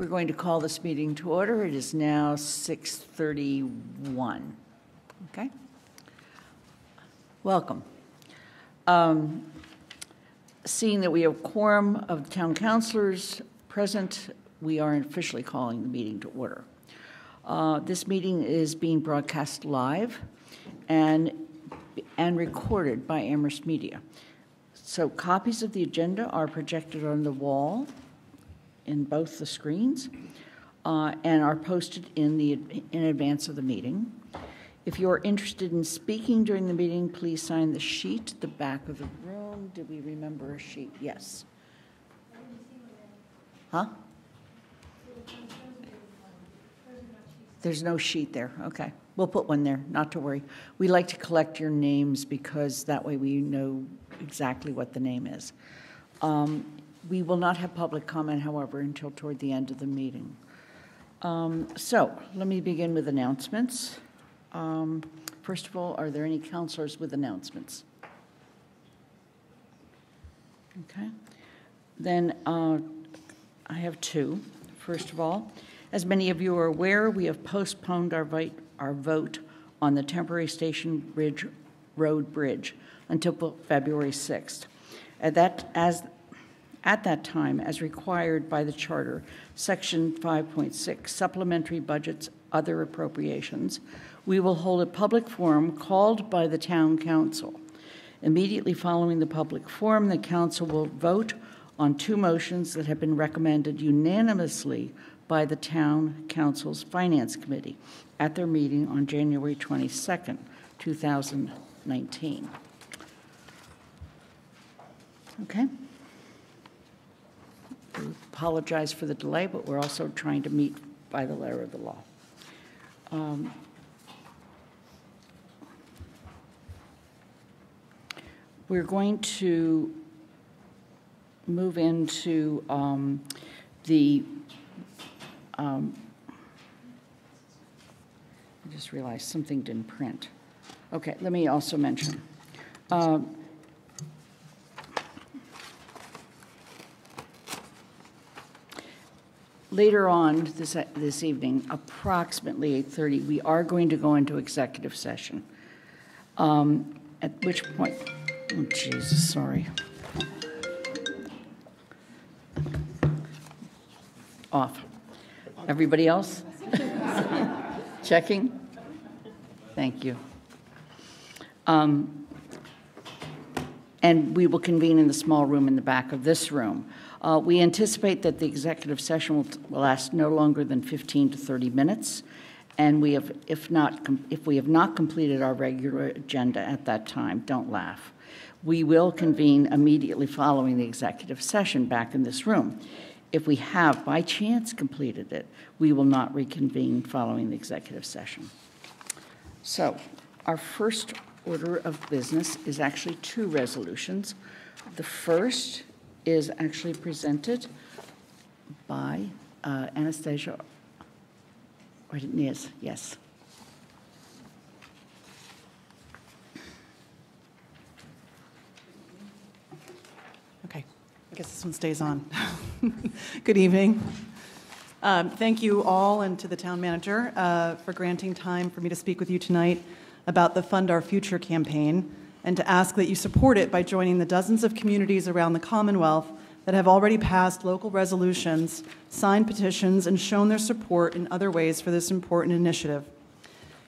We're going to call this meeting to order. It is now 6:31. Okay? Welcome. Um, Seeing that we have quorum of town councilors present, we are officially calling the meeting to order. Uh, This meeting is being broadcast live and, and recorded by Amherst Media. So copies of the agenda are projected on the wall in both the screens uh, and are posted in the, in advance of the meeting. If you're interested in speaking during the meeting, please sign the sheet at the back of the room. Did we remember a sheet? Yes. Huh? There's no sheet there. Okay. We'll put one there, not to worry. We like to collect your names because that way we know exactly what the name is. Um, We will not have public comment, however, until toward the end of the meeting. Um, So let me begin with announcements. Um, First of all, are there any councilors with announcements? Okay. Then uh, I have two. First of all, as many of you are aware, we have postponed our vote, our vote on the temporary Station Bridge Road Bridge until February 6th. At that, as, at that time, as required by the Charter, Section 5.6, Supplementary Budgets, Other Appropriations, we will hold a public forum called by the Town Council. Immediately following the public forum, the council will vote on two motions that have been recommended unanimously by the Town Council's Finance Committee at their meeting on January 22nd, 2019. Okay? Apologize for the delay, but we're also trying to meet by the letter of the law. Um, We're going to move into um, the, um, I just realized something didn't print. Okay, let me also mention. um, Later on this, this evening, approximately 8:30, we are going to go into executive session. Um, At which point, oh Jesus, sorry. Off. Everybody else? Checking? Thank you. Um, and we will convene in the small room in the back of this room. Uh, We anticipate that the executive session will will last no longer than 15 to 30 minutes, and we have, if not, if we have not completed our regular agenda at that time, don't laugh. We will convene immediately following the executive session back in this room. If we have by chance completed it, we will not reconvene following the executive session. So, our first order of business is actually two resolutions. The first is actually presented by uh, Anastasia, or it is, yes. Okay, I guess this one stays on. Good evening. Um, Thank you all and to the town manager uh, for granting time for me to speak with you tonight about the Fund Our Future campaign and to ask that you support it by joining the dozens of communities around the Commonwealth that have already passed local resolutions, signed petitions, and shown their support in other ways for this important initiative.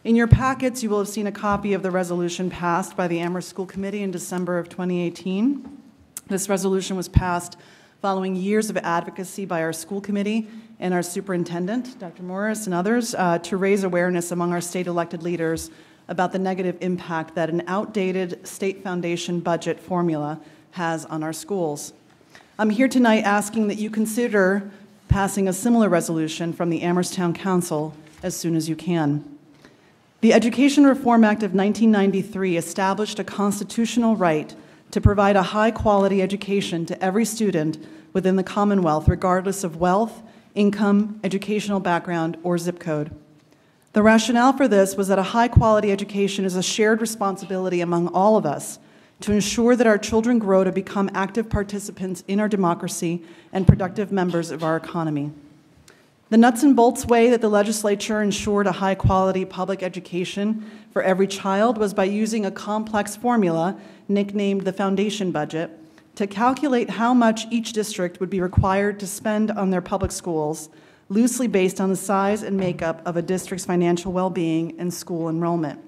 In your packets, you will have seen a copy of the resolution passed by the Amherst School Committee in December of 2018. This resolution was passed following years of advocacy by our school committee and our superintendent, Dr. Morris, and others, uh, to raise awareness among our state elected leaders about the negative impact that an outdated state foundation budget formula has on our schools. I'm here tonight asking that you consider passing a similar resolution from the Amherst Town Council as soon as you can. The Education Reform Act of 1993 established a constitutional right to provide a high quality education to every student within the Commonwealth, regardless of wealth, income, educational background, or zip code. The rationale for this was that a high quality education is a shared responsibility among all of us to ensure that our children grow to become active participants in our democracy and productive members of our economy. The nuts and bolts way that the legislature ensured a high quality public education for every child was by using a complex formula nicknamed the foundation budget to calculate how much each district would be required to spend on their public schools, loosely based on the size and makeup of a district's financial well being and school enrollment.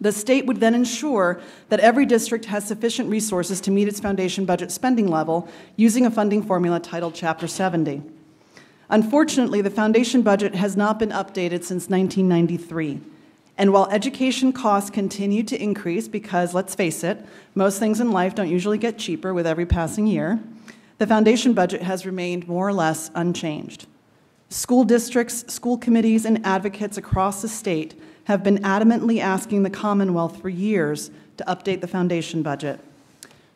The state would then ensure that every district has sufficient resources to meet its foundation budget spending level using a funding formula titled Chapter 70. Unfortunately, the foundation budget has not been updated since 1993. And while education costs continue to increase, because let's face it, most things in life don't usually get cheaper with every passing year, the foundation budget has remained more or less unchanged. School districts, school committees, and advocates across the state have been adamantly asking the Commonwealth for years to update the foundation budget.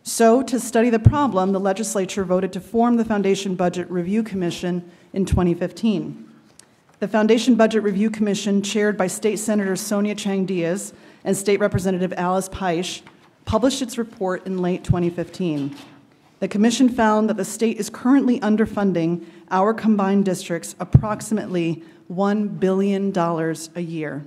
So, to study the problem, the legislature voted to form the Foundation Budget Review Commission in 2015. The Foundation Budget Review Commission, chaired by State Senator Sonia Chang Diaz and State Representative Alice Peisch, published its report in late 2015. The commission found that the state is currently underfunding our combined districts approximately $1 billion a year.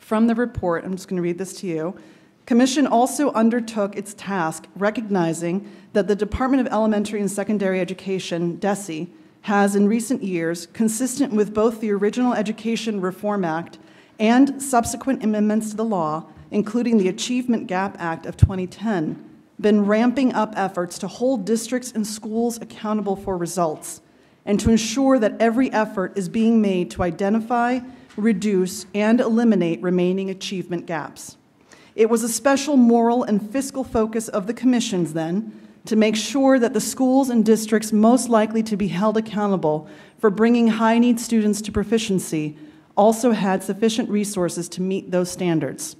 From the report, I'm just going to read this to you. Commission also undertook its task recognizing that the Department of Elementary and Secondary Education, DESE, has in recent years, consistent with both the original Education Reform Act and subsequent amendments to the law, including the Achievement Gap Act of 2010, been ramping up efforts to hold districts and schools accountable for results and to ensure that every effort is being made to identify, reduce, and eliminate remaining achievement gaps. It was a special moral and fiscal focus of the commissions then to make sure that the schools and districts most likely to be held accountable for bringing high need students to proficiency also had sufficient resources to meet those standards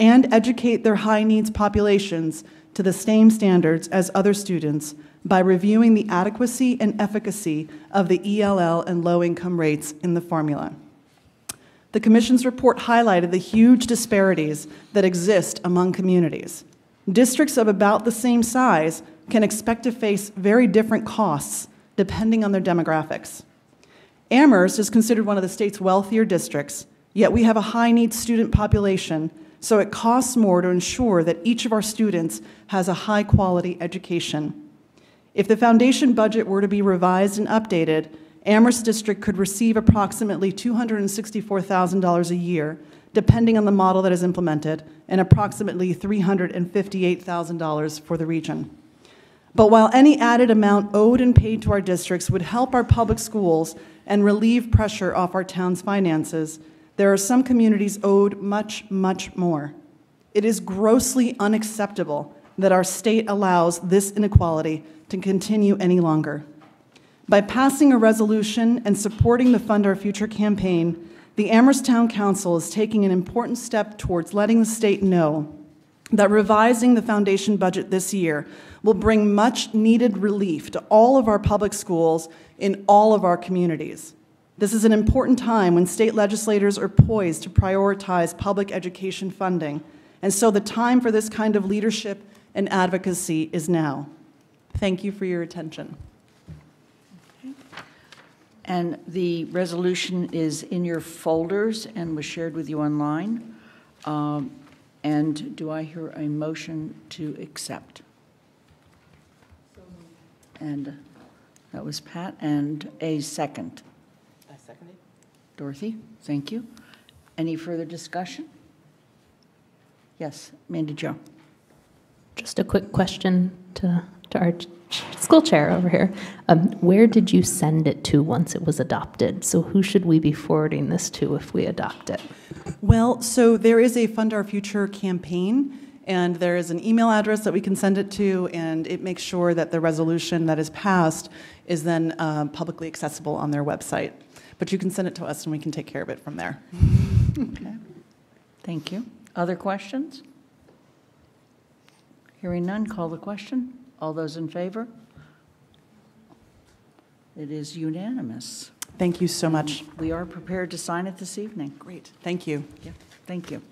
and educate their high needs populations to the same standards as other students by reviewing the adequacy and efficacy of the ELL and low income rates in the formula. The Commission's report highlighted the huge disparities that exist among communities. Districts of about the same size can expect to face very different costs depending on their demographics. Amherst is considered one of the state's wealthier districts, yet we have a high needs student population, so it costs more to ensure that each of our students has a high quality education. If the foundation budget were to be revised and updated, Amherst District could receive approximately $264,000 a year, depending on the model that is implemented, and approximately $358,000 for the region. But while any added amount owed and paid to our districts would help our public schools and relieve pressure off our town's finances, there are some communities owed much, much more. It is grossly unacceptable that our state allows this inequality to continue any longer. By passing a resolution and supporting the Fund Our Future campaign, the Amherst Town Council is taking an important step towards letting the state know that revising the foundation budget this year will bring much needed relief to all of our public schools in all of our communities. This is an important time when state legislators are poised to prioritize public education funding, and so the time for this kind of leadership and advocacy is now. Thank you for your attention. And the resolution is in your folders and was shared with you online. Um, And do I hear a motion to accept? And that was Pat, and a second. I second it. Dorothy, thank you. Any further discussion? Yes, Mandi Jo. Just a quick question to, to our school chair over here. Um, where did you send it to once it was adopted? So who should we be forwarding this to if we adopt it? Well, so there is a Fund Our Future campaign, and there is an email address that we can send it to, and it makes sure that the resolution that is passed is then uh, publicly accessible on their website. But you can send it to us, and we can take care of it from there. Okay. Thank you. Other questions? Hearing none, call the question. All those in favor? It is unanimous. Thank you so much. We are prepared to sign it this evening. Great, thank you. Yeah, thank you.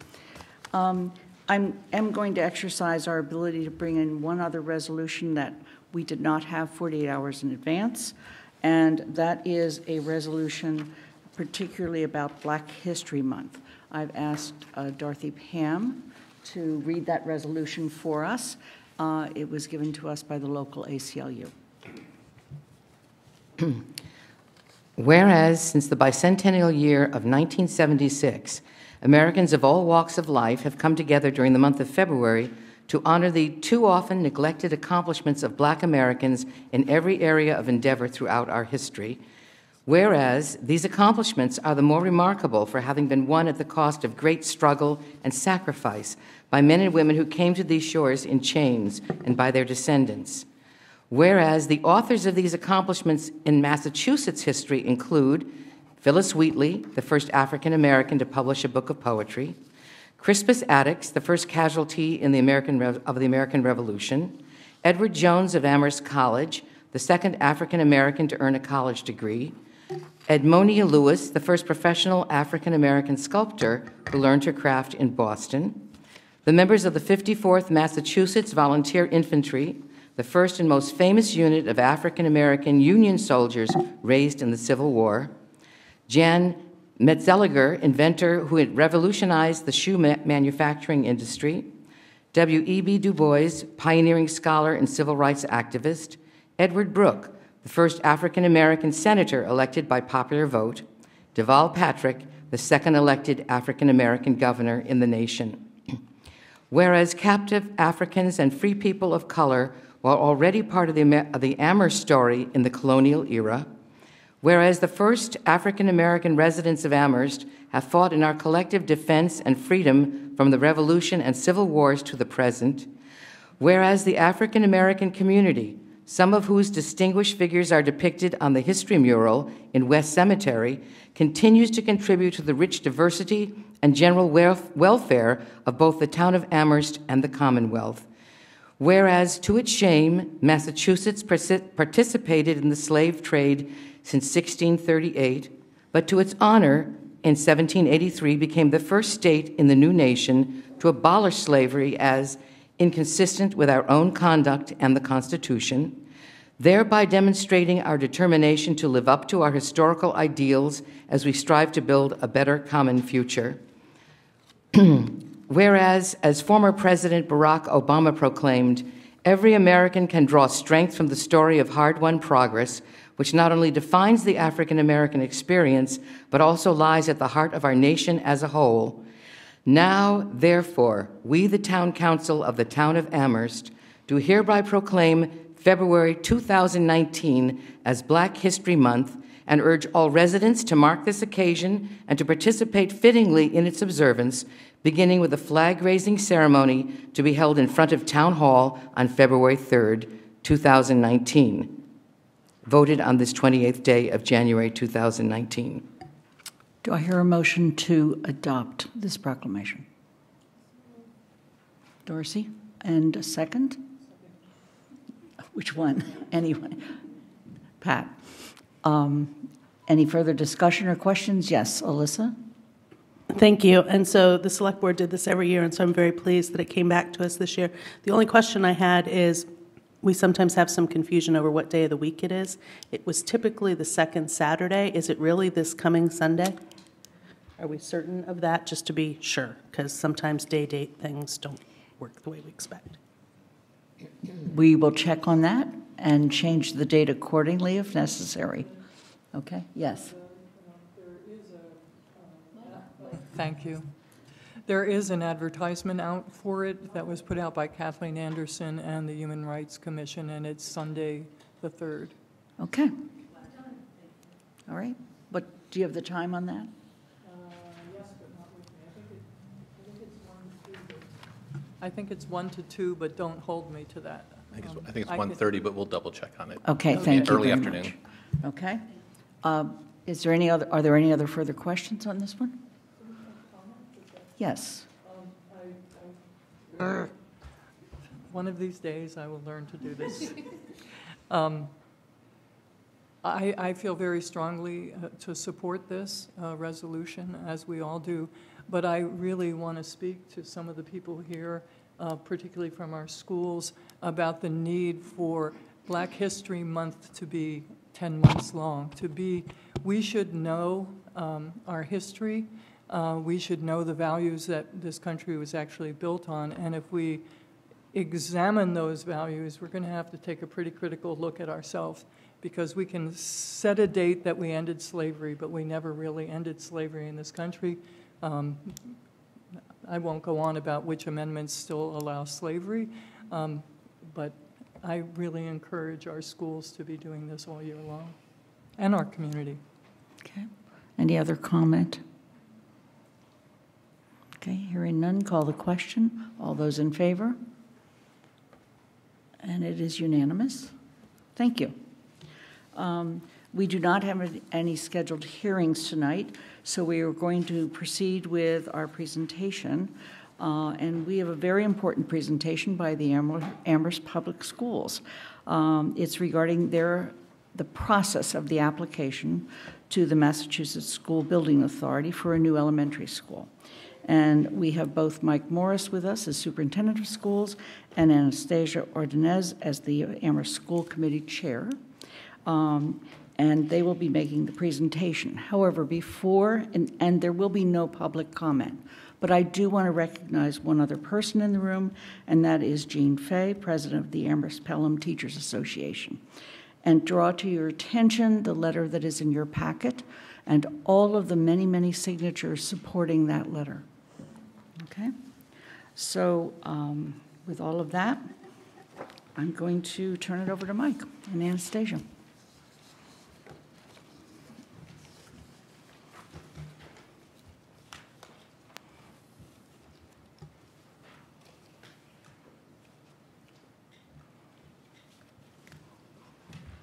Um, I'm, am going to exercise our ability to bring in one other resolution that we did not have 48 hours in advance, and that is a resolution particularly about Black History Month. I've asked uh, Dorothy Pam to read that resolution for us. Uh, It was given to us by the local ACLU. Whereas since the bicentennial year of 1976, Americans of all walks of life have come together during the month of February to honor the too often neglected accomplishments of Black Americans in every area of endeavor throughout our history. Whereas these accomplishments are the more remarkable for having been won at the cost of great struggle and sacrifice by men and women who came to these shores in chains and by their descendants. Whereas the authors of these accomplishments in Massachusetts history include Phillis Wheatley, the first African American to publish a book of poetry, Crispus Attucks, the first casualty in the of the American Revolution, Edward Jones of Amherst College, the second African American to earn a college degree, Edmonia Lewis, the first professional African American sculptor who learned her craft in Boston, the members of the 54th Massachusetts Volunteer Infantry, the first and most famous unit of African American Union soldiers raised in the Civil War, Jan Matzeliger, inventor who had revolutionized the shoe ma- manufacturing industry, W.E.B. Du Bois, pioneering scholar and civil rights activist, Edward Brooke, the first African American senator elected by popular vote, Deval Patrick, the second elected African American governor in the nation. Whereas captive Africans and free people of color were already part of the, of the Amherst story in the colonial era, whereas the first African American residents of Amherst have fought in our collective defense and freedom from the Revolution and Civil Wars to the present, whereas the African American community, some of whose distinguished figures are depicted on the history mural in West Cemetery, continues to contribute to the rich diversity and general welfare of both the town of Amherst and the Commonwealth. Whereas, to its shame, Massachusetts participated in the slave trade since 1638, but to its honor, in 1783 became the first state in the new nation to abolish slavery as inconsistent with our own conduct and the Constitution, thereby demonstrating our determination to live up to our historical ideals as we strive to build a better common future. Whereas, as former President Barack Obama proclaimed, every American can draw strength from the story of hard won progress, which not only defines the African American experience, but also lies at the heart of our nation as a whole. Now, therefore, we, the Town Council of the Town of Amherst, do hereby proclaim February 2019 as Black History Month and urge all residents to mark this occasion and to participate fittingly in its observance, beginning with a flag raising ceremony to be held in front of Town Hall on February 3rd, 2019. Voted on this 28th day of January 2019. Do I hear a motion to adopt this proclamation? Darcy, and a second? Which one? Anyway. Pat? Um, Any further discussion or questions? Yes, Alyssa? Thank you. And so the Select Board did this every year, and so I'm very pleased that it came back to us this year. The only question I had is, we sometimes have some confusion over what day of the week it is. It was typically the second Saturday. Is it really this coming Sunday? Are we certain of that, just to be sure? Because sometimes day-date things don't work the way we expect. We will check on that and change the date accordingly if necessary. Okay, yes. Thank you. There is an advertisement out for it that was put out by Kathleen Anderson and the Human Rights Commission, and it's Sunday, the 3rd. Okay. All right, but do you have the time on that? Uh yes, but not with me. I think it's 1 to 2, but don't hold me to that. I think it's, Um, I think it's could- 1:30, but we'll double check on it. Okay, It'll be thank you Early very afternoon. much. Okay. Um, Is there any other, are there any other further questions on this one? Yes. One of these days, I will learn to do this. Um, I, I feel very strongly uh, to support this uh, resolution, as we all do, but I really want to speak to some of the people here, uh, particularly from our schools, about the need for Black History Month to be 10 months long. To be, we should know um, our history, uh, we should know the values that this country was actually built on, and if we examine those values, we're going to have to take a pretty critical look at ourselves because we can set a date that we ended slavery, but we never really ended slavery in this country. Um, I won't go on about which amendments still allow slavery, um, but I really encourage our schools to be doing this all year long, and our community. Okay. Any other comment? Okay, hearing none, call the question. All those in favor? And it is unanimous. Thank you. Um, We do not have any scheduled hearings tonight, so we are going to proceed with our presentation. Uh, And we have a very important presentation by the Amherst Public Schools. Um, It's regarding their, the process of the application to the Massachusetts School Building Authority for a new elementary school. And we have both Mike Morris with us as superintendent of schools and Anastasia Ordonez as the Amherst School Committee Chair. Um, And they will be making the presentation. However, before, and, and there will be no public comment, but I do want to recognize one other person in the room, and that is Jean Fay, President of the Amherst Pelham Teachers Association. And draw to your attention the letter that is in your packet and all of the many, many signatures supporting that letter. Okay? So, um, with all of that, I'm going to turn it over to Mike and Anastasia.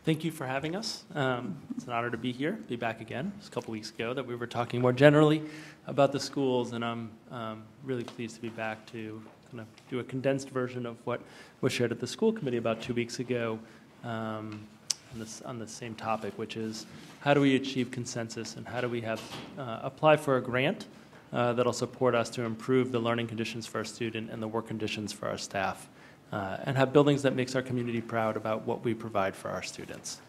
Thank you for having us. Um, It's an honor to be here, be back again. It was a couple weeks ago that we were talking more generally about the schools, and I'm um, really pleased to be back to kind of do a condensed version of what was shared at the school committee about two weeks ago um, on this, on the same topic, which is how do we achieve consensus and how do we have, uh, apply for a grant uh, that'll support us to improve the learning conditions for our student and the work conditions for our staff uh, and have buildings that makes our community proud about what we provide for our students.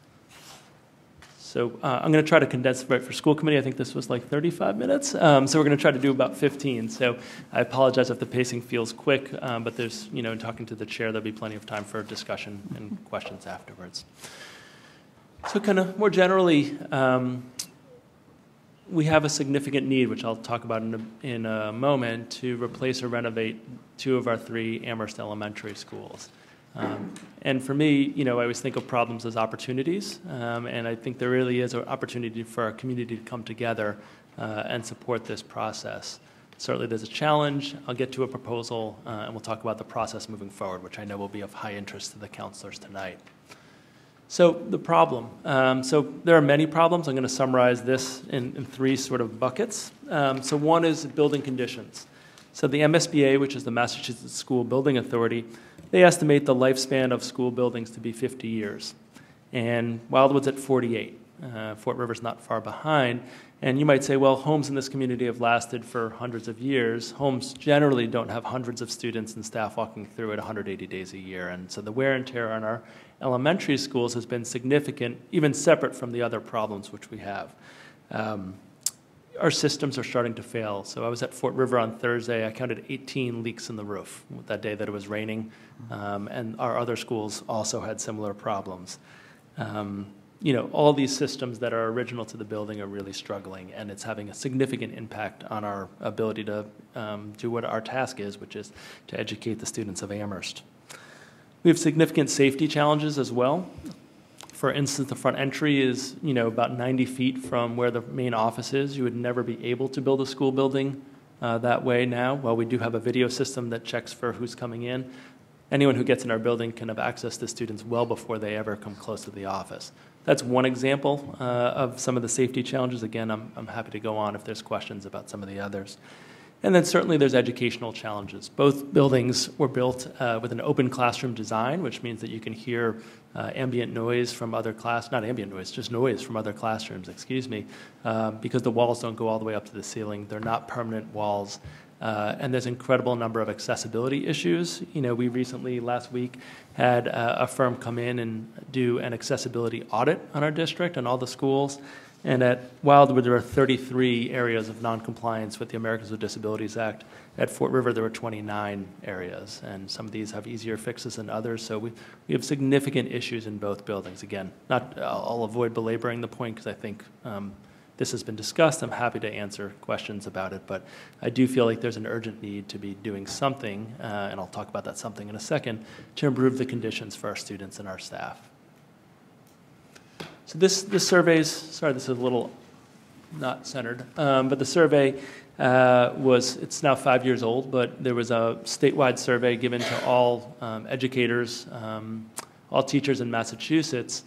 So uh, I'm going to try to condense it for school committee. I think this was like 35 minutes. Um, so we're going to try to do about 15. So I apologize if the pacing feels quick, um, but there's, you know, in talking to the chair, there'll be plenty of time for discussion and questions afterwards. So kind of more generally, um, we have a significant need, which I'll talk about in a, in a moment, to replace or renovate two of our three Amherst elementary schools. Um, and for me, you know, I always think of problems as opportunities, um, and I think there really is an opportunity for our community to come together uh, and support this process. Certainly, there's a challenge. I'll get to a proposal, uh, and we'll talk about the process moving forward, which I know will be of high interest to the councilors tonight. So the problem. Um, so there are many problems. I'm going to summarize this in, in three sort of buckets. Um, so one is building conditions. So the MSBA, which is the Massachusetts School Building Authority, they estimate the lifespan of school buildings to be 50 years. And Wildwood's at 48. Uh, Fort River's not far behind. And you might say, well, homes in this community have lasted for hundreds of years. Homes generally don't have hundreds of students and staff walking through it 180 days a year. And so the wear and tear on our elementary schools has been significant, even separate from the other problems which we have. Um, our systems are starting to fail. So I was at Fort River on Thursday. I counted 18 leaks in the roof that day that it was raining, um, and our other schools also had similar problems. Um, you know, all these systems that are original to the building are really struggling, and it's having a significant impact on our ability to um, do what our task is, which is to educate the students of Amherst. We have significant safety challenges as well. For instance, the front entry is, you know, about 90 feet from where the main office is. You would never be able to build a school building uh, that way now. While we do have a video system that checks for who's coming in, anyone who gets in our building can have access to students well before they ever come close to the office. That's one example uh, of some of the safety challenges. Again, I'm, I'm happy to go on if there's questions about some of the others. And then certainly there's educational challenges. Both buildings were built uh, with an open classroom design, which means that you can hear uh, ambient noise from other class, not ambient noise, just noise from other classrooms, excuse me, um, because the walls don't go all the way up to the ceiling. They're not permanent walls. Uh, and there's incredible number of accessibility issues. You know, we recently, last week, had uh, a firm come in and do an accessibility audit on our district and all the schools. And at Wildwood, there are 33 areas of noncompliance with the Americans with Disabilities Act. At Fort River, there were 29 areas, and some of these have easier fixes than others. So we, we have significant issues in both buildings. Again, not, I'll I'll avoid belaboring the point because I think um, this has been discussed. I'm happy to answer questions about it, but I do feel like there's an urgent need to be doing something, uh, and I'll talk about that something in a second, to improve the conditions for our students and our staff. So this, this survey's, sorry, this is a little not centered, um, but the survey uh, was, it's now five years old, but there was a statewide survey given to all um, educators, um, all teachers in Massachusetts,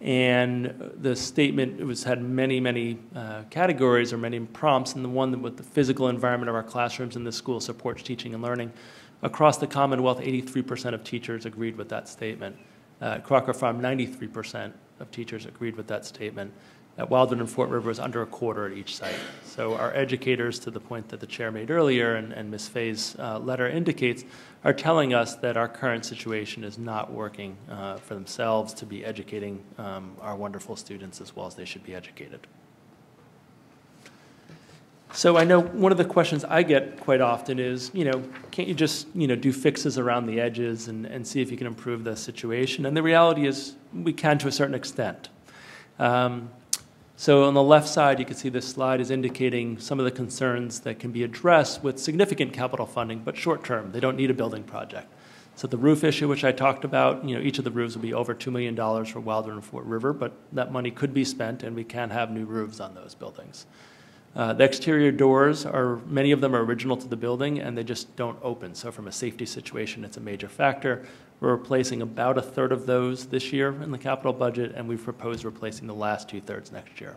and the statement it was had many, many uh, categories or many prompts, and the one that with the physical environment of our classrooms in the school supports teaching and learning. Across the Commonwealth, 83% of teachers agreed with that statement. Uh, Crocker Farm, 93% of teachers agreed with that statement. At Wildwood and Fort River was under a quarter at each site. So our educators, to the point that the chair made earlier and, and Ms. Fay's uh, letter indicates, are telling us that our current situation is not working uh, for themselves to be educating um, our wonderful students as well as they should be educated. So I know one of the questions I get quite often is, you know, can't you just, you know, do fixes around the edges and, and see if you can improve the situation? And the reality is we can to a certain extent. Um, so on the left side, you can see this slide is indicating some of the concerns that can be addressed with significant capital funding, but short term. They don't need a building project. So the roof issue, which I talked about, you know, each of the roofs will be over $2 million for Wilder and Fort River, but that money could be spent and we can have new roofs on those buildings. Uh, the exterior doors are, many of them are original to the building and they just don't open. So from a safety situation, it's a major factor. We're replacing about a third of those this year in the capital budget and we've proposed replacing the last two thirds next year.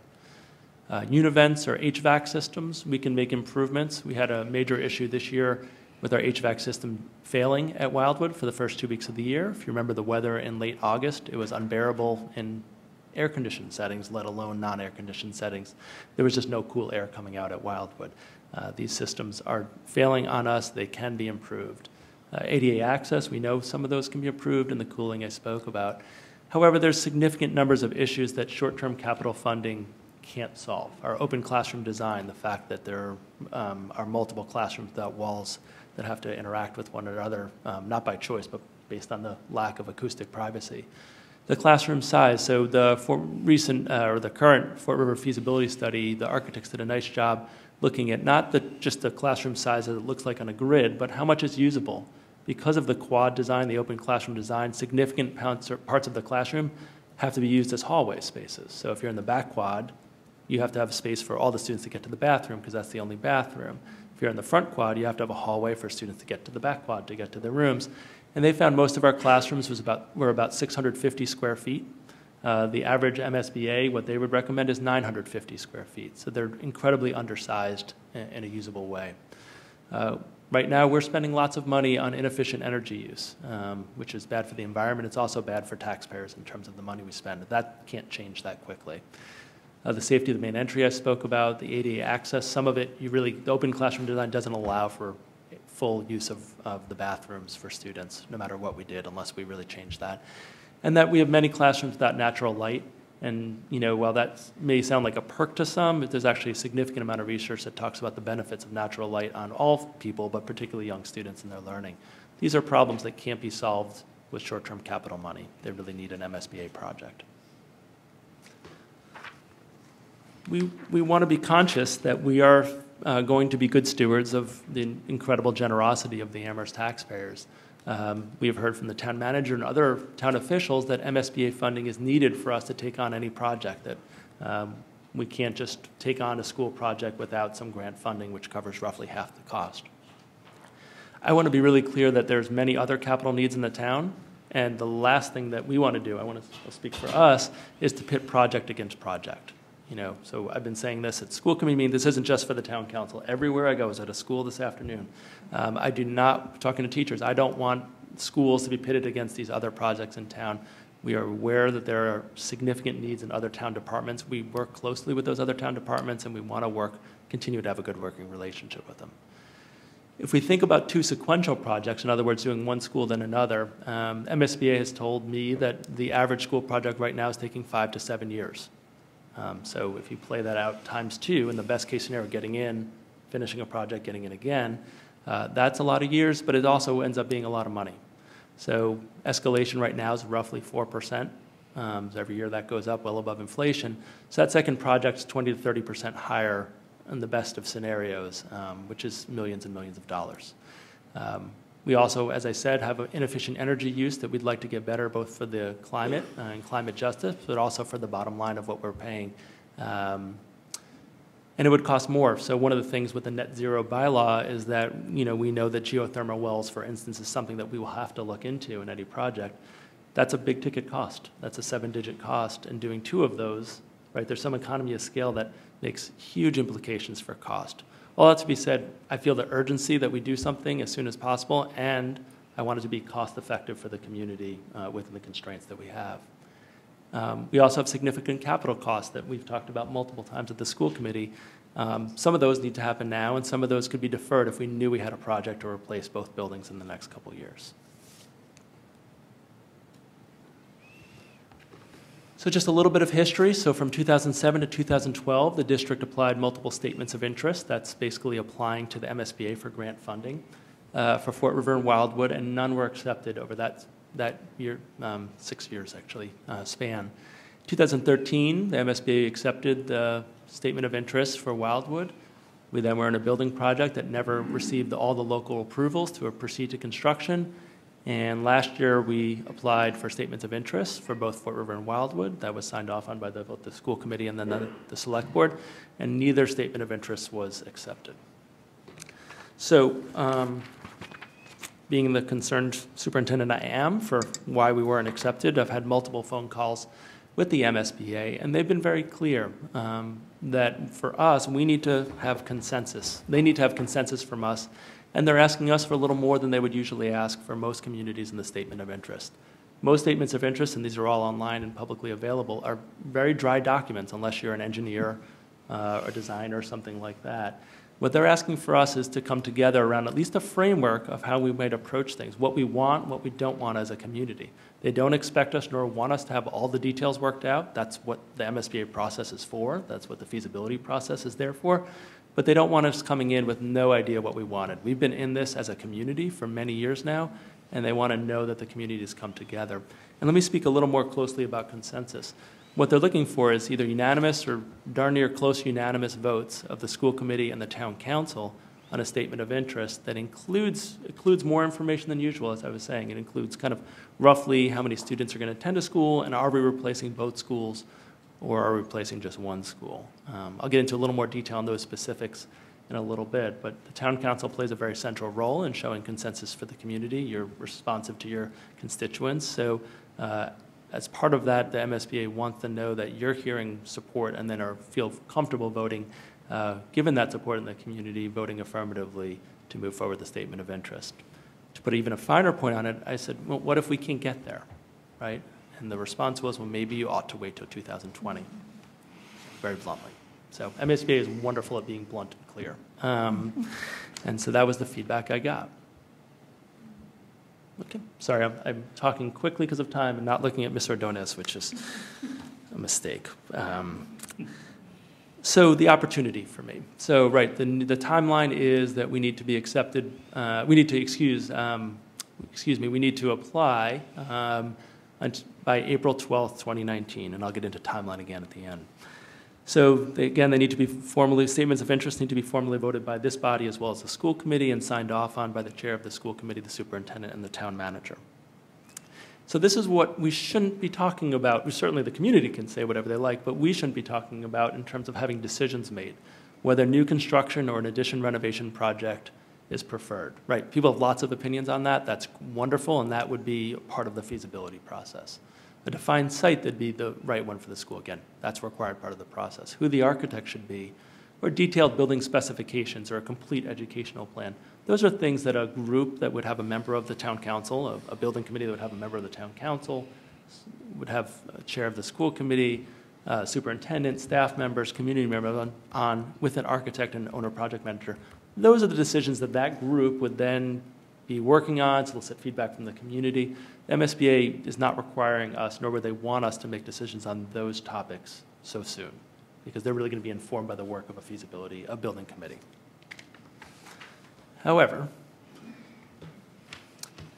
Uh, univents or HVAC systems, we can make improvements. We had a major issue this year with our HVAC system failing at Wildwood for the first two weeks of the year. If you remember the weather in late August, it was unbearable in air conditioned settings, let alone non air conditioned settings. There was just no cool air coming out at Wildwood. Uh, these systems are failing on us, they can be improved. Uh, ADA access, we know some of those can be improved, and the cooling I spoke about. However, there's significant numbers of issues that short-term capital funding can't solve. Our open classroom design, the fact that there um, are multiple classrooms without walls that have to interact with one another, um, not by choice, but based on the lack of acoustic privacy the classroom size. So the recent uh, or the current Fort River feasibility study, the architects did a nice job looking at not the, just the classroom size as it looks like on a grid, but how much is usable. Because of the quad design, the open classroom design, significant parts of the classroom have to be used as hallway spaces. So if you're in the back quad, you have to have a space for all the students to get to the bathroom because that's the only bathroom. If you're in the front quad, you have to have a hallway for students to get to the back quad to get to their rooms. And they found most of our classrooms was about, were about 650 square feet. Uh, the average MSBA, what they would recommend is 950 square feet. So they're incredibly undersized in, in a usable way. Uh, right now, we're spending lots of money on inefficient energy use, um, which is bad for the environment. It's also bad for taxpayers in terms of the money we spend. That can't change that quickly. Uh, the safety of the main entry I spoke about, the ADA access, some of it, you really, the open classroom design doesn't allow for full use of, of the bathrooms for students, no matter what we did, unless we really changed that. And that we have many classrooms without natural light. And you know, while that may sound like a perk to some, there's actually a significant amount of research that talks about the benefits of natural light on all people, but particularly young students in their learning. These are problems that can't be solved with short-term capital money. They really need an MSBA project. We, we want to be conscious that we are uh, going to be good stewards of the incredible generosity of the Amherst taxpayers. Um, we have heard from the town manager and other town officials that MSBA funding is needed for us to take on any project, that um, we can't just take on a school project without some grant funding, which covers roughly half the cost. I want to be really clear that there's many other capital needs in the town, and the last thing that we want to do, I want to speak for us, is to pit project against project. You know, so I've been saying this at school committee meetings. This isn't just for the town council. Everywhere I go, I was at a school this afternoon. Um, I do not, talking to teachers, I don't want schools to be pitted against these other projects in town. We are aware that there are significant needs in other town departments. We work closely with those other town departments, and we want to work, continue to have a good working relationship with them. If we think about two sequential projects, in other words, doing one school then another, um, MSBA has told me that the average school project right now is taking five to seven years. Um, So if you play that out times two, in the best case scenario, getting in, finishing a project, getting in again, uh, that's a lot of years, but it also ends up being a lot of money. So escalation right now is roughly 4%. Um, so Every year that goes up well above inflation. So that second project's 20 to 30% higher in the best of scenarios, um, which is millions and millions of dollars. Um, We also, as I said, have an inefficient energy use that we'd like to get better, both for the climate uh, and climate justice, but also for the bottom line of what we're paying. Um, And it would cost more. So one of the things with the net zero bylaw is that, you know, we know that geothermal wells, for instance, is something that we will have to look into in any project. That's a big ticket cost. That's a seven-digit cost. And doing two of those, right, there's some economy of scale that makes huge implications for cost. All that to be said, I feel the urgency that we do something as soon as possible, and I want it to be cost-effective for the community uh, within the constraints that we have. Um, We also have significant capital costs that we've talked about multiple times at the school committee. Um, Some of those need to happen now, and some of those could be deferred if we knew we had a project to replace both buildings in the next couple years. So just a little bit of history. So from 2007 to 2012, the district applied multiple statements of interest. That's basically applying to the MSBA for grant funding uh, for Fort River and Wildwood, and none were accepted over that, that year, um, six years actually, uh, span. 2013, the MSBA accepted the statement of interest for Wildwood. We then were in a building project that never received all the local approvals to proceed to construction. And last year, we applied for statements of interest for both Fort River and Wildwood. That was signed off on by the, both the school committee and then the, the select board, and neither statement of interest was accepted. So, um, being the concerned superintendent I am for why we weren't accepted, I've had multiple phone calls with the MSBA, and they've been very clear um, that for us, we need to have consensus. They need to have consensus from us, and they're asking us for a little more than they would usually ask for most communities in the statement of interest. Most statements of interest, and these are all online and publicly available, are very dry documents unless you're an engineer uh, or designer or something like that. What they're asking for us is to come together around at least a framework of how we might approach things, what we want, what we don't want as a community. They don't expect us nor want us to have all the details worked out. That's what the MSBA process is for. That's what the feasibility process is there for. But they don't want us coming in with no idea what we wanted. We've been in this as a community for many years now, and they want to know that the community has come together. And let me speak a little more closely about consensus. What they're looking for is either unanimous or darn near close unanimous votes of the school committee and the town council on a statement of interest that includes, includes more information than usual, as I was saying. It includes kind of roughly how many students are going to attend a school, and are we replacing both schools, or are replacing just one school? Um, I'll get into a little more detail on those specifics in a little bit, but the town council plays a very central role in showing consensus for the community. You're responsive to your constituents, so uh, as part of that, the MSBA wants to know that you're hearing support and then are feel comfortable voting, uh, given that support in the community, voting affirmatively to move forward the statement of interest. To put even a finer point on it, I said, well, what if we can't get there, right? And the response was, well, maybe you ought to wait till 2020, very bluntly. So MSBA is wonderful at being blunt and clear. Um, and so that was the feedback I got. Okay, sorry, I'm, I'm talking quickly because of time and not looking at Ms. Ordonez, which is a mistake. Um, so the opportunity for me. So right, the, the timeline is that we need to be accepted. Uh, we need to excuse, um, excuse me. We need to apply um, by April twelfth, 2019, and I'll get into timeline again at the end. So they, again, they need to be formally, statements of interest need to be formally voted by this body as well as the school committee and signed off on by the chair of the school committee, the superintendent, and the town manager. So this is what we shouldn't be talking about. Certainly the community can say whatever they like, but we shouldn't be talking about in terms of having decisions made, whether new construction or an addition renovation project is preferred. Right, people have lots of opinions on that. That's wonderful, and that would be part of the feasibility process a defined site that'd be the right one for the school. Again, that's required part of the process. Who the architect should be, or detailed building specifications, or a complete educational plan. Those are things that a group that would have a member of the town council, a, a building committee that would have a member of the town council, would have a chair of the school committee, uh, superintendent, staff members, community members on, on with an architect and owner project manager those are the decisions that that group would then be working on, solicit feedback from the community. The MSBA is not requiring us, nor would they want us to make decisions on those topics so soon, because they're really going to be informed by the work of a feasibility, a building committee. However,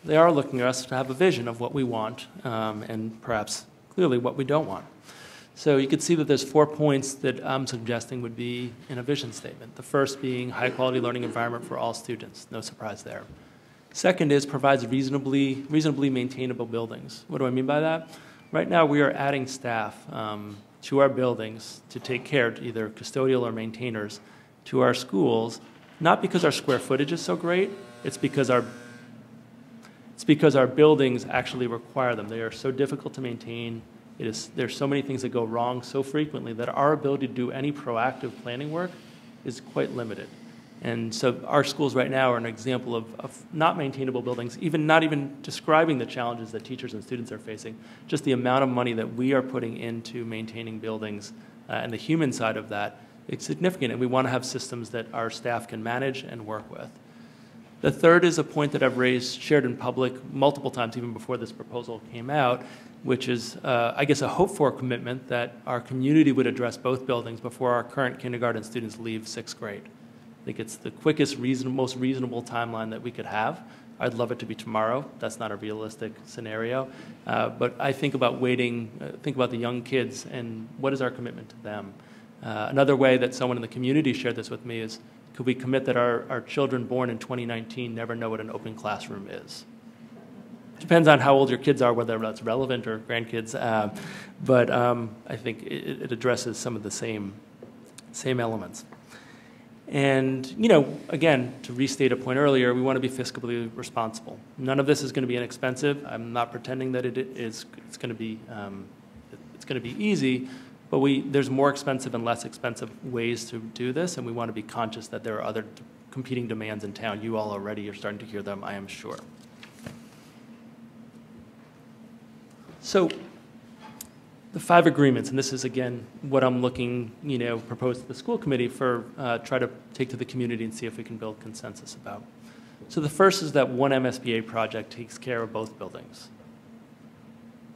they are looking at us to have a vision of what we want um, and perhaps clearly what we don't want. So you can see that there's four points that I'm suggesting would be in a vision statement. The first being high quality learning environment for all students. No surprise there. Second is provides reasonably, reasonably maintainable buildings. What do I mean by that? Right now, we are adding staff um, to our buildings to take care, to either custodial or maintainers, to our schools, not because our square footage is so great, it's because our it's because our buildings actually require them. They are so difficult to maintain. It is, there's so many things that go wrong so frequently that our ability to do any proactive planning work is quite limited. And so our schools right now are an example of, of not maintainable buildings, even not even describing the challenges that teachers and students are facing, just the amount of money that we are putting into maintaining buildings uh, and the human side of that, it's significant. And we want to have systems that our staff can manage and work with. The third is a point that I've raised, shared in public multiple times, even before this proposal came out, which is, uh, I guess, a hope for commitment that our community would address both buildings before our current kindergarten students leave sixth grade. I think it's the quickest, reason, most reasonable timeline that we could have. I'd love it to be tomorrow. That's not a realistic scenario. Uh, but I think about waiting, uh, think about the young kids and what is our commitment to them. Uh, another way that someone in the community shared this with me is could we commit that our, our children born in 2019 never know what an open classroom is? Depends on how old your kids are, whether that's relevant or grandkids. Uh, but um, I think it, it addresses some of the same, same elements. And, you know, again, to restate a point earlier, we want to be fiscally responsible. None of this is going to be inexpensive. I'm not pretending that it is, it's going to be, um, it's going to be easy, but we, there's more expensive and less expensive ways to do this, and we want to be conscious that there are other competing demands in town. You all already are starting to hear them, I am sure. So the five agreements, and this is again what I'm looking, you know, propose to the school committee for uh, try to take to the community and see if we can build consensus about. So the first is that one MSBA project takes care of both buildings.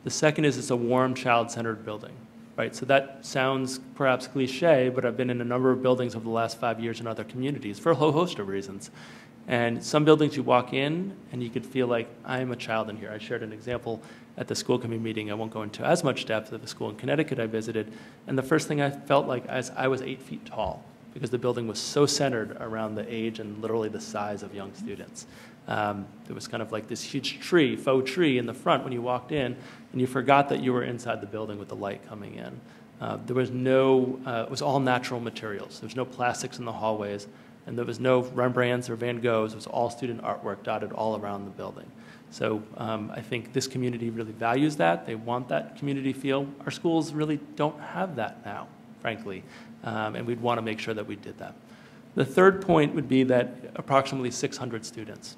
The second is it's a warm, child-centered building right? So that sounds perhaps cliche, but I've been in a number of buildings over the last five years in other communities for a whole host of reasons. And some buildings you walk in and you could feel like I'm a child in here. I shared an example at the school committee meeting. I won't go into as much depth of the school in Connecticut I visited. And the first thing I felt like as I was eight feet tall because the building was so centered around the age and literally the size of young students. Um, was kind of like this huge tree, faux tree in the front when you walked in, and you forgot that you were inside the building with the light coming in. Uh, there was no, uh, it was all natural materials. There was no plastics in the hallways, and there was no Rembrandts or Van Goghs. It was all student artwork dotted all around the building. So um, I think this community really values that. They want that community feel. Our schools really don't have that now, frankly, um, and we'd want to make sure that we did that. The third point would be that approximately 600 students.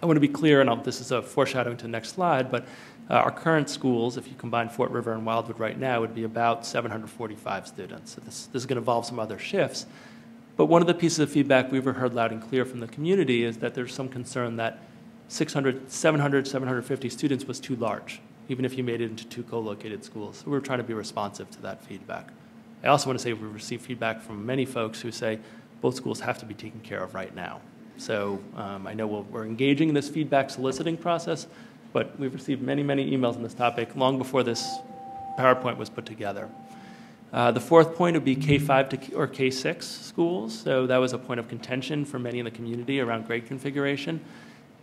I want to be clear, and I'll, this is a foreshadowing to the next slide, but uh, our current schools, if you combine Fort River and Wildwood right now, would be about 745 students. So this, this is going to involve some other shifts. But one of the pieces of feedback we've heard loud and clear from the community is that there's some concern that 600, 700, 750 students was too large, even if you made it into two co-located schools. So we're trying to be responsive to that feedback. I also want to say we've received feedback from many folks who say both schools have to be taken care of right now. So um, I know we we are engaging in this feedback soliciting process, but we've received many, many emails on this topic long before this PowerPoint was put together. Uh, the fourth point would be K5 to, or K6 schools. So that was a point of contention for many in the community around grade configuration.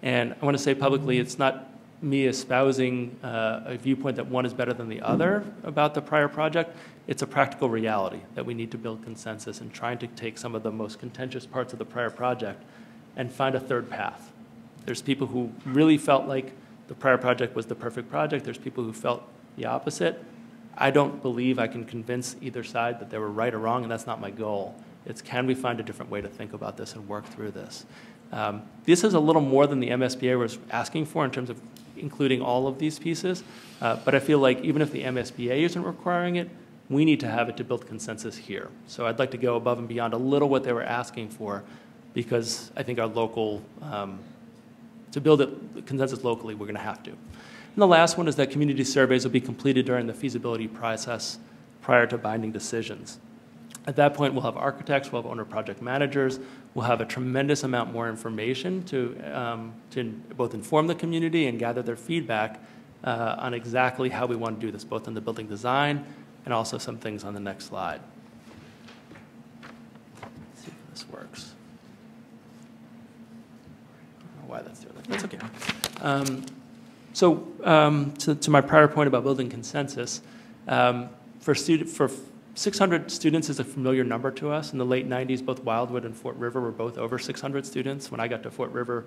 And I want to say publicly, it's not me espousing uh, a viewpoint that one is better than the other about the prior project. It's a practical reality that we need to build consensus and trying to take some of the most contentious parts of the prior project and find a third path. There's people who really felt like the prior project was the perfect project. There's people who felt the opposite. I don't believe I can convince either side that they were right or wrong, and that's not my goal. It's can we find a different way to think about this and work through this? Um, this is a little more than the MSBA was asking for in terms of including all of these pieces, uh, but I feel like even if the MSBA isn't requiring it, we need to have it to build consensus here. So I'd like to go above and beyond a little what they were asking for, because I think our local, um, to build it consensus locally, we're going to have to. And the last one is that community surveys will be completed during the feasibility process prior to binding decisions. At that point, we'll have architects, we'll have owner project managers, we'll have a tremendous amount more information to, um, to both inform the community and gather their feedback uh, on exactly how we want to do this, both in the building design and also some things on the next slide. Let's see if this works. Why that's doing that. That's okay. Um, so um, to, to my prior point about building consensus, um, for, student, for 600 students is a familiar number to us. In the late 90s, both Wildwood and Fort River were both over 600 students. When I got to Fort River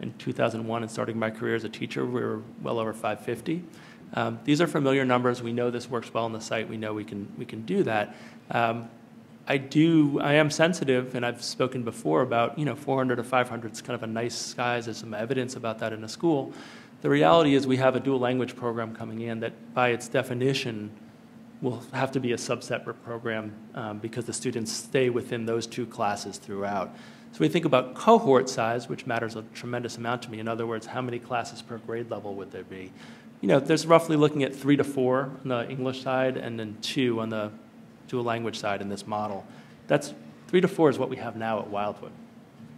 in 2001 and starting my career as a teacher, we were well over 550. Um, these are familiar numbers. We know this works well on the site. We know we can, we can do that. Um, I do, I am sensitive, and I've spoken before about, you know, 400 to 500 is kind of a nice size. There's some evidence about that in a school. The reality is we have a dual language program coming in that, by its definition, will have to be a subset program um, because the students stay within those two classes throughout. So we think about cohort size, which matters a tremendous amount to me. In other words, how many classes per grade level would there be? You know, there's roughly looking at three to four on the English side and then two on the dual language side in this model. That's three to four is what we have now at Wildwood.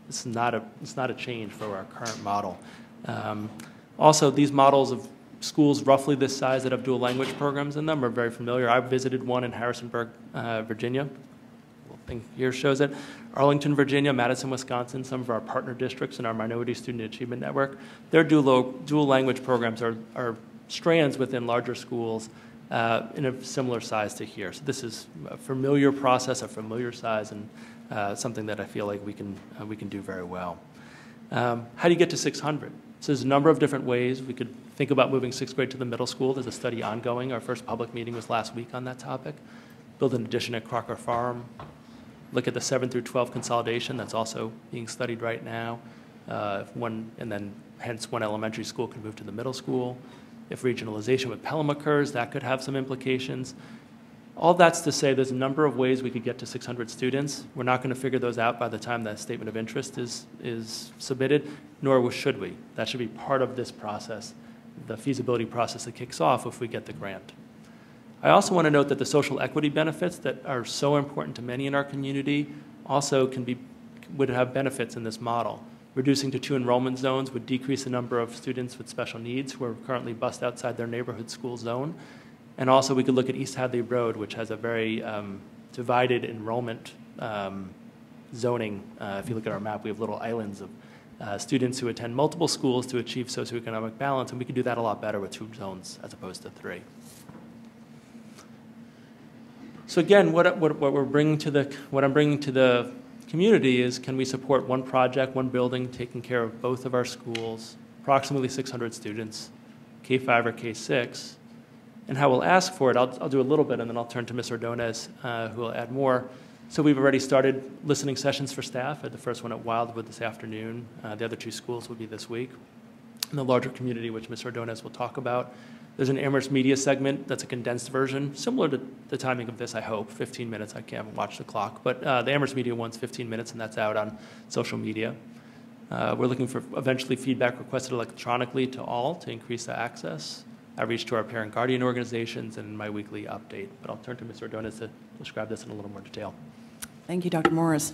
It's not a, it's not a change for our current model. Um, also, these models of schools roughly this size that have dual language programs in them are very familiar. I visited one in Harrisonburg, uh, Virginia. thing here shows it. Arlington, Virginia, Madison, Wisconsin, some of our partner districts in our Minority Student Achievement Network, their dual, dual language programs are, are strands within larger schools uh, in a similar size to here. So this is a familiar process, a familiar size, and uh, something that I feel like we can, uh, we can do very well. Um, how do you get to 600? So there's a number of different ways. We could think about moving sixth grade to the middle school. There's a study ongoing. Our first public meeting was last week on that topic. Build an addition at Crocker Farm. Look at the 7 through 12 consolidation. That's also being studied right now. Uh, one, and then hence one elementary school could move to the middle school. If regionalization with Pelham occurs, that could have some implications. All that's to say there's a number of ways we could get to 600 students. We're not going to figure those out by the time that statement of interest is, is submitted, nor should we. That should be part of this process, the feasibility process that kicks off if we get the grant. I also want to note that the social equity benefits that are so important to many in our community also can be, would have benefits in this model. Reducing to two enrollment zones would decrease the number of students with special needs who are currently bused outside their neighborhood school zone and also, we could look at East Hadley Road, which has a very um, divided enrollment um, zoning. Uh, if you look at our map, we have little islands of uh, students who attend multiple schools to achieve socioeconomic balance, and we could do that a lot better with two zones as opposed to three. So again, what, what, what we're bringing to the, what I'm bringing to the community is can we support one project, one building, taking care of both of our schools, approximately 600 students, K-5 or K-6, and how we'll ask for it. I'll, I'll do a little bit and then I'll turn to Ms. Ordonez, uh, who will add more. So we've already started listening sessions for staff. At the first one at Wildwood this afternoon. Uh, the other two schools will be this week. In the larger community, which Ms. Ordonez will talk about, there's an Amherst Media segment that's a condensed version, similar to the timing of this, I hope, 15 minutes. I can't watch the clock. But uh, the Amherst Media one's 15 minutes, and that's out on social media. Uh, we're looking for eventually feedback requested electronically to all to increase the access outreach to our parent guardian organizations, and my weekly update. But I'll turn to Ms. Ordonez to describe this in a little more detail. Thank you, Dr. Morris.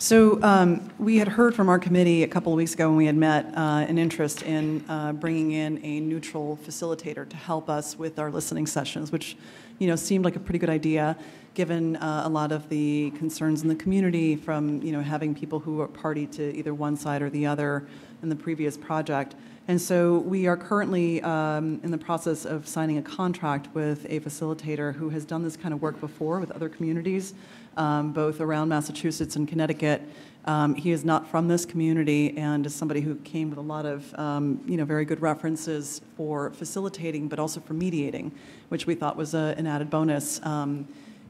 So um, we had heard from our committee a couple of weeks ago when we had met uh, an interest in uh, bringing in a neutral facilitator to help us with our listening sessions, which you know seemed like a pretty good idea, given uh, a lot of the concerns in the community from you know having people who are party to either one side or the other in the previous project. And so we are currently um, in the process of signing a contract with a facilitator who has done this kind of work before with other communities, um, both around Massachusetts and Connecticut. Um, he is not from this community and is somebody who came with a lot of, um, you know, very good references for facilitating, but also for mediating, which we thought was a, an added bonus.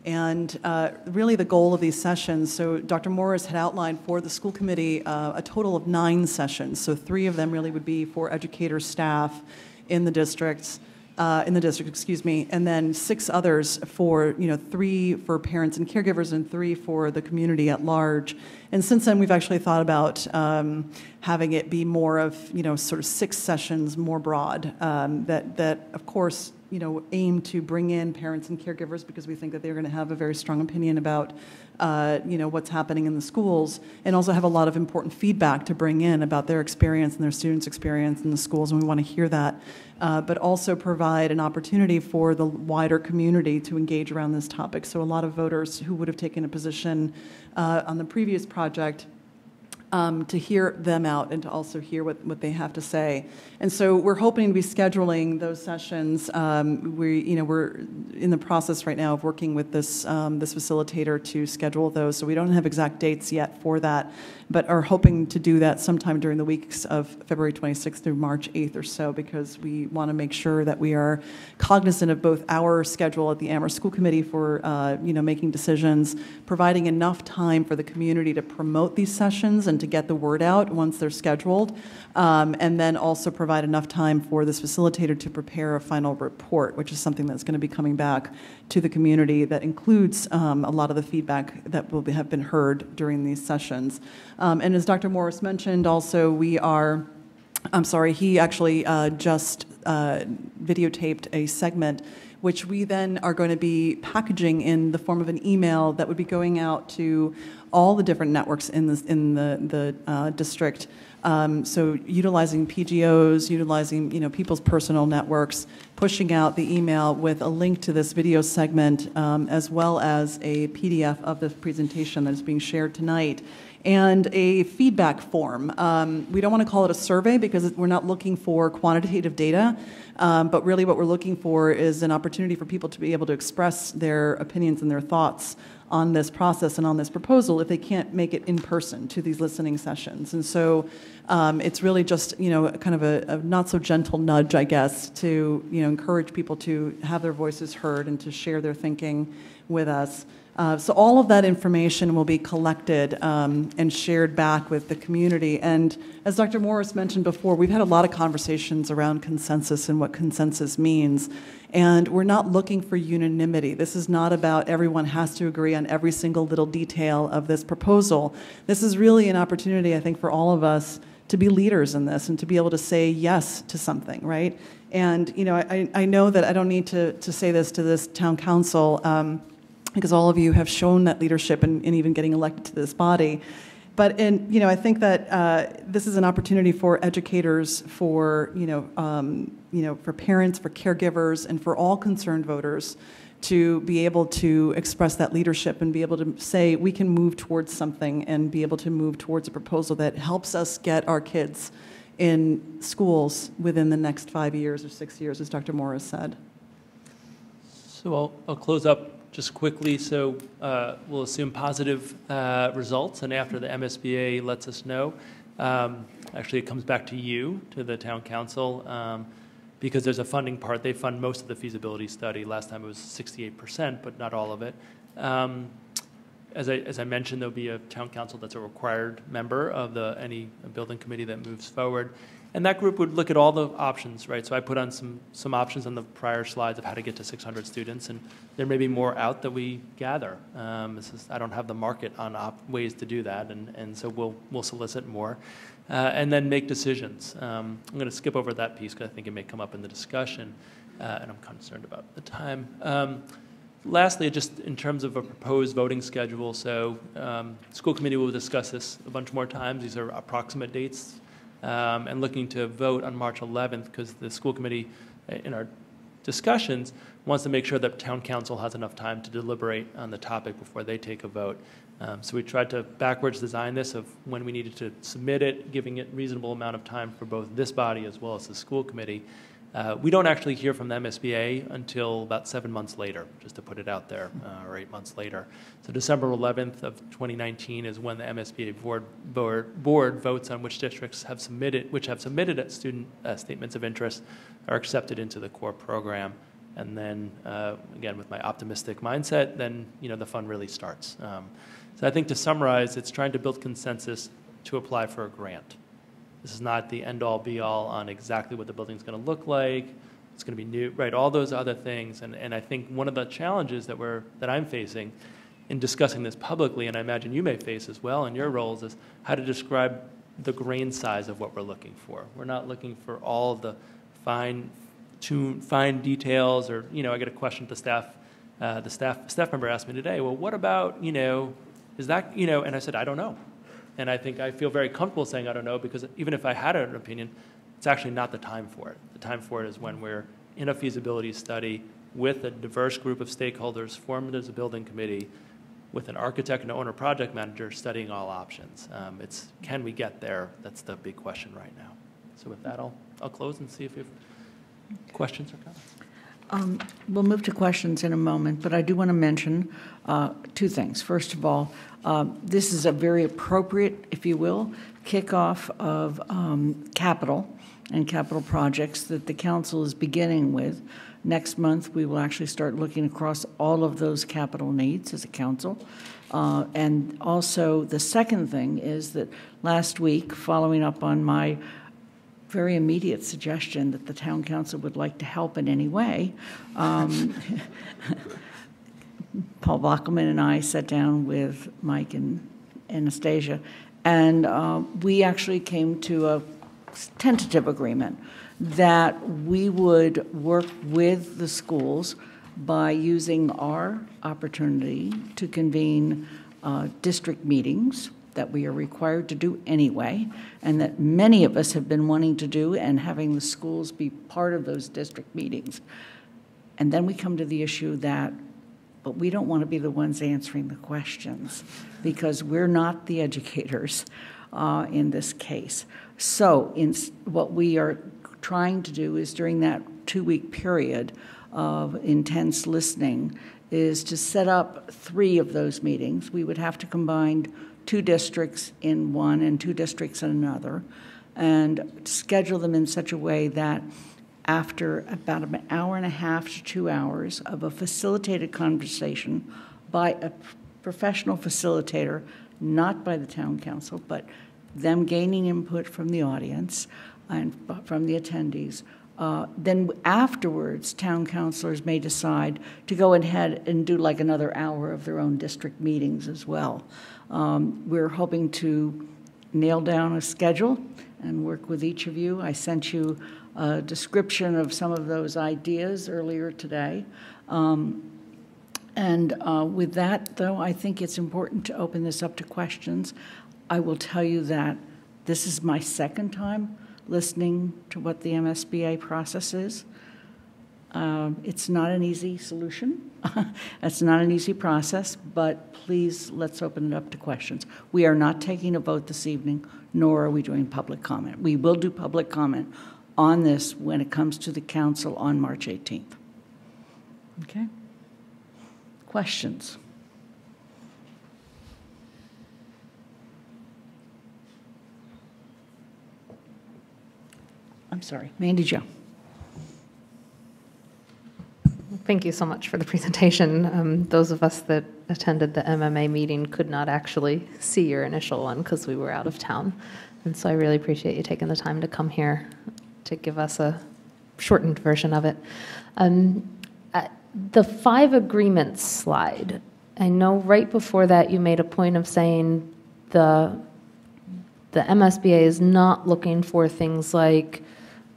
And uh, really, the goal of these sessions so, Dr. Morris had outlined for the school committee uh, a total of nine sessions. So, three of them really would be for educator staff in the districts, uh, in the district, excuse me, and then six others for, you know, three for parents and caregivers and three for the community at large. And since then, we've actually thought about um, having it be more of, you know, sort of six sessions, more broad, um, that, that, of course, you know, aim to bring in parents and caregivers because we think that they're going to have a very strong opinion about, uh, you know, what's happening in the schools, and also have a lot of important feedback to bring in about their experience and their students' experience in the schools, and we want to hear that. Uh, but also provide an opportunity for the wider community to engage around this topic. So a lot of voters who would have taken a position uh, on the previous project um, to hear them out and to also hear what, what they have to say. And so we're hoping to be scheduling those sessions. Um, we, you know, we're in the process right now of working with this, um, this facilitator to schedule those. So we don't have exact dates yet for that, but are hoping to do that sometime during the weeks of February 26th through March 8th or so, because we want to make sure that we are cognizant of both our schedule at the Amherst School Committee for, uh, you know, making decisions, providing enough time for the community to promote these sessions and to get the word out once they're scheduled, um, and then also provide enough time for this facilitator to prepare a final report, which is something that's going to be coming back to the community that includes um, a lot of the feedback that will be, have been heard during these sessions. Um, and as Dr. Morris mentioned, also we are. I'm sorry, he actually uh, just uh, videotaped a segment which we then are going to be packaging in the form of an email that would be going out to all the different networks in, this, in the, the uh, district. Um, so utilizing PGOs, utilizing you know people's personal networks, pushing out the email with a link to this video segment, um, as well as a PDF of the presentation that is being shared tonight and a feedback form. Um, we don't want to call it a survey because we're not looking for quantitative data, um, but really what we're looking for is an opportunity for people to be able to express their opinions and their thoughts on this process and on this proposal if they can't make it in person to these listening sessions. And so um, it's really just, you know, kind of a, a, not so gentle nudge, I guess, to, you know, encourage people to have their voices heard and to share their thinking with us. Uh, so all of that information will be collected um, and shared back with the community. And as Dr. Morris mentioned before, we've had a lot of conversations around consensus and what consensus means. And we're not looking for unanimity. This is not about everyone has to agree on every single little detail of this proposal. This is really an opportunity, I think, for all of us to be leaders in this and to be able to say yes to something, right? And you know, I, I know that I don't need to, to say this to this town council. Um, because all of you have shown that leadership in, in even getting elected to this body. But in, you know, I think that uh, this is an opportunity for educators, for you know, um, you know, for parents, for caregivers, and for all concerned voters to be able to express that leadership and be able to say we can move towards something and be able to move towards a proposal that helps us get our kids in schools within the next five years or six years, as Dr. Morris said. So I'll, I'll close up just quickly, so uh, we'll assume positive uh, results, and after the MSBA lets us know, um, actually it comes back to you, to the town council, um, because there's a funding part. They fund most of the feasibility study. Last time it was 68%, but not all of it. Um, as I, as I mentioned, there'll be a town council that's a required member of the any building committee that moves forward. And that group would look at all the options, right? So I put on some, some options on the prior slides of how to get to 600 students, and there may be more out that we gather. Um, is, I don't have the market on ways to do that, and, and so we'll, we'll solicit more. Uh, and then make decisions. Um, I'm going to skip over that piece because I think it may come up in the discussion, uh, and I'm concerned about the time. Um, lastly, just in terms of a proposed voting schedule, so um, school committee will discuss this a bunch more times. These are approximate dates um, and looking to vote on March 11th because the school committee, uh, in our discussions, wants to make sure that town council has enough time to deliberate on the topic before they take a vote. Um, so we tried to backwards design this of when we needed to submit it, giving it reasonable amount of time for both this body as well as the school committee. Uh, we don't actually hear from the MSBA until about seven months later, just to put it out there, uh, or eight months later. So December 11th of 2019 is when the MSBA board, board, board votes on which districts have submitted, which have submitted student uh, statements of interest, are accepted into the core program. And then, uh, again, with my optimistic mindset, then you know the fun really starts. Um, so I think to summarize, it's trying to build consensus to apply for a grant. This is not the end all be all on exactly what the building's going to look like. it's going to be new, right? All those other things, and and I think one of the challenges that we're that I'm facing in discussing this publicly, and I imagine you may face as well in your roles, is how to describe the grain size of what we're looking for. We're not looking for all of the fine tune, fine details, or you know, I get a question to staff. Uh, the staff staff member asked me today, well, what about you know, is that you know? And I said, I don't know. And I think I feel very comfortable saying I don't know because even if I had an opinion, it's actually not the time for it. The time for it is when we're in a feasibility study with a diverse group of stakeholders, formed as a building committee, with an architect and owner project manager studying all options. Um, it's can we get there? That's the big question right now. So with that, I'll, I'll close and see if you have questions or comments. Um, We'll move to questions in a moment, but I do want to mention uh, two things. First of all, um, this is a very appropriate, if you will, kickoff of um, capital and capital projects that the council is beginning with. Next month, we will actually start looking across all of those capital needs as a council. Uh, And also, the second thing is that last week, following up on my very immediate suggestion that the town council would like to help in any way. Um, Paul Bockelman and I sat down with Mike and Anastasia, and uh, we actually came to a tentative agreement that we would work with the schools by using our opportunity to convene uh, district meetings that we are required to do anyway, and that many of us have been wanting to do, and having the schools be part of those district meetings. And then we come to the issue that, but we don't want to be the ones answering the questions, because we're not the educators uh, in this case. So in, what we are trying to do is during that two-week period of intense listening is to set up three of those meetings. We would have to combine two districts in one and two districts in another, and schedule them in such a way that after about an hour and a half to two hours of a facilitated conversation by a professional facilitator, not by the town council, but them gaining input from the audience and from the attendees. Uh, then afterwards, town councilors may decide to go ahead and do like another hour of their own district meetings as well. Um, we're hoping to nail down a schedule and work with each of you. I sent you a description of some of those ideas earlier today. Um, and uh, with that, though, I think it's important to open this up to questions. I will tell you that this is my second time listening to what the MSBA process is. Um, It's not an easy solution. It's not an easy process, but please, let's open it up to questions. We are not taking a vote this evening, nor are we doing public comment. We will do public comment on this when it comes to the council on March 18th. Okay? Questions? I'm sorry, Mandi Jo. Thank you so much for the presentation. Um, Those of us that attended the MMA meeting could not actually see your initial one because we were out of town. And so I really appreciate you taking the time to come here to give us a shortened version of it. Um, uh, The five agreements slide, I know right before that you made a point of saying the, the MSBA is not looking for things like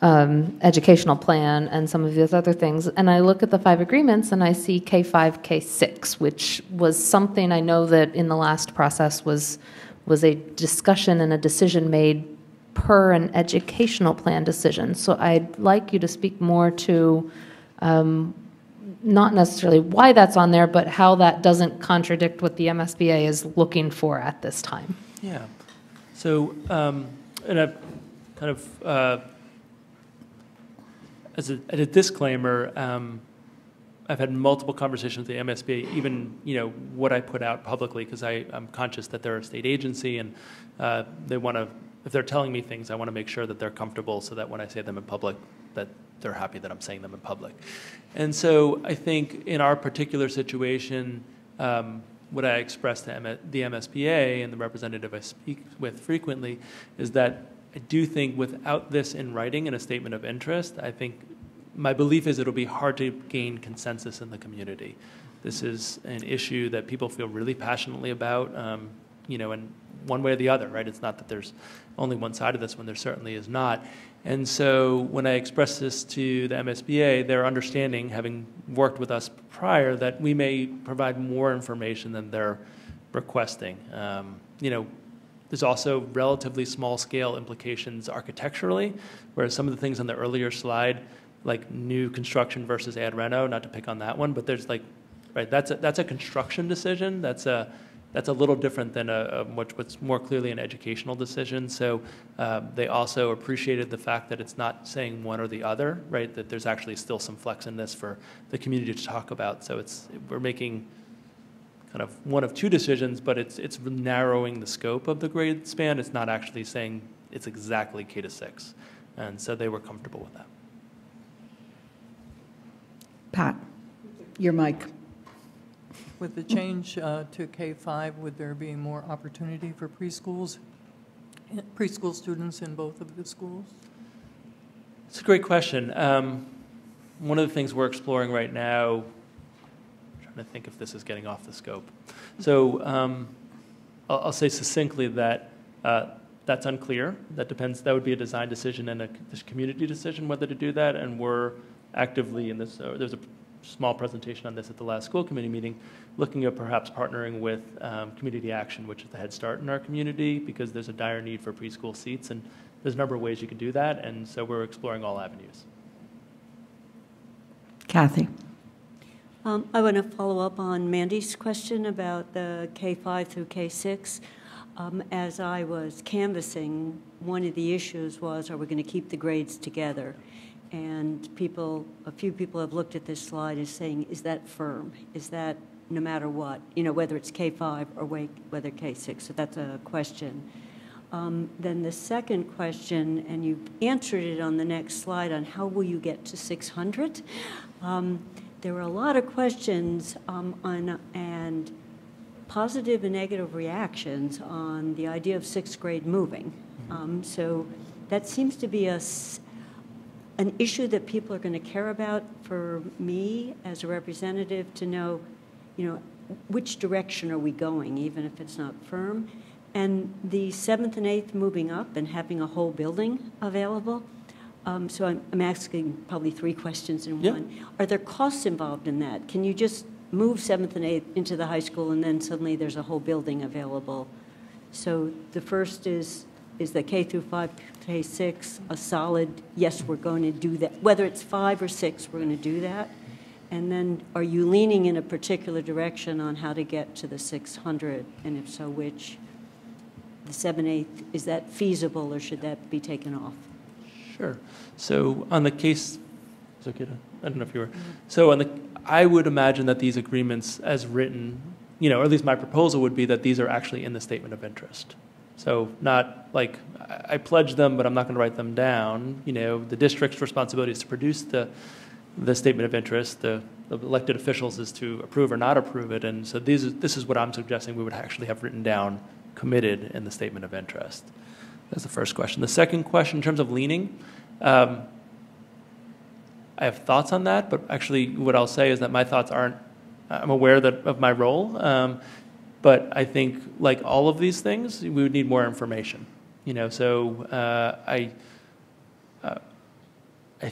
um, educational plan and some of these other things. And I look at the five agreements and I see K5, K6, which was something I know that in the last process was was a discussion and a decision made per an educational plan decision. So I'd like you to speak more to um, not necessarily why that's on there, but how that doesn't contradict what the MSBA is looking for at this time. Yeah. So, um, and a kind of uh, as a, as a disclaimer, um, I've had multiple conversations with the MSBA, even you know what I put out publicly, because I'm conscious that they're a state agency and uh, they want to. If they're telling me things, I want to make sure that they're comfortable, so that when I say them in public, that they're happy that I'm saying them in public. And so I think in our particular situation, um, what I express to M- the MSBA and the representative I speak with frequently is that I do think without this in writing and a statement of interest, I think my belief is it'll be hard to gain consensus in the community. This is an issue that people feel really passionately about, um, you know, and one way or the other, right? It's not that there's only one side of this one, there certainly is not. And so when I expressed this to the MSBA, their understanding, having worked with us prior, that we may provide more information than they're requesting. Um, you know, there's also relatively small scale implications architecturally, whereas some of the things on the earlier slide, like new construction versus ad reno, not to pick on that one, but there's like, right, that's a, that's a construction decision. That's a that's a little different than a, a much, what's more clearly an educational decision. So uh, they also appreciated the fact that it's not saying one or the other, right? That there's actually still some flex in this for the community to talk about. So it's we're making kind of one of two decisions, but it's it's narrowing the scope of the grade span. It's not actually saying it's exactly K to six, and so they were comfortable with that. Pat, your mic. With the change uh, to K-5, would there be more opportunity for preschools, preschool students in both of the schools? It's a great question. Um, one of the things we're exploring right now, I'm trying to think if this is getting off the scope. So um, I'll, I'll, say succinctly that uh, that's unclear. That depends. That would be a design decision and a community decision whether to do that. And we're actively in this. Uh, there's a small presentation on this at the last school committee meeting, looking at perhaps partnering with um, Community Action, which is the Head Start in our community, because there's a dire need for preschool seats, and there's a number of ways you can do that, and so we're exploring all avenues. Kathy. Um, I want to follow up on Mandi's question about the K5 through K6. Um, as I was canvassing, one of the issues was, are we going to keep the grades together? And people, a few people have looked at this slide as saying, is that firm? Is that no matter what? You know, whether it's K5 or whether K6. So that's a question. Um, then the second question, and you answered it on the next slide on how will you get to 600? Um, there were a lot of questions um, on and positive and negative reactions on the idea of sixth grade moving. Um, so that seems to be a an issue that people are going to care about for me as a representative to know, you know, which direction are we going, even if it's not firm. And the seventh and eighth moving up and having a whole building available. Um, so I'm, I'm, asking probably three questions in yep. one. Are there costs involved in that? Can you just move seventh and eighth into the high school and then suddenly there's a whole building available? So the first is is the K through 5, K 6, a solid, yes, we're going to do that. Whether it's 5 or 6, we're going to do that. And then are you leaning in a particular direction on how to get to the 600? And if so, which? The 7 8, is that feasible or should that be taken off? Sure. So on the case, okay I don't know if you were. So on the, I would imagine that these agreements as written, you know, or at least my proposal would be that these are actually in the statement of interest. So not like I pledge them, but I'm not going to write them down. You know, the district's responsibility is to produce the the statement of interest. The, the elected officials is to approve or not approve it. And so these, this is what I'm suggesting we would actually have written down, committed in the statement of interest. That's the first question. The second question, in terms of leaning, um, I have thoughts on that, but actually, what I'll say is that my thoughts aren't. I'm aware that of my role. Um, but I think, like all of these things, we would need more information. You know, so uh, I, uh, I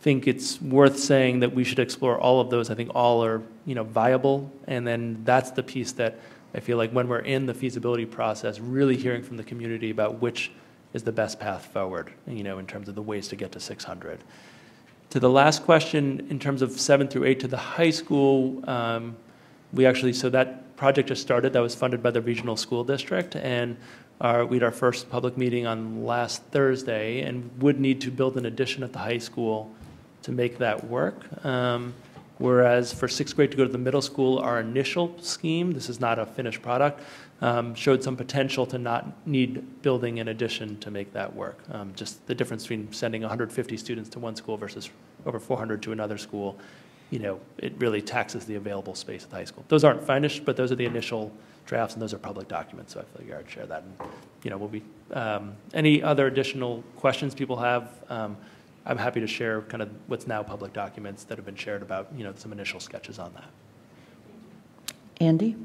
think it's worth saying that we should explore all of those. I think all are, you know, viable, and then that's the piece that I feel like when we're in the feasibility process, really hearing from the community about which is the best path forward. You know, in terms of the ways to get to 600. To the last question, in terms of seven through eight to the high school, um, we actually so that project just started that was funded by the regional school district, and our, we had our first public meeting on last Thursday, and would need to build an addition at the high school to make that work. Um, whereas for sixth grade to go to the middle school, our initial scheme, this is not a finished product, um, showed some potential to not need building an addition to make that work. Um, just the difference between sending 150 students to one school versus over 400 to another school you know, it really taxes the available space at the high school. Those aren't finished, but those are the initial drafts, and those are public documents, so I feel like I'd share that. And, you know, we'll be, um, any other additional questions people have, um, I'm happy to share kind of what's now public documents that have been shared about, you know, some initial sketches on that. Andy?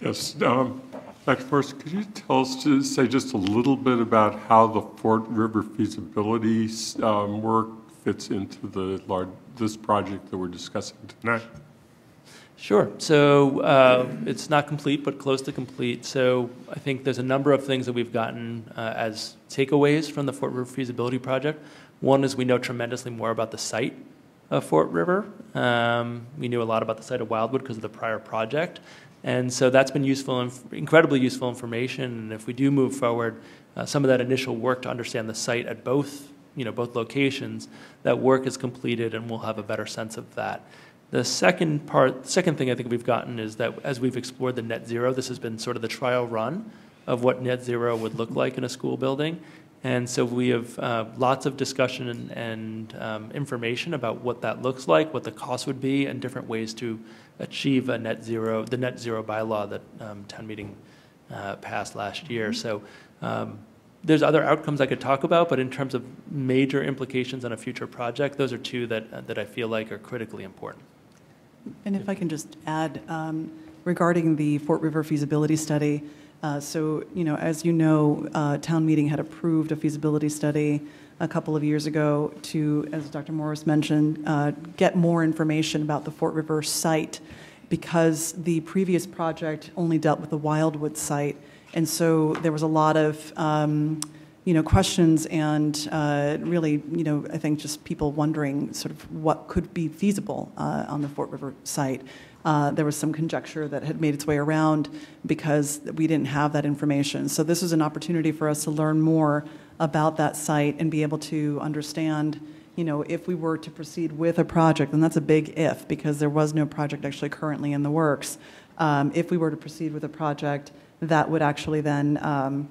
Yes, um, Dr. Morris, could you tell us, to say just a little bit about how the Fort River feasibility um, work fits into the large, this project that we're discussing tonight? Sure. So uh, it's not complete, but close to complete. So I think there's a number of things that we've gotten uh, as takeaways from the Fort River feasibility project. One is we know tremendously more about the site of Fort River. Um, we knew a lot about the site of Wildwood because of the prior project. And so that's been useful, and incredibly useful information. And if we do move forward, uh, some of that initial work to understand the site at both, you know, both locations, that work is completed and we'll have a better sense of that. The second part, second thing I think we've gotten is that as we've explored the net zero, this has been sort of the trial run of what net zero would look like in a school building. And so we have uh, lots of discussion and, and um, information about what that looks like, what the cost would be, and different ways to achieve a net zero, the net zero bylaw that um, town meeting uh, passed last year. So um, there's other outcomes I could talk about, but in terms of major implications on a future project, those are two that, that I feel like are critically important. And if I can just add, um, regarding the Fort River feasibility study, uh, so, you know, as you know, uh, town meeting had approved a feasibility study a couple of years ago to, as Dr. Morris mentioned, uh, get more information about the Fort River site because the previous project only dealt with the Wildwood site. And so there was a lot of, um, you know, questions and uh, really, you know, I think just people wondering sort of what could be feasible uh, on the Fort River site. Uh, there was some conjecture that had made its way around because we didn't have that information. So this was an opportunity for us to learn more about that site and be able to understand, you know, if we were to proceed with a project, and that's a big if because there was no project actually currently in the works. Um, if we were to proceed with a project, that would actually then um,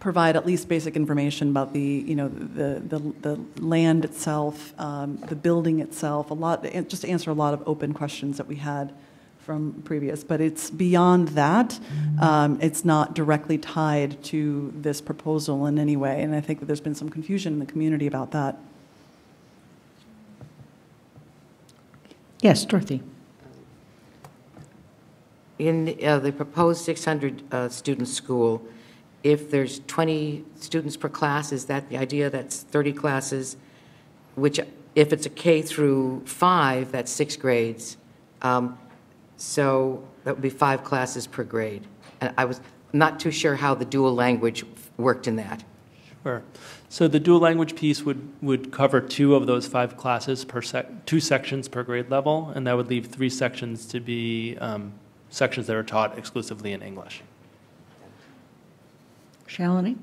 provide at least basic information about the, you know, the, the, the land itself, um, the building itself, a lot, just to answer a lot of open questions that we had from previous. But it's beyond that. Um, it's not directly tied to this proposal in any way. And I think that there's been some confusion in the community about that. Yes, Dorothy. In uh, the proposed 600-student uh, school, if there's 20 students per class, is that the idea? That's 30 classes, which if it's a K through five, that's six grades. Um, so that would be five classes per grade. And I was not too sure how the dual language worked in that. Sure. So the dual language piece would, would cover two of those five classes per sec, two sections per grade level, and that would leave three sections to be um, sections that are taught exclusively in English. Shalini?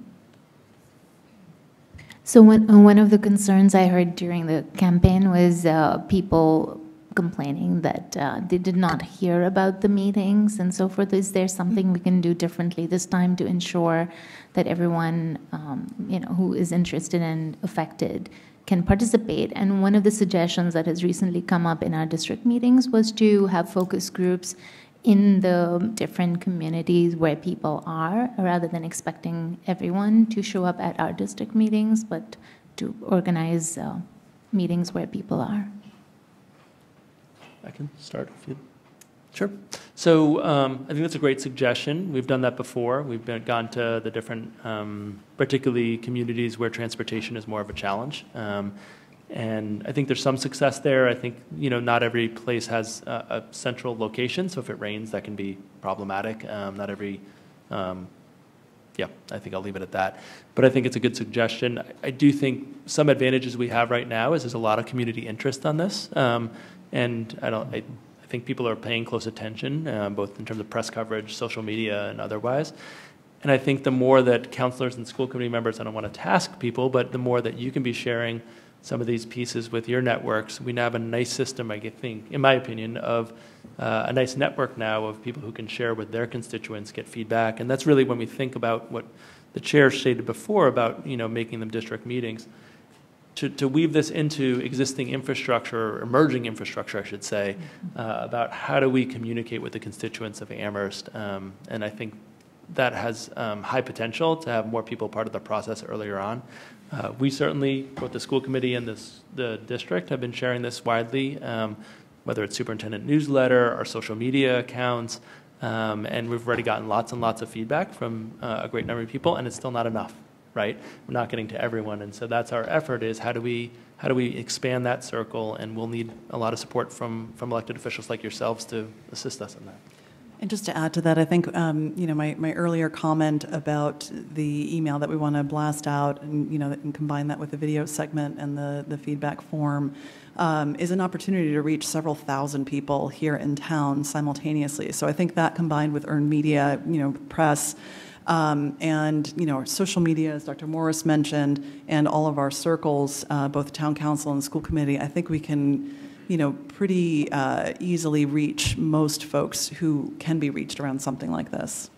So one, uh, one of the concerns I heard during the campaign was uh, people complaining that uh, they did not hear about the meetings and so forth. Is there something we can do differently this time to ensure that everyone, um, you know, who is interested and affected can participate? And one of the suggestions that has recently come up in our district meetings was to have focus groups in the different communities where people are, rather than expecting everyone to show up at our district meetings, but to organize uh, meetings where people are. I can start if you. Sure. So um, I think that's a great suggestion. We've done that before. We've been, gone to the different, um, particularly communities where transportation is more of a challenge. Um, and I think there's some success there. I think you know not every place has a, a central location, so if it rains, that can be problematic. Um, not every, um, yeah, I think I'll leave it at that. But I think it's a good suggestion. I, I, do think some advantages we have right now is there's a lot of community interest on this, um, and I don't. I, I, think people are paying close attention, uh, both in terms of press coverage, social media, and otherwise. And I think the more that councilors and school committee members, I don't want to task people, but the more that you can be sharing some of these pieces with your networks. We now have a nice system, I think, in my opinion, of uh, a nice network now of people who can share with their constituents, get feedback, and that's really when we think about what the chair stated before about you know making them district meetings. To, to weave this into existing infrastructure, or emerging infrastructure, I should say, uh, about how do we communicate with the constituents of Amherst, um, and I think that has um, high potential to have more people part of the process earlier on. Uh, We certainly, both the school committee and this, the district, have been sharing this widely, um, whether it's superintendent newsletter, our social media accounts, um, and we've already gotten lots and lots of feedback from uh, a great number of people, and it's still not enough, right? We're not getting to everyone, and so that's our effort is how do we, how do we expand that circle? And we'll need a lot of support from, from elected officials like yourselves to assist us in that. And just to add to that, I think, um, you know, my, my earlier comment about the email that we want to blast out and, you know, and combine that with the video segment and the, the feedback form um, is an opportunity to reach several thousand people here in town simultaneously. So I think that combined with earned media, you know, press, um, and you know, social media, as Dr. Morris mentioned, and all of our circles, uh, both town council and school committee, I think we can, you know, pretty uh, easily reach most folks who can be reached around something like this.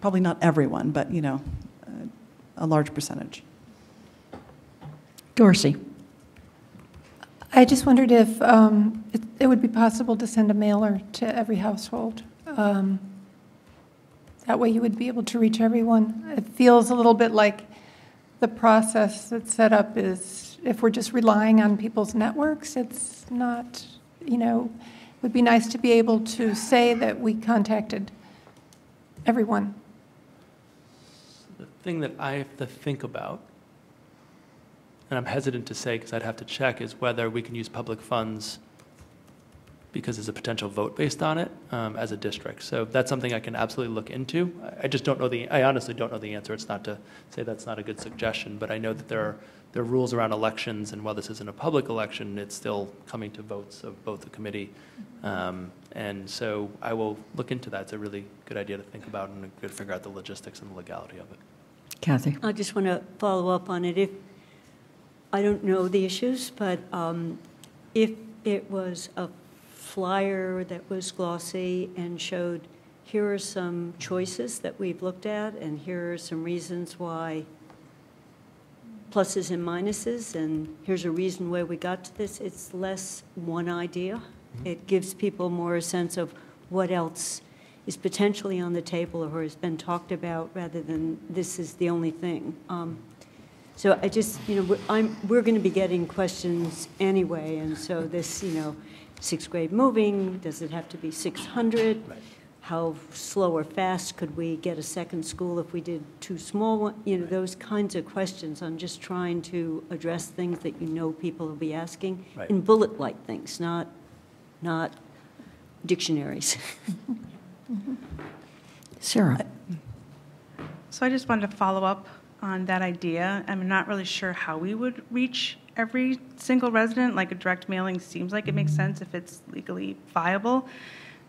Probably not everyone, but you know, uh, a large percentage. Darcy? I just wondered if um, it it would be possible to send a mailer to every household. Um, That way you would be able to reach everyone. It feels a little bit like the process that's set up is, if we're just relying on people's networks, it's not, you know, it would be nice to be able to say that we contacted everyone. The thing that I have to think about, and I'm hesitant to say because I'd have to check, is whether we can use public funds because there's a potential vote based on it um, as a district. So that's something I can absolutely look into. I- just don't know the, I honestly don't know the answer. It's not to say that's not a good suggestion, but I know that there are, there are rules around elections, and while this isn't a public election, it's still coming to votes of both the committee. Um, And so I will look into that. It's a really good idea to think about and good to figure out the logistics and the legality of it. Cathy? I just want to follow up on it. If, I don't know the issues, but um, if it was a flyer that was glossy and showed, here are some choices that we've looked at, and here are some reasons why, pluses and minuses, and here's a reason why we got to this, it's less one idea. It gives people more a sense of what else is potentially on the table or has been talked about, rather than this is the only thing. Um, So I just, you know, we're- I'm, we're going to be getting questions anyway, and so this, you know, sixth grade moving, does it have to be 600? How slow or fast could we get a second school if we did two small one? You know, those kinds of questions. I'm just trying to address things that you know people will be asking Right. in bullet-like things, not, not dictionaries. Sarah? So I just wanted to follow up on that idea. I'm not really sure how we would reach every single resident, like a direct mailing seems like it makes mm-hmm. sense if it's legally viable,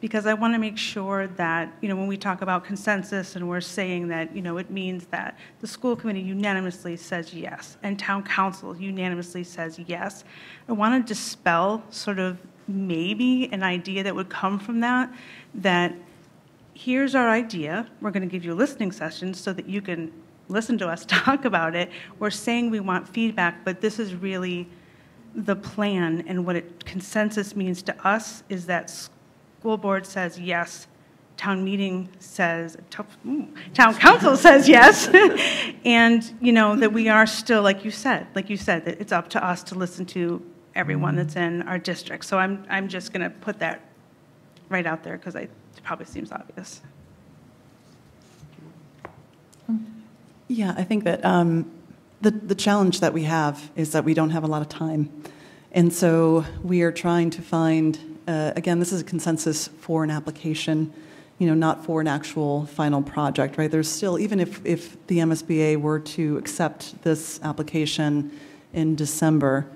because I want to make sure that, you know, when we talk about consensus and we're saying that, you know, it means that the school committee unanimously says yes, and town council unanimously says yes. I want to dispel sort of maybe an idea that would come from that, that here's our idea. We're going to give you a listening session so that you can listen to us talk about it. We're saying we want feedback, but this is really the plan. And what it, consensus means to us is that school board says yes, town meeting says, town council says yes, and you know that we are still, like you said, like you said, that it's up to us to listen to everyone that's in our district. So I'm I'm just going to put that right out there because it probably seems obvious. Yeah, I think that um, the, the challenge that we have is that we don't have a lot of time. And so we are trying to find, uh, again, this is a consensus for an application, you know, not for an actual final project, right? There's still, even if, if the MSBA were to accept this application in December,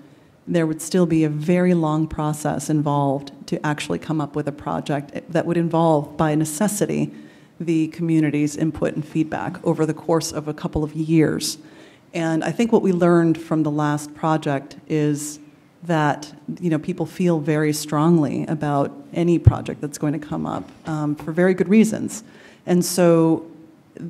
there would still be a very long process involved to actually come up with a project that would involve, by necessity, the community's input and feedback over the course of a couple of years. And I think what we learned from the last project is that you know people feel very strongly about any project that's going to come up um, for very good reasons. And so,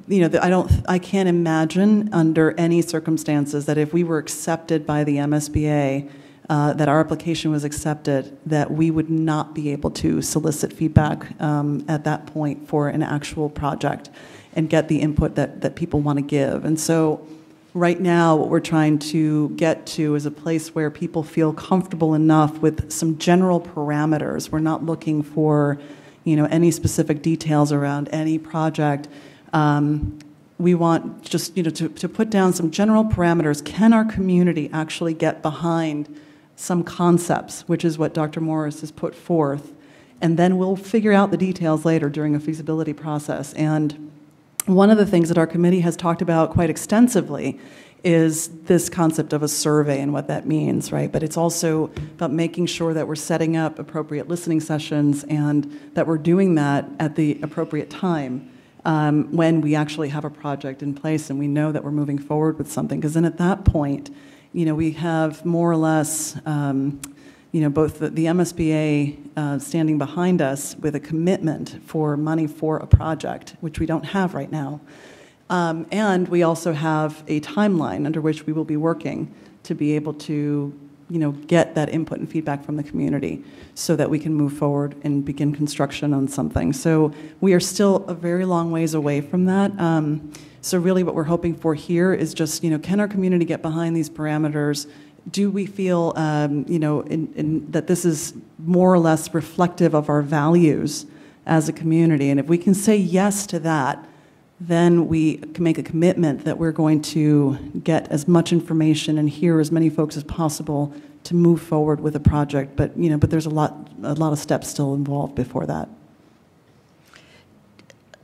you know, I don't, I can't imagine under any circumstances that if we were accepted by the MSBA, uh, that our application was accepted, that we would not be able to solicit feedback um, at that point for an actual project and get the input that, that people want to give. And so right now, what we're trying to get to is a place where people feel comfortable enough with some general parameters. We're not looking for, you know, any specific details around any project. Um, we want just, you know, to, to put down some general parameters. Can our community actually get behind some concepts, which is what Dr. Morris has put forth? And then we'll figure out the details later during a feasibility process. And one of the things that our committee has talked about quite extensively is this concept of a survey and what that means, right? But it's also about making sure that we're setting up appropriate listening sessions and that we're doing that at the appropriate time um, when we actually have a project in place and we know that we're moving forward with something. Because then at that point, you know, we have more or less, um, you know, both the, the MSBA uh, standing behind us with a commitment for money for a project, which we don't have right now. Um, and we also have a timeline under which we will be working to be able to you know, get that input and feedback from the community so that we can move forward and begin construction on something. So we are still a very long ways away from that. Um, so really what we're hoping for here is just, you know, can our community get behind these parameters? Do we feel, um, you know, in, in, that this is more or less reflective of our values as a community? And if we can say yes to that, then we can make a commitment that we're going to get as much information and hear as many folks as possible to move forward with a project. But you know, but there's a lot, a lot of steps still involved before that.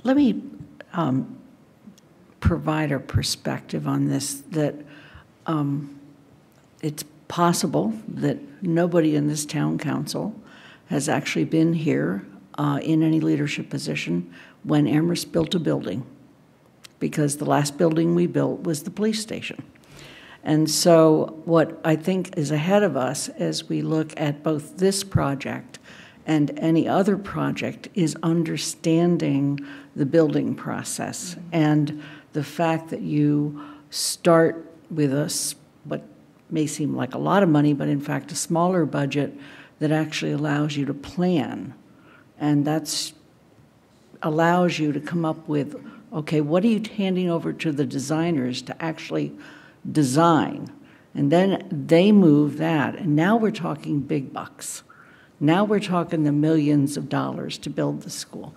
Let me um, provide a perspective on this. That um, it's possible that nobody in this town council has actually been here uh, in any leadership position when Amherst built a building because the last building we built was the police station. And so, what I think is ahead of us as we look at both this project and any other project is understanding the building process and the fact that you start with a what may seem like a lot of money, but in fact a smaller budget that actually allows you to plan, and that's allows you to come up with okay, what are you handing over to the designers to actually design? And then they move that, and now we're talking big bucks. Now we're talking the millions of dollars to build the school.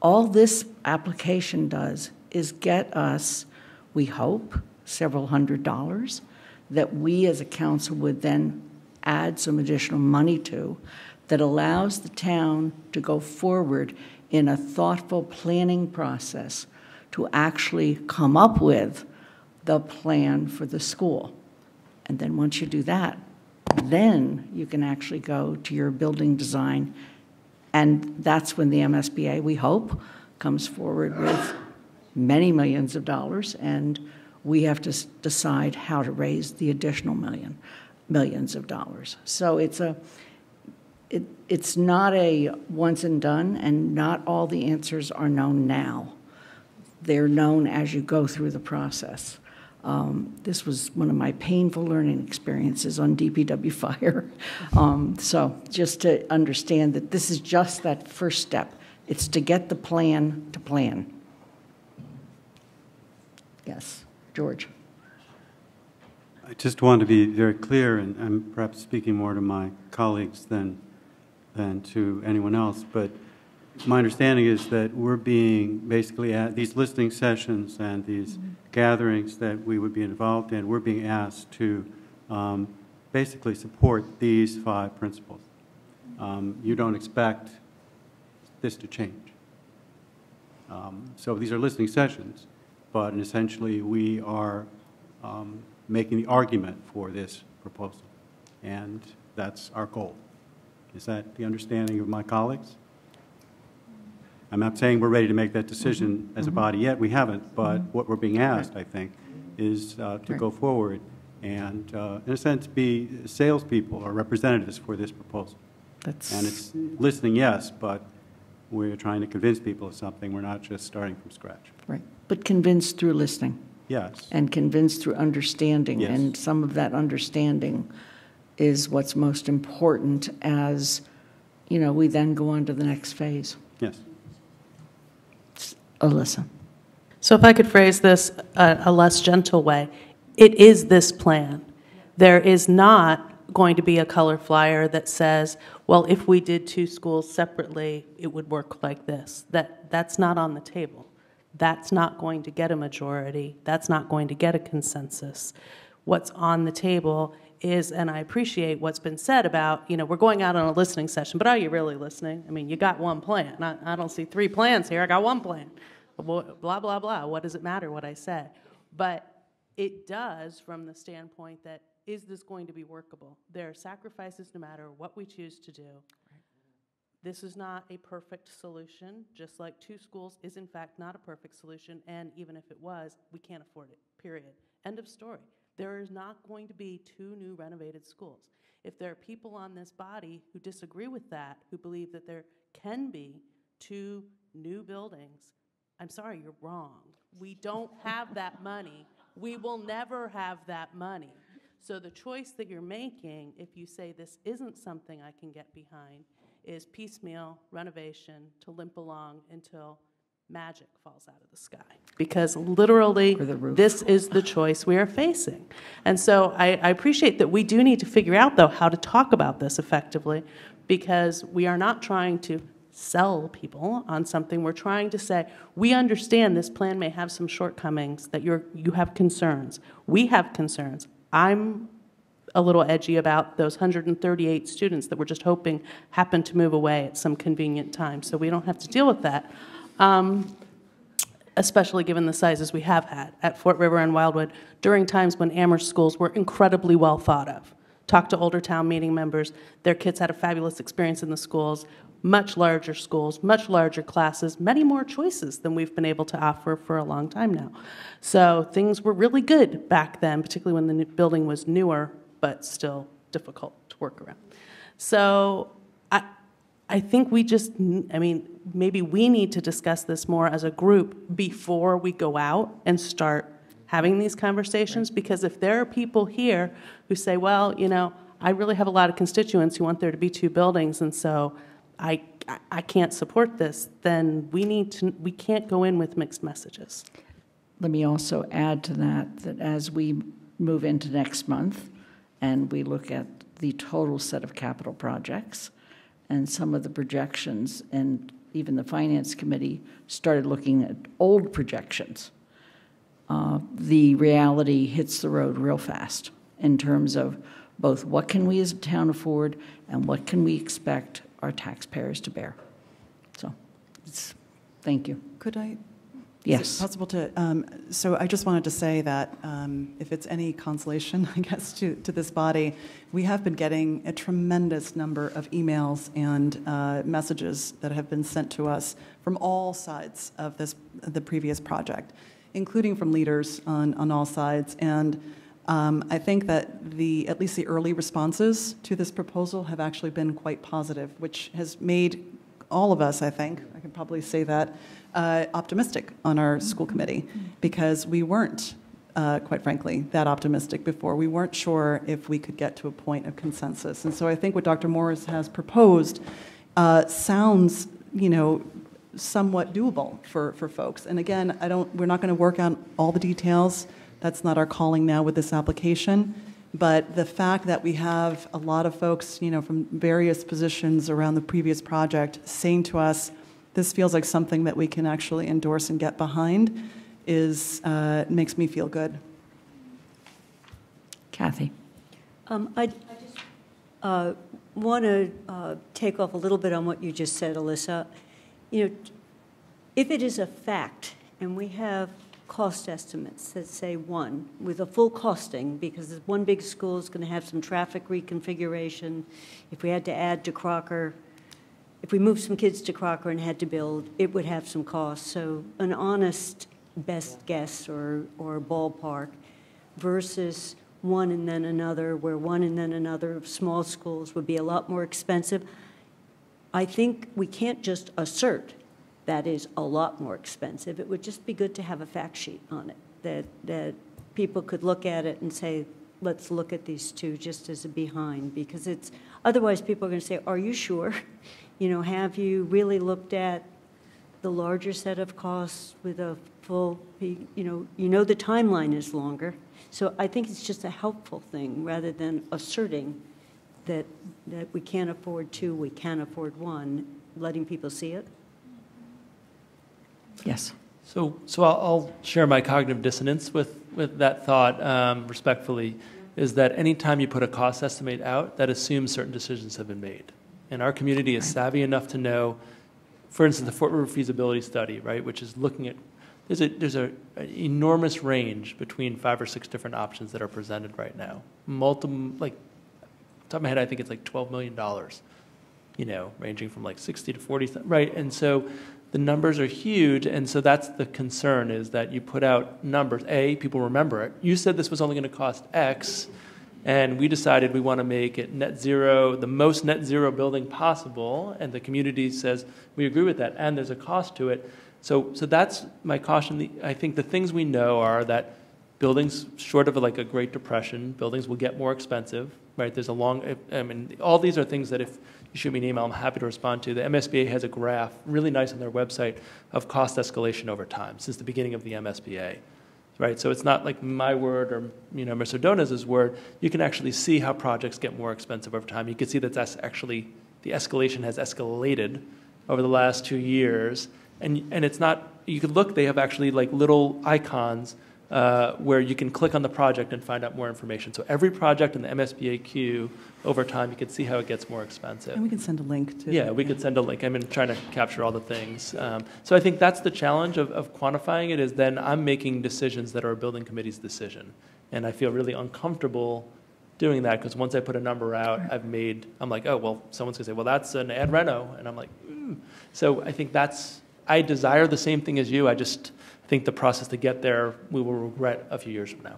All this application does is get us, we hope, several hundred dollars that we as a council would then add some additional money to that allows the town to go forward in a thoughtful planning process to actually come up with the plan for the school. And then once you do that, then you can actually go to your building design. And that's when the MSBA, we hope, comes forward with many millions of dollars, and we have to decide how to raise the additional million, millions of dollars. So it's a, it, it's not a once and done, and not all the answers are known now. They're known as you go through the process. Um, this was one of my painful learning experiences on DPW fire. Um, so just to understand that this is just that first step. It's to get the plan to plan. Yes, George. I just want to be very clear, and I'm perhaps speaking more to my colleagues than than to anyone else. But my understanding is that we're being basically at these listening sessions and these mm-hmm. gatherings that we would be involved in, we're being asked to um, basically support these five principles. Um, you don't expect this to change. Um, so these are listening sessions, but essentially we are um, making the argument for this proposal, and that's our goal. Is that the understanding of my colleagues? I'm not saying we're ready to make that decision as a body yet. We haven't, but what we're being asked, I think, is uh, to go forward and, uh, in a sense, be salespeople or representatives for this proposal. That's And it's listening, yes, but we're trying to convince people of something. We're not just starting from scratch. right, but convinced through listening Yes. and convinced through understanding. Yes. And some of that understanding is what's most important as, you know, we then go on to the next phase. Yes. Alisa. So if I could phrase this a, a less gentle way, it is this plan. There is not going to be a color flyer that says, well, if we did two schools separately, it would work like this. That, that's not on the table. That's not going to get a majority. That's not going to get a consensus. What's on the table is, and I appreciate what's been said about, you know, we're going out on a listening session, but are you really listening? I mean, you got one plan. I, I don't see three plans here. I got one plan. Blah, blah, blah. What does it matter what I said? But it does from the standpoint that is this going to be workable? There are sacrifices no matter what we choose to do. This is not a perfect solution, just like two schools is in fact not a perfect solution, and even if it was, we can't afford it, period. End of story. There is not going to be two new renovated schools. If there are people on this body who disagree with that, who believe that there can be two new buildings, I'm sorry, you're wrong. We don't have that money. We will never have that money. So the choice that you're making, if you say this isn't something I can get behind, is piecemeal renovation to limp along until magic falls out of the sky. Because literally, this is the choice we are facing. And so I, I appreciate that we do need to figure out, though, how to talk about this effectively, because we are not trying to sell people on something. We're trying to say, we understand this plan may have some shortcomings, that you're, you have concerns. We have concerns. I'm a little edgy about those 138 students that we're just hoping happen to move away at some convenient time, so we don't have to deal with that. Um, especially given the sizes we have had at Fort River and Wildwood during times when Amherst schools were incredibly well thought of. Talked to older town meeting members, their kids had a fabulous experience in the schools, much larger schools, much larger classes, many more choices than we've been able to offer for a long time now. So things were really good back then, particularly when the new building was newer, but still difficult to work around. So I, I think we just, I mean, maybe we need to discuss this more as a group before we go out and start having these conversations, because if there are people here who say, well, you know, I really have a lot of constituents who want there to be two buildings, and so I, I can't support this, then we need to, we can't go in with mixed messages. Let me also add to that, that as we move into next month and we look at the total set of capital projects and some of the projections, and even the Finance Committee started looking at old projections, uh, the reality hits the road real fast in terms of both what can we as a town afford and what can we expect our taxpayers to bear. So, it's, thank you. Could I? Yes. Is it possible to, um, so I just wanted to say that um, if it's any consolation, I guess, to, to this body, we have been getting a tremendous number of emails and uh, messages that have been sent to us from all sides of this, the previous project, including from leaders on, on all sides. And um, I think that the, at least the early responses to this proposal have actually been quite positive, which has made all of us, I think, I can probably say that, uh, optimistic on our school committee because we weren't, uh, quite frankly, that optimistic before. We weren't sure if we could get to a point of consensus. And so I think what Dr. Morris has proposed uh, sounds, you know, somewhat doable for, for folks. And again, I don't, we're not going to work on all the details that's not our calling now with this application. But the fact that we have a lot of folks, you know, from various positions around the previous project saying to us, this feels like something that we can actually endorse and get behind, is uh, makes me feel good. Cathy. Um, I, I just uh, want to uh, take off a little bit on what you just said, Alisa. You know, if it is a fact, and we have cost estimates that say one, with a full costing, because one big school is going to have some traffic reconfiguration. If we had to add to Crocker, if we moved some kids to Crocker and had to build, it would have some cost. So an honest best guess or, or ballpark versus one and then another, where one and then another of small schools would be a lot more expensive. I think we can't just assert that is a lot more expensive. It would just be good to have a fact sheet on it, that, that people could look at it and say, let's look at these two just as a behind, because it's, otherwise people are going to say, are you sure? You know, have you really looked at the larger set of costs with a full, you know, you know the timeline is longer. So I think it's just a helpful thing, rather than asserting that, that we can't afford two, we can't afford one, letting people see it. Yes. So, so I'll, I'll share my cognitive dissonance with, with that thought um, respectfully, is that anytime you put a cost estimate out, that assumes certain decisions have been made. And our community is savvy enough to know, for instance, the Fort River feasibility study, right, which is looking at, there's a, there's a, an enormous range between five or six different options that are presented right now. Multiple, like, top of my head, I think it's like $12 million, you know, ranging from like 60 to 40, right? And so the numbers are huge, and so that's the concern is that you put out numbers. A, people remember it. You said this was only going to cost X, and we decided we want to make it net zero, the most net zero building possible, and the community says we agree with that, and there's a cost to it. So, so that's my caution. I think the things we know are that buildings, short of like a Great Depression, buildings will get more expensive, right? There's a long, I mean, all these are things that if shoot me an email, I'm happy to respond to. The MSBA has a graph, really nice on their website, of cost escalation over time since the beginning of the MSBA, right? So it's not like my word or you know Mr. Donaz's word. You can actually see how projects get more expensive over time. You can see that that's actually the escalation has escalated over the last two years, and and it's not. You could look; they have actually like little icons uh, where you can click on the project and find out more information. So every project in the MSBA queue, over time, you can see how it gets more expensive. And we can send a link to. Yeah, we could send a link. I'm in trying to capture all the things. Um, so I think that's the challenge of, of quantifying it is then I'm making decisions that are a building committee's decision. And I feel really uncomfortable doing that because once I put a number out, I've made, I'm like, oh, well, someone's going to say, well, that's an ad reno. And I'm like, mm. so I think that's, I desire the same thing as you. I just think the process to get there, we will regret a few years from now.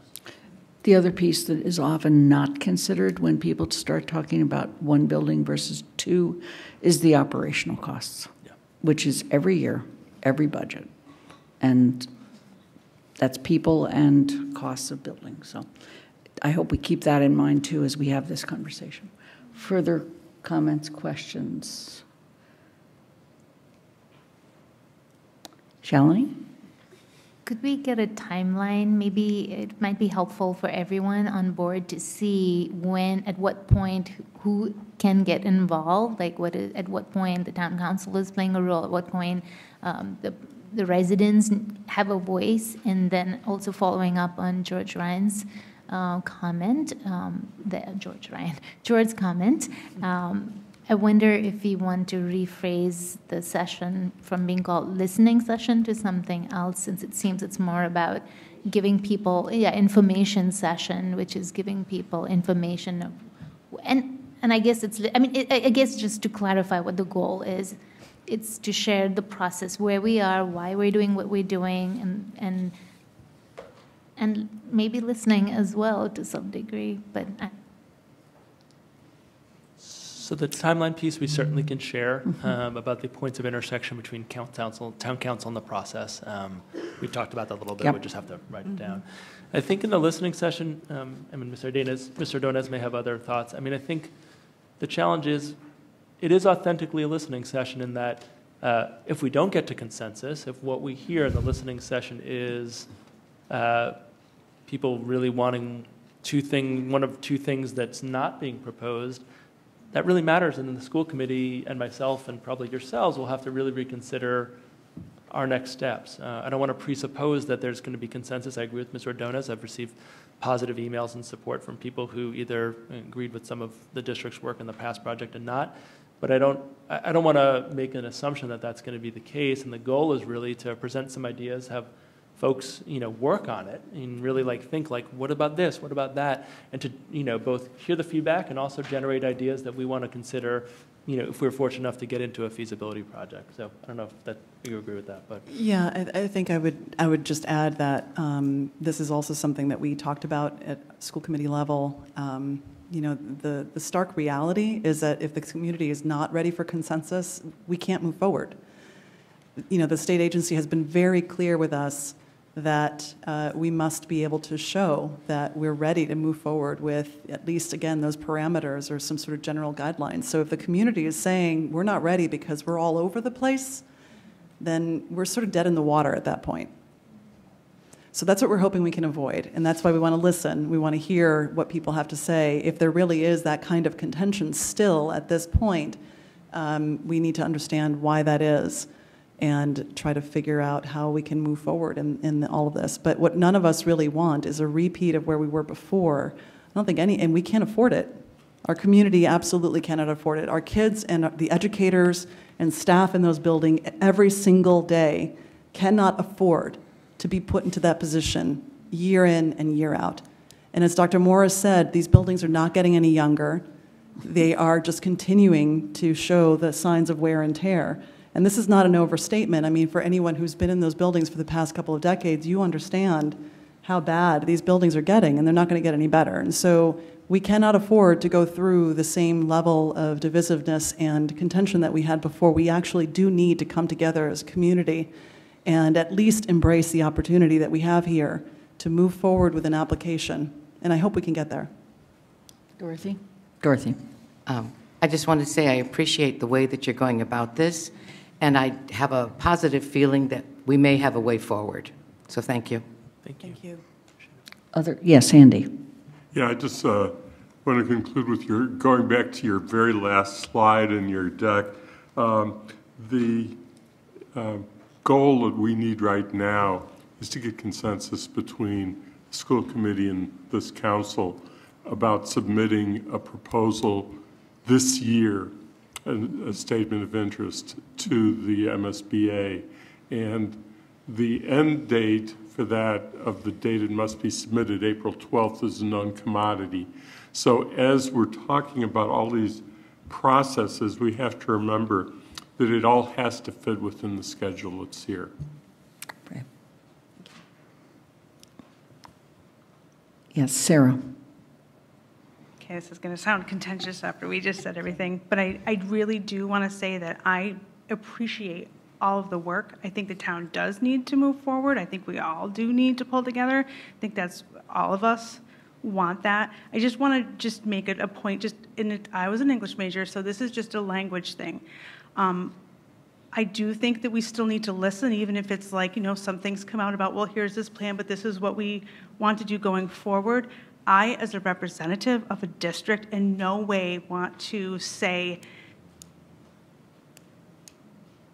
The other piece that is often not considered when people start talking about one building versus two is the operational costs, Yeah. which is every year, every budget. And that's people and costs of building. So I hope we keep that in mind too as we have this conversation. Further comments, questions? Shalini? Could we get a timeline? Maybe it might be helpful for everyone on board to see when, at what point, who can get involved. Like, what is, at what point the town council is playing a role. At what point um, the the residents have a voice, and then also following up on George Ryan's uh, comment, um, the George Ryan, George's comment. Um, I wonder if we want to rephrase the session from being called listening session to something else, since it seems it's more about giving people, yeah, information session, which is giving people information of, and and I guess it's, I mean, it, I guess just to clarify what the goal is, it's to share the process, where we are, why we're doing what we're doing, and and and maybe listening as well to some degree, but. I, So the timeline piece, we certainly can share um, about the points of intersection between count council, town council and the process. Um, we talked about that a little bit. Yep. We just have to write it down. I think in the listening session, um, I mean, Mr. Donez, Mr. Donez may have other thoughts. I mean, I think the challenge is, it is authentically a listening session in that uh, if we don't get to consensus, if what we hear in the listening session is uh, people really wanting two thing, one of two things that's not being proposed, that really matters. And then the school committee and myself and probably yourselves will have to really reconsider our next steps. Uh, I don't want to presuppose that there's going to be consensus. I agree with Ms. Ordonez. I've received positive emails and support from people who either agreed with some of the district's work in the past project and not. But I don't, I I don't want to make an assumption that that's going to be the case. And the goal is really to present some ideas, have folks, you know, work on it and really like think like, what about this? What about that? And to, you know, both hear the feedback and also generate ideas that we want to consider, you know, if we're fortunate enough to get into a feasibility project. So I don't know if that, you agree with that, but. Yeah, I, I think I would, I would just add that um, this is also something that we talked about at school committee level. Um, You know, the, the stark reality is that if the community is not ready for consensus, we can't move forward. You know, the state agency has been very clear with us that uh, we must be able to show that we're ready to move forward with at least, again, those parameters or some sort of general guidelines. So if the community is saying, we're not ready because we're all over the place, then we're sort of dead in the water at that point. So that's what we're hoping we can avoid. And that's why we want to listen. We want to hear what people have to say. If there really is that kind of contention still at this point, um, we need to understand why that is and try to figure out how we can move forward in, in all of this. But what none of us really want is a repeat of where we were before. I don't think any, and we can't afford it. Our community absolutely cannot afford it. Our kids and the educators and staff in those buildings every single day cannot afford to be put into that position year in and year out. And as Dr. Morris said, these buildings are not getting any younger. They are just continuing to show the signs of wear and tear. And this is not an overstatement. I mean, for anyone who's been in those buildings for the past couple of decades, you understand how bad these buildings are getting, and they're not going to get any better. And so we cannot afford to go through the same level of divisiveness and contention that we had before. We actually do need to come together as a community and at least embrace the opportunity that we have here to move forward with an application. And I hope we can get there. Dorothy? Dorothy? Um, I just wanted to say I appreciate the way that you're going about this, and I have a positive feeling that we may have a way forward. So thank you. Thank you. Thank you. Other, yes, Andy? Yeah, I just uh, want to conclude with your, going back to your very last slide in your deck. Um, The uh, goal that we need right now is to get consensus between the school committee and this council about submitting a proposal this year, a, a statement of interest to the MSBA. And the end date for that of the date it must be submitted, April 12th, is a known commodity. So as we're talking about all these processes, we have to remember that it all has to fit within the schedule that's here. Yes, Sarah? Okay, this is going to sound contentious after we just said everything, but I, I really do want to say that I appreciate all of the work. I think the town does need to move forward. I think we all do need to pull together. I think that's all of us want that. I just want to just make it a point. Just in it, I was an English major, so this is just a language thing. Um, I do think that we still need to listen, even if it's like, you know, some things come out about, well, here's this plan, but this is what we want to do going forward. I, as a representative of a district, in no way want to say,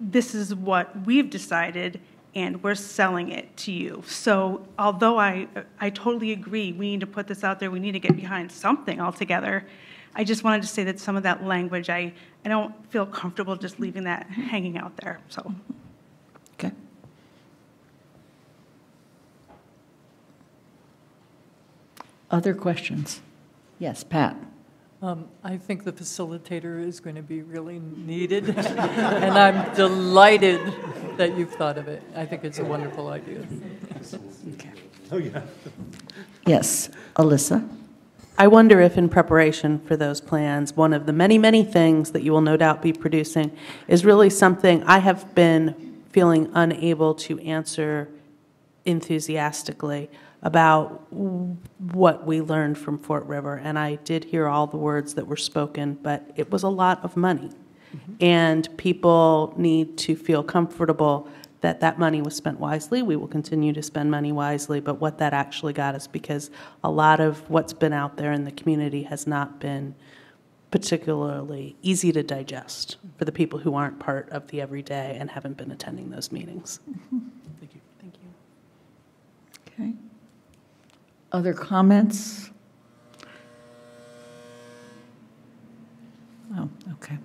this is what we've decided and we're selling it to you. So although I, I totally agree, we need to put this out there, we need to get behind something altogether, I just wanted to say that some of that language, I, I don't feel comfortable just leaving that hanging out there, so. Other questions? Yes, Pat? Um, I think the facilitator is going to be really needed, and I'm delighted that you've thought of it. I think it's a wonderful idea. Okay. Oh, yeah. Yes, Alisa? I wonder if, in preparation for those plans, one of the many, many things that you will no doubt be producing is really something I have been feeling unable to answer enthusiastically about what we learned from Fort River. And I did hear all the words that were spoken, but it was a lot of money. Mm-hmm. And people need to feel comfortable that that money was spent wisely. We will continue to spend money wisely, but what that actually got us, because a lot of what's been out there in the community has not been particularly easy to digest for the people who aren't part of the everyday and haven't been attending those meetings. Thank you. Thank you. Okay. Other comments? Oh, okay.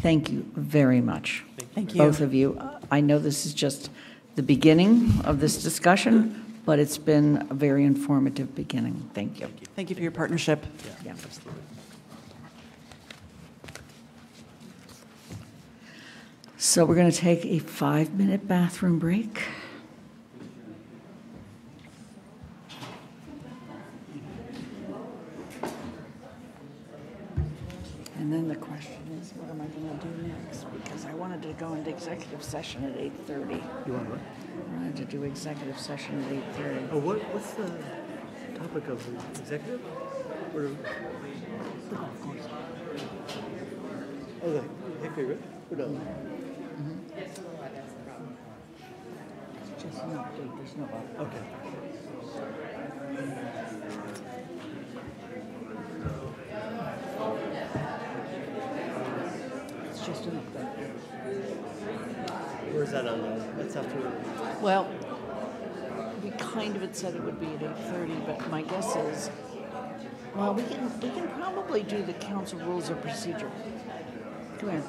Thank you very much. Thank you. Both of you. I know this is just the beginning of this discussion, but it's been a very informative beginning. Thank you. Thank you for your partnership. Yeah. absolutely. So we're going to take a five-minute bathroom break. And then the question is, what am I going to do next? Because I wanted to go into executive session at 8:30. You want what? I wanted to do executive session at 8:30. Oh, what, what's the topic of the executive? Or, oh, the Hickory Ridge? Or no? Just an update, there's no vote. Okay. It's just an update. That on the, that's after, Well, we kind of had said it would be at 8:30, but my guess is, well, we can, we can probably do the council rules of procedure. Come here.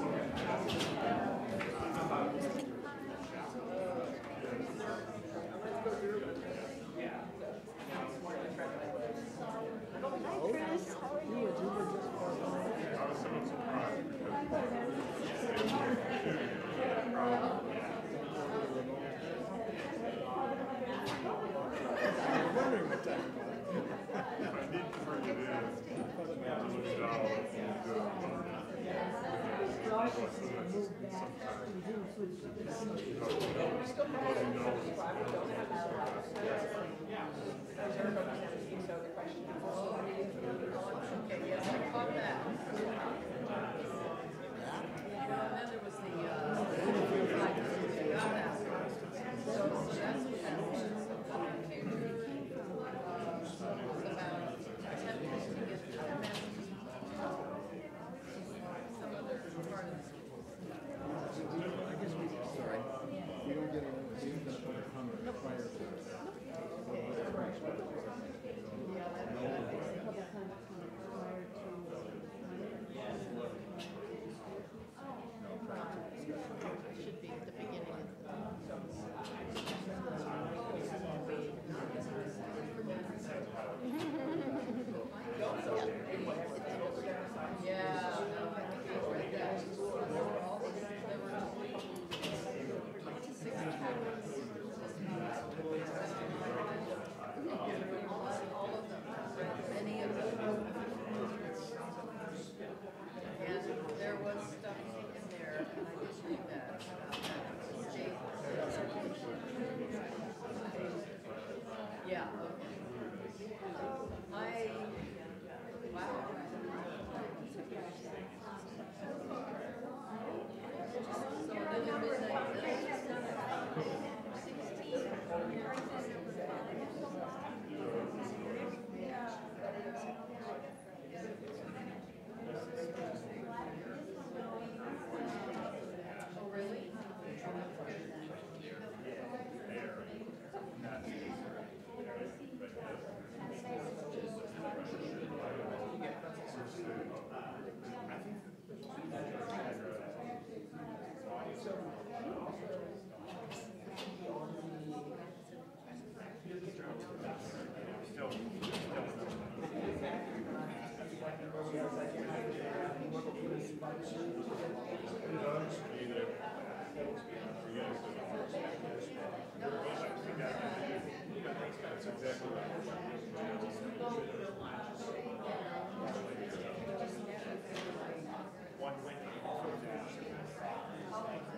Amen.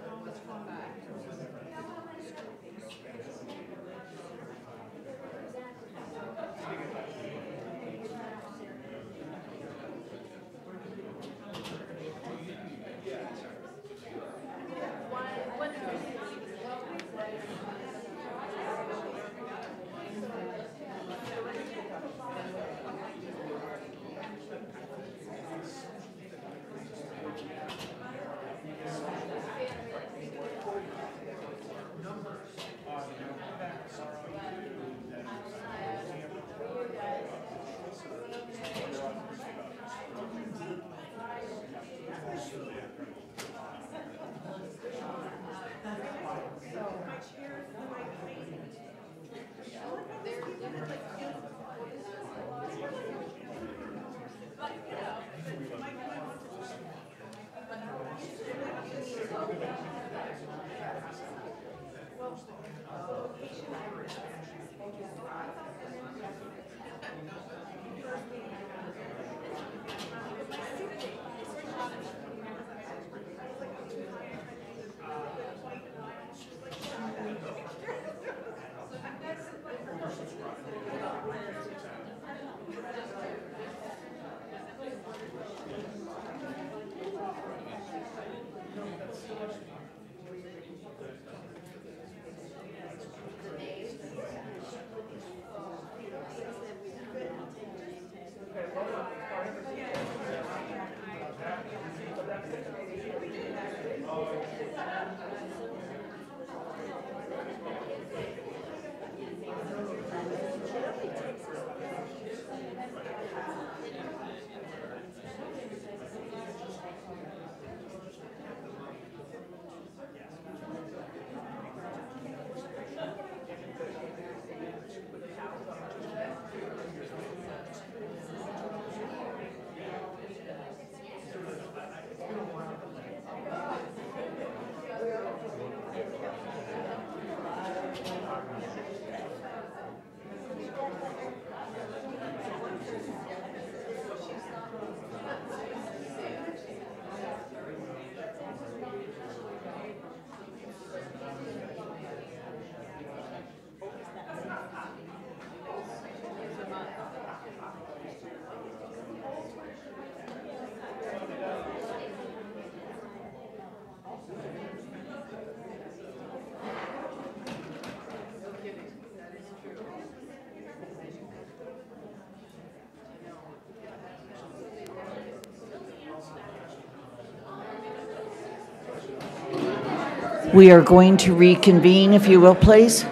We are going to reconvene, if you will, please.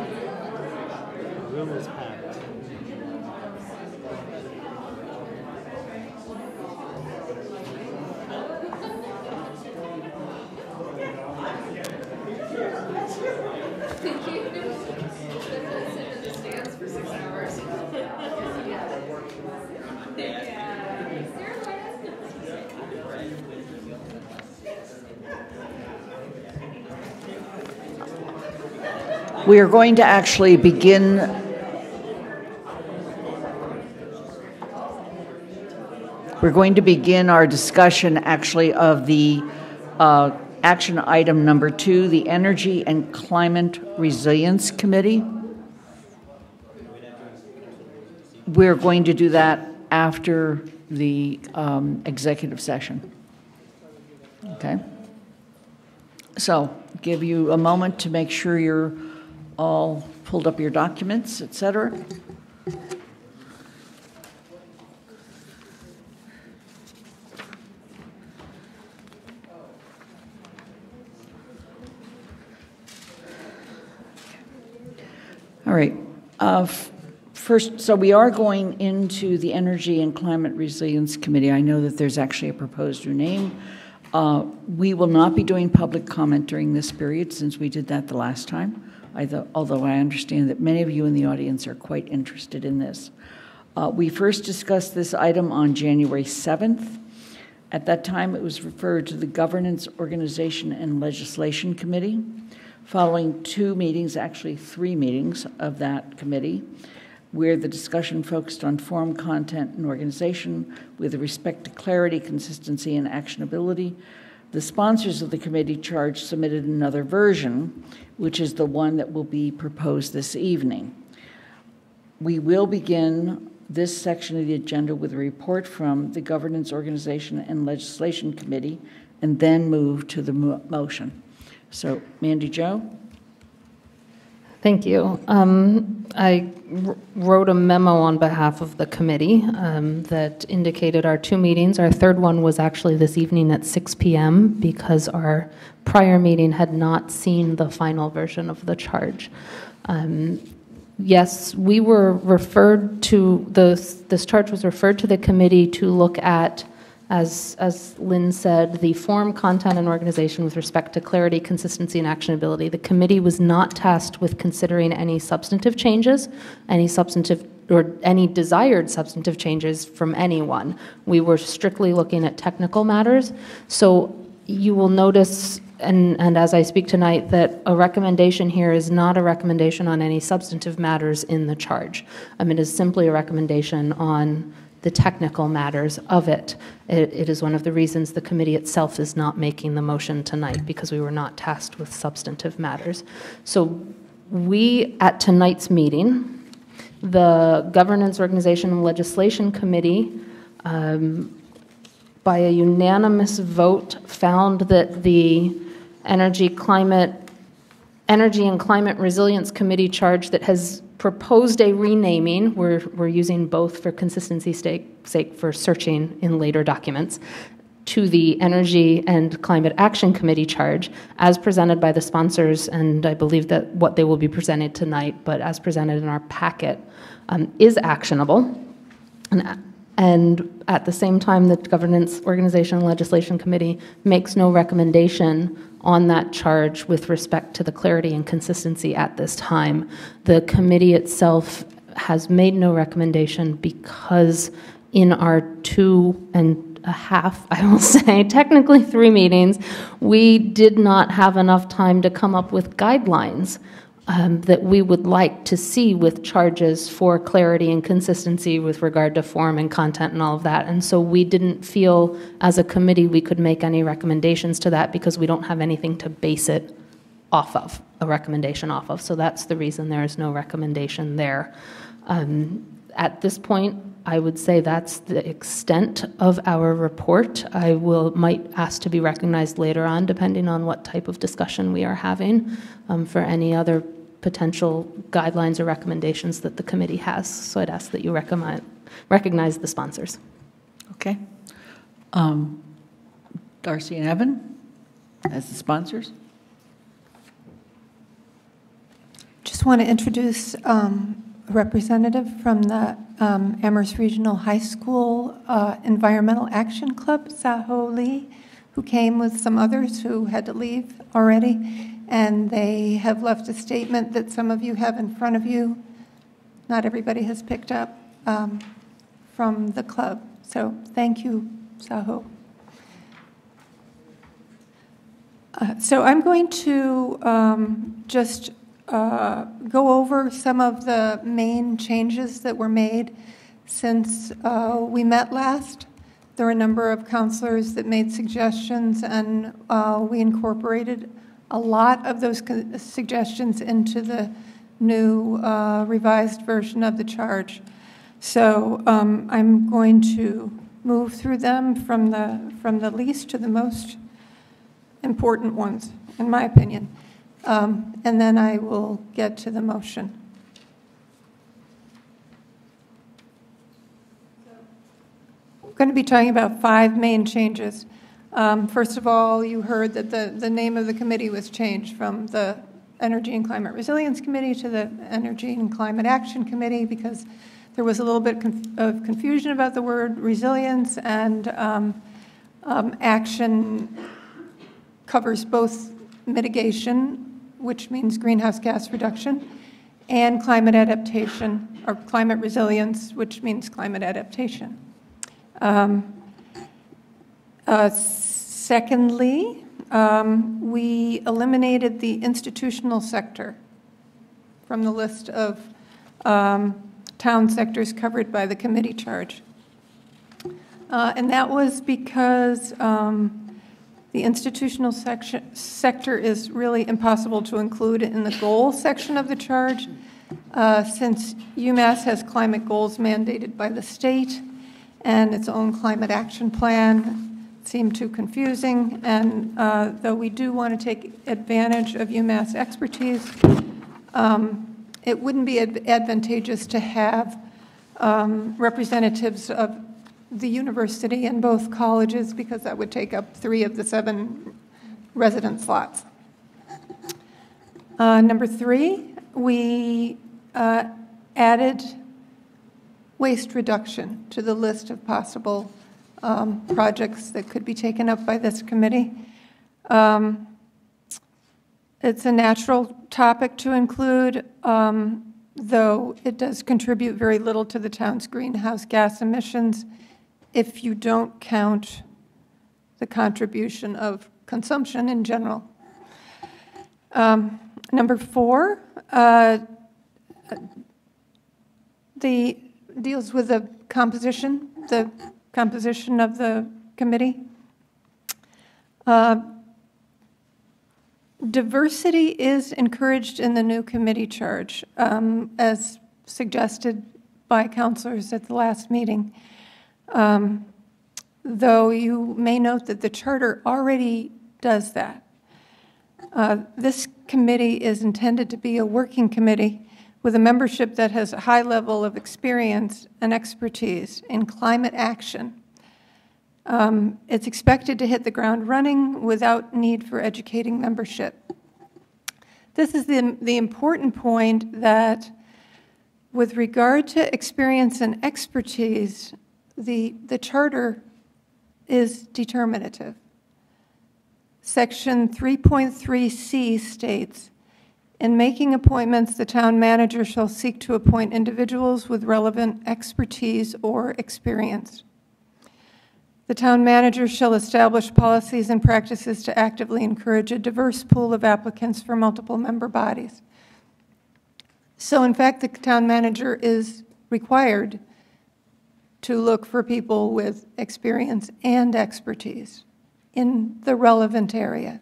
We are going to actually begin We're going to begin our discussion actually of the uh, action item number two, the Energy and Climate Resilience Committee. We're going to do that after the um, executive session. Okay? So, give you a moment to make sure you're all pulled up your documents, et cetera. All right. Uh, First, so we are going into the Energy and Climate Resilience Committee. I know that there's actually a proposed new name. Uh, We will not be doing public comment during this period since we did that the last time, although I understand that many of you in the audience are quite interested in this. Uh, We first discussed this item on January 7th. At that time, it was referred to the Governance, Organization, and Legislation Committee. Following two meetings, actually three meetings of that committee, where the discussion focused on form, content, and organization with respect to clarity, consistency, and actionability, the sponsors of the committee charge submitted another version, which is the one that will be proposed this evening. We will begin this section of the agenda with a report from the Governance, Organization, and Legislation Committee, and then move to the mo- motion. So, Mandi Jo? Thank you. Um, I wrote a memo on behalf of the committee um, that indicated our two meetings. Our third one was actually this evening at 6 p.m. because our prior meeting had not seen the final version of the charge. Um, Yes, we were referred to, the, this charge was referred to the committee to look at, as, as Lynn said, the form, content, and organization with respect to clarity, consistency, and actionability. The committee was not tasked with considering any substantive changes, any substantive, or any desired substantive changes from anyone. We were strictly looking at technical matters. So you will notice and, and as I speak tonight, that a recommendation here is not a recommendation on any substantive matters in the charge. Um, it is simply a recommendation on the technical matters of it. it. It is one of the reasons the committee itself is not making the motion tonight because we were not tasked with substantive matters. So we, at tonight's meeting, the Governance, Organization, and Legislation Committee um, by a unanimous vote, found that the Energy Climate, Energy and Climate Resilience Committee charge that has proposed a renaming, we're, we're using both for consistency sake, sake for searching in later documents, to the Energy and Climate Action Committee charge, as presented by the sponsors, and I believe that what they will be presented tonight, but as presented in our packet, um, is actionable. And and at the same time, the Governance, Organization, and Legislation Committee makes no recommendation on that charge with respect to the clarity and consistency at this time. The committee itself has made no recommendation because in our two and a half, I will say, technically three meetings, we did not have enough time to come up with guidelines um, that we would like to see with charges for clarity and consistency with regard to form and content and all of that. And so we didn't feel as a committee we could make any recommendations to that because we don't have anything to base it off of, a recommendation off of. So that's the reason there is no recommendation there. Um, at this point, I would say that's the extent of our report. I will might ask to be recognized later on, depending on what type of discussion we are having, um, for any other potential guidelines or recommendations that the committee has. So I'd ask that you recommend, recognize the sponsors. Okay. Um, Darcy and Evan as the sponsors. just want to introduce um, a representative from the um, Amherst Regional High School uh, Environmental Action Club, Saho Lee, who came with some others who had to leave already. And they have left a statement that some of you have in front of you. Not everybody has picked up um, from the club. So thank you, Saho. Uh, So I'm going to um, just uh, go over some of the main changes that were made since uh, we met last. There were a number of councilors that made suggestions, and uh, we incorporated a lot of those suggestions into the new uh, revised version of the charge. So um, I'm going to move through them from the, from the least to the most important ones, in my opinion. Um, And then I will get to the motion. We're going to be talking about five main changes. Um, First of all, you heard that the, the name of the committee was changed from the Energy and Climate Resilience Committee to the Energy and Climate Action Committee because there was a little bit of confusion about the word resilience and um, um, action covers both mitigation, which means greenhouse gas reduction, and climate adaptation, or climate resilience, which means climate adaptation. Um, uh, Secondly, um, we eliminated the institutional sector from the list of um, town sectors covered by the committee charge. Uh, And that was because um, the institutional section, sector is really impossible to include in the goal section of the charge, uh, since UMass has climate goals mandated by the state and its own climate action plan seemed too confusing, and uh, though we do want to take advantage of UMass expertise, um, it wouldn't be ad- advantageous to have um, representatives of the university in both colleges because that would take up three of the seven resident slots. Uh, Number three, we uh, added waste reduction to the list of possible um, projects that could be taken up by this committee. Um, It's a natural topic to include, um, though it does contribute very little to the town's greenhouse gas emissions if you don't count the contribution of consumption in general. Um, Number four, uh, the, deals with the composition, the composition of the committee. Uh, Diversity is encouraged in the new committee charge, um, as suggested by councilors at the last meeting. Um, Though you may note that the charter already does that. Uh, This committee is intended to be a working committee with a membership that has a high level of experience and expertise in climate action. Um, It's expected to hit the ground running without need for educating membership. This is the, the important point that with regard to experience and expertise, the, the charter is determinative. Section 3.3C states, "In making appointments, the town manager shall seek to appoint individuals with relevant expertise or experience. The town manager shall establish policies and practices to actively encourage a diverse pool of applicants for multiple member bodies." So in fact, the town manager is required to look for people with experience and expertise in the relevant area.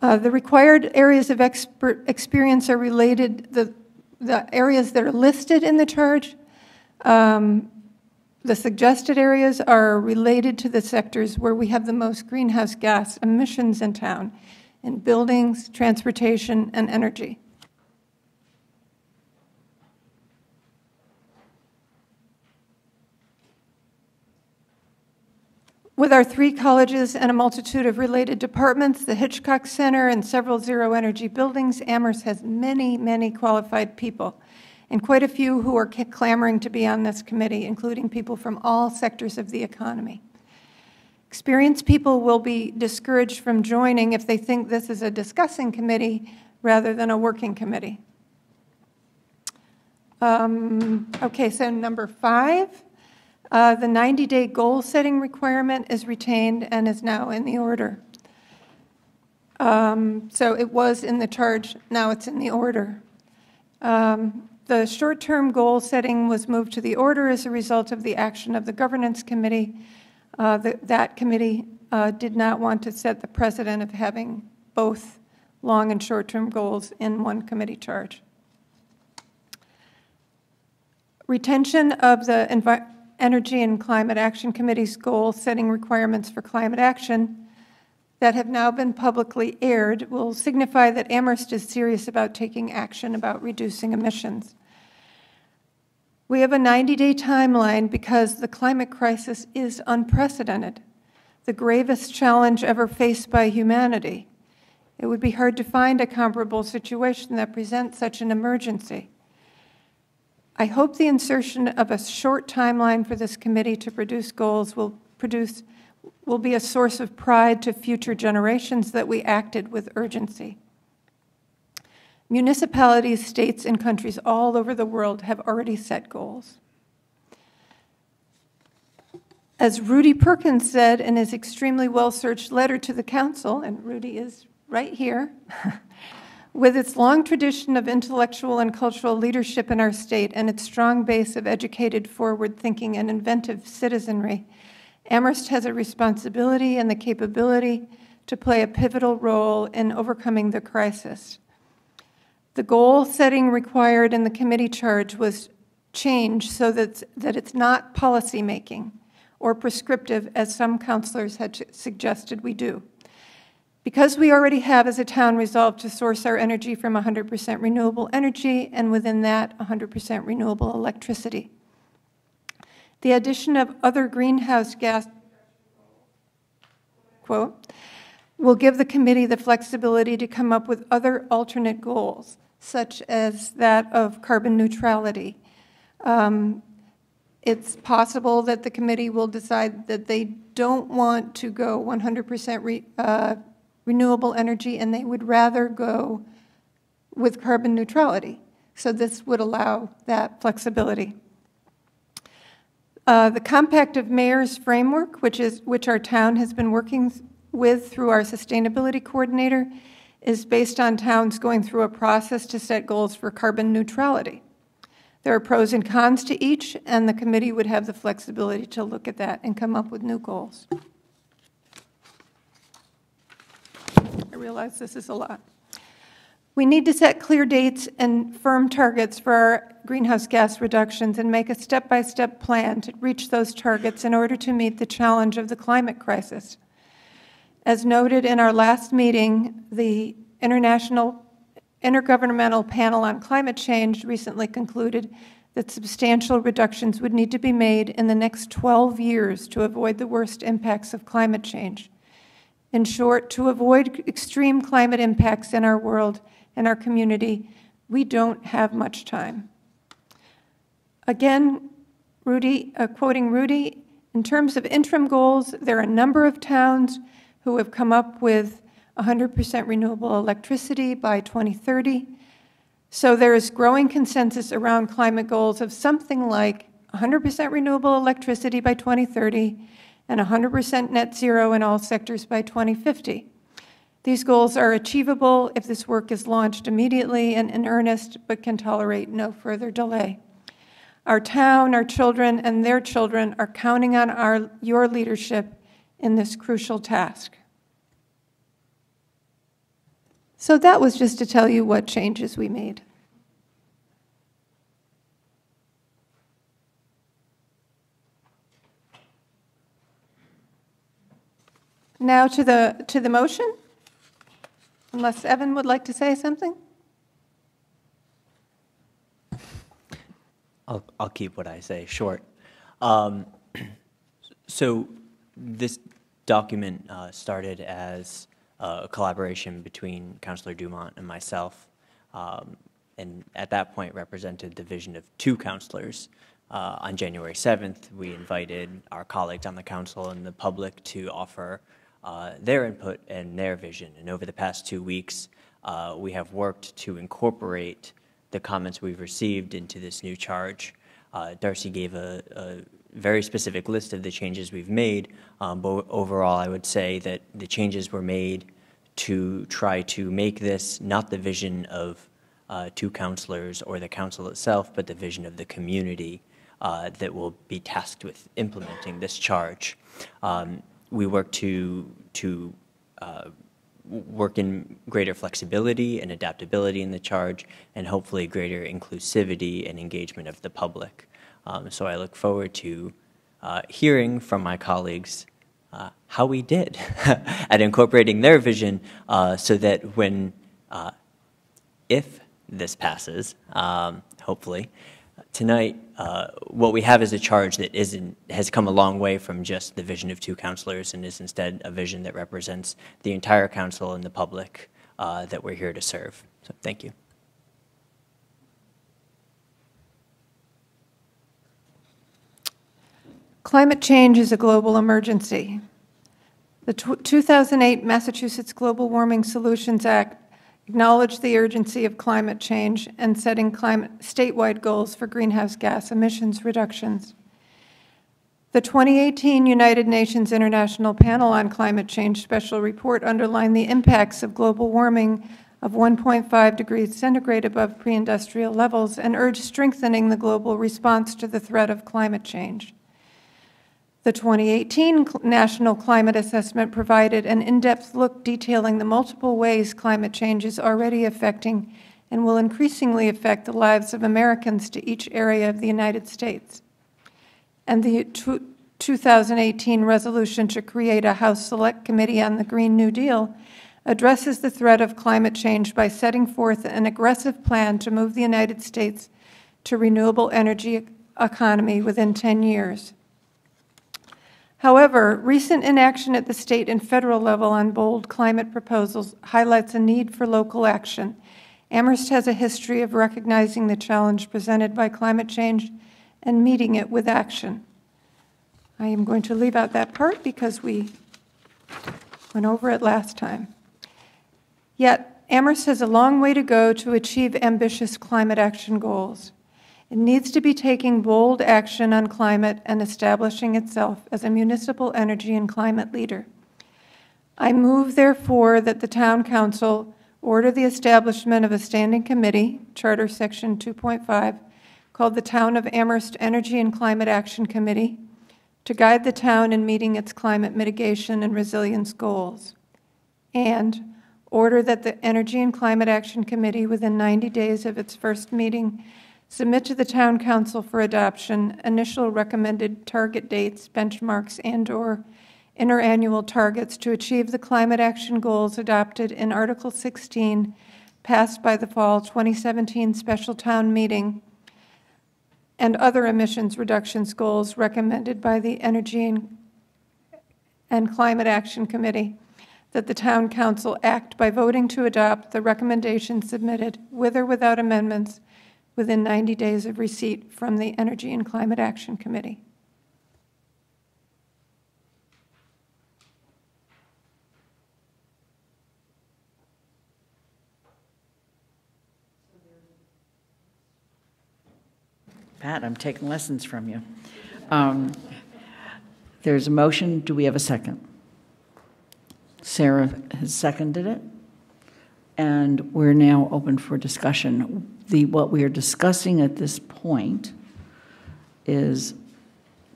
Uh, The required areas of expert experience are related, the, the areas that are listed in the charge, um, the suggested areas are related to the sectors where we have the most greenhouse gas emissions in town, in buildings, transportation, and energy. With our three colleges and a multitude of related departments, the Hitchcock Center, and several zero energy buildings, Amherst has many, many qualified people, and quite a few who are clamoring to be on this committee, including people from all sectors of the economy. Experienced people will be discouraged from joining if they think this is a discussing committee rather than a working committee. Um, okay, so number five, uh, the 90-day goal-setting requirement is retained and is now in the order. Um, so it was in the charge, now it's in the order. Um, the short-term goal setting was moved to the order as a result of the action of the governance committee uh, the, that committee uh, did not want to set the precedent of having both long and short-term goals in one committee charge. Retention of the Envi Energy and Climate Action Committee's goal setting requirements for climate action that have now been publicly aired will signify that Amherst is serious about taking action about reducing emissions. We have a 90 day timeline because the climate crisis is unprecedented, the gravest challenge ever faced by humanity. It would be hard to find a comparable situation that presents such an emergency. I hope the insertion of a short timeline for this committee to produce goals will produce will be a source of pride to future generations that we acted with urgency. Municipalities, states, and countries all over the world have already set goals. As Rudy Perkins said in his extremely well searched letter to the Council, and Rudy is right here, with its long tradition of intellectual and cultural leadership in our state and its strong base of educated, forward thinking, and inventive citizenry, Amherst has a responsibility and the capability to play a pivotal role in overcoming the crisis. The goal setting required in the committee charge was changed so that, that it's not policy making or prescriptive as some councilors had suggested we do. Because we already have as a town resolved to source our energy from 100% renewable energy and within that 100% renewable electricity. The addition of other greenhouse gas, quote, will give the committee the flexibility to come up with other alternate goals such as that of carbon neutrality. Um, it's possible that the committee will decide that they don't want to go 100% re, uh, renewable energy and they would rather go with carbon neutrality. So this would allow that flexibility. Uh, the Compact of Mayors framework, which, is, which our town has been working with through our sustainability coordinator, is based on towns going through a process to set goals for carbon neutrality. There are pros and cons to each, and the committee would have the flexibility to look at that and come up with new goals. Realize this is a lot. We need to set clear dates and firm targets for our greenhouse gas reductions and make a step by step plan to reach those targets in order to meet the challenge of the climate crisis. As noted in our last meeting, the International Intergovernmental Panel on Climate Change recently concluded that substantial reductions would need to be made in the next 12 years to avoid the worst impacts of climate change. In short, to avoid extreme climate impacts in our world and our community, we don't have much time. Again, Rudy, uh, quoting Rudy, in terms of interim goals, there are a number of towns who have come up with 100% renewable electricity by 2030. So there is growing consensus around climate goals of something like 100% renewable electricity by 2030 and 100% net zero in all sectors by 2050. These goals are achievable if this work is launched immediately and in earnest, but can tolerate no further delay. Our town, our children, and their children are counting on our, your leadership in this crucial task. So that was just to tell you what changes we made. Now to the, to the motion, unless Evan would like to say something? I'll, I'll keep what I say short. Um, so this document uh, started as a collaboration between Councillor Dumont and myself, um, and at that point represented the vision of two councillors. Uh, on January 7th, we invited our colleagues on the council and the public to offer uh, their input and their vision. And over the past two weeks, uh, we have worked to incorporate the comments we've received into this new charge. Uh, Darcy gave a, a, very specific list of the changes we've made, um, but overall, I would say that the changes were made to try to make this not the vision of uh, two councilors or the council itself, but the vision of the community uh, that will be tasked with implementing this charge. Um, we work to, to uh, work in greater flexibility and adaptability in the charge, and hopefully greater inclusivity and engagement of the public. Um, so I look forward to uh, hearing from my colleagues uh, how we did at incorporating their vision uh, so that when, uh, if this passes, um, hopefully, tonight, uh, what we have is a charge that isn't, has come a long way from just the vision of two councilors and is instead a vision that represents the entire council and the public uh, that we're here to serve. So thank you. Climate change is a global emergency. The 2008 Massachusetts Global Warming Solutions Act acknowledged the urgency of climate change and setting climate, statewide goals for greenhouse gas emissions reductions. The 2018 United Nations International Panel on Climate Change special report underlined the impacts of global warming of 1.5 degrees centigrade above pre-industrial levels and urged strengthening the global response to the threat of climate change. The 2018 National Climate Assessment provided an in-depth look detailing the multiple ways climate change is already affecting and will increasingly affect the lives of Americans to each area of the United States. And the 2018 resolution to create a House Select Committee on the Green New Deal addresses the threat of climate change by setting forth an aggressive plan to move the United States to renewable energy economy within 10 years. However, recent inaction at the state and federal level on bold climate proposals highlights a need for local action. Amherst has a history of recognizing the challenge presented by climate change and meeting it with action. I am going to leave out that part because we went over it last time. Yet, Amherst has a long way to go to achieve ambitious climate action goals. It needs to be taking bold action on climate and establishing itself as a municipal energy and climate leader. I move, therefore, that the Town Council order the establishment of a standing committee, Charter Section 2.5, called the Town of Amherst Energy and Climate Action Committee, to guide the town in meeting its climate mitigation and resilience goals. And order that the Energy and Climate Action Committee, within 90 days of its first meeting, Submit to the Town Council for adoption. Initial recommended target dates, benchmarks, and/or interannual targets to achieve the climate action goals adopted in Article 16, passed by the fall 2017 special town meeting, and other emissions reductions goals recommended by the Energy and, and Climate Action Committee, that the Town Council act by voting to adopt the recommendations submitted with or without amendments within 90 days of receipt from the Energy and Climate Action Committee. Pat, I'm taking lessons from you. Um, there's a motion. Do we have a second? Sarah has seconded it. And we're now open for discussion the, what we are discussing at this point is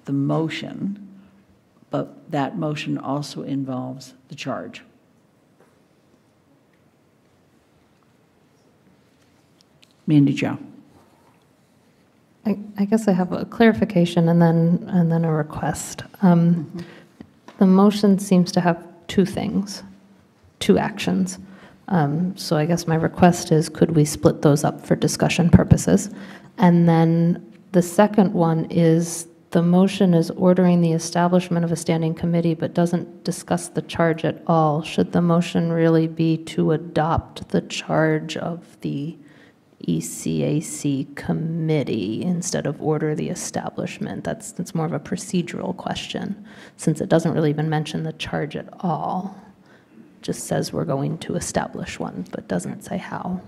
the motion, but that motion also involves the charge. Mandi Jo. I, I guess I have a clarification and then and then a request. Um, mm-hmm. The motion seems to have two things, two actions. Um, so I guess my request is, could we split those up for discussion purposes? And then the second one is the motion is ordering the establishment of a standing committee but doesn't discuss the charge at all. Should the motion really be to adopt the charge of the ECAC committee instead of order the establishment? That's, that's more of a procedural question, since it doesn't really even mention the charge at all. Just says we're going to establish one, but doesn't say how.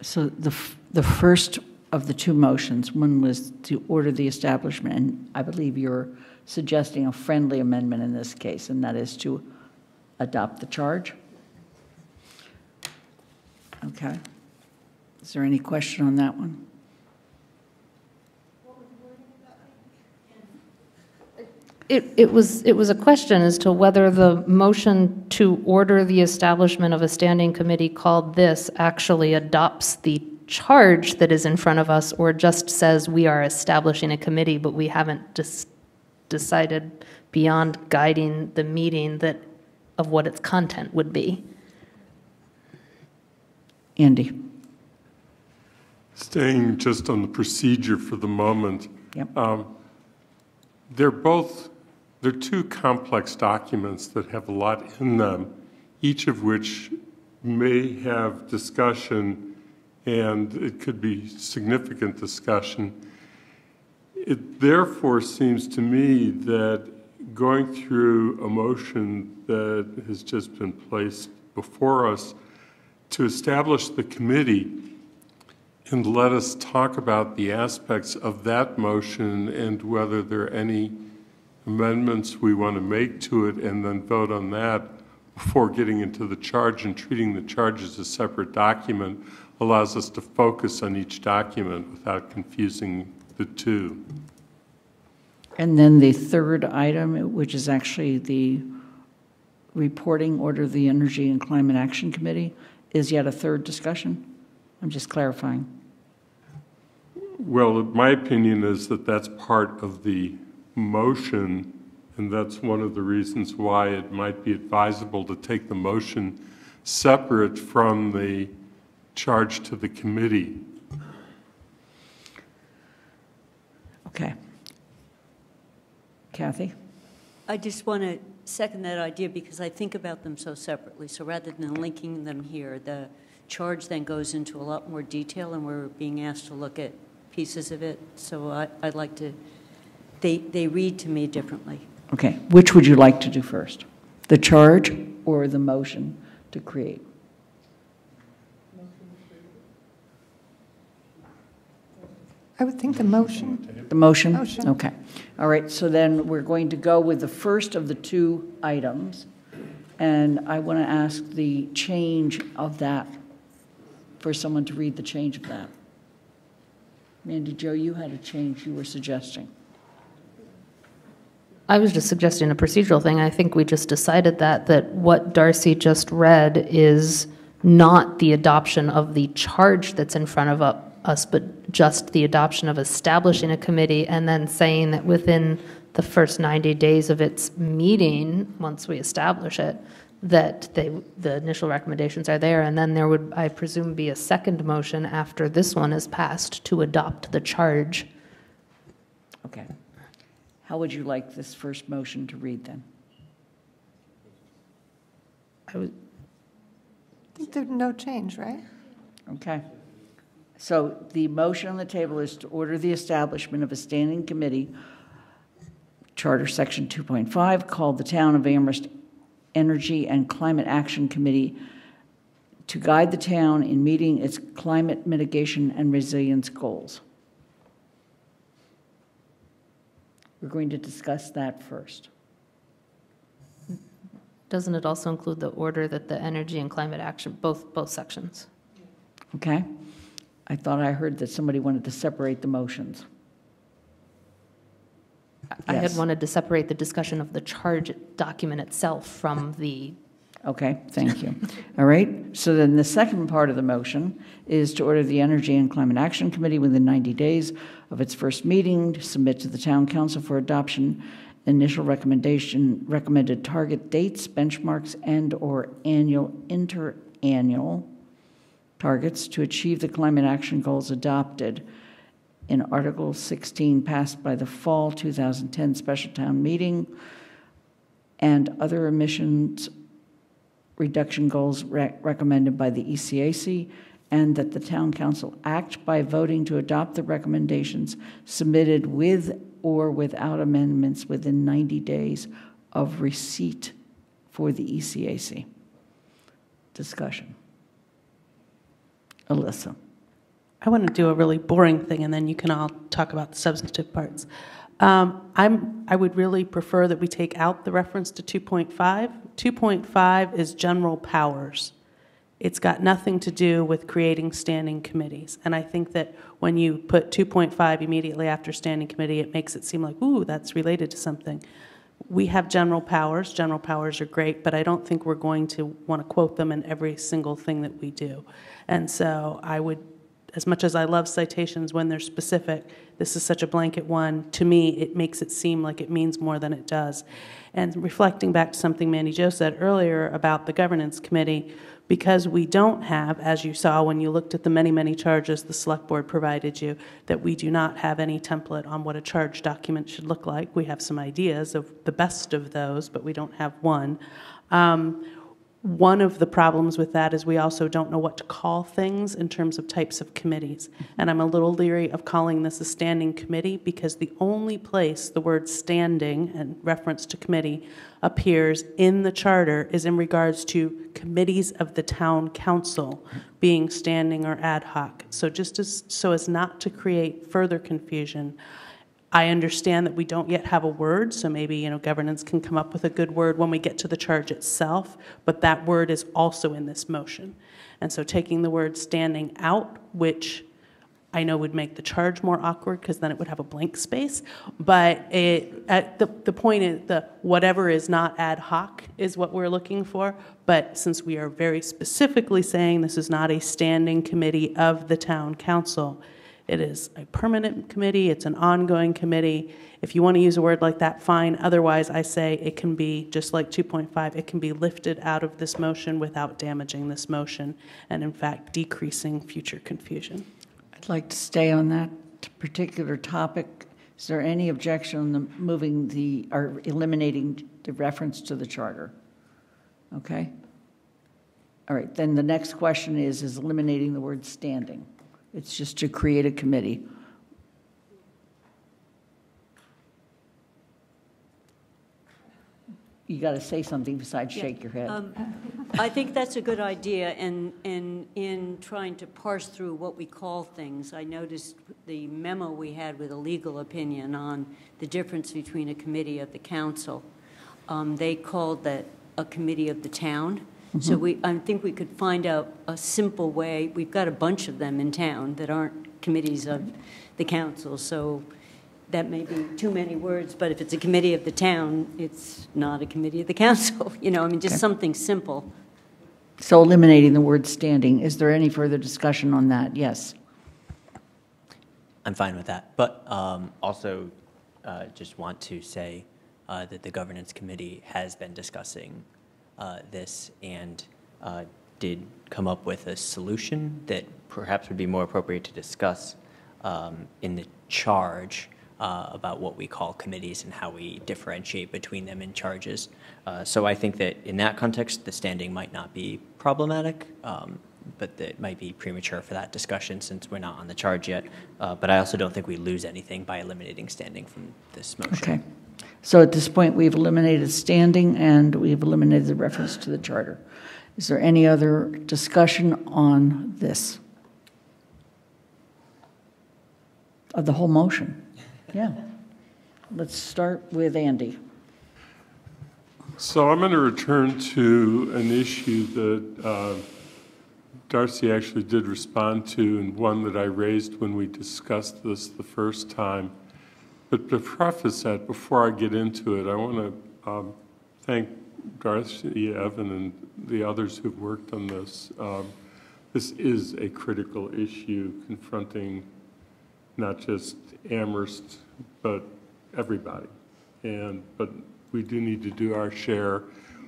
So the, the first of the two motions, one was to order the establishment, and I believe you're suggesting a friendly amendment in this case, and that is to adopt the charge? Okay. Is there any question on that one? It, it was, it was a question as to whether the motion to order the establishment of a standing committee called this actually adopts the charge that is in front of us, or just says we are establishing a committee, but we haven't dis- decided beyond guiding the meeting that, of what its content would be. Andy? Staying just on the procedure for the moment. Yep. um, They're both, they're two complex documents that have a lot in them, each of which may have discussion, and it could be significant discussion. It therefore seems to me that going through a motion that has just been placed before us to establish the committee and let us talk about the aspects of that motion and whether there are any amendments we want to make to it, and then vote on that before getting into the charge and treating the charge as a separate document allows us to focus on each document without confusing the two. And then the third item, which is actually the reporting order of the Energy and Climate Action Committee, is yet a third discussion? I'm just clarifying. Well, my opinion is that that's part of the motion, and that's one of the reasons why it might be advisable to take the motion separate from the charge to the committee. Okay. Cathy? I just want to second that idea because I think about them so separately. So rather than linking them here, the charge then goes into a lot more detail, and we're being asked to look at pieces of it. So I, I'd like to, they, they read to me differently. Okay, which would you like to do first? The charge or the motion to create? I would think the motion. The motion? Motion. Okay. All right, so then we're going to go with the first of the two items, and I want to ask the change of that, for someone to read the change of that. Mandi Jo, you had a change you were suggesting. I was just suggesting a procedural thing. I think we just decided that, that what Darcy just read is not the adoption of the charge that's in front of us, but just the adoption of establishing a committee and then saying that within the first 90 days of its meeting, once we establish it, that they, the initial recommendations are there, and then there would, I presume, be a second motion after this one is passed to adopt the charge. Okay. How would you like this first motion to read then? I would, I think there's no change, right? Okay. So the motion on the table is to order the establishment of a standing committee, Charter Section 2.5, called the Town of Amherst Energy and Climate Action Committee to guide the town in meeting its climate mitigation and resilience goals. We're going to discuss that first. Doesn't it also include the order that the energy and climate action, both, both sections? Okay? I thought I heard that somebody wanted to separate the motions. I had Yes. wanted to separate the discussion of the charge document itself from the, Okay, thank you. All right, so then the second part of the motion is to order the Energy and Climate Action Committee within 90 days of its first meeting to submit to the town council for adoption initial recommendation, recommended target dates, benchmarks, and/or annual, interannual targets to achieve the climate action goals adopted in Article 16 passed by the fall 2010 special town meeting and other emissions reduction goals re- recommended by the ECAC, and that the town council act by voting to adopt the recommendations submitted with or without amendments within 90 days of receipt for the ECAC. Discussion. Alisa. I want to do a really boring thing, and then you can all talk about the substantive parts. Um, I'm, I would really prefer that we take out the reference to 2.5. 2.5 is general powers. It's got nothing to do with creating standing committees. And I think that when you put 2.5 immediately after standing committee, it makes it seem like, ooh, that's related to something. We have general powers. General powers are great, but I don't think we're going to want to quote them in every single thing that we do. And so I would as much as I love citations when they're specific, this is such a blanket one. To me, it makes it seem like it means more than it does. And reflecting back to something Mandi Jo said earlier about the governance committee, because we don't have, as you saw when you looked at the many, many charges the select board provided you, that we do not have any template on what a charge document should look like. We have some ideas of the best of those, but we don't have one. Um, one of the problems with that is we also don't know what to call things in terms of types of committees. Mm-hmm. And I'm a little leery of calling this a standing committee because the only place the word standing and reference to committee appears in the charter is in regards to committees of the town council being standing or ad hoc. So just as, so as not to create further confusion, I understand that we don't yet have a word, so maybe, you know, governance can come up with a good word when we get to the charge itself, but that word is also in this motion. And so taking the word standing out, which I know would make the charge more awkward because then it would have a blank space, but it, at the, the point is, the whatever is not ad hoc is what we're looking for, but since we are very specifically saying this is not a standing committee of the town council, it is a permanent committee, it's an ongoing committee. If you want to use a word like that, fine. Otherwise, I say it can be, just like 2.5, it can be lifted out of this motion without damaging this motion, and in fact, decreasing future confusion. I'd like to stay on that particular topic. Is there any objection on the moving the, or eliminating the reference to the charter? Okay? All right, then the next question is, is eliminating the word standing. It's just to create a committee. You got to say something besides Yeah, shake your head. um, I think that's a good idea, and, and in trying to parse through what we call things, I noticed the memo we had with a legal opinion on the difference between a committee of the council. Um, They called that a committee of the town. So Mhm. we, I think we could find out a simple way, we've got a bunch of them in town that aren't committees of the council, so that may be too many words, but if it's a committee of the town, it's not a committee of the council, you know, I mean, just Okay. something simple. So eliminating the word standing, is there any further discussion on that? Yes. I'm fine with that. But um, also, uh, just want to say uh, that the governance committee has been discussing uh, this and uh, did come up with a solution that perhaps would be more appropriate to discuss um, in the charge uh, about what we call committees and how we differentiate between them in charges. Uh, So I think that in that context, the standing might not be problematic, um, but that it might be premature for that discussion since we're not on the charge yet. Uh, But I also don't think we lose anything by eliminating standing from this motion. Okay. So at this point, we've eliminated standing and we've eliminated the reference to the charter. Is there any other discussion on this? Of the whole motion? Yeah. Let's start with Andy. So I'm going to return to an issue that uh, Darcy actually did respond to, and one that I raised when we discussed this the first time. But to preface that, before I get into it, I want to um, thank Darcy, Evan, and the others who've worked on this. Um, This is a critical issue confronting not just Amherst, but everybody. And, but we do need to do our share.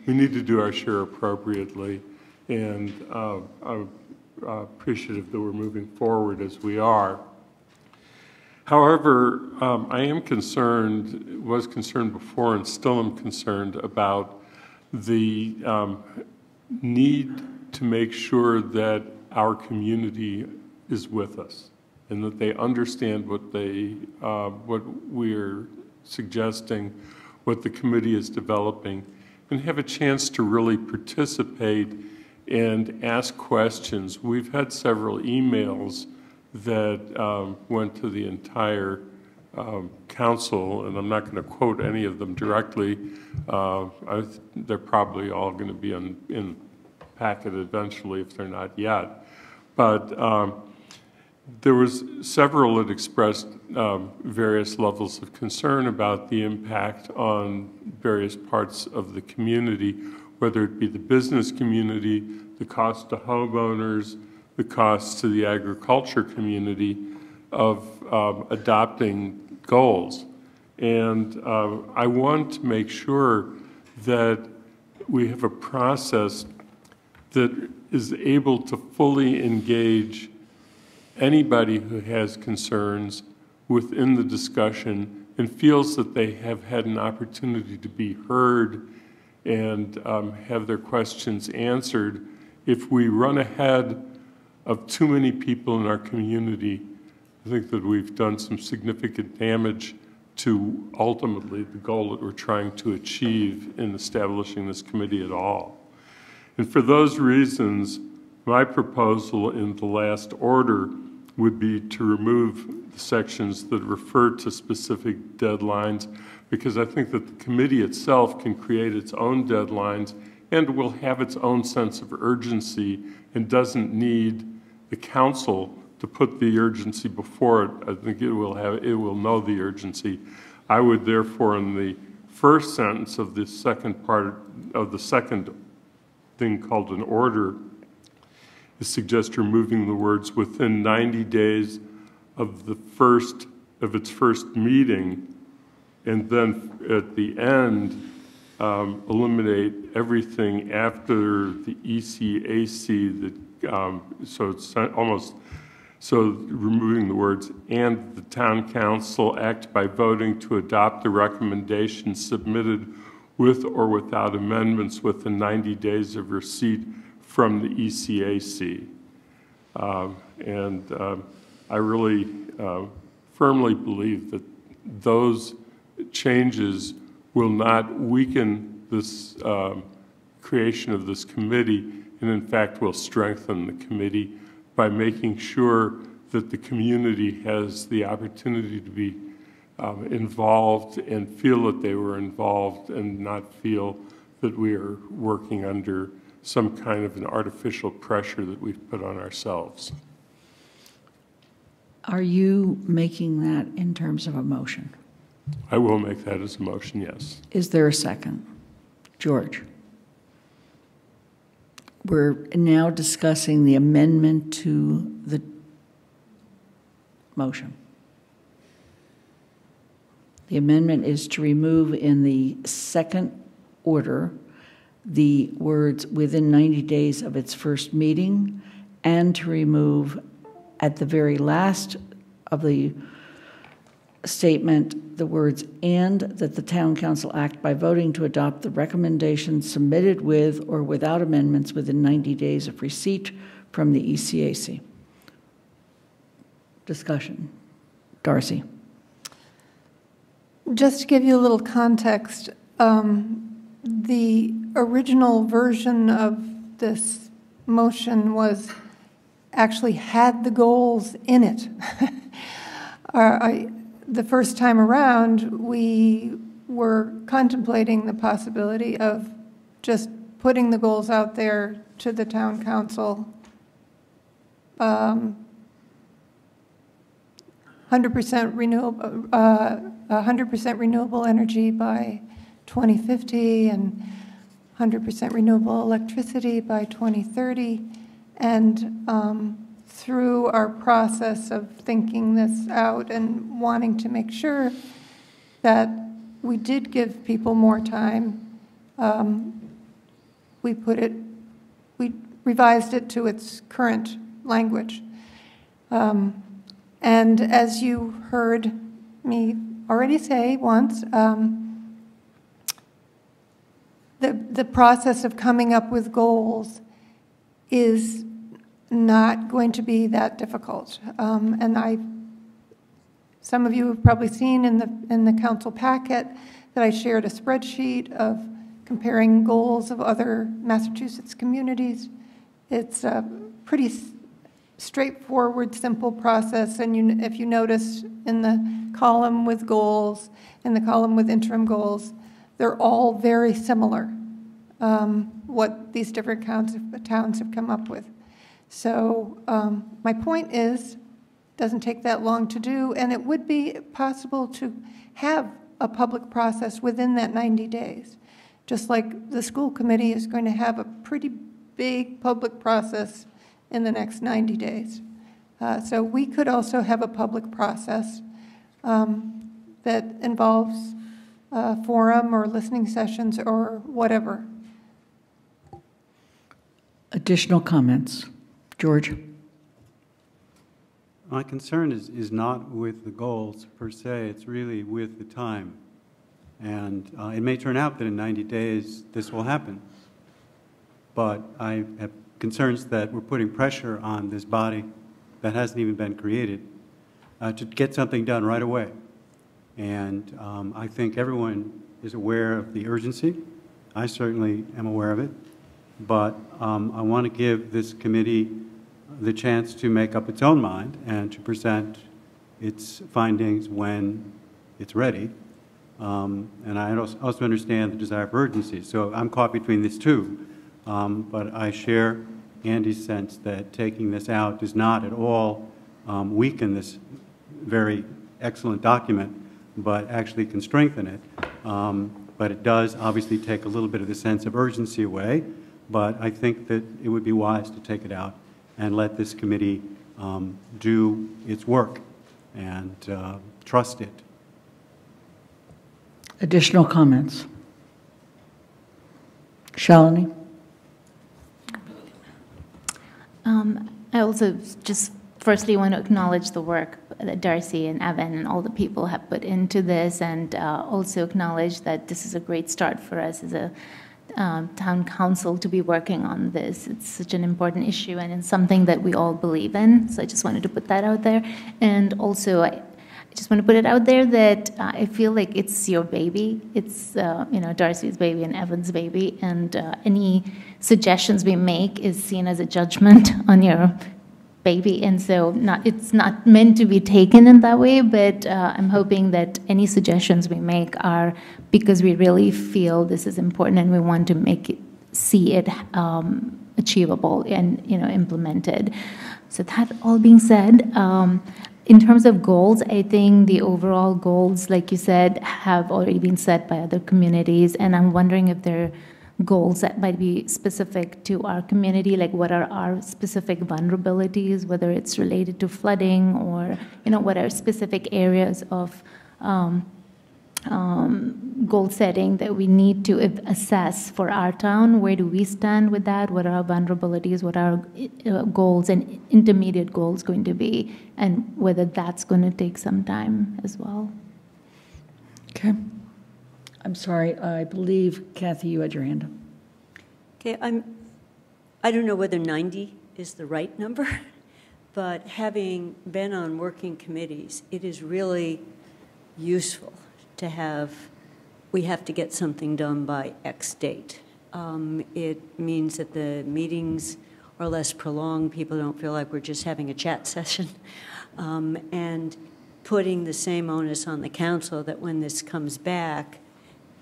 We need to do our share appropriately. And uh, I'm appreciative that we're moving forward as we are. However, um, I am concerned, was concerned before and still am concerned about the um, need to make sure that our community is with us and that they understand what they, uh, what we're suggesting, what the committee is developing, and have a chance to really participate and ask questions. We've had several emails that um, went to the entire um, council, and I'm not going to quote any of them directly. Uh, I, they're probably all going to be in, in packet eventually if they're not yet. But um, there was several that expressed um, various levels of concern about the impact on various parts of the community, whether it be the business community, the cost to homeowners, the costs to the agriculture community of um, adopting goals. And uh, I want to make sure that we have a process that is able to fully engage anybody who has concerns within the discussion and feels that they have had an opportunity to be heard and um, have their questions answered. If we run ahead of too many people in our community, I think that we've done some significant damage to ultimately the goal that we're trying to achieve in establishing this committee at all. And for those reasons, my proposal in the last order would be to remove the sections that refer to specific deadlines because I think that the committee itself can create its own deadlines and will have its own sense of urgency and doesn't need the council to put the urgency before it. I think it will have it will know the urgency. I would therefore in the first sentence of the second part of the second thing called an order suggest removing the words within 90 days of the first of its first meeting and then at the end um, eliminate everything after the ECAC that um, so it's almost so removing the words and the town council act by voting to adopt the recommendations submitted with or without amendments within 90 days of receipt from the ECAC. Um, and um, I really uh, firmly believe that those changes will not weaken this um, creation of this committee and in fact will strengthen the committee by making sure that the community has the opportunity to be um, involved and feel that they were involved and not feel that we are working under some kind of an artificial pressure that we've put on ourselves. Are you making that in terms of a motion? I will make that as a motion, yes. Is there a second? George? We're now discussing the amendment to the motion. The amendment is to remove in the second order the words within 90 days of its first meeting and to remove at the very last of the statement the words and that the town council act by voting to adopt the recommendations submitted with or without amendments within 90 days of receipt from the ECAC. Discussion. Darcy. Just to give you a little context, um, the original version of this motion was actually had the goals in it. uh, I, the first time around, we were contemplating the possibility of just putting the goals out there to the town council. Um, 100% renewable, uh, 100% renewable energy by 2050 and 100% renewable electricity by 2030. And um, through our process of thinking this out and wanting to make sure that we did give people more time, um, we put it, we revised it to its current language. Um, And as you heard me already say once, um, the, the process of coming up with goals is not going to be that difficult. Um, and I, some of you have probably seen in the, in the council packet that I shared a spreadsheet of comparing goals of other Massachusetts communities. It's a pretty straightforward, simple process, and you, if you notice in the column with goals, in the column with interim goals, they're all very similar, um, what these different towns have come up with. So um, my point is, doesn't take that long to do, and it would be possible to have a public process within that 90 days. Just like the school committee is going to have a pretty big public process in the next 90 days. Uh, So we could also have a public process um, that involves a forum or listening sessions or whatever. Additional comments? George? My concern is, is not with the goals per se, it's really with the time. And uh, it may turn out that in 90 days, this will happen. But I have concerns that we're putting pressure on this body that hasn't even been created uh, to get something done right away. And um, I think everyone is aware of the urgency. I certainly am aware of it. But um, I want to give this committee the chance to make up its own mind and to present its findings when it's ready. Um, And I also understand the desire for urgency. So I'm caught between these two. Um, But I share Andy's sense that taking this out does not at all um, weaken this very excellent document, but actually can strengthen it. Um, But it does obviously take a little bit of the sense of urgency away. But I think that it would be wise to take it out and let this committee um, do its work and uh, trust it. Additional comments? Shalini? Um, I also just firstly want to acknowledge the work that Darcy and Evan and all the people have put into this, and uh, also acknowledge that this is a great start for us as a um, town council to be working on this. It's such an important issue, and it's something that we all believe in. So I just wanted to put that out there, and also I. I just want to put it out there that uh, I feel like it's your baby. It's uh, you know Darcy's baby and Evan's baby, and uh, any suggestions we make is seen as a judgment on your baby, and so not it's not meant to be taken in that way. But uh, I'm hoping that any suggestions we make are because we really feel this is important and we want to make it see it um, achievable and you know implemented. So that all being said. Um, in terms of goals, I think the overall goals, like you said, have already been set by other communities, and I'm wondering if there are goals that might be specific to our community, like what are our specific vulnerabilities, whether it's related to flooding or you know what are specific areas of um, um, goal setting that we need to assess for our town. Where do we stand with that? What are our vulnerabilities? What are our uh, goals and intermediate goals going to be? And whether that's going to take some time as well. Okay. I'm sorry, I believe Cathy, you had your hand up. Okay, I'm, I don't know whether 90 is the right number, but having been on working committees, it is really useful to have, we have to get something done by X date. Um, It means that the meetings are less prolonged, people don't feel like we're just having a chat session. Um, And putting the same onus on the council that when this comes back,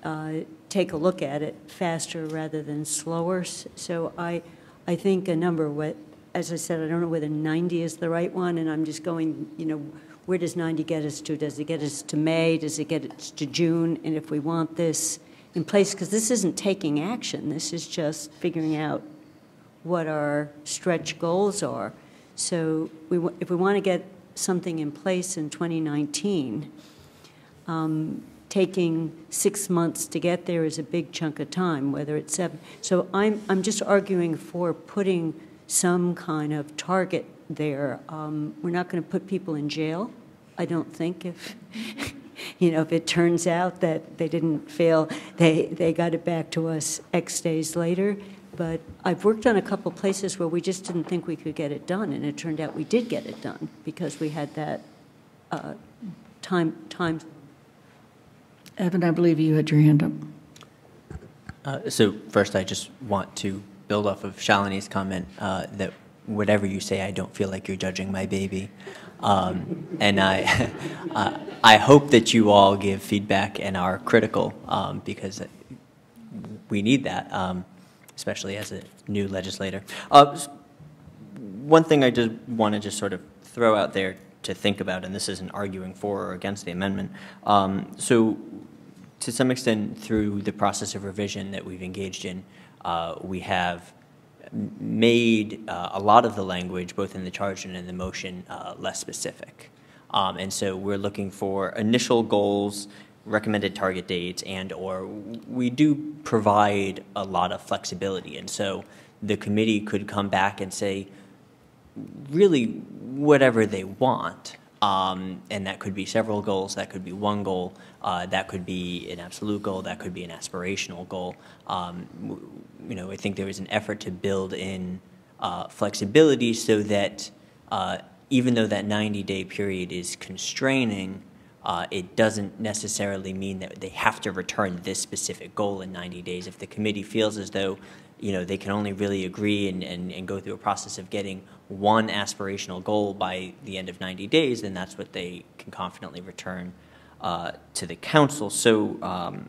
uh, take a look at it faster rather than slower. So I, I think a number, what, as I said, I don't know whether 90 is the right one, and I'm just going, you know, where does 90 get us to? Does it get us to May? Does it get us to June? And if we want this in place, because this isn't taking action, this is just figuring out what our stretch goals are. So we, if we want to get something in place in 2019, um, taking six months to get there is a big chunk of time, whether it's seven. So I'm, I'm just arguing for putting some kind of target there. Um, We're not going to put people in jail, I don't think, if, you know, if it turns out that they didn't fail, they, they got it back to us X days later. But I've worked on a couple places where we just didn't think we could get it done, and it turned out we did get it done because we had that uh, time, time Evan, I believe you had your hand up. Uh, So first, I just want to build off of Shalini's comment uh, that whatever you say, I don't feel like you're judging my baby. Um, And I, uh, I hope that you all give feedback and are critical, um, because we need that, um, especially as a new legislator. Uh, One thing I just want to just sort of throw out there to think about, and this isn't arguing for or against the amendment. Um, So to some extent, through the process of revision that we've engaged in, uh, we have made uh, a lot of the language, both in the charge and in the motion, uh, less specific. Um, And so we're looking for initial goals, recommended target dates, and/or we do provide a lot of flexibility. And so the committee could come back and say, really whatever they want. Um, and that could be several goals, that could be one goal, uh, that could be an absolute goal, that could be an aspirational goal. Um, you know, I think there is an effort to build in uh, flexibility so that uh, even though that 90 day period is constraining, uh, it doesn't necessarily mean that they have to return this specific goal in 90 days. If the committee feels as though, you know, they can only really agree and, and, and go through a process of getting one aspirational goal by the end of 90 days, then that's what they can confidently return uh, to the council. So um,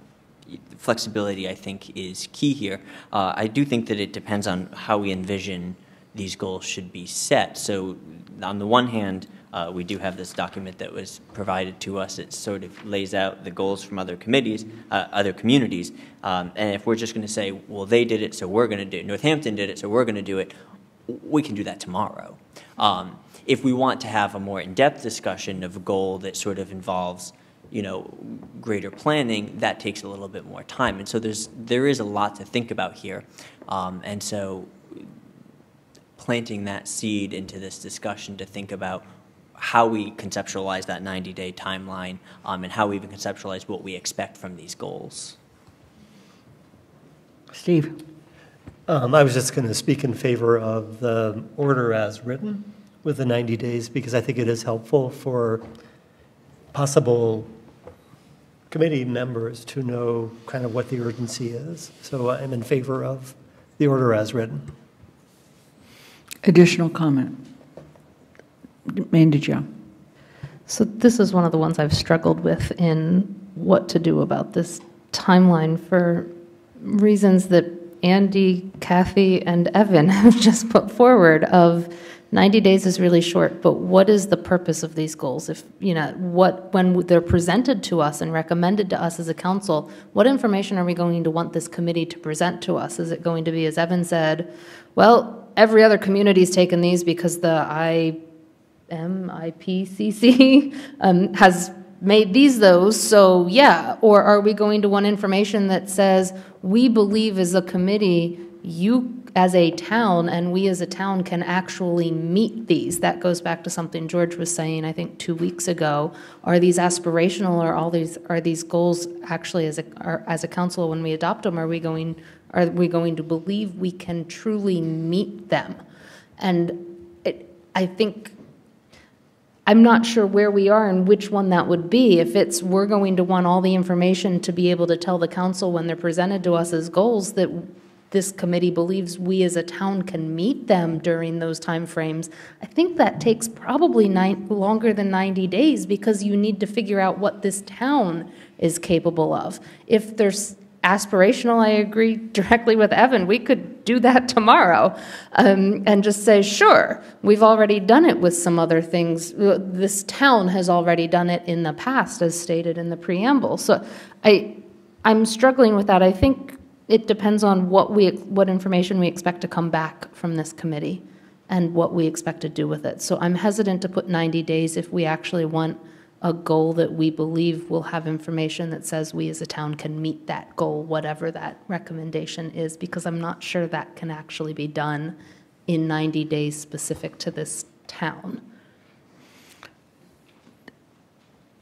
flexibility, I think, is key here. Uh, I do think that it depends on how we envision these goals should be set. So on the one hand, uh, we do have this document that was provided to us. It sort of lays out the goals from other committees, uh, other communities. Um, and if we're just going to say, well, they did it, so we're going to do it. Northampton did it, so we're going to do it. We can do that tomorrow. Um, if we want to have a more in-depth discussion of a goal that sort of involves, you know, greater planning, that takes a little bit more time. And so there's there is a lot to think about here. Um, and so planting that seed into this discussion to think about how we conceptualize that 90-day timeline um, and how we even conceptualize what we expect from these goals. Steve? Um, I was just going to speak in favor of the order as written with the 90 days because I think it is helpful for possible committee members to know kind of what the urgency is. So I'm in favor of the order as written. Additional comment? Mandi Jo? So this is one of the ones I've struggled with in what to do about this timeline for reasons that Andy, Cathy, and Evan have just put forward of 90 days is really short, but what is the purpose of these goals? If, you know, what, when they're presented to us and recommended to us as a council, what information are we going to want this committee to present to us? Is it going to be, as Evan said, well, every other community's taken these because the I MIPCC um, has made these those, so yeah. Or are we going to want information that says, we believe as a committee, you as a town and we as a town can actually meet these? That goes back to something George was saying, I think, two weeks ago. Are these aspirational or all these, are these goals actually as a, are, as a council, when we adopt them, are we going, are we going to believe we can truly meet them? And it, I think I'm not sure where we are and which one that would be. If it's, we're going to want all the information to be able to tell the council when they're presented to us as goals that this committee believes we as a town can meet them during those timeframes. I think that takes probably longer than 90 days because you need to figure out what this town is capable of. If there's aspirational, I agree directly with Evan. We could do that tomorrow um, and just say, sure, we've already done it with some other things. This town has already done it in the past, as stated in the preamble. So I, I'm struggling with that. I think it depends on what we, what information we expect to come back from this committee and what we expect to do with it. So I'm hesitant to put 90 days if we actually want a goal that we believe will have information that says we as a town can meet that goal, whatever that recommendation is, because I'm not sure that can actually be done in 90 days specific to this town.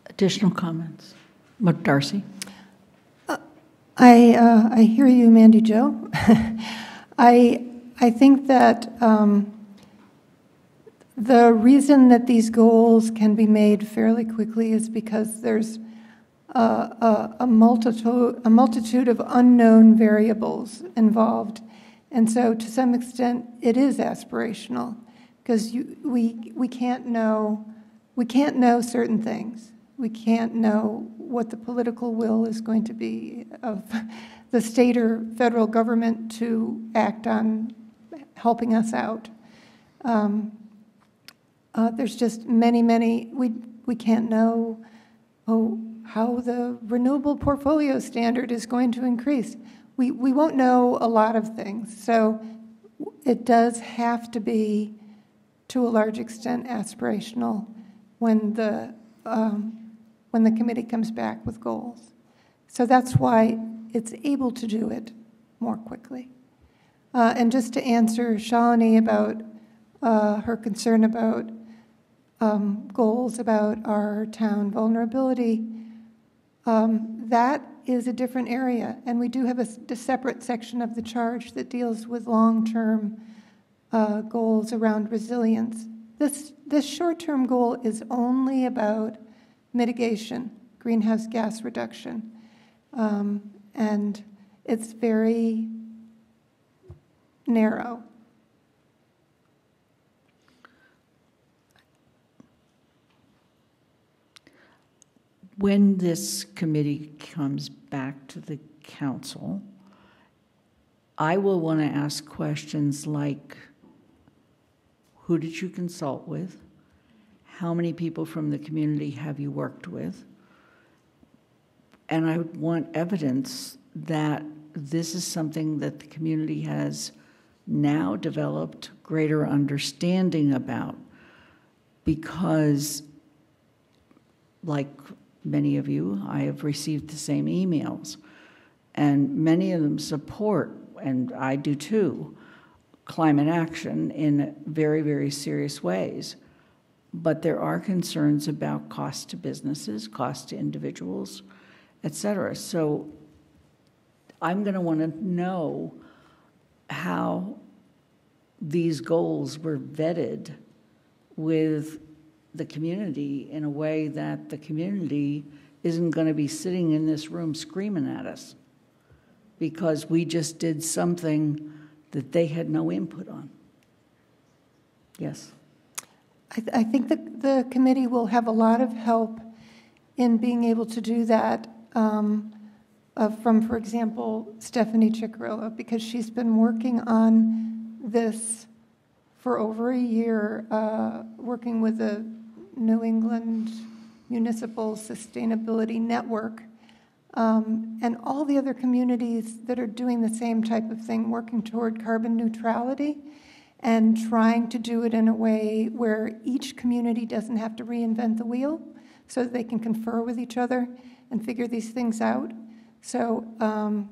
Additional comments? Darcy? I, uh, I hear you, Mandi Jo. I, I think that um, the reason that these goals can be made fairly quickly is because there's a, a, a multitude, a multitude of unknown variables involved. And so, to some extent, it is aspirational because we, we can't know we can't know certain things. We can't know what the political will is going to be of the state or federal government to act on helping us out. Um, uh, there's just many, many, we, we can't know oh, how the renewable portfolio standard is going to increase. We, we won't know a lot of things. So it does have to be, to a large extent, aspirational when the um, when the committee comes back with goals. So that's why it's able to do it more quickly. Uh, and just to answer Shalini about uh, her concern about um, goals about our town vulnerability, um, that is a different area. And we do have a, a separate section of the charge that deals with long term uh, goals around resilience. This, this short term goal is only about mitigation, greenhouse gas reduction. Um, and it's very narrow. When this committee comes back to the council, I will want to ask questions like Who did you consult with? How many people from the community have you worked with? And I want evidence that this is something that the community has now developed greater understanding about because, like many of you, I have received the same emails, and many of them support, and I do too, climate action in very, very serious ways. But there are concerns about cost to businesses, cost to individuals, et cetera. So I'm going to want to know how these goals were vetted with the community in a way that the community isn't going to be sitting in this room screaming at us because we just did something that they had no input on. Yes. I, th- I think that the committee will have a lot of help in being able to do that um, uh, from, for example, Stephanie Ciccarello, because she's been working on this for over a year, uh, working with the New England Municipal Sustainability Network. Um, and all the other communities that are doing the same type of thing, working toward carbon neutrality and trying to do it in a way where each community doesn't have to reinvent the wheel so that they can confer with each other and figure these things out. So um,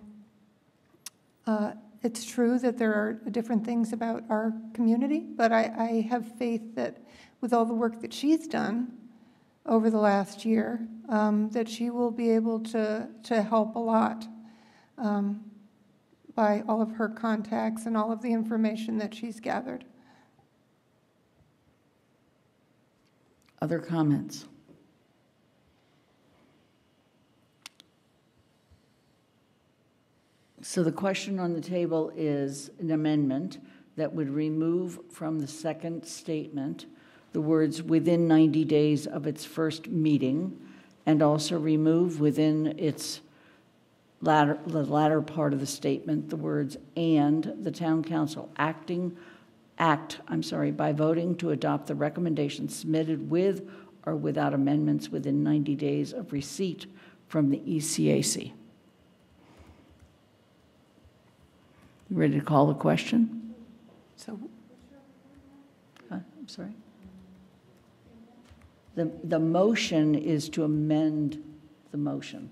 uh, it's true that there are different things about our community, but I, I, have faith that with all the work that she's done over the last year, um, that she will be able to, to help a lot. Um, by all of her contacts and all of the information that she's gathered. Other comments? So the question on the table is an amendment that would remove from the second statement the words within 90 days of its first meeting and also remove within its latter, the latter part of the statement, the words "and the town council acting, act, I'm sorry, by voting to adopt the recommendation submitted with or without amendments within 90 days of receipt from the ECAC." You Ready to call the question? So, Huh? I'm sorry? The, the motion is to amend the motion.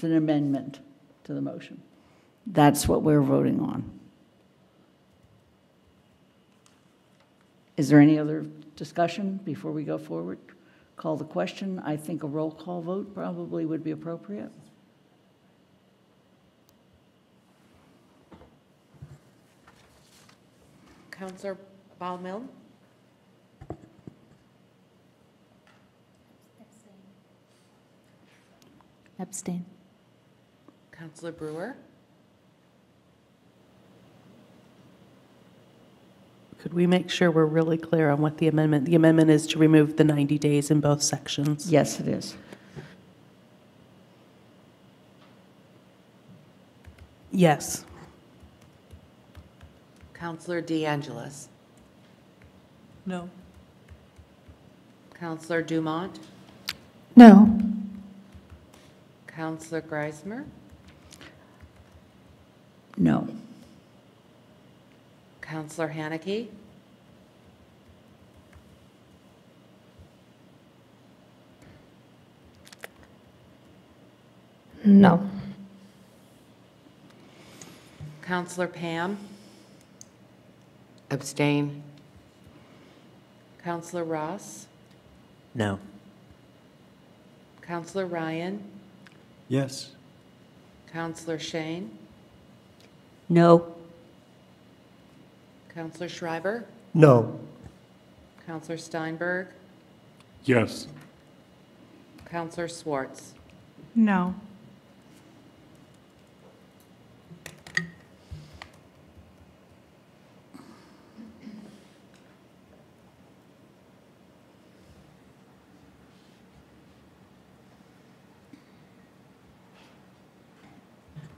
It's an amendment to the motion. That's what we're voting on. Is there any other discussion before we go forward? Call the question. I think a roll call vote probably would be appropriate. Councilor Bahl-Milne? Abstain. Councilor Brewer? Could we make sure we're really clear on what the amendment, the amendment is to remove the 90 days in both sections? Yes, it is. Yes. Councilor DeAngelis? No. Councilor Dumont? No. Councilor Griesemer? No. Councilor Hanneke? No. Councilor Pam? Abstain. Councilor Ross? No. Councilor Ryan? Yes. Councilor Schoen? No. Councilor Schreiber? No. Councilor Steinberg? Yes. Councilor Swartz? No.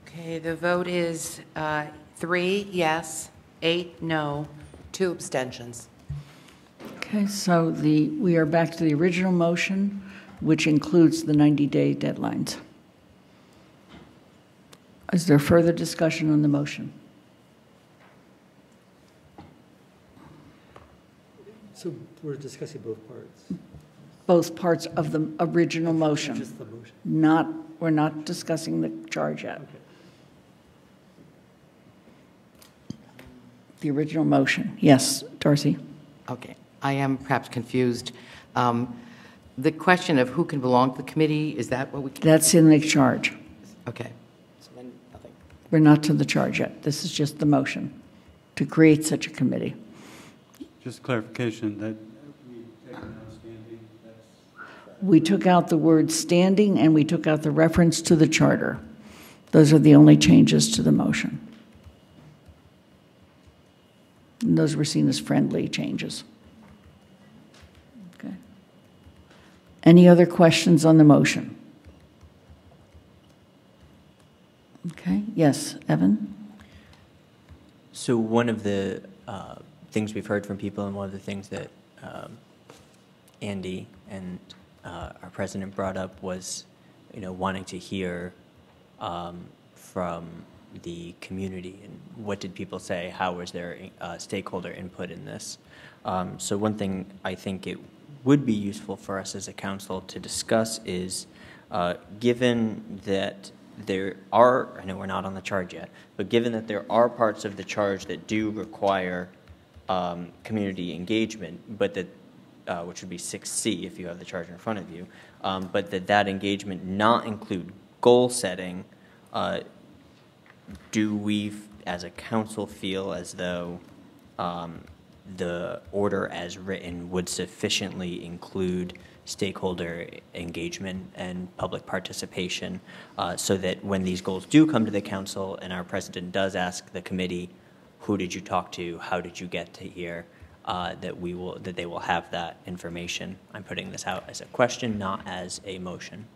Okay, the vote is uh, three yes, eight no, two abstentions. Okay, so the, we are back to the original motion, which includes the 90-day deadlines. Is there further discussion on the motion? So we're discussing both parts. Both parts of the original motion, Just the motion. not, we're not discussing the charge yet. The original motion, yes, Darcy? Okay, I am perhaps confused. Um, The question of who can belong to the committee, is that what we? can- That's in the charge. Okay. So then nothing. We're not to the charge yet. This is just the motion to create such a committee. Just clarification that we take an outstanding, We took out the word standing and we took out the reference to the charter. Those are the only changes to the motion. And those were seen as friendly changes. Okay. Any other questions on the motion? Okay, yes, Evan? So one of the uh, things we've heard from people, and one of the things that um, Andy and uh, our president brought up was, you know, wanting to hear um, from the community and what did people say? How was their uh, stakeholder input in this? Um, so one thing I think it would be useful for us as a council to discuss is, uh, given that there are, I know we're not on the charge yet, but given that there are parts of the charge that do require um, community engagement, but that, uh, which would be 6C if you have the charge in front of you, um, but that that engagement not include goal setting, uh, do we, as a council, feel as though um, the order as written would sufficiently include stakeholder engagement and public participation uh, so that when these goals do come to the council and our president does ask the committee, who did you talk to, how did you get to here, uh, that we will, that they will have that information. I'm putting this out as a question, not as a motion.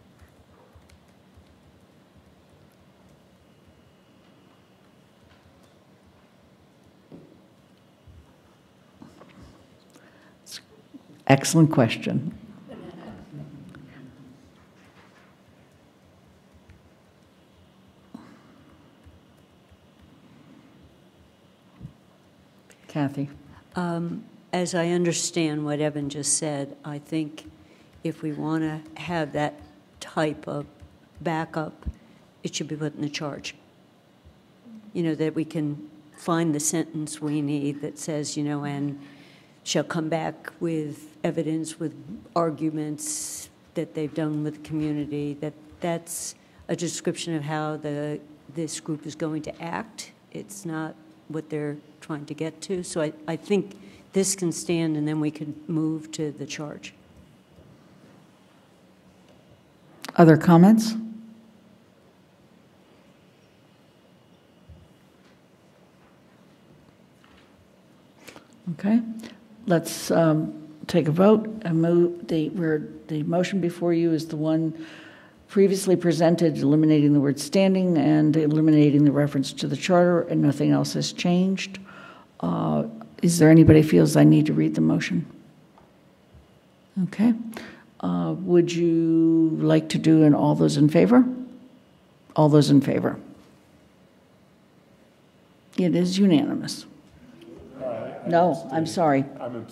Excellent question. Cathy? Um, As I understand what Evan just said, I think if we want to have that type of backup, it should be put in the charge. You know, that we can find the sentence we need that says, you know, and shall come back with evidence, with arguments that they've done with the community, that that's a description of how the, this group is going to act. It's not what they're trying to get to. So I, I think this can stand, and then we can move to the charge. Other comments? Okay, let's um, take a vote. Move, the, where the motion before you is the one previously presented, eliminating the word standing and eliminating the reference to the charter, and nothing else has changed. Uh, Is there anybody feels I need to read the motion? Okay. Uh, Would you like to do an all those in favor? All those in favor? It is unanimous. No, I'm sorry.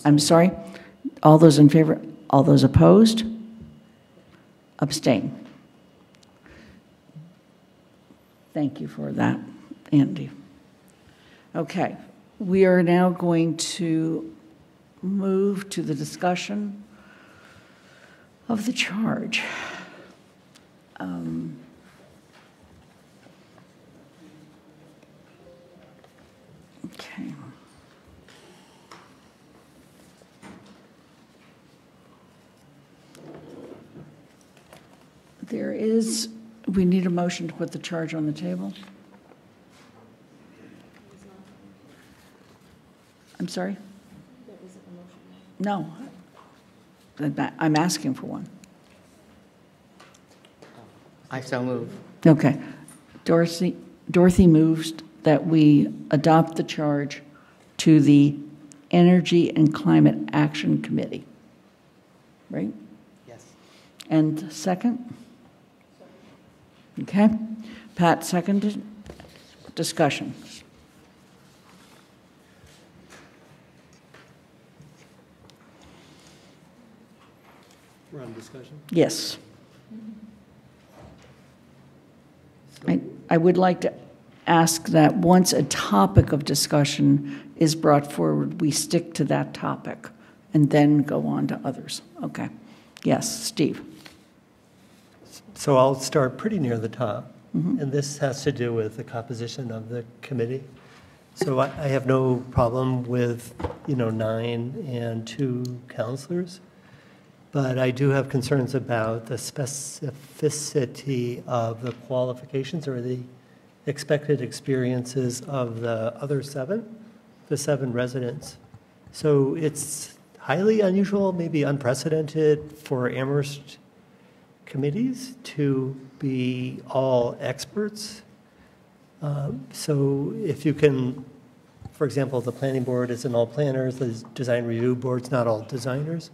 I'm sorry. All those in favor? All those opposed? Abstain. Thank you for that, Andy. Okay, we are now going to move to the discussion of the charge. Um, Okay. There is, we need a motion to put the charge on the table. I'm sorry? No. I'm asking for one. I so move. Okay. Dorothy, Dorothy moves that we adopt the charge to the Energy and Climate Action Committee. Right? Yes. And second? Okay. Pat seconded. Discussion. We're on discussion? Yes. I, I would like to ask that once a topic of discussion is brought forward, we stick to that topic and then go on to others. Okay. Yes, Steve. So I'll start pretty near the top. Mhm. And this has to do with the composition of the committee. So I, I have no problem with, you know, nine and two councilors. But I do have concerns about the specificity of the qualifications or the expected experiences of the other seven, the seven residents. So it's highly unusual, maybe unprecedented for Amherst committees to be all experts. Um, So if you can, for example, the planning board isn't all planners, the design review board's not all designers.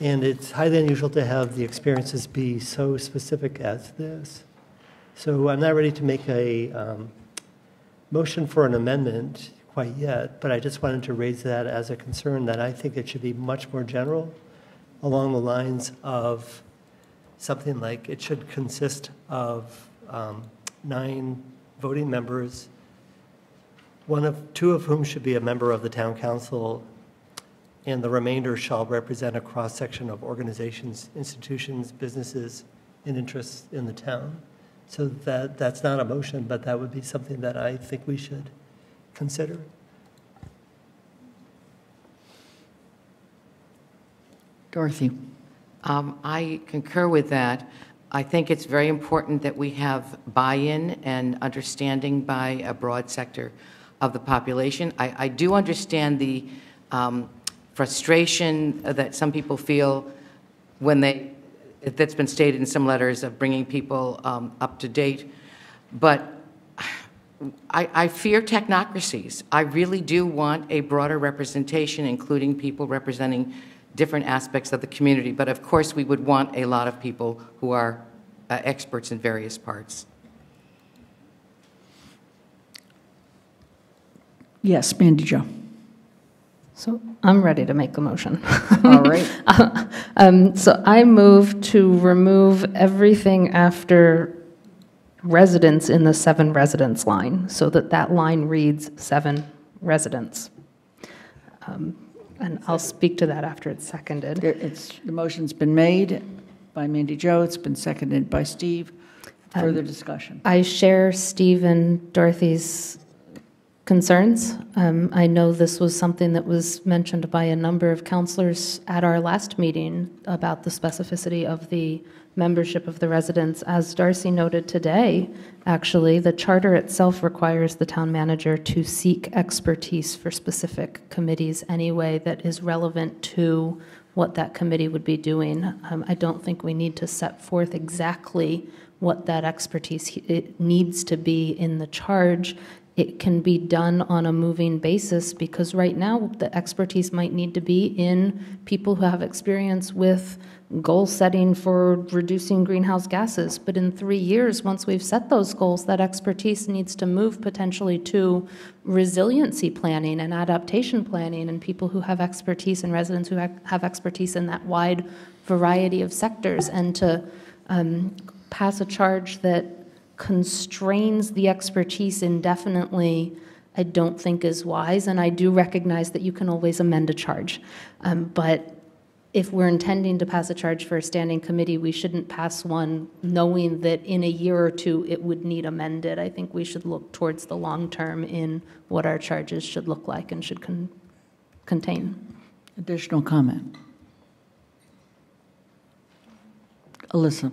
And it's highly unusual to have the experiences be so specific as this. So I'm not ready to make a um, motion for an amendment quite yet, but I just wanted to raise that as a concern that I think it should be much more general along the lines of something like it should consist of um, nine voting members, one of, two of whom should be a member of the town council, and the remainder shall represent a cross-section of organizations, institutions, businesses, and interests in the town. So that, that's not a motion, but that would be something that I think we should consider. Dorothy. Um, I concur with that. I think it's very important that we have buy-in and understanding by a broad sector of the population. I, I do understand the um, frustration that some people feel when they, that's been stated in some letters of bringing people um, up to date. But I, I fear technocracies. I really do want a broader representation, including people representing different aspects of the community. But of course, we would want a lot of people who are uh, experts in various parts. Yes, Mandi Jo. So I'm ready to make a motion. All right. Um, So I move to remove everything after residents in the seven residents line, so that that line reads seven residents. Um, And I'll speak to that after it's seconded. It's, the motion's been made by Mandi Jo, it's been seconded by Steve. Further Um, discussion? I share Steve and Dorothy's concerns. Um, I know this was something that was mentioned by a number of councilors at our last meeting about the specificity of the membership of the residents. As Darcy noted today, actually, the charter itself requires the town manager to seek expertise for specific committees anyway that is relevant to what that committee would be doing. Um, I don't think we need to set forth exactly what that expertise he- needs to be in the charge. It can be done on a moving basis because right now the expertise might need to be in people who have experience with goal setting for reducing greenhouse gases. But in three years, once we've set those goals, that expertise needs to move potentially to resiliency planning and adaptation planning and people who have expertise and residents who have expertise in that wide variety of sectors. And to um, pass a charge that constrains the expertise indefinitely, I don't think is wise. And I do recognize that you can always amend a charge. Um, but if we're intending to pass a charge for a standing committee, we shouldn't pass one knowing that in a year or two it would need amended. I think we should look towards the long term in what our charges should look like and should con- contain. Additional comment? Alisa?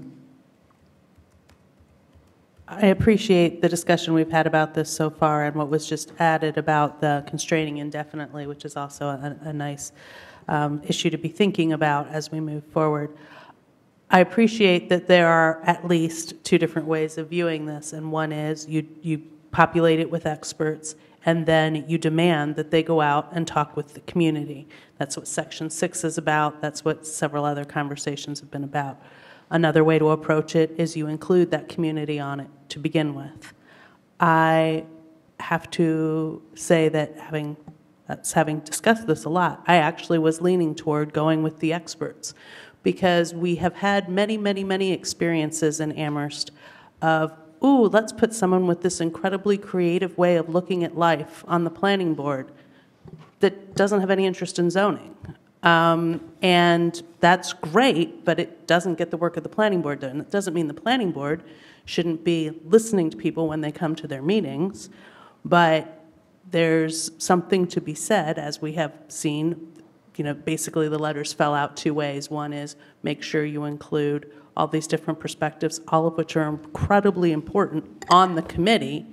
I appreciate the discussion we've had about this so far and what was just added about the constraining indefinitely, which is also a, a nice um, issue to be thinking about as we move forward. I appreciate that there are at least two different ways of viewing this, and one is you, you populate it with experts, and then you demand that they go out and talk with the community. That's what Section 6 is about, that's what several other conversations have been about. Another way to approach it is you include that community on it to begin with. I have to say that having that's having discussed this a lot, I actually was leaning toward going with the experts because we have had many, many, many experiences in Amherst of, ooh, let's put someone with this incredibly creative way of looking at life on the planning board that doesn't have any interest in zoning. Um, and that's great, but it doesn't get the work of the planning board done. It doesn't mean the planning board shouldn't be listening to people when they come to their meetings, but there's something to be said, as we have seen. You know, basically the letters fell out two ways. One is make sure you include all these different perspectives, all of which are incredibly important on the committee,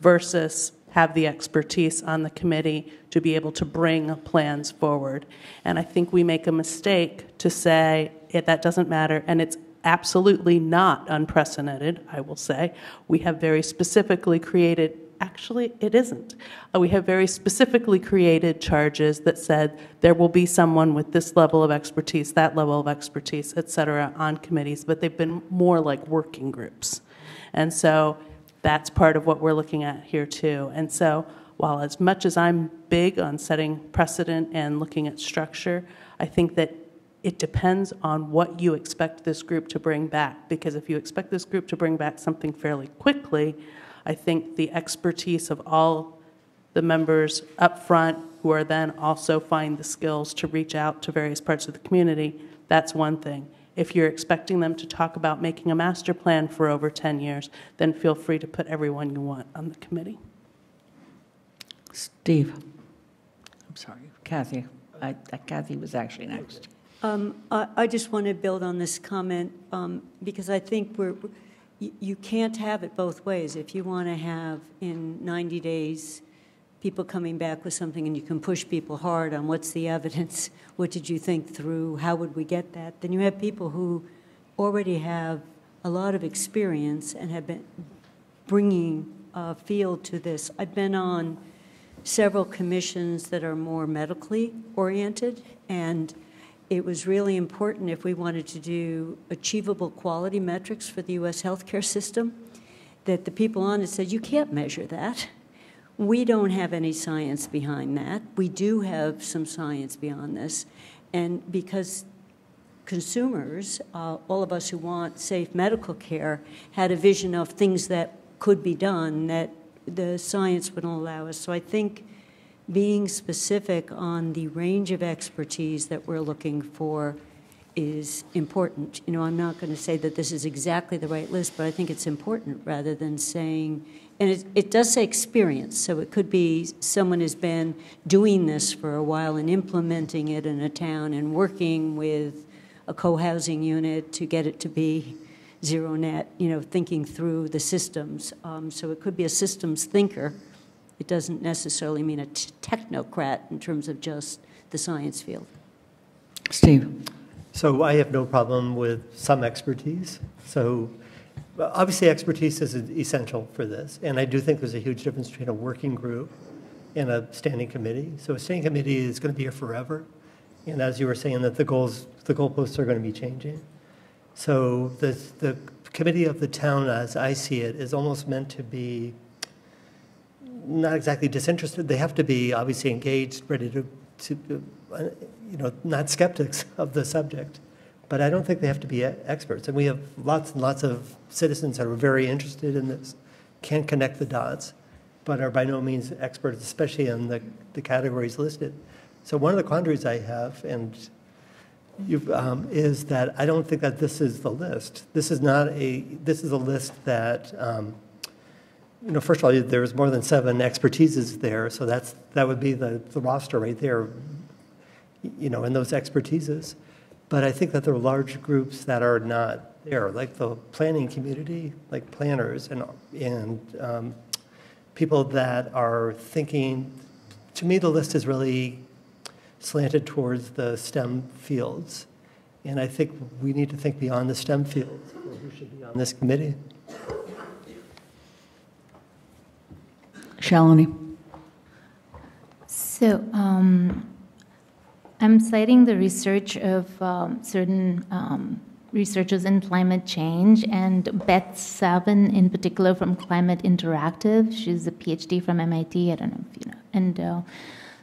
versus have the expertise on the committee to be able to bring plans forward. And I think we make a mistake to say "Yeah, that doesn't matter, and it's absolutely not unprecedented, I will say. We have very specifically created, actually, it isn't. Uh, We have very specifically created charges that said there will be someone with this level of expertise, that level of expertise, et cetera, on committees, but they've been more like working groups. And so that's part of what we're looking at here too. And so while as much as I'm big on setting precedent and looking at structure, I think that it depends on what you expect this group to bring back. Because if you expect this group to bring back something fairly quickly, I think the expertise of all the members up front who are then also find the skills to reach out to various parts of the community, that's one thing. If you're expecting them to talk about making a master plan for over 10 years, then feel free to put everyone you want on the committee. Steve? I'm sorry, Cathy. I- Cathy was actually next. Um, I I just want to build on this comment, um, because I think we're, you you can't have it both ways. If you want to have in 90 days, people coming back with something, and you can push people hard on what's the evidence, what did you think through, how would we get that, then you have people who already have a lot of experience and have been bringing a field to this. I've been on several commissions that are more medically oriented, and it was really important if we wanted to do achievable quality metrics for the U.S. healthcare system, that the people on it said, you can't measure that. We don't have any science behind that. We do have some science beyond this. And because consumers, uh, all of us who want safe medical care, had a vision of things that could be done that the science wouldn't allow us. So I think being specific on the range of expertise that we're looking for is important. You know, I'm not going to say that this is exactly the right list, but I think it's important rather than saying, and it, it does say experience, so it could be someone has been doing this for a while and implementing it in a town and working with a co-housing unit to get it to be zero net, you know, thinking through the systems. Um, so it could be a systems thinker. It doesn't necessarily mean a t- technocrat in terms of just the science field. Steve? So I have no problem with some expertise. So obviously, expertise is essential for this. And I do think there's a huge difference between a working group and a standing committee. So a standing committee is going to be here forever. And as you were saying, that the goals, the goalposts are going to be changing. So the, the committee of the town, as I see it, is almost meant to be not exactly disinterested. They have to be obviously engaged, ready to, to uh, you know, not skeptics of the subject. But I don't think they have to be experts. And we have lots and lots of citizens that are very interested in this, can connect the dots, but are by no means experts, especially in the, the categories listed. So one of the quandaries I have, and um, is that I don't think that this is the list. This is not a. This is a list that. Um, you know, first of all, there's more than seven expertises there, so that's that would be the, the roster right there. You know, in those expertises, but I think that there are large groups that are not there, like the planning community, like planners and and um, people that are thinking. To me, the list is really slanted towards the STEM fields. And I think we need to think beyond the STEM fields, who should be on this committee. Shalini. So um, I'm citing the research of um, certain um, researchers in climate change, and Beth Sawin in particular from Climate Interactive. She's a PhD from MIT. I don't know if you know. And uh,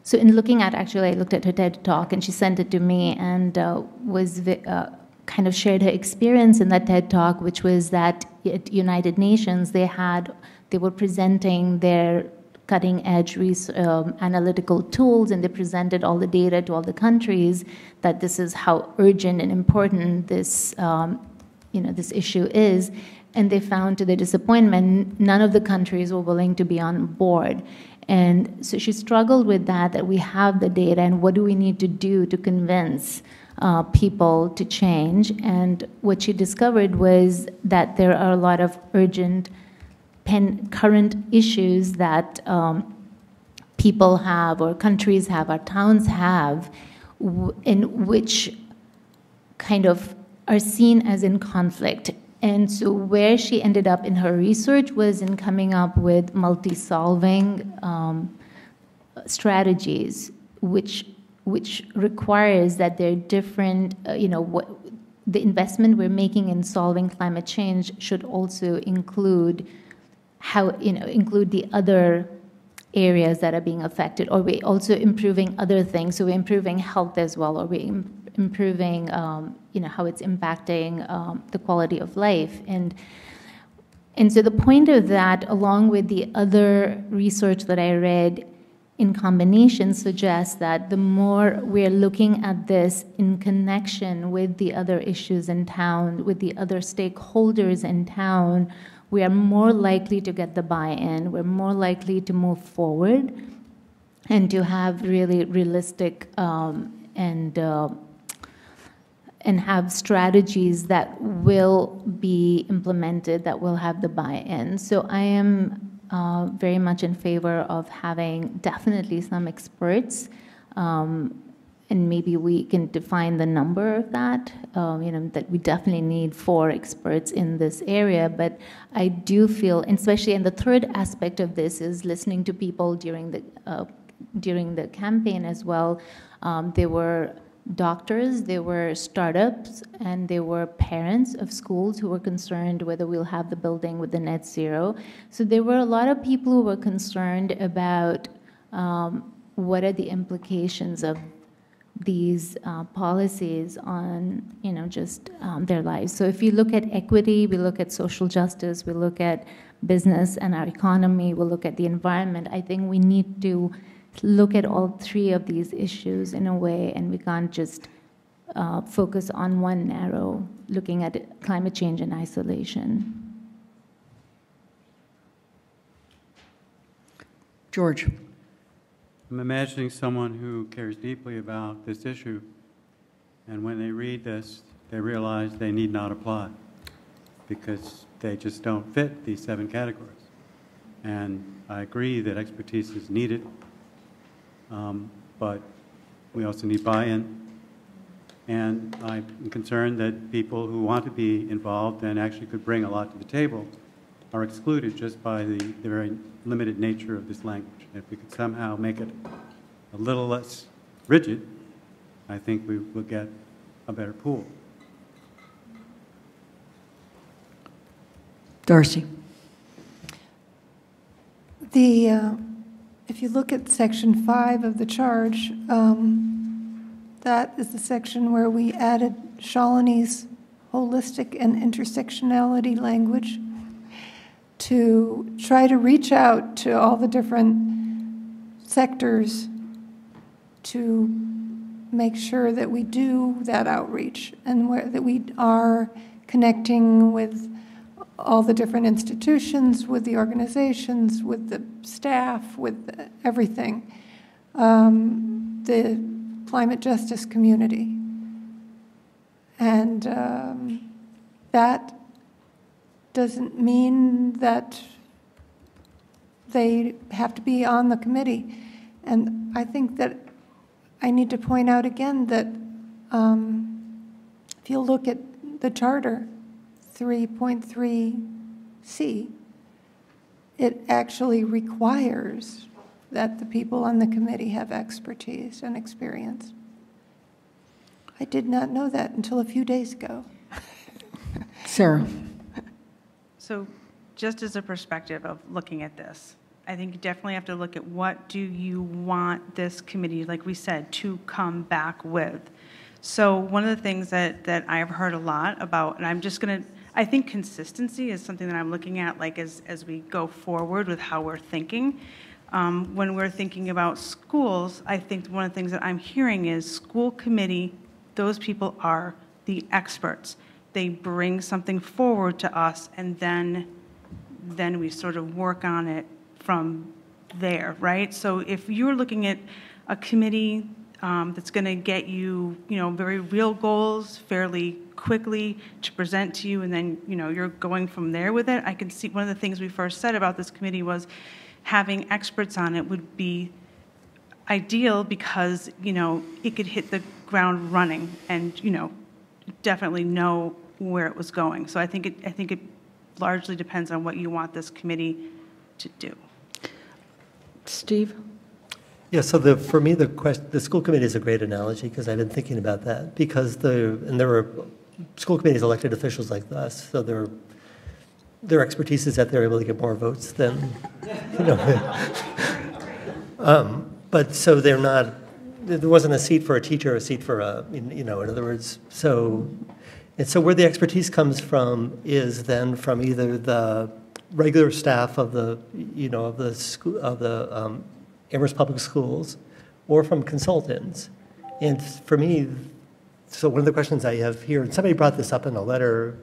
so in looking at, actually, I looked at her TED talk and she sent it to me and uh, was uh, kind of shared her experience in that TED talk, which was that at United Nations they had they were presenting their cutting edge um, analytical tools and they presented all the data to all the countries that this is how urgent and important this um, you know this issue is and they found to their disappointment none of the countries were willing to be on board and so she struggled with that, that we have the data and what do we need to do to convince uh, people to change. And what she discovered was that there are a lot of urgent pen, current issues that um, people have or countries have or towns have in which kind of are seen as in conflict. And so, where she ended up in her research was in coming up with multi solving um, strategies, which, which requires that there are different, uh, you know, what, the investment we're making in solving climate change should also include how, you know, include the other areas that are being affected, or we're also improving other things. So, we're improving health as well, or we're improving, um, you know, how it's impacting um, the quality of life. And and so the point of that, along with the other research that I read in combination, suggests that the more we're looking at this in connection with the other issues in town, with the other stakeholders in town, we are more likely to get the buy in, we're more likely to move forward and to have really realistic um, and uh, and have strategies that will be implemented that will have the buy-in. So I am uh, very much in favor of having definitely some experts, um, and maybe we can define the number of that. Um, you know that we definitely need four experts in this area. But I do feel, especially, and the third aspect of this is listening to people during the uh, during the campaign as well. Um, there were doctors, there were startups, and there were parents of schools who were concerned whether we'll have the building with the net zero. So there were a lot of people who were concerned about um, what are the implications of these uh, policies on you know just um, their lives. So if you look at equity, we look at social justice, we look at business and our economy, we look at the environment. I think we need to look at all three of these issues in a way, and we can't just uh, focus on one narrow, looking at climate change in isolation. George. I'm imagining someone who cares deeply about this issue, and when they read this, they realize they need not apply because they just don't fit these seven categories. And I agree that expertise is needed, um, but we also need buy-in. And I'm concerned that people who want to be involved and actually could bring a lot to the table are excluded just by the, the very limited nature of this language. If we could somehow make it a little less rigid, I think we will get a better pool. Darcy. The, uh, if you look at section five of the charge, um, that is the section where we added Shalini's holistic and intersectionality language to try to reach out to all the different sectors to make sure that we do that outreach and where, that we are connecting with all the different institutions, with the organizations, with the staff, with everything, um, the climate justice community. And um, that doesn't mean that they have to be on the committee. And I think that I need to point out again that um, if you look at the charter, 3.3C, it actually requires that the people on the committee have expertise and experience. I did not know that until a few days ago. Sarah. So just as a perspective of looking at this, I think you definitely have to look at what do you want this committee, like we said, to come back with. So one of the things that, that I've heard a lot about, and I'm just going to, I think consistency is something that I'm looking at like as, as we go forward with how we're thinking. Um, when we're thinking about schools, I think one of the things that I'm hearing is school committee, those people are the experts. They bring something forward to us and then, then we sort of work on it from there, right? So if you're looking at a committee um, that's going to get you, you know, very real goals fairly quickly to present to you, and then, you know, you're going from there with it, I can see one of the things we first said about this committee was having experts on it would be ideal because, you know, it could hit the ground running and, you know, definitely know where it was going. So I think it, I think it largely depends on what you want this committee to do. Steve? Yeah, so the, for me, the quest, the school committee is a great analogy because I've been thinking about that because the, and there are school committees elected officials like us, so their, their expertise is that they're able to get more votes than, you know. um, but so they're not, there wasn't a seat for a teacher, a seat for a, you know, in other words, so, and so where the expertise comes from is then from either the regular staff of the, you know, of the school, of the um, Amherst Public Schools, or from consultants. And for me, so one of the questions I have here, and somebody brought this up in a letter,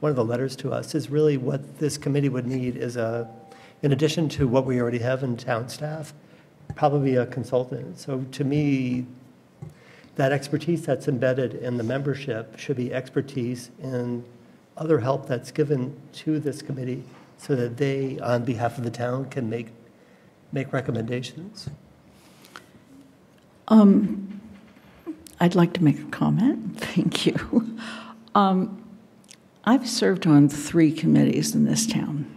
one of the letters to us, is really what this committee would need is a, in addition to what we already have in town staff, probably a consultant. So to me, that expertise that's embedded in the membership should be expertise in other help that's given to this committee so that they, on behalf of the town, can make, make recommendations. Um, I'd like to make a comment. Thank you. Um, I've served on three committees in this town.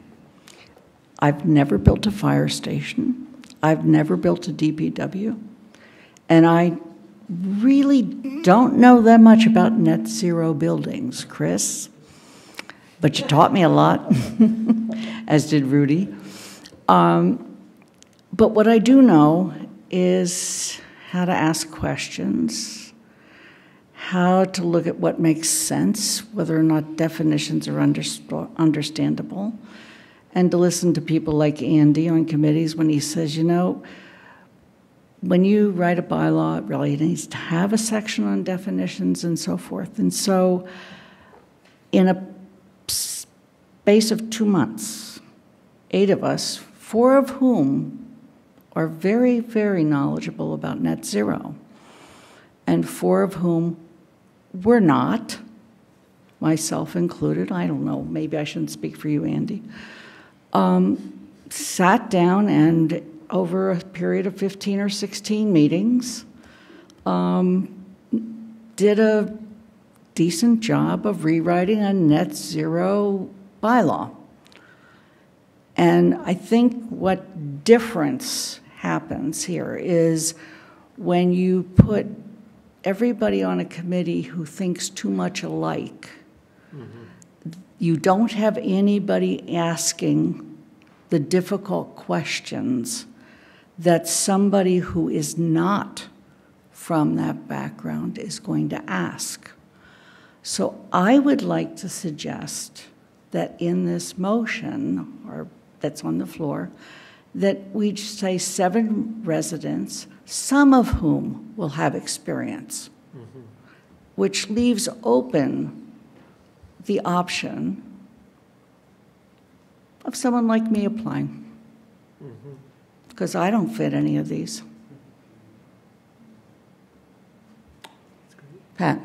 I've never built a fire station. I've never built a DPW. And I really don't know that much about net zero buildings, Chris. But you taught me a lot, as did Rudy. Um, but what I do know is how to ask questions, how to look at what makes sense, whether or not definitions are understandable, and to listen to people like Andy on committees when he says, you know, when you write a bylaw, it really needs to have a section on definitions and so forth. And so, in a space of two months, eight of us, four of whom are very, very knowledgeable about net zero, and four of whom were not, myself included. I don't know, maybe I shouldn't speak for you, Andy. Um, sat down and over a period of 15 or 16 meetings, um, did a decent job of rewriting a net zero bylaw. And I think what difference happens here is when you put everybody on a committee who thinks too much alike, mm-hmm. you don't have anybody asking the difficult questions that somebody who is not from that background is going to ask. So I would like to suggest that in this motion, or that's on the floor, that we say seven residents, some of whom will have experience, which leaves open the option of someone like me applying. Because I don't fit any of these. Pat?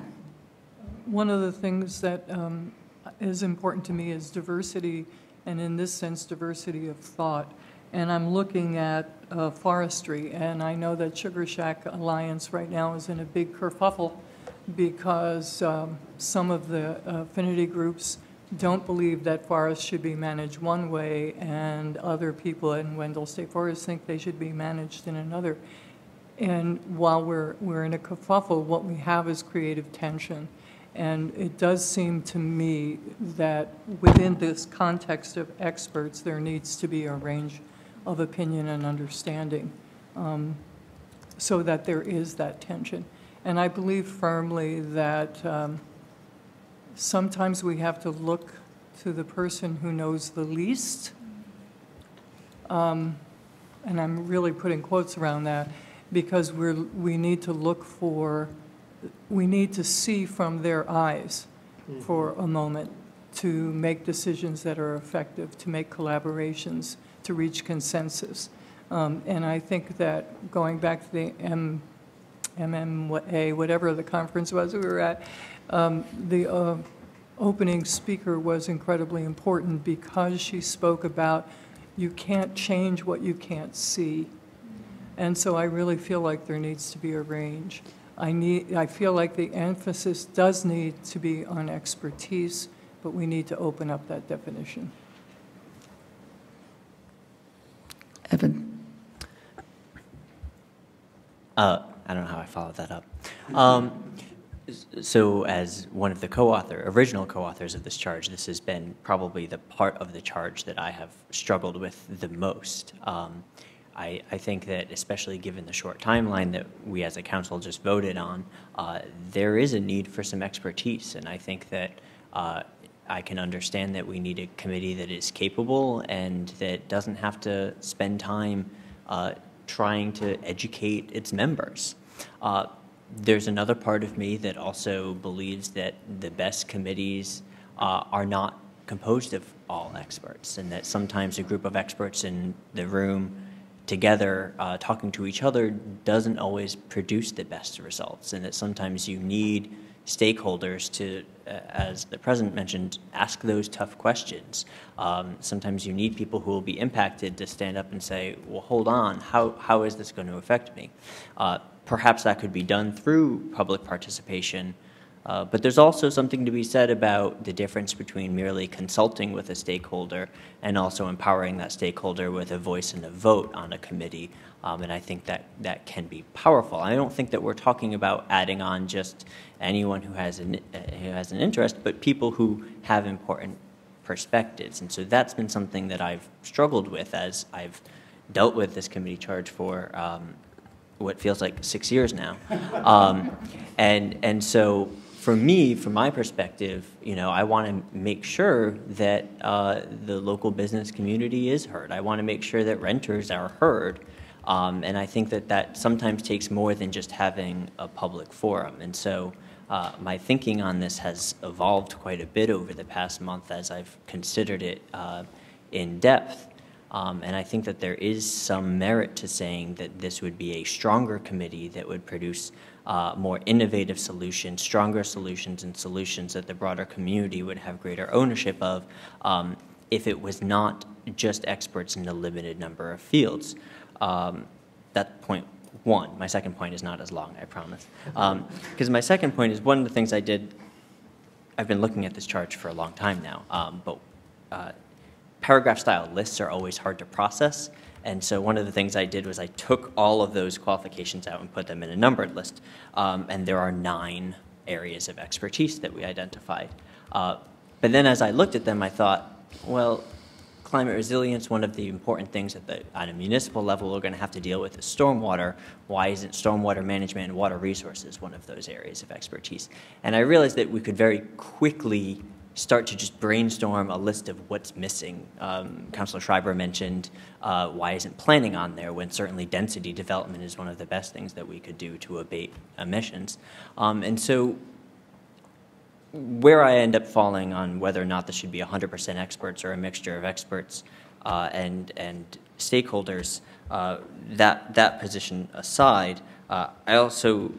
One of the things that um, is important to me is diversity, and in this sense, diversity of thought. And I'm looking at uh, forestry, and I know that Sugar Shack Alliance right now is in a big kerfuffle because um, some of the affinity groups don't believe that forests should be managed one way, and other people in Wendell State Forest think they should be managed in another. And while we're, we're in a kerfuffle, what we have is creative tension. And it does seem to me that within this context of experts, there needs to be a range of opinion and understanding um, so that there is that tension. And I believe firmly that um, sometimes we have to look to the person who knows the least. Um, and I'm really putting quotes around that because we're, we need to look for we need to see from their eyes for a moment to make decisions that are effective, to make collaborations, to reach consensus. Um, and I think that going back to the M, MMA, whatever the conference was we were at, um, the uh, opening speaker was incredibly important because she spoke about you can't change what you can't see. And so I really feel like there needs to be a range. I need, I feel like the emphasis does need to be on expertise, but we need to open up that definition. Evan. Uh, I don't know how I followed that up. Um, so as one of the co-author, original co-authors of this charge, this has been probably the part of the charge that I have struggled with the most. Um, I, I, think that especially given the short timeline that we as a council just voted on, uh, there is a need for some expertise. And I think that uh, I can understand that we need a committee that is capable and that doesn't have to spend time uh, trying to educate its members. Uh, there's another part of me that also believes that the best committees uh, are not composed of all experts and that sometimes a group of experts in the room together uh, talking to each other doesn't always produce the best results and that sometimes you need stakeholders to, uh, as the president mentioned, ask those tough questions. Um, sometimes you need people who will be impacted to stand up and say, well, hold on, how, how is this going to affect me? Uh, perhaps that could be done through public participation uh, but there's also something to be said about the difference between merely consulting with a stakeholder and also empowering that stakeholder with a voice and a vote on a committee. Um, and I think that that can be powerful. I don't think that we're talking about adding on just anyone who has an, uh, who has an interest, but people who have important perspectives. And so that's been something that I've struggled with as I've dealt with this committee charge for um, what feels like six years now. Um, and, and so for me, from my perspective, you know, I want to make sure that uh, the local business community is heard. I want to make sure that renters are heard. Um, and I think that that sometimes takes more than just having a public forum. And so uh, my thinking on this has evolved quite a bit over the past month as I've considered it uh, in depth. Um, and I think that there is some merit to saying that this would be a stronger committee that would produce uh, more innovative solutions, stronger solutions, and solutions that the broader community would have greater ownership of um, if it was not just experts in a limited number of fields. Um, that point one. My second point is not as long, I promise. Because um, my second point is one of the things I did, I've been looking at this chart for a long time now, um, but uh, paragraph style lists are always hard to process. And so one of the things I did was I took all of those qualifications out and put them in a numbered list. Um, and there are nine areas of expertise that we identified. Uh, but then as I looked at them, I thought, well, climate resilience, one of the important things that the, on a municipal level we're going to have to deal with is stormwater. Why isn't stormwater management and water resources one of those areas of expertise? And I realized that we could very quickly start to just brainstorm a list of what's missing. Um, Councilor Schreiber mentioned uh, why isn't planning on there when certainly density development is one of the best things that we could do to abate emissions. Um, and so where I end up falling on whether or not this should be 100% experts or a mixture of experts uh, and and stakeholders, uh, that that position aside, uh, I also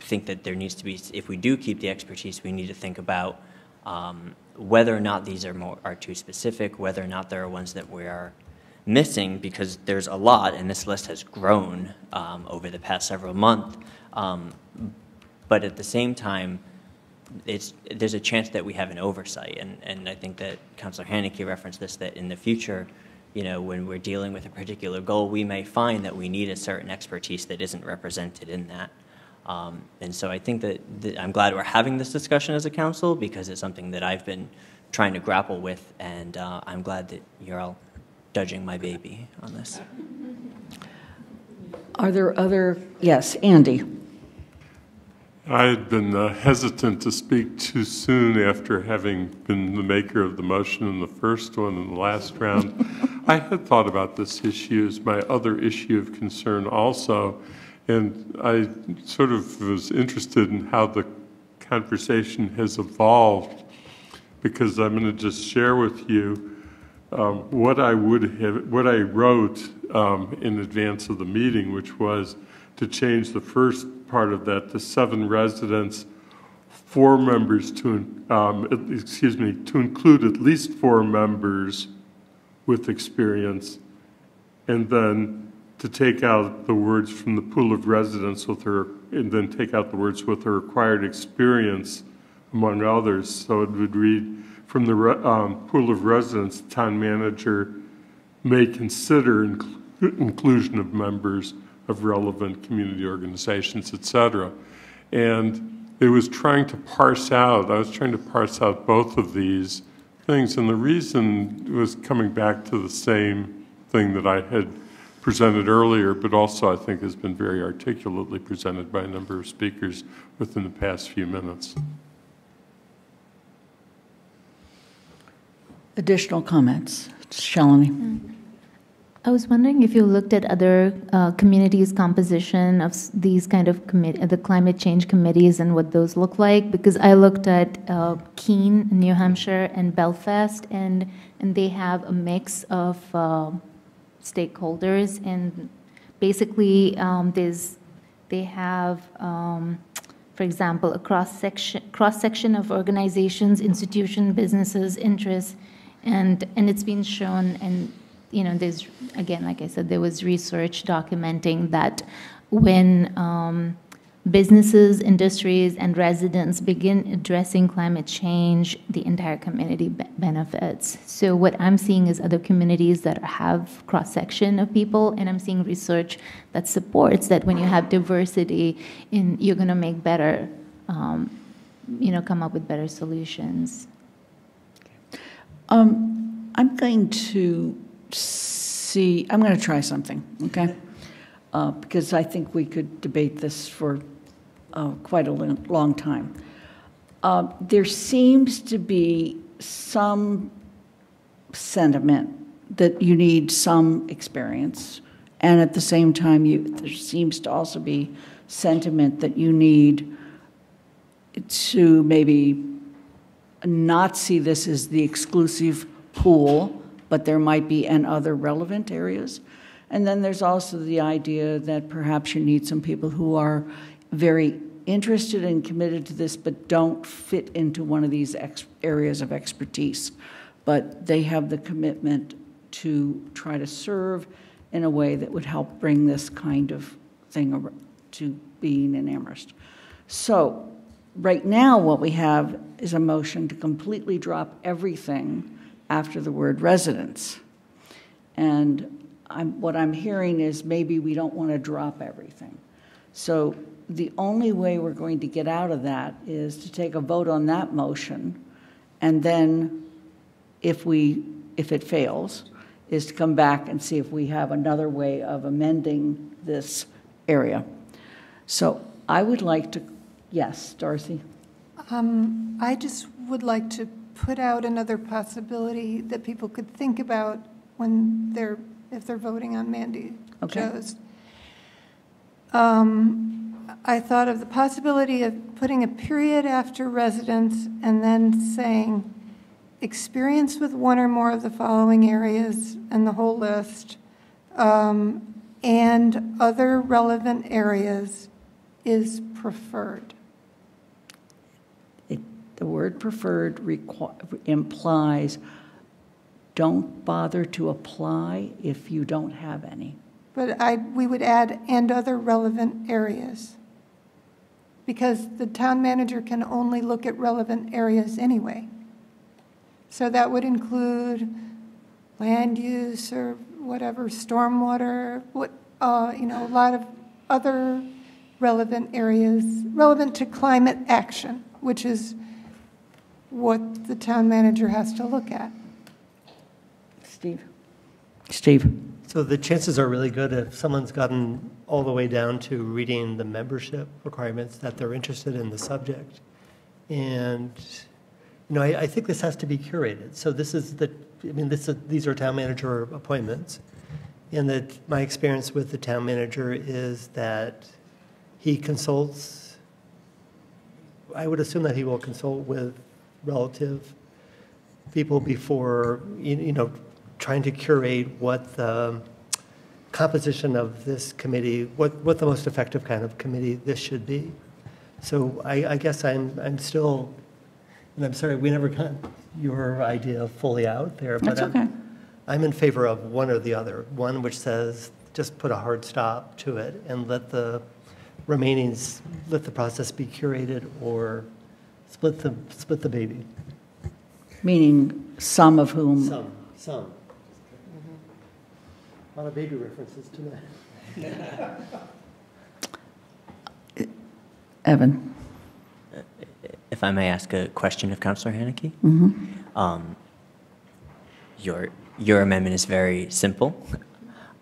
think that there needs to be, if we do keep the expertise, we need to think about um, whether or not these are more are too specific, whether or not there are ones that we are missing, because there's a lot, and this list has grown um, over the past several months. Um, but at the same time, it's, there's a chance that we have an oversight. And, and I think that Councillor Hanneke referenced this, that in the future, you know, when we're dealing with a particular goal, we may find that we need a certain expertise that isn't represented in that. Um, and so I think that, that, I'm glad we're having this discussion as a council because it's something that I've been trying to grapple with, and uh, I'm glad that you're all judging my baby on this. Are there other, yes, Andy? I had been uh, hesitant to speak too soon after having been the maker of the motion in the first one and the last round. I had thought about this issue as my other issue of concern also, and I sort of was interested in how the conversation has evolved because I'm going to just share with you um, what I would have, what I wrote um, in advance of the meeting, which was to change the first part of that to seven residents, four members to, um, excuse me, to include at least four members with experience, and then to take out the words from the pool of residents with her, and then take out the words with her required experience, among others. So it would read, from the um, pool of residents, town manager may consider inclusion of members of relevant community organizations, et cetera. And it was trying to parse out, I was trying to parse out both of these things. And the reason was coming back to the same thing that I had presented earlier, but also I think has been very articulately presented by a number of speakers within the past few minutes. Additional comments? Shalini. Mm -hmm. I was wondering if you looked at other uh, communities' composition of these kind of the climate change committees and what those look like. Because I looked at uh, Keene, New Hampshire, and Belfast, and and they have a mix of uh, stakeholders, and basically um, there's they have. Um, for example, a cross section cross section of organizations, institutions, businesses, interests, and and it's been shown and you know, there's, again, like I said, there was research documenting that when um, businesses, industries, and residents begin addressing climate change, the entire community be benefits. So what I'm seeing is other communities that have cross-section of people, and I'm seeing research that supports that when you have diversity, in, you're going to make better, um, you know, come up with better solutions. Um, I'm going to see, I'm going to try something, okay? Uh, because I think we could debate this for uh, quite a long time. Uh, there seems to be some sentiment that you need some experience And at the same time, you, there seems to also be sentiment that you need to maybe not see this as the exclusive pool, but there might be and other relevant areas. And then there's also the idea that perhaps you need some people who are very interested and committed to this, but don't fit into one of these areas of expertise. But they have the commitment to try to serve in a way that would help bring this kind of thing to being in Amherst. So, right now, what we have is a motion to completely drop everything after the word residence. And I'm, what I'm hearing is maybe we don't want to drop everything. So the only way we're going to get out of that is to take a vote on that motion, and then if we, if it fails, is to come back and see if we have another way of amending this area. So I would like to, yes, Darcy? Um, I just would like to put out another possibility that people could think about when they're, if they're voting on Mandi Okay. Jo's. Um, I thought of the possibility of putting a period after residence and then saying, experience with one or more of the following areas and the whole list, um, and other relevant areas is preferred. It- The word preferred implies, don't bother to apply if you don't have any. But I, we would add, and other relevant areas. Because the town manager can only look at relevant areas anyway. So that would include land use or whatever, stormwater, what, uh, you know, a lot of other relevant areas, relevant to climate action, which is what the town manager has to look at. Steve? Steve? So the chances are really good if someone's gotten all the way down to reading the membership requirements that they're interested in the subject. And, you know, I, I think this has to be curated. So this is the, I mean, this is, these are town manager appointments. And that my experience with the town manager is that he consults, I would assume that he will consult with relative people before, you you know, trying to curate what the composition of this committee, what, what the most effective kind of committee this should be. So I, I guess I'm, I'm still, and I'm sorry, we never got your idea fully out there. but That's I'm- okay. I'm in favor of one or the other. One which says, just put a hard stop to it and let the remainings, let the process be curated or split the, split the baby. Meaning some of whom? Some, some. A lot of baby references tonight. Evan? If I may ask a question of Councillor Hanneke? Mhm. Um, Your, your amendment is very simple.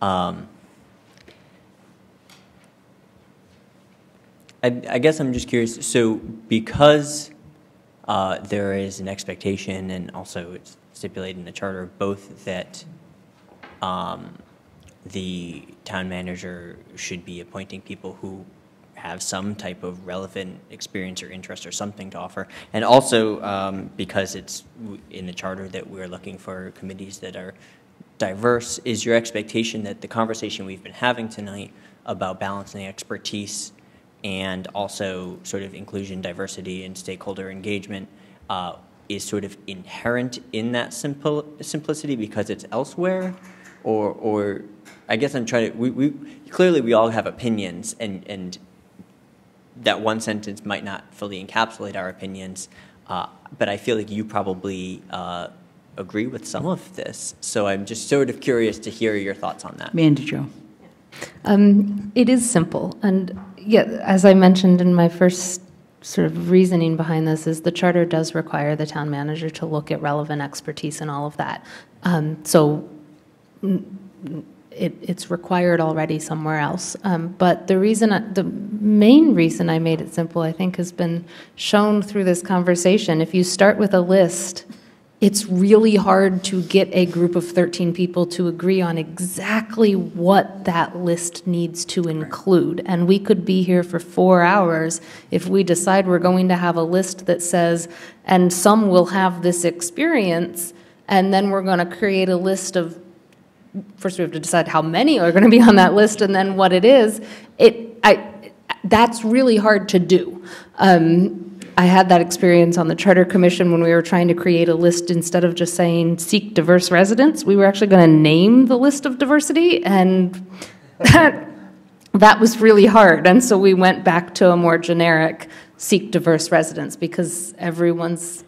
Um, I, I guess I'm just curious, so because uh, there is an expectation and also it's stipulated in the charter, both that um, the town manager should be appointing people who have some type of relevant experience or interest or something to offer. And also, um, because it's in the charter that we're looking for committees that are diverse, is your expectation that the conversation we've been having tonight about balancing expertise and also sort of inclusion, diversity, and stakeholder engagement uh, is sort of inherent in that simple, simplicity because it's elsewhere? Or, or I guess I'm trying to, we, we, clearly we all have opinions and, and that one sentence might not fully encapsulate our opinions, uh, but I feel like you probably uh, agree with some of this. So I'm just sort of curious to hear your thoughts on that. Mandi Jo? Um, it is simple, and yeah, as I mentioned in my first sort of reasoning behind this, is the charter does require the town manager to look at relevant expertise and all of that. Um, so it, it's required already somewhere else. Um, but the reason, I- the main reason I made it simple, I think, has been shown through this conversation. If you start with a list it's really hard to get a group of 13 people to agree on exactly what that list needs to include. And we could be here for four hours if we decide we're going to have a list that says, and some will have this experience, and then we're going to create a list of first we have to decide how many are going to be on that list and then what it is it i that's really hard to do um, I had that experience on the Charter Commission when we were trying to create a list instead of just saying seek diverse residents. We were actually going to name the list of diversity, and that, that was really hard. And so we went back to a more generic seek diverse residents because everyone's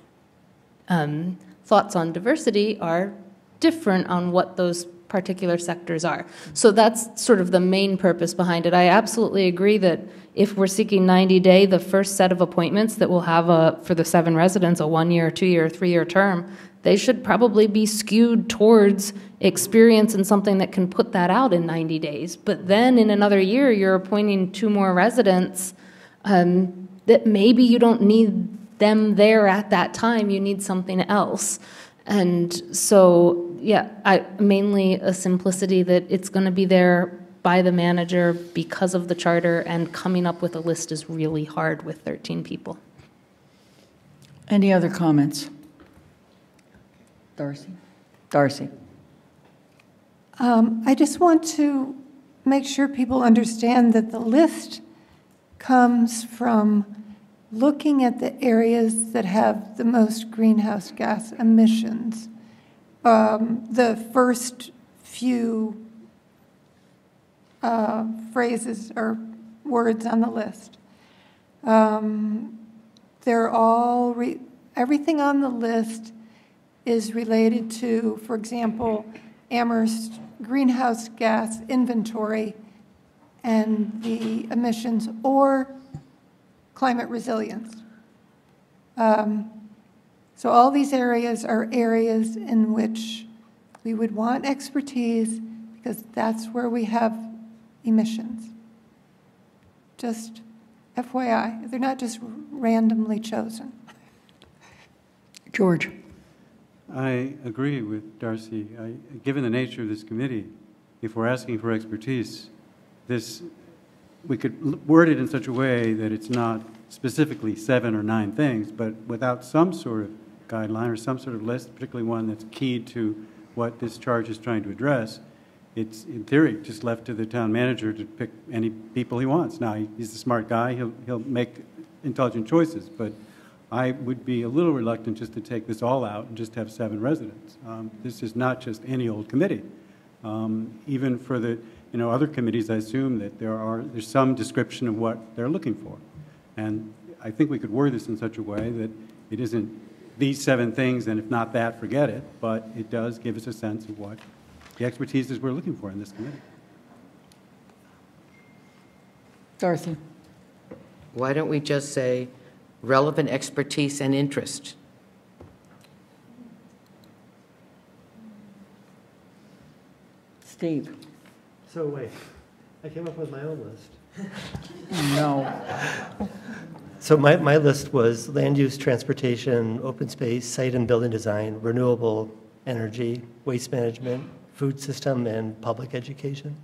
um, thoughts on diversity are different on what those particular sectors are. So that's sort of the main purpose behind it. I absolutely agree that if we're seeking 90 day, the first set of appointments that we'll have a, for the seven residents, a one year, two year, three year term, they should probably be skewed towards experience and something that can put that out in 90 days. But then in another year, you're appointing two more residents um, that maybe you don't need them there at that time, you need something else. And so, yeah, I, mainly a simplicity that it's going to be there by the manager because of the charter, and coming up with a list is really hard with 13 people. Any other comments? Darcy? Darcy? Um, I just want to make sure people understand that the list comes from looking at the areas that have the most greenhouse gas emissions. Um, the first few uh, phrases or words on the list. Um, they're all, everything on the list is related to, for example, Amherst greenhouse gas inventory and the emissions or climate resilience. Um, so all these areas are areas in which we would want expertise because that's where we have emissions. Just FYI, they're not just randomly chosen. George. I agree with Darcy. I, given the nature of this committee, if we're asking for expertise, this we could word it in such a way that it's not specifically seven or nine things, but without some sort of guideline or some sort of list, particularly one that's keyed to what this charge is trying to address, it's in theory just left to the town manager to pick any people he wants. Now he's a smart guy; he'll he'll make intelligent choices. But I would be a little reluctant just to take this all out and just have seven residents. Um, this is not just any old committee. Um, even for the you know other committees, I assume that there are there's some description of what they're looking for, and I think we could word this in such a way that it isn't these seven things, and if not that, forget it. But it does give us a sense of what the expertise is we're looking for in this committee. Dorothy? Why don't we just say relevant expertise and interest? Steve? So wait, I came up with my own list. No. So my, my list was land use, transportation, open space, site and building design, renewable energy, waste management, food system, and public education.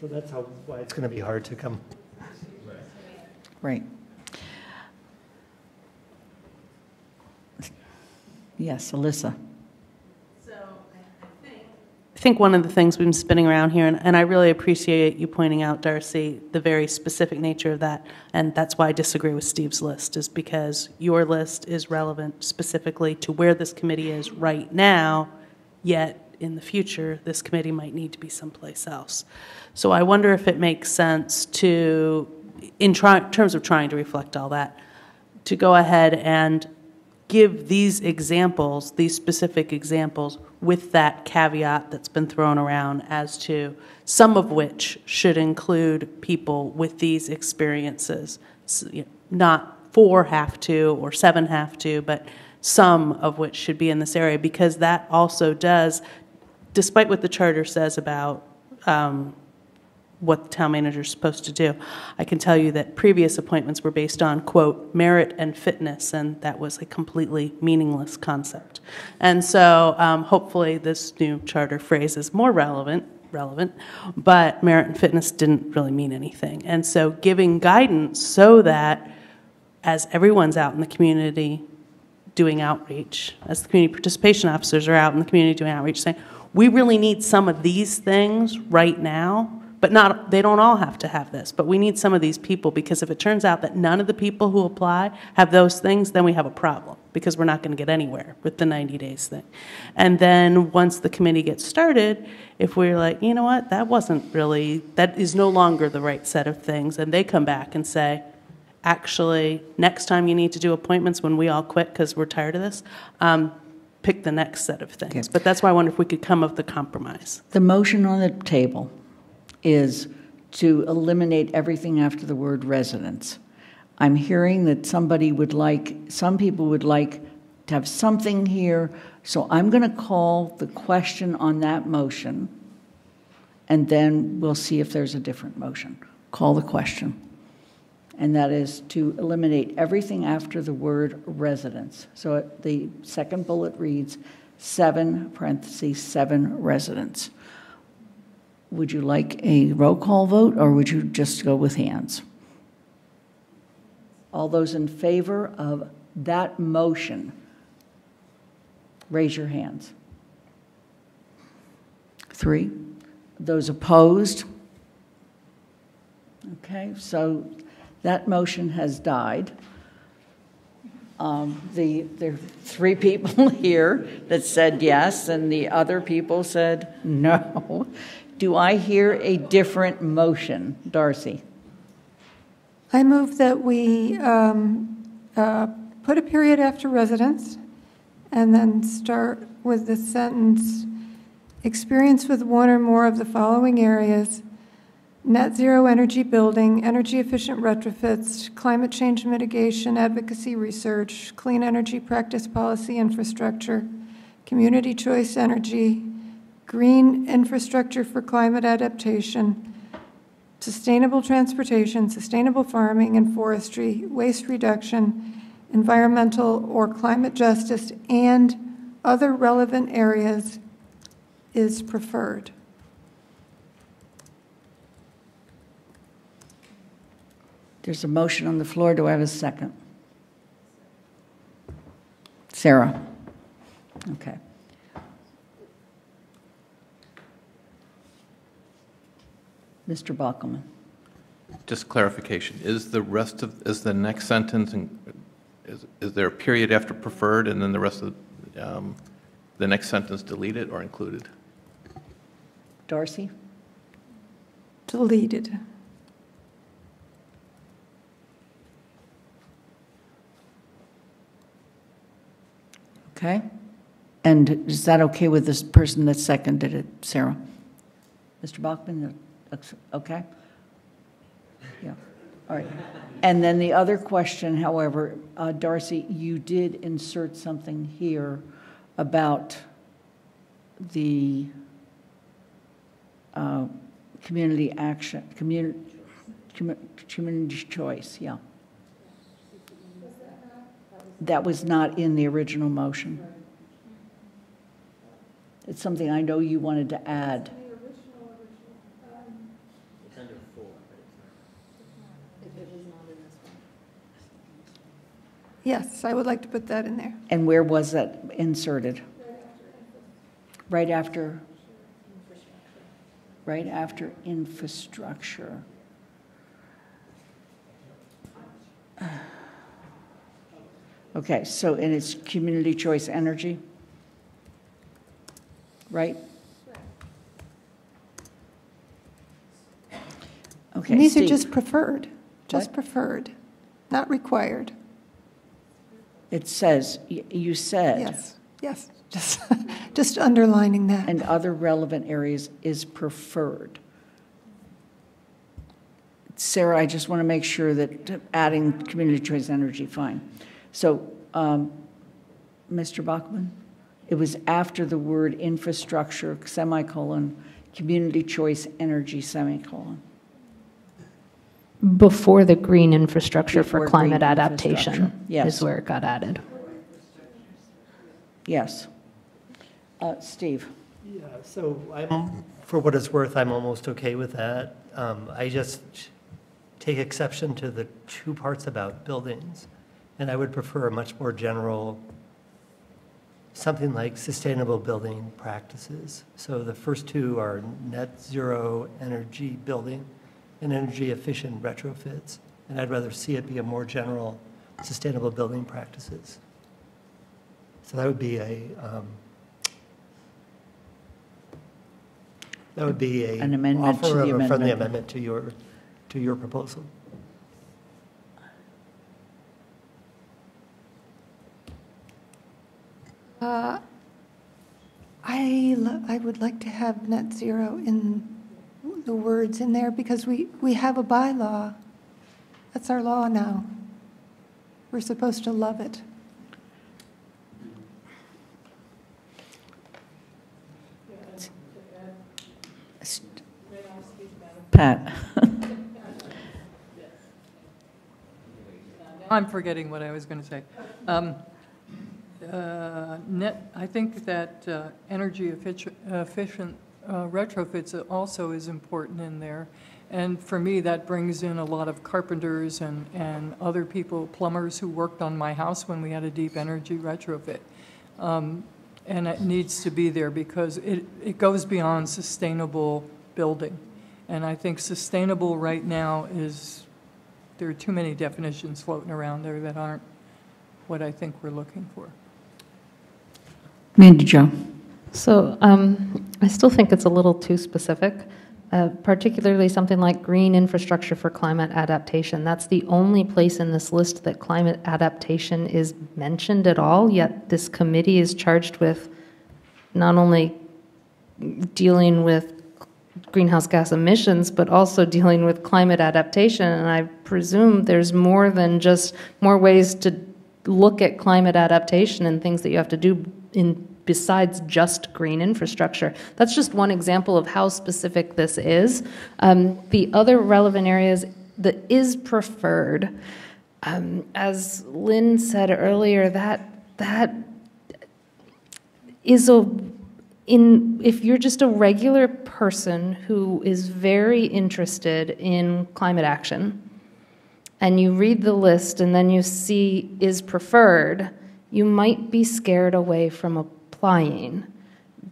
So that's how, why it's going to be hard to come. Right. Yes, Alisa? I think one of the things we've been spinning around here, and, and I really appreciate you pointing out, Darcy, the very specific nature of that, and that's why I disagree with Steve's list, is because your list is relevant specifically to where this committee is right now, yet in the future, this committee might need to be someplace else. So I wonder if it makes sense to, in terms of trying to reflect all that, to go ahead and give these examples, these specific examples, with that caveat that's been thrown around as to some of which should include people with these experiences. Not four have to or seven have to, but some of which should be in this area because that also does, despite what the charter says about um, what the town manager is supposed to do. I can tell you that previous appointments were based on, quote, merit and fitness, and that was a completely meaningless concept. And so um, hopefully this new charter phrase is more relevant, relevant, but merit and fitness didn't really mean anything. And so giving guidance so that as everyone's out in the community doing outreach, as the community participation officers are out in the community doing outreach, saying, we really need some of these things right now, but not, they don't all have to have this, but we need some of these people, because if it turns out that none of the people who apply have those things, then we have a problem, because we're not going to get anywhere with the 90 days thing. And then, once the committee gets started, if we're like, you know what, that wasn't really, that is no longer the right set of things, and they come back and say, actually, next time you need to do appointments when we all quit because we're tired of this, um, pick the next set of things. But that's why I wonder if we could come up with a compromise. The motion on the table is to eliminate everything after the word residence. I'm hearing that somebody would like, some people would like to have something here, so I'm going to call the question on that motion, and then we'll see if there's a different motion. Call the question. And that is to eliminate everything after the word residence. So the second bullet reads, seven, parentheses, seven residents. Would you like a roll call vote, or would you just go with hands? All those in favor of that motion, raise your hands. Three. Those opposed? Okay, so that motion has died. Um, The, there are three people here that said yes, and the other people said no. Do I hear a different motion? Darcy? I move that we um, uh, put a period after residence and then start with the sentence, experience with one or more of the following areas, net zero energy building, energy efficient retrofits, climate change mitigation, advocacy research, clean energy practice policy infrastructure, community choice energy, green infrastructure for climate adaptation, sustainable transportation, sustainable farming and forestry, waste reduction, environmental or climate justice, and other relevant areas is preferred. There's a motion on the floor. Do I have a second? Sarah? Okay. Mr. Bockelman? Just clarification, is the rest of, is the next sentence, in- is, is there a period after preferred and then the rest of, um, the next sentence deleted or included? Darcy? Deleted. Okay. And is that okay with this person that seconded it, Sarah? Mr. Bockelman, that's okay? Yeah, all right. And then the other question, however, uh, Darcy, you did insert something here about the uh, community action, community, community choice, yeah. That was not in the original motion. It's something I know you wanted to add. Yes, I would like to put that in there. And where was that inserted? Right after? Right after infrastructure. Okay, so, and it's community choice energy? Right? Okay, And these are just preferred, just What? preferred, not required. It says, you said. Yes, yes, just, just underlining that. And other relevant areas is preferred. Sarah, I just want to make sure that adding community choice energy, fine. So, um, Mr. Bockelman, it was after the word infrastructure, semicolon, community choice energy semicolon. Before the green infrastructure Before for climate green adaptation infrastructure, yes. is where it got added. Yes. Uh, Steve? Yeah, so I'm, for what it's worth, I'm almost okay with that. Um, I just take exception to the two parts about buildings, and I would prefer a much more general, something like sustainable building practices. So the first two are net zero energy building and energy efficient retrofits, and I'd rather see it be a more general sustainable building practices. So that would be a, um, that would be a. An amendment to the of a Friendly amendment. amendment to your, to your proposal. Uh, I, lo- I would like to have net zero in the words in there because we, we have a bylaw. That's our law now. We're supposed to love it. Pat? I'm forgetting what I was going to say. Um, uh, Net, I think that uh, energy effici- efficient uh, retrofits also is important in there. And for me, that brings in a lot of carpenters and, and other people, plumbers who worked on my house when we had a deep energy retrofit. Um, And it needs to be there because it, it goes beyond sustainable building. And I think sustainable right now is, there are too many definitions floating around there that aren't what I think we're looking for. Mandi Jo? So um, I still think it's a little too specific, uh, particularly something like green infrastructure for climate adaptation. That's the only place in this list that climate adaptation is mentioned at all, yet this committee is charged with not only dealing with greenhouse gas emissions, but also dealing with climate adaptation. And I presume there's more than just more ways to look at climate adaptation and things that you have to do in besides just green infrastructure. That's just one example of how specific this is. Um, the other relevant areas that is preferred, um, as Lynn said earlier, that that is a in if you're just a regular person who is very interested in climate action and you read the list and then you see is preferred you might be scared away from applying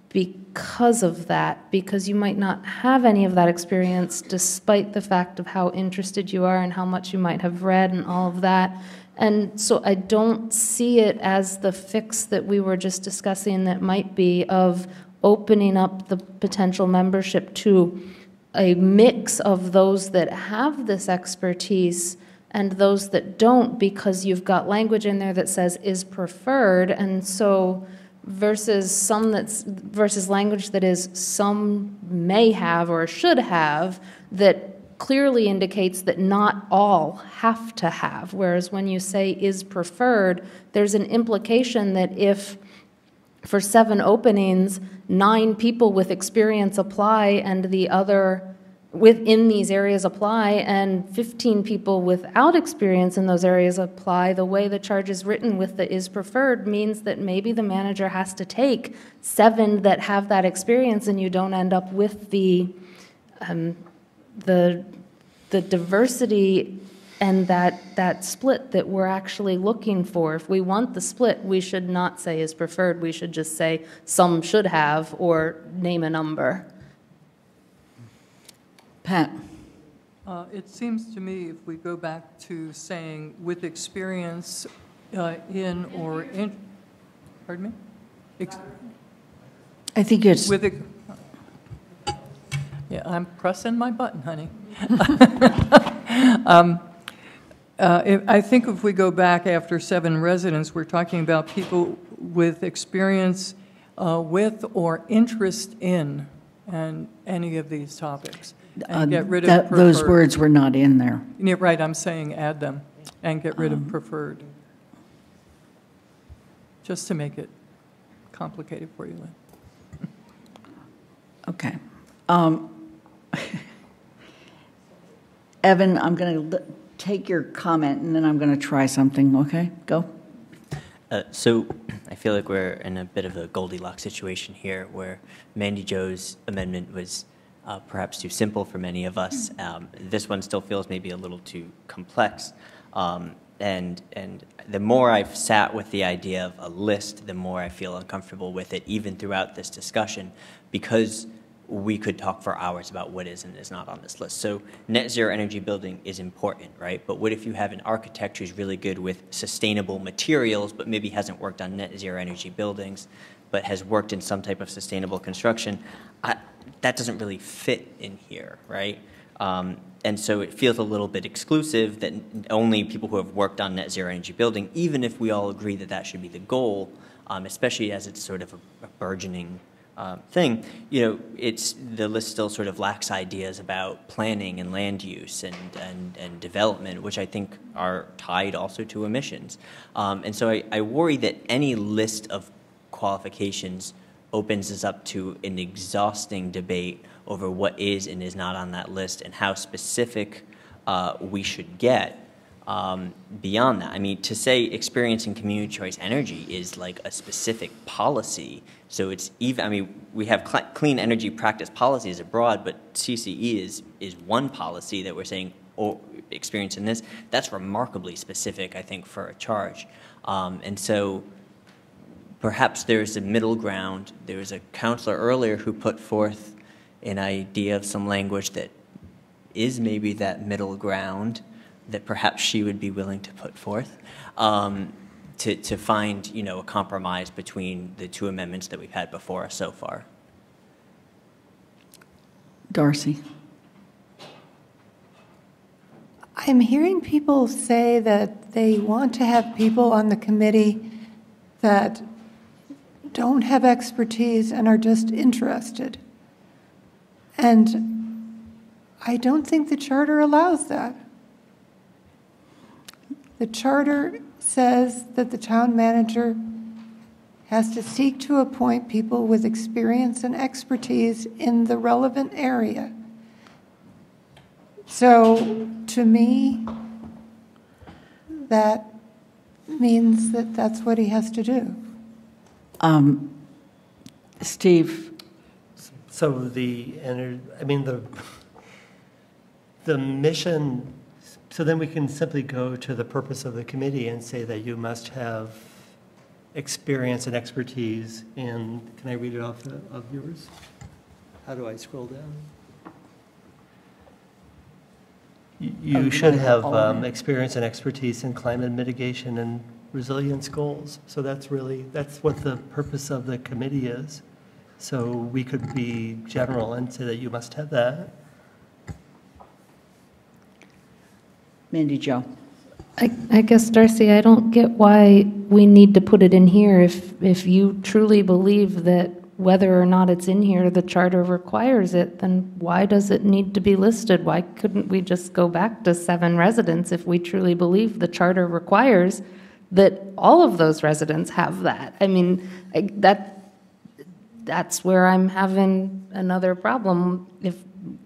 because of that because you might not have any of that experience despite the fact of how interested you are and how much you might have read and all of that. And so I don't see it as the fix that we were just discussing that might be of opening up the potential membership to a mix of those that have this expertise and those that don't because you've got language in there that says is preferred. And so versus some that's versus language that is some may have or should have that clearly indicates that not all have to have. Whereas when you say is preferred, there's an implication that if for seven openings, nine people with experience apply and the other within these areas apply and 15 people without experience in those areas apply, the way the charge is written with the is preferred means that maybe the manager has to take seven that have that experience and you don't end up with the um, the the diversity and that that split that we're actually looking for. If we want the split, we should not say is preferred. We should just say some should have or name a number. Pat? Uh, It seems to me if we go back to saying with experience uh, in or in, pardon me? Ex- I think it's, With, yeah, I'm pressing my button, honey. Um, uh, if- I think if we go back after seven residents, we're talking about people with experience uh, with or interest in and any of these topics. Uh, get rid of that- those preferred. words were not in there. Yeah, right, I'm saying add them and get rid Um, of preferred. Just to make it complicated for you, Lynn. Okay. Um, Evan, I'm going to take your comment, and then I'm going to try something, okay? Go. Uh, so I feel like we're in a bit of a Goldilocks situation here where Mandi Jo's amendment was uh, perhaps too simple for many of us. Um, this one still feels maybe a little too complex. Um, and, and the more I've sat with the idea of a list, the more I feel uncomfortable with it, even throughout this discussion, because we could talk for hours about what is and is not on this list. So net zero energy building is important, right? But what if you have an architect who's really good with sustainable materials, but maybe hasn't worked on net zero energy buildings, but has worked in some type of sustainable construction? I, that doesn't really fit in here, right? Um, and so it feels a little bit exclusive that only people who have worked on net zero energy building, even if we all agree that that should be the goal, um, especially as it's sort of a, a burgeoning uh, thing, you know, it's the list still sort of lacks ideas about planning and land use and, and, and development, which I think are tied also to emissions. Um, and so I, I worry that any list of qualifications opens us up to an exhausting debate over what is and is not on that list and how specific uh, we should get um, beyond that. I mean, to say experiencing community choice energy is like a specific policy. So it's even, I mean, we have cl clean energy practice policies abroad, but CCE is, is one policy that we're saying, or experiencing this. That's remarkably specific, I think, for a charge. Um, and so perhaps there's a middle ground. There was a councilor earlier who put forth an idea of some language that is maybe that middle ground that perhaps she would be willing to put forth um, to, to find, you know, a compromise between the two amendments that we've had before us so far. Darcy. I'm hearing people say that they want to have people on the committee that don't have expertise and are just interested. And I don't think the charter allows that. The charter says that the town manager has to seek to appoint people with experience and expertise in the relevant area. So to me, that means that that's what he has to do. Um, Steve. So the, I mean, the, the mission, so then we can simply go to the purpose of the committee and say that you must have experience and expertise in, can I read it off the, of yours? How do I scroll down? You- Oh, You you should have um, experience and expertise in climate mitigation and resilience goals. So that's really, that's what the purpose of the committee is. So we could be general and say that you must have that. Mandi Jo. I, I guess, Darcy, I don't get why we need to put it in here if, if you truly believe that whether or not it's in here, the charter requires it, then why does it need to be listed? Why couldn't we just go back to seven residents if we truly believe the charter requires that all of those residents have that? I mean, I, that, that's where I'm having another problem. If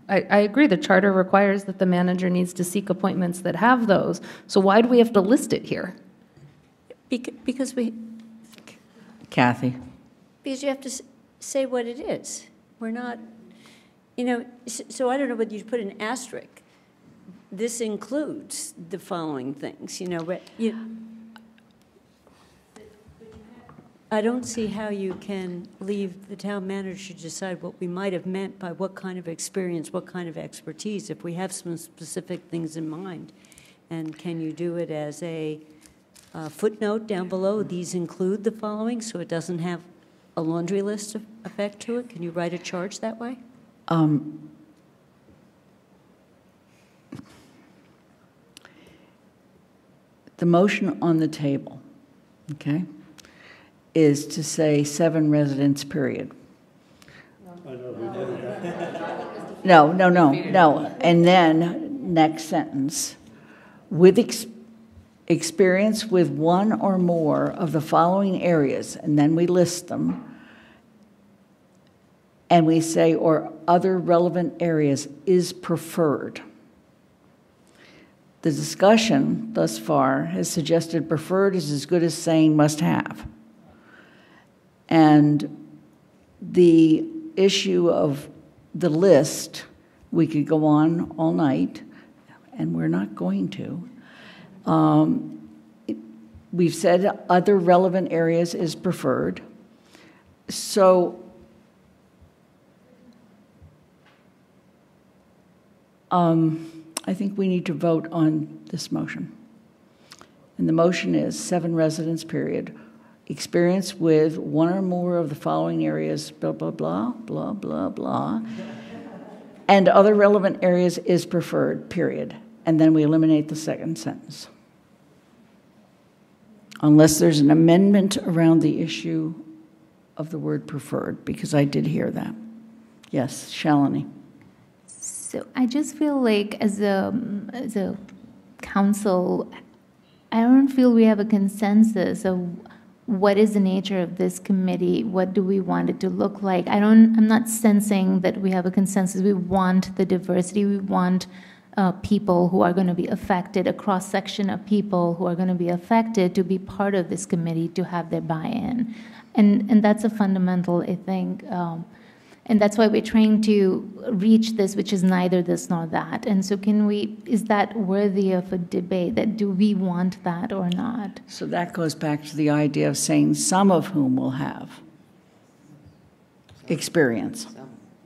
I, I agree, the charter requires that the manager needs to seek appointments that have those. So why do we have to list it here? Bec- Because we, Cathy. because you have to say what it is. We're not, you know, so I don't know whether you put an asterisk. This includes the following things, you know, but you, I don't see how you can leave the town manager to decide what we might have meant by what kind of experience, what kind of expertise, if we have some specific things in mind. And can you do it as a uh, footnote down below, these include the following, so it doesn't have a laundry list of- effect to it? Can you write a charge that way? Um, The motion on the table, okay, is to say seven residents, period. No, no, no, no. And then, next sentence, with ex- experience with one or more of the following areas, and then we list them. And we say, or other relevant areas is preferred. The discussion thus far has suggested preferred is as good as saying must have. And the issue of the list, we could go on all night, and we're not going to. Um, it- We've said other relevant areas is preferred. So um, I think we need to vote on this motion. And the motion is seven residents, period. Experience with one or more of the following areas, blah, blah, blah, blah, blah, blah. And other relevant areas is preferred, period. And then we eliminate the second sentence. Unless there's an amendment around the issue of the word preferred, because I did hear that. Yes, Shalini. So I just feel like as a as a council, I don't feel we have a consensus of what is the nature of this committee. What do we want it to look like? I don't. I'm not sensing that we have a consensus. We want the diversity. We want uh, people who are going to be affected, a cross section of people who are going to be affected, to be part of this committee, to have their buy-in, and and that's a fundamental, I think. Um, and that's why we're trying to reach this, which is neither this nor that. And so, can we, is that worthy of a debate? That do we want that or not? So that goes back to the idea of saying some of whom will have experience.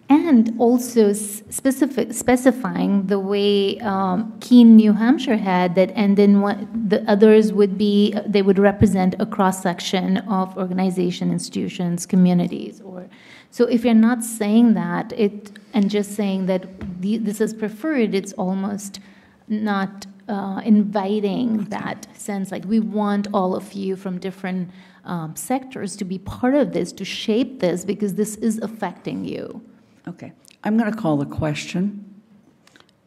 And also specific, specifying the way um, Keene, New Hampshire had that, and then what the others would be, they would represent a cross section of organization, institutions, communities, or so if you're not saying that it and just saying that the, this is preferred, it's almost not uh, inviting that sense. Like we want all of you from different um, sectors to be part of this, to shape this, because this is affecting you. Okay. I'm going to call the question,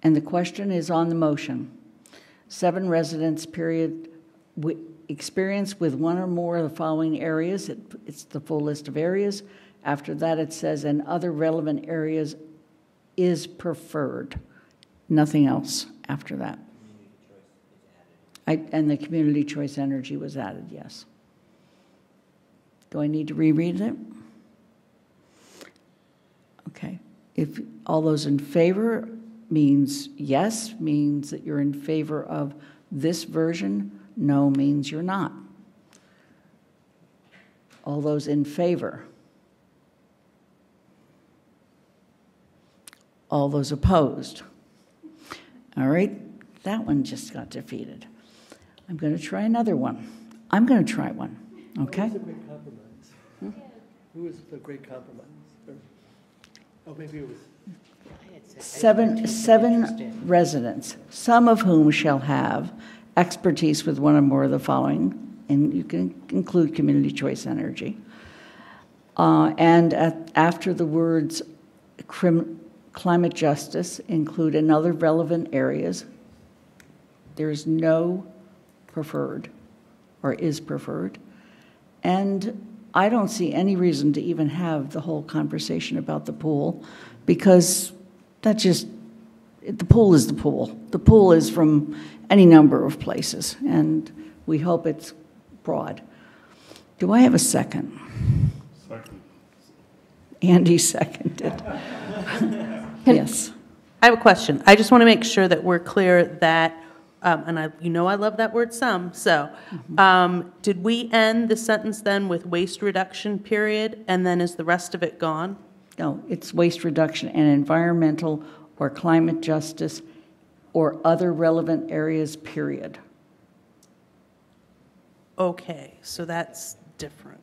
and the question is on the motion. Seven residents, period, experience with one or more of the following areas. It- It's the full list of areas. After that, it says, and other relevant areas is preferred. Nothing else after that. I- And the community choice energy was added, yes. Do I need to reread it? Okay. If all those in favor means yes, means that you're in favor of this version, no means you're not. All those in favor? All those opposed? All right, that one just got defeated. I'm going to try another one. I'm going to try one, okay? Who was the great compromise? Who was the great compromise? Or- Oh, maybe it was. Seven, seven residents, some of whom shall have expertise with one or more of the following, and you can include community choice energy. Uh, and at, after the words crim, climate justice, include in other relevant areas. There is no preferred or is preferred. And I don't see any reason to even have the whole conversation about the pool because that just, the pool is the pool. The pool is from any number of places, and we hope it's broad. Do I have a second? Second. Andy seconded. Yes. I have a question. I just want to make sure that we're clear that, um, and I, you know I love that word some, so, um, did we end the sentence then with waste reduction period, and then is the rest of it gone? No, it's waste reduction and environmental or climate justice or other relevant areas, period. Okay, so that's different.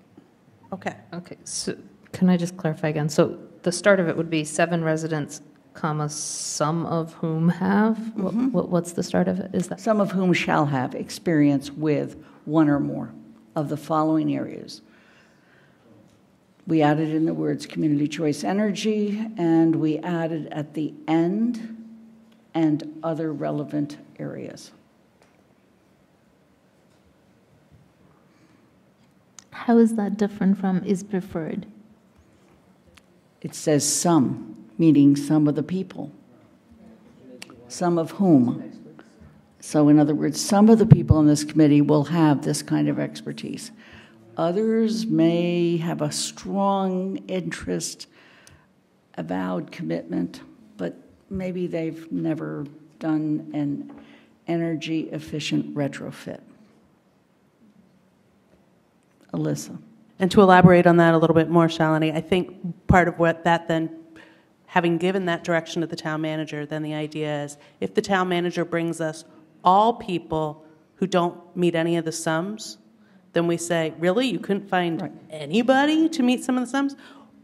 Okay. Okay, so can I just clarify again? So the start of it would be seven residents, comma, some of whom have? What- mm-hmm. what- What's the start of it? Is that? Some of whom shall have experience with one or more of the following areas. We added in the words community choice energy, and we added at the end, and other relevant areas. How is that different from is preferred? It says some meaning some of the people. Some of whom? So, in other words, some of the people on this committee will have this kind of expertise. Others may have a strong interest, avowed commitment, but maybe they've never done an energy efficient retrofit. Alisa. And to elaborate on that a little bit more, Shalini, I think part of what that then, having given that direction to the town manager, then the idea is if the town manager brings us all people who don't meet any of the sums, then we say, really, you couldn't find anybody to meet some of the sums?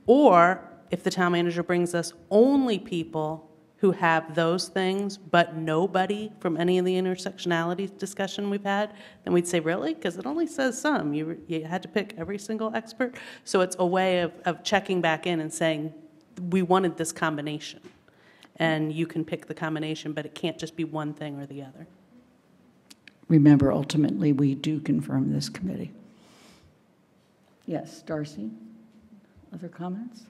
Or if the town manager brings us only people who have those things, but nobody from any of the intersectionality discussion we've had, then we'd say, really? Because it only says some. You, you had to pick every single expert. So it's a way of, of checking back in and saying, we wanted this combination. And you can pick the combination, but it can't just be one thing or the other. Remember, ultimately, we do confirm this committee. Yes, Darcy? Other comments?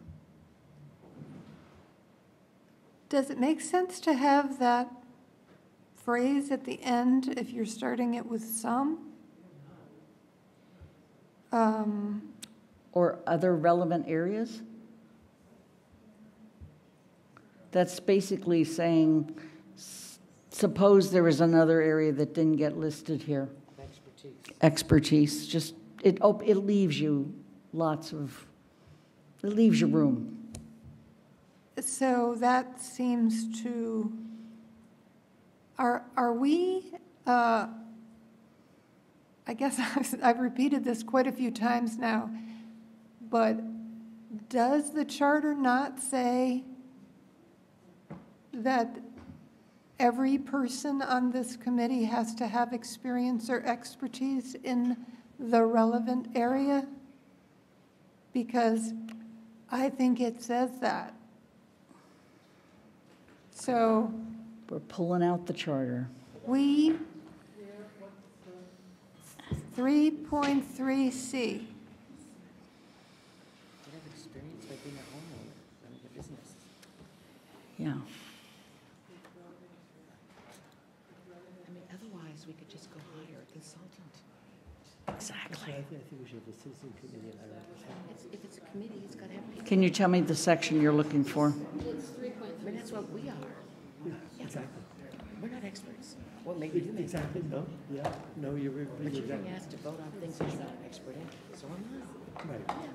Does it make sense to have that phrase at the end if you're starting it with some? Um, Or other relevant areas? That's basically saying, suppose there was another area that didn't get listed here. Expertise. Expertise, just, it, op- it leaves you lots of, it leaves you room. So that seems to, are, are we, uh, I guess I've repeated this quite a few times now, but does the charter not say that every person on this committee has to have experience or expertise in the relevant area? Because I think it says that. So We're pulling out the charter. we, 3.3C, Yeah. I mean, otherwise, we could just go hire a consultant. Exactly. I think we should have a citizen committee and hire a It's- If it's a committee, it's got to have people. Can you tell me the section you're looking for? It's three point, I mean, that's what we are. Exactly. We're not experts. Well, maybe you may. Exactly, no, yeah, no, you're, you're But you're exactly. being asked to vote on things that you're not an expert in, so I'm not. Right.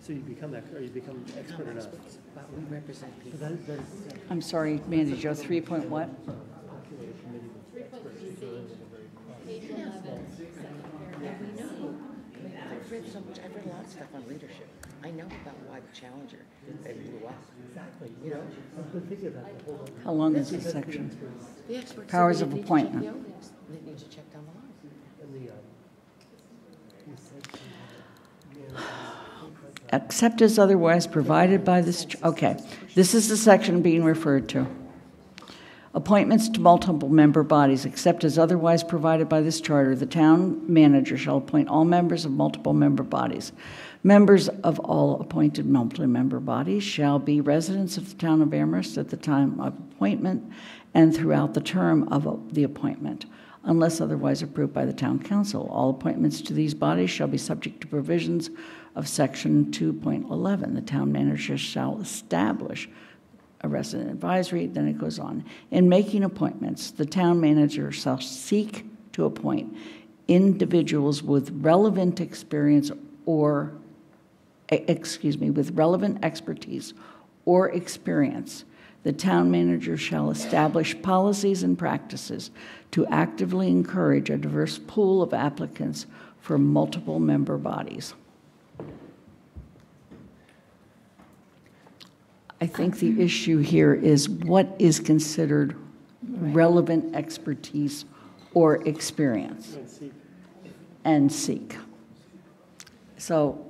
So you become, ex- or you become expert or not. Experts, But we represent But people. that, that is. I'm sorry, Mandi Jo, 3 point what? And we know, I mean, I've read so much, I've read a lot of stuff on leadership. I know about why the Challenger, they blew up. Exactly. You know? I've been thinking about the whole. How long is this section? The experts. Powers of need to check appointment. They need to check down the line. And the, um, you said, Except as otherwise provided by this, okay. This is the section being referred to. Appointments to multiple member bodies, except as otherwise provided by this charter, the town manager shall appoint all members of multiple member bodies. Members of all appointed multi-member bodies shall be residents of the town of Amherst at the time of appointment and throughout the term of the appointment, unless otherwise approved by the town council. All appointments to these bodies shall be subject to provisions of section 2.11. The town manager shall establish a resident advisory, then it goes on. In making appointments, the town manager shall seek to appoint individuals with relevant experience or, excuse me, with relevant expertise or experience. The town manager shall establish policies and practices to actively encourage a diverse pool of applicants for multiple member bodies. I think the issue here is what is considered relevant expertise or experience and seek. So,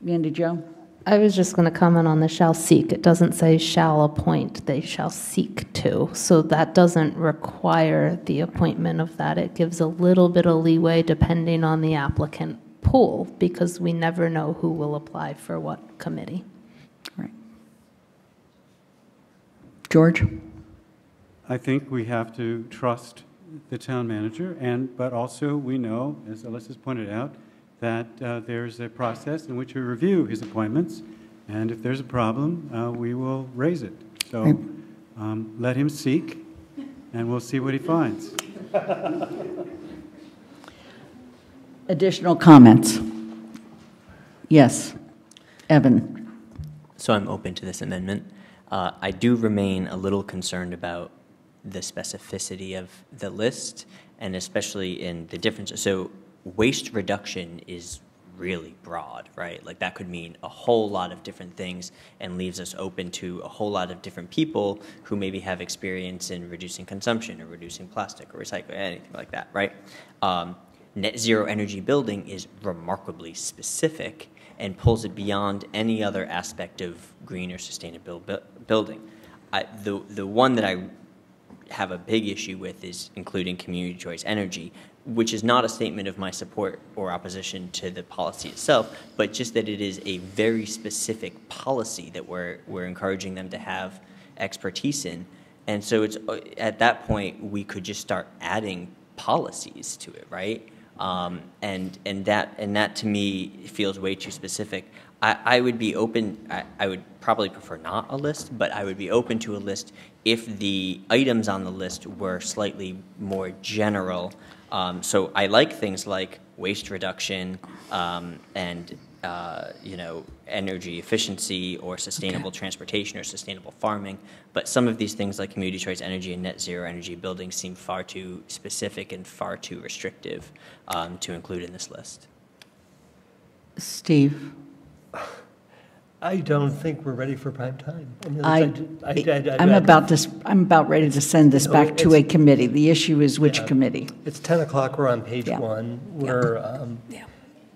Mandi Jo? I was just going to comment on the shall seek. It doesn't say shall appoint, they shall seek to. So that doesn't require the appointment of that. It gives a little bit of leeway depending on the applicant pool because we never know who will apply for what committee. Right. George? I think we have to trust the town manager, and, but also we know, as Alisa's pointed out, that uh, there's a process in which we review his appointments, and if there's a problem, uh, we will raise it. So Right. um, let him seek, and we'll see what he finds. Additional comments? Yes. Evan? So I'm open to this amendment. Uh, I do remain a little concerned about the specificity of the list, and especially in the differences. So waste reduction is really broad, right? Like that could mean a whole lot of different things and leaves us open to a whole lot of different people who maybe have experience in reducing consumption or reducing plastic or recycling, anything like that, right? Um, net zero energy building is remarkably specific and pulls it beyond any other aspect of green or sustainable building. I, the, the one that I have a big issue with is including community choice energy, which is not a statement of my support or opposition to the policy itself, but just that it is a very specific policy that we're, we're encouraging them to have expertise in. And so it's, at that point, we could just start adding policies to it, right? Um, and, and that, and that to me feels way too specific. I, I would be open, I, I would probably prefer not a list, but I would be open to a list if the items on the list were slightly more general. Um, so I like things like waste reduction um, and uh, you know energy efficiency or sustainable transportation or sustainable farming. But some of these things like community choice energy and net zero energy buildings seem far too specific and far too restrictive um, to include in this list. Steve? I don't think we're ready for prime time. mean, I, I- I- I- I'm I- about to, I'm about ready to send this No, back to a committee. The issue is which Yeah. committee? It's 10 o'clock, we're on page Yeah. one. We're um,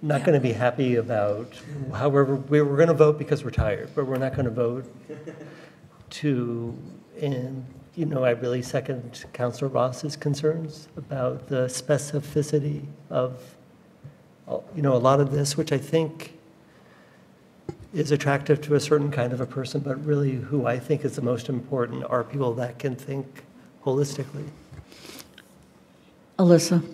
not going to be happy about, however, we're going to vote because we're tired, but we're not going to vote to, and, you know, I really second Councilor Ross's concerns about the specificity of, uh, you know, a lot of this, which I think is attractive to a certain kind of a person, but really who I think is the most important are people that can think holistically. Alisa?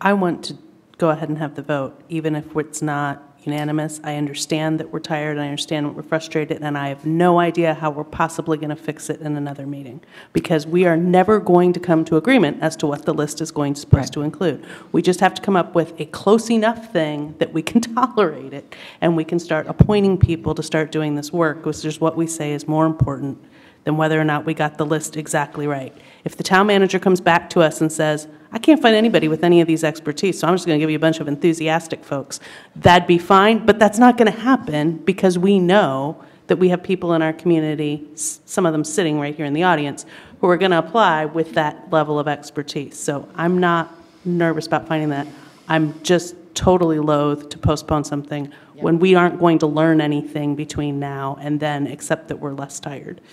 I want to go ahead and have the vote, even if it's not unanimous. I understand that we're tired, I understand that we're frustrated, and I have no idea how we're possibly going to fix it in another meeting, because we are never going to come to agreement as to what the list is going, supposed to include. We just have to come up with a close enough thing that we can tolerate it, and we can start appointing people to start doing this work, which is what we say is more important than whether or not we got the list exactly right. If the town manager comes back to us and says, I can't find anybody with any of these expertise, so I'm just going to give you a bunch of enthusiastic folks, that'd be fine, but that's not going to happen because we know that we have people in our community, some of them sitting right here in the audience, who are going to apply with that level of expertise. So I'm not nervous about finding that. I'm just totally loath to postpone something when we aren't going to learn anything between now and then, except that we're less tired.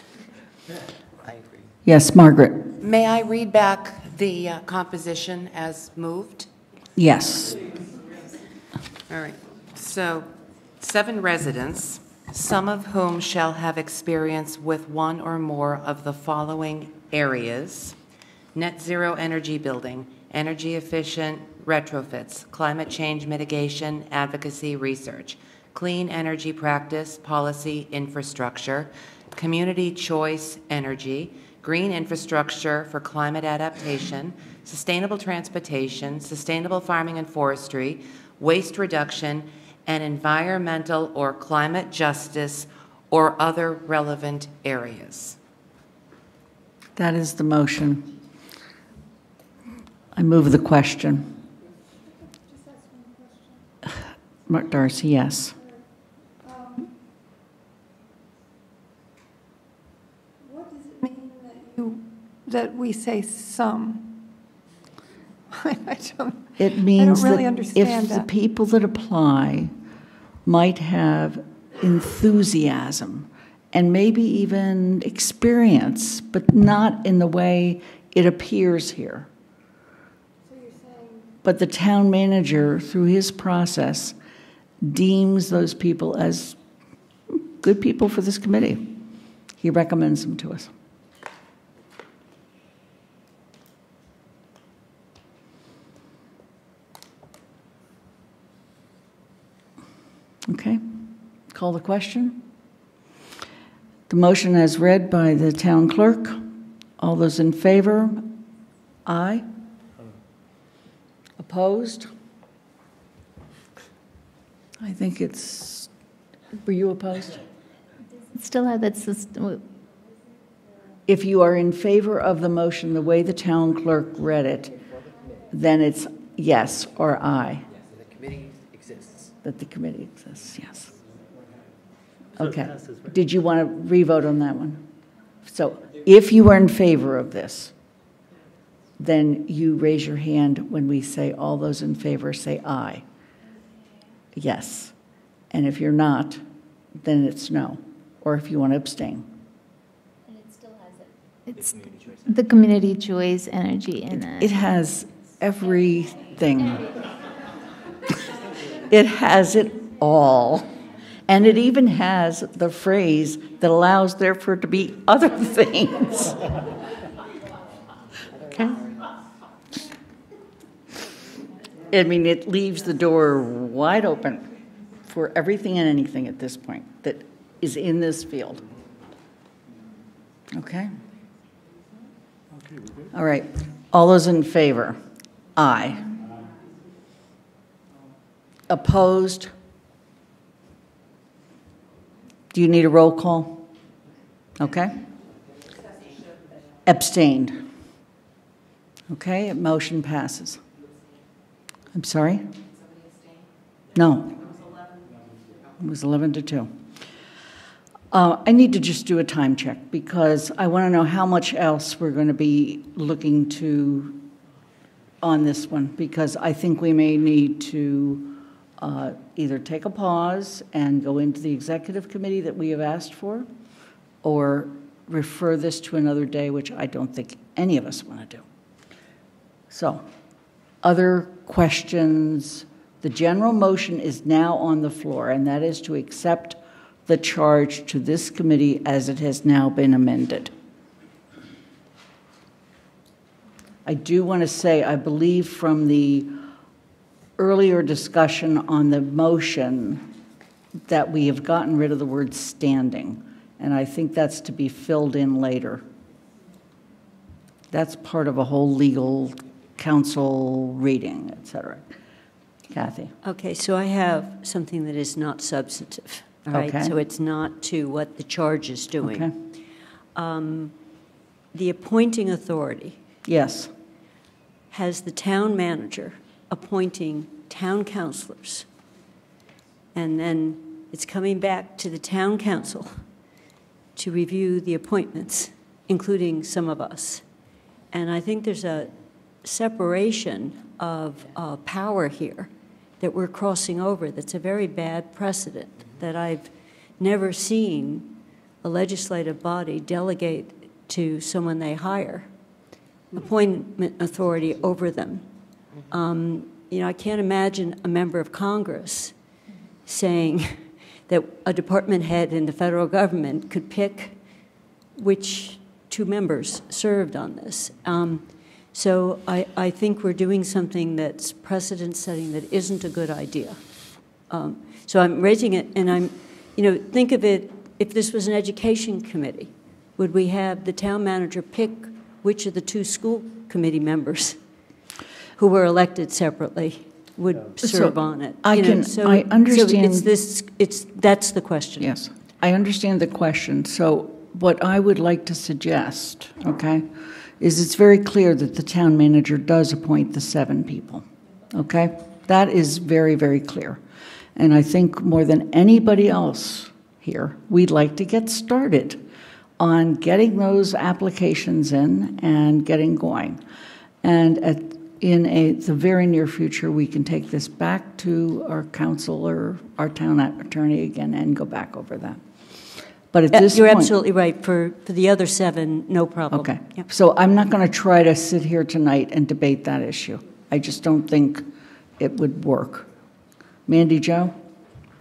Yes, Margaret? May I read back the uh, composition as moved? Yes. All right. So, seven residents, some of whom shall have experience with one or more of the following areas net zero energy building, energy efficient retrofits, climate change mitigation, advocacy, research, clean energy practice, policy, infrastructure, community choice energy, green infrastructure for climate adaptation, sustainable transportation, sustainable farming and forestry, waste reduction, and environmental or climate justice or other relevant areas. That is the motion. I move the question. Mark Darcy, yes. What does it mean that you, that we say some? I don't, It I means don't really that understand if the people that apply might have enthusiasm and maybe even experience, but not in the way it appears here. But the town manager, through his process, deems those people as good people for this committee. He recommends them to us. Okay, call the question. The motion as read by the town clerk. All those in favor? Aye. Opposed? I think it's, were you opposed? Still have that system, If you are in favor of the motion, the way the town clerk read it, then it's yes or aye. The committee exists. That the committee exists, yes. So Okay. passes, right? Did you want to re-vote on that one? So if you are in favor of this, then you raise your hand when we say all those in favor say aye. Yes. And if you're not, then it's no. Or if you want to abstain. And it still has it. It's the community choice energy in it. It has everything. It has it all. And it even has the phrase that allows there for to be other things. Okay? I mean, it leaves the door wide open for everything and anything at this point that is in this field. Okay? All right. All those in favor? Aye. Opposed? Do you need a roll call? Okay. Abstained? Okay, motion passes. I'm sorry? No. It was 11 to 2. Uh, I need to just do a time check because I want to know how much else we're going to be looking to on this one because I think we may need to uh, either take a pause and go into the executive committee that we have asked for or refer this to another day, which I don't think any of us want to do. So, other questions? The general motion is now on the floor, and that is to accept the charge to this committee as it has now been amended. I do want to say, I believe from the earlier discussion on the motion that we have gotten rid of the word standing, and I think that's to be filled in later. That's part of a whole legal counsel reading, et cetera. Cathy? Okay, so I have something that is not substantive, all right? Okay. So it's not to what the charge is doing. Okay. Um, The appointing authority Yes. has the town manager appointing town councilors. And then it's coming back to the town council to review the appointments, including some of us. And I think there's a separation of uh, power here that we're crossing over that's a very bad precedent that I've never seen a legislative body delegate to someone they hire appointment authority over them. Um, you know, I can't imagine a member of Congress saying that a department head in the federal government could pick which two members served on this. Um, so I, I think we're doing something that's precedent setting that isn't a good idea. Um, so I'm raising it, and I'm, you know, think of it if this was an education committee, would we have the town manager pick which of the two school committee members who were elected separately would So, serve on it? I You know, can- so- I So understand- it's this, it's, that's the question. Yes, I understand the question. So what I would like to suggest, okay, is it's very clear that the town manager does appoint the seven people, okay? That is very, very clear. And I think more than anybody else here, we'd like to get started on getting those applications in and getting going. And at, in a, the very near future, we can take this back to our council or our town attorney again and go back over that. But at this You're point. absolutely right. For, for the other seven, no problem. Okay. Yep. So I'm not going to try to sit here tonight and debate that issue. I just don't think it would work. Mandi Jo?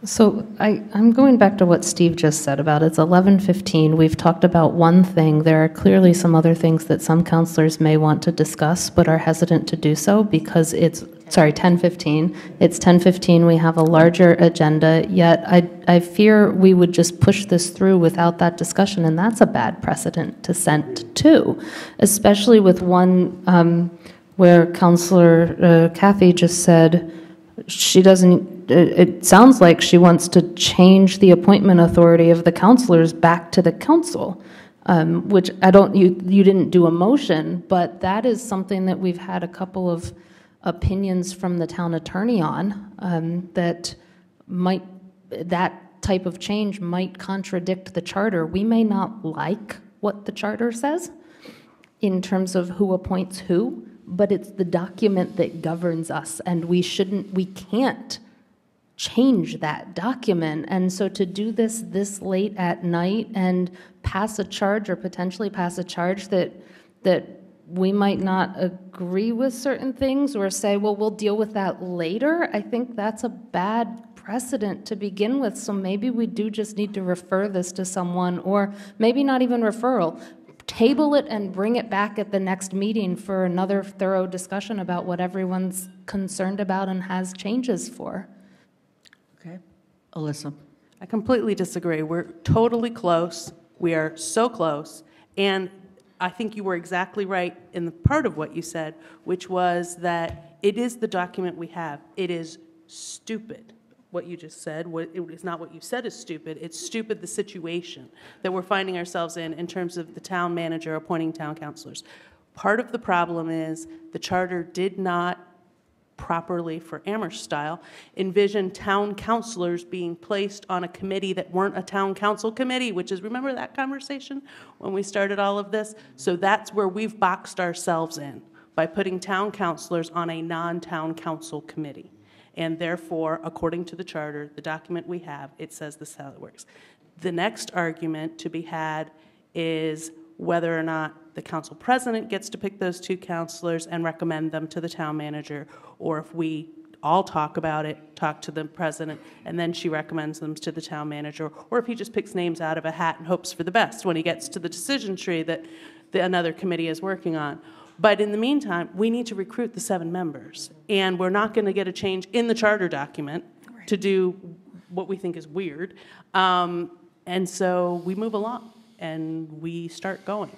So I, I'm going back to what Steve just said about it's 11:15. We've talked about one thing. There are clearly some other things that some councilors may want to discuss, but are hesitant to do so because it's, sorry, 10:15. It's 10:15. We have a larger agenda, yet I, I fear we would just push this through without that discussion, and that's a bad precedent to set too, especially with one um, where Councilor uh, Cathy just said, she doesn't, it, sounds like she wants to change the appointment authority of the councilors back to the council, um, which I don't, you, you didn't do a motion, but that is something that we've had a couple of opinions from the town attorney on, um, that might, that type of change might contradict the charter. We may not like what the charter says in terms of who appoints who, but it's the document that governs us, and we shouldn't, we can't change that document. And so to do this this late at night and pass a charge or potentially pass a charge that that we might not agree with certain things or say, well, we'll deal with that later, I think that's a bad precedent to begin with. So maybe we do just need to refer this to someone, or maybe not even referral, table it and bring it back at the next meeting for another thorough discussion about what everyone's concerned about and has changes for. Alisa? I completely disagree. We're totally close. We are so close. And I think you were exactly right in the part of what you said, which was that it is the document we have. It is stupid what you just said. What, it is not what you said is stupid. It's stupid the situation that we're finding ourselves in in terms of the town manager appointing town councilors. Part of the problem is the charter did not properly for Amherst style, envision town councilors being placed on a committee that weren't a town council committee, which is, remember that conversation when we started all of this? So that's where we've boxed ourselves in by putting town councilors on a non-town council committee. And therefore, according to the charter, the document we have, it says this is how it works. The next argument to be had is whether or not the council president gets to pick those two councilors and recommend them to the town manager, or if we all talk about it, talk to the president, and then she recommends them to the town manager, or if he just picks names out of a hat and hopes for the best when he gets to the decision tree that the, another committee is working on. But in the meantime, we need to recruit the seven members, and we're not going to get a change in the charter document to do what we think is weird. Um, and so we move along and we start going.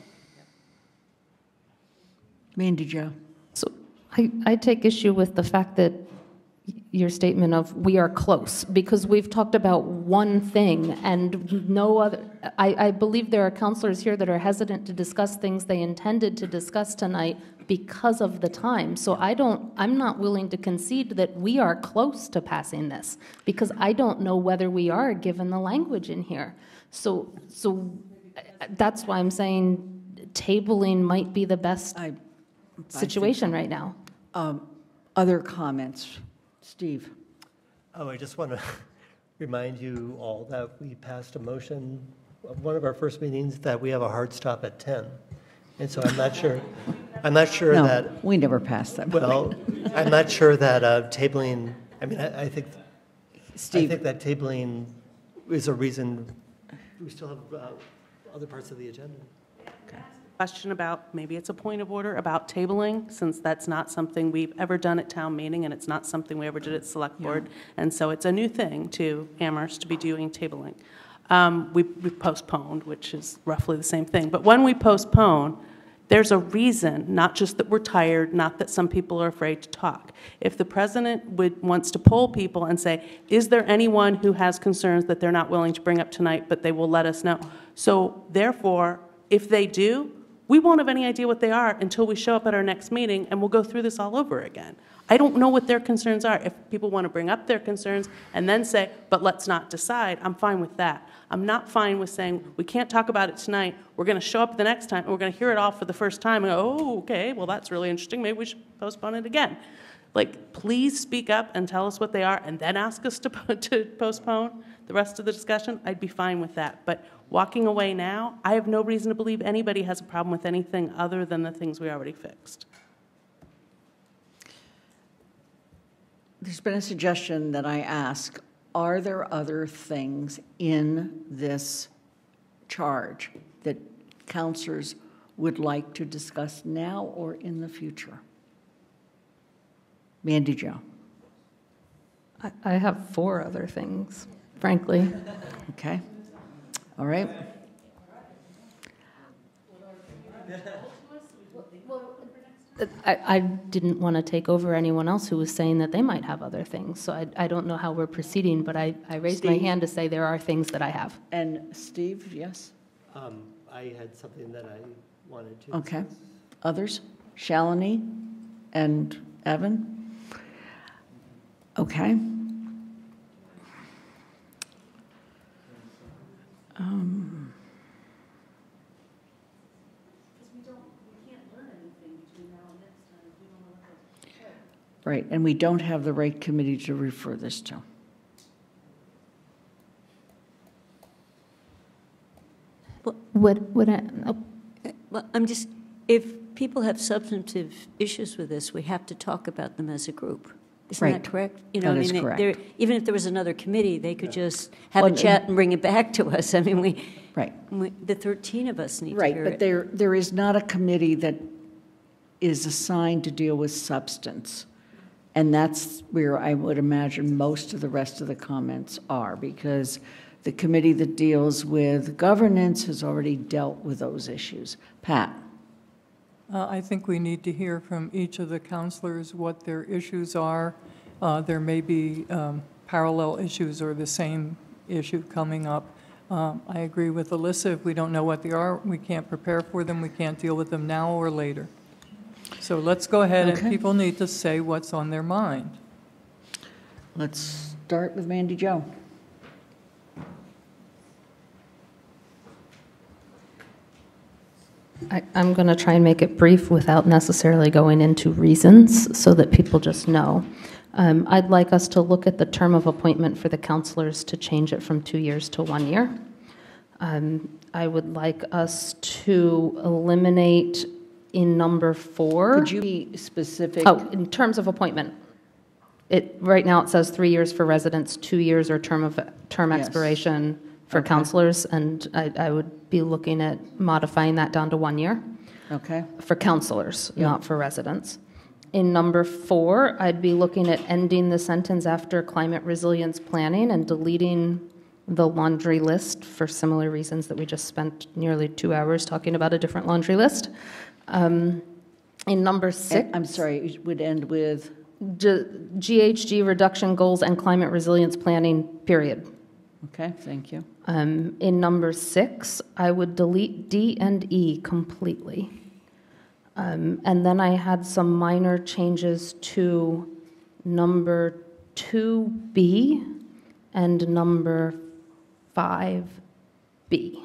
Mandi Jo. So I, I take issue with the fact that your statement of we are close because we've talked about one thing and no other. I, I believe there are councilors here that are hesitant to discuss things they intended to discuss tonight because of the time. So I don't, I'm not willing to concede that we are close to passing this because I don't know whether we are given the language in here. So, so that's why I'm saying tabling might be the best situation right now. Um, Other comments? Steve? Oh, I just want to remind you all that we passed a motion, of one of our first meetings, that we have a hard stop at 10. And so I'm not sure, I'm not sure No, that, we never passed that. well, I'm not sure that uh, tabling, I mean, I I think, I Steve. think that tabling is a reason, we still have uh, other parts of the agenda. Question about, maybe it's a point of order about tabling, since that's not something we've ever done at town meeting, and it's not something we ever did at select board. And so it's a new thing to Amherst to be doing tabling. Um, We we postponed, which is roughly the same thing. But when we postpone, there's a reason, not just that we're tired, not that some people are afraid to talk. If the president would, wants to poll people and say, is there anyone who has concerns that they're not willing to bring up tonight, but they will let us know? So therefore, if they do, we won't have any idea what they are until we show up at our next meeting, and we'll go through this all over again. I don't know what their concerns are. If people want to bring up their concerns and then say, but let's not decide, I'm fine with that. I'm not fine with saying, we can't talk about it tonight, we're going to show up the next time, and we're going to hear it all for the first time, and go, oh, okay, well, that's really interesting, maybe we should postpone it again. Like, please speak up and tell us what they are, and then ask us to, to postpone the rest of the discussion, I'd be fine with that. But walking away now, I have no reason to believe anybody has a problem with anything other than the things we already fixed. There's been a suggestion that I ask are there other things in this charge that councilors would like to discuss now or in the future? Mandi Jo. I, I have four other things, frankly. Okay. All right. I, I didn't want to take over anyone else who was saying that they might have other things. So I, I don't know how we're proceeding, but I, I raised my hand to say there are things that I have. And Steve, yes? Um, I had something that I wanted to. Okay. Others? Shalini and Evan? Okay. Um, Right, and we don't have the right committee to refer this to. What, what, I- oh, Well, I'm just, if people have substantive issues with this, we have to talk about them as a group. Isn't Right. that correct? You know, That I mean, they- correct. there- Even if there was another committee, they could just have Well, a chat and bring it back to us. I mean, we, Right. we- the 13 of us need to Right, hear but it. there, there is not a committee that is assigned to deal with substance. And that's where I would imagine most of the rest of the comments are, because the committee that deals with governance has already dealt with those issues. Pat? Uh, I think we need to hear from each of the councilors what their issues are. Uh, There may be um, parallel issues or the same issue coming up. Um, I agree with Alisa, if we don't know what they are, we can't prepare for them, we can't deal with them now or later. So let's go ahead, and people need to say what's on their mind. Let's start with Mandi Jo. I, I'm going to try and make it brief without necessarily going into reasons so that people just know. Um, I'd like us to look at the term of appointment for the councilors to change it from two years to one year. Um, I would like us to eliminate in number four. Could you be specific? Oh, in terms of appointment. It, right now, it says three years for residents, two years or term of, term Yes. expiration for Okay. councilors, and I, I would be looking at modifying that down to one year Okay, for councilors, Yeah. not for residents. In number four, I'd be looking at ending the sentence after climate resilience planning and deleting the laundry list for similar reasons that we just spent nearly two hours talking about a different laundry list. Um, In number six. I'm sorry, it would end with, G- GHG reduction goals and climate resilience planning, period. okay, thank you. Um, In number six, I would delete D and E completely. Um, And then I had some minor changes to number 2B and number 5B.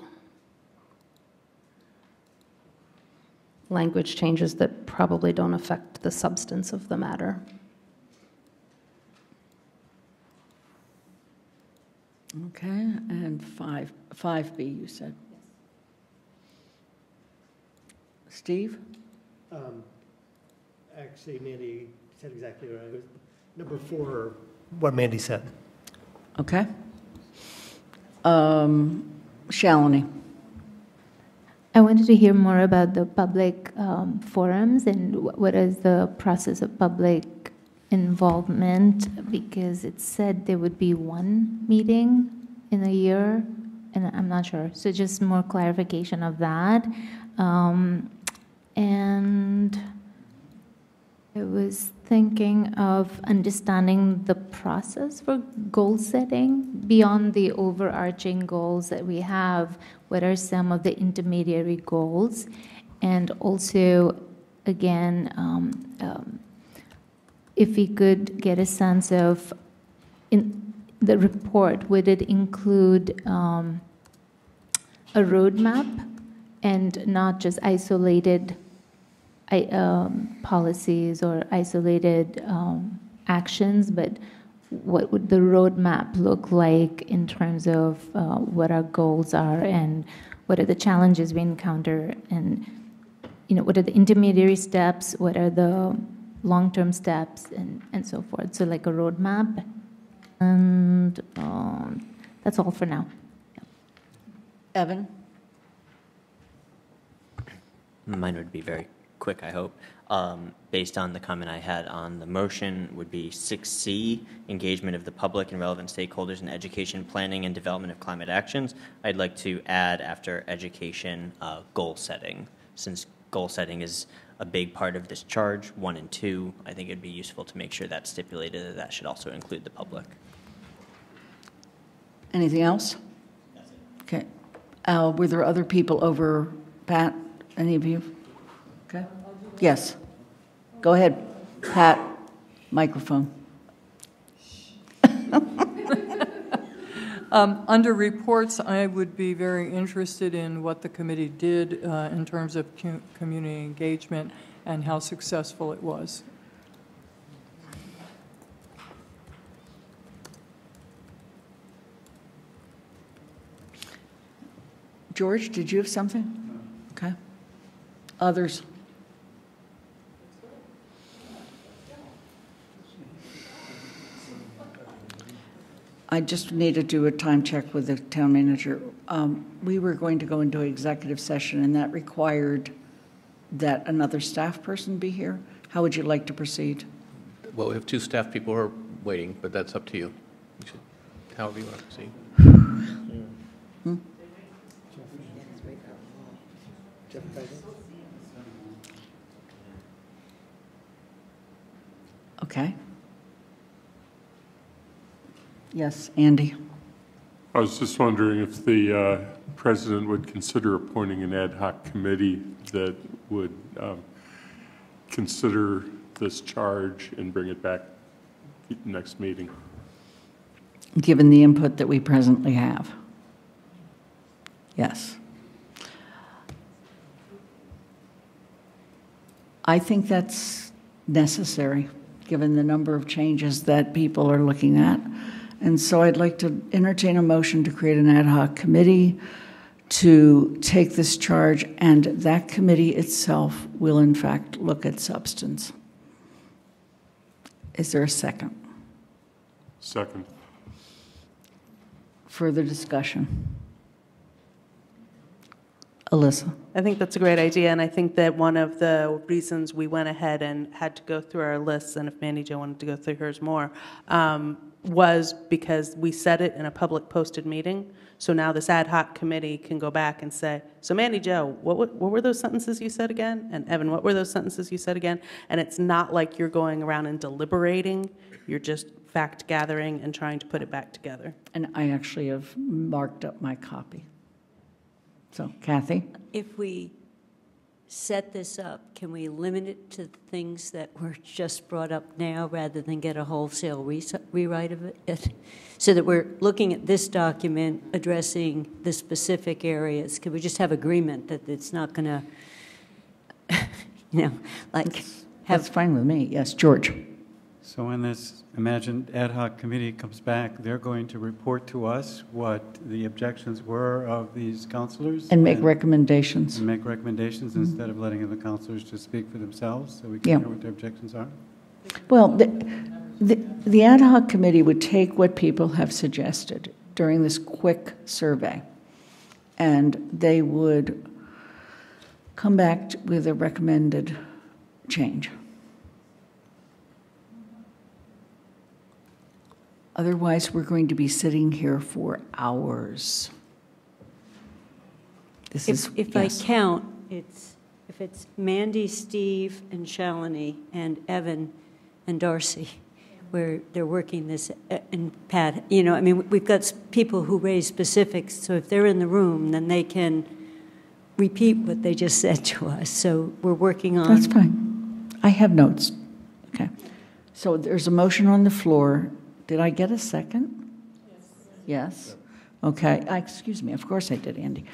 Language changes that probably don't affect the substance of the matter. Okay, and five, 5B, you said? Steve? Um, Actually, Mandi said exactly what I was, number four, what Mandi said. Okay. Um, Shalini? I wanted to hear more about the public um, forums and what is the process of public involvement, because it said there would be one meeting in a year, and I'm not sure. So just more clarification of that. Um, And I was thinking of understanding the process for goal setting beyond the overarching goals that we have. What are some of the intermediary goals? And also, again, um, um, if we could get a sense of in the report, would it include um, a roadmap and not just isolated um, policies or isolated um, actions, but what would the roadmap look like in terms of uh, what our goals are and what are the challenges we encounter and you know what are the intermediary steps, what are the long-term steps, and, and so forth. So like a roadmap. And um, that's all for now. Evan? Mine would be very quick, I hope. Um, Based on the comment I had on the motion, would be 6C, engagement of the public and relevant stakeholders in education, planning, and development of climate actions. I'd like to add after education, uh, goal setting. Since goal setting is a big part of this charge, one and two, I think it'd be useful to make sure that's stipulated, that that should also include the public. Anything else? Okay. Uh, Were there other people over, Pat, any of you? Okay. Yes. Go ahead, Pat, microphone. Um, Under reports, I would be very interested in what the committee did uh, in terms of cu- community engagement and how successful it was. George, did you have something? Okay. Others? I just need to do a time check with the town manager. Um, We were going to go into executive session, and that required that another staff person be here. How would you like to proceed? Well, we have two staff people who are waiting, but that's up to you. You should- However you want to proceed. Hmm? Okay. Yes, Andy? I was just wondering if the uh, president would consider appointing an ad hoc committee that would um, consider this charge and bring it back next meeting. Given the input that we presently have? Yes. I think that's necessary, given the number of changes that people are looking at. And so I'd like to entertain a motion to create an ad hoc committee to take this charge, and that committee itself will in fact look at substance. Is there a second? Second. Further discussion? Alisa? I think that's a great idea, and I think that one of the reasons we went ahead and had to go through our lists, and if Mandi Jo wanted to go through hers more, um, was because we said it in a public posted meeting. So now this ad hoc committee can go back and say, so Mandi Jo, what, wa- what were those sentences you said again? And Evan, what were those sentences you said again? And it's not like you're going around and deliberating, you're just fact gathering and trying to put it back together. And I actually have marked up my copy. So Cathy? If we set this up, can we limit it to things that were just brought up now rather than get a wholesale re- rewrite of it? So that we're looking at this document addressing the specific areas? Could we just have agreement that it's not going to, you know, like That's have, fine with me. Yes, George? So when this imagined ad hoc committee comes back, they're going to report to us what the objections were of these councilors? And make recommendations. And make recommendations mm-hmm. instead of letting the councilors just speak for themselves, so we Yeah. can hear what their objections are? Well, the, the, the ad hoc committee would take what people have suggested during this quick survey, and they would come back with a recommended change. Otherwise, we're going to be sitting here for hours. This is, if, if I count, it's, if it's Mandi, Steve, and Shalini, and Evan, and Darcy, where they're working this, uh, and Pat, you know, I mean, we've got people who raise specifics, so if they're in the room, then they can repeat what they just said to us. So we're working on. That's fine. I have notes. Okay. So there's a motion on the floor. Did I get a second? Yes. Okay. Uh, Excuse me. Of course I did, Andy.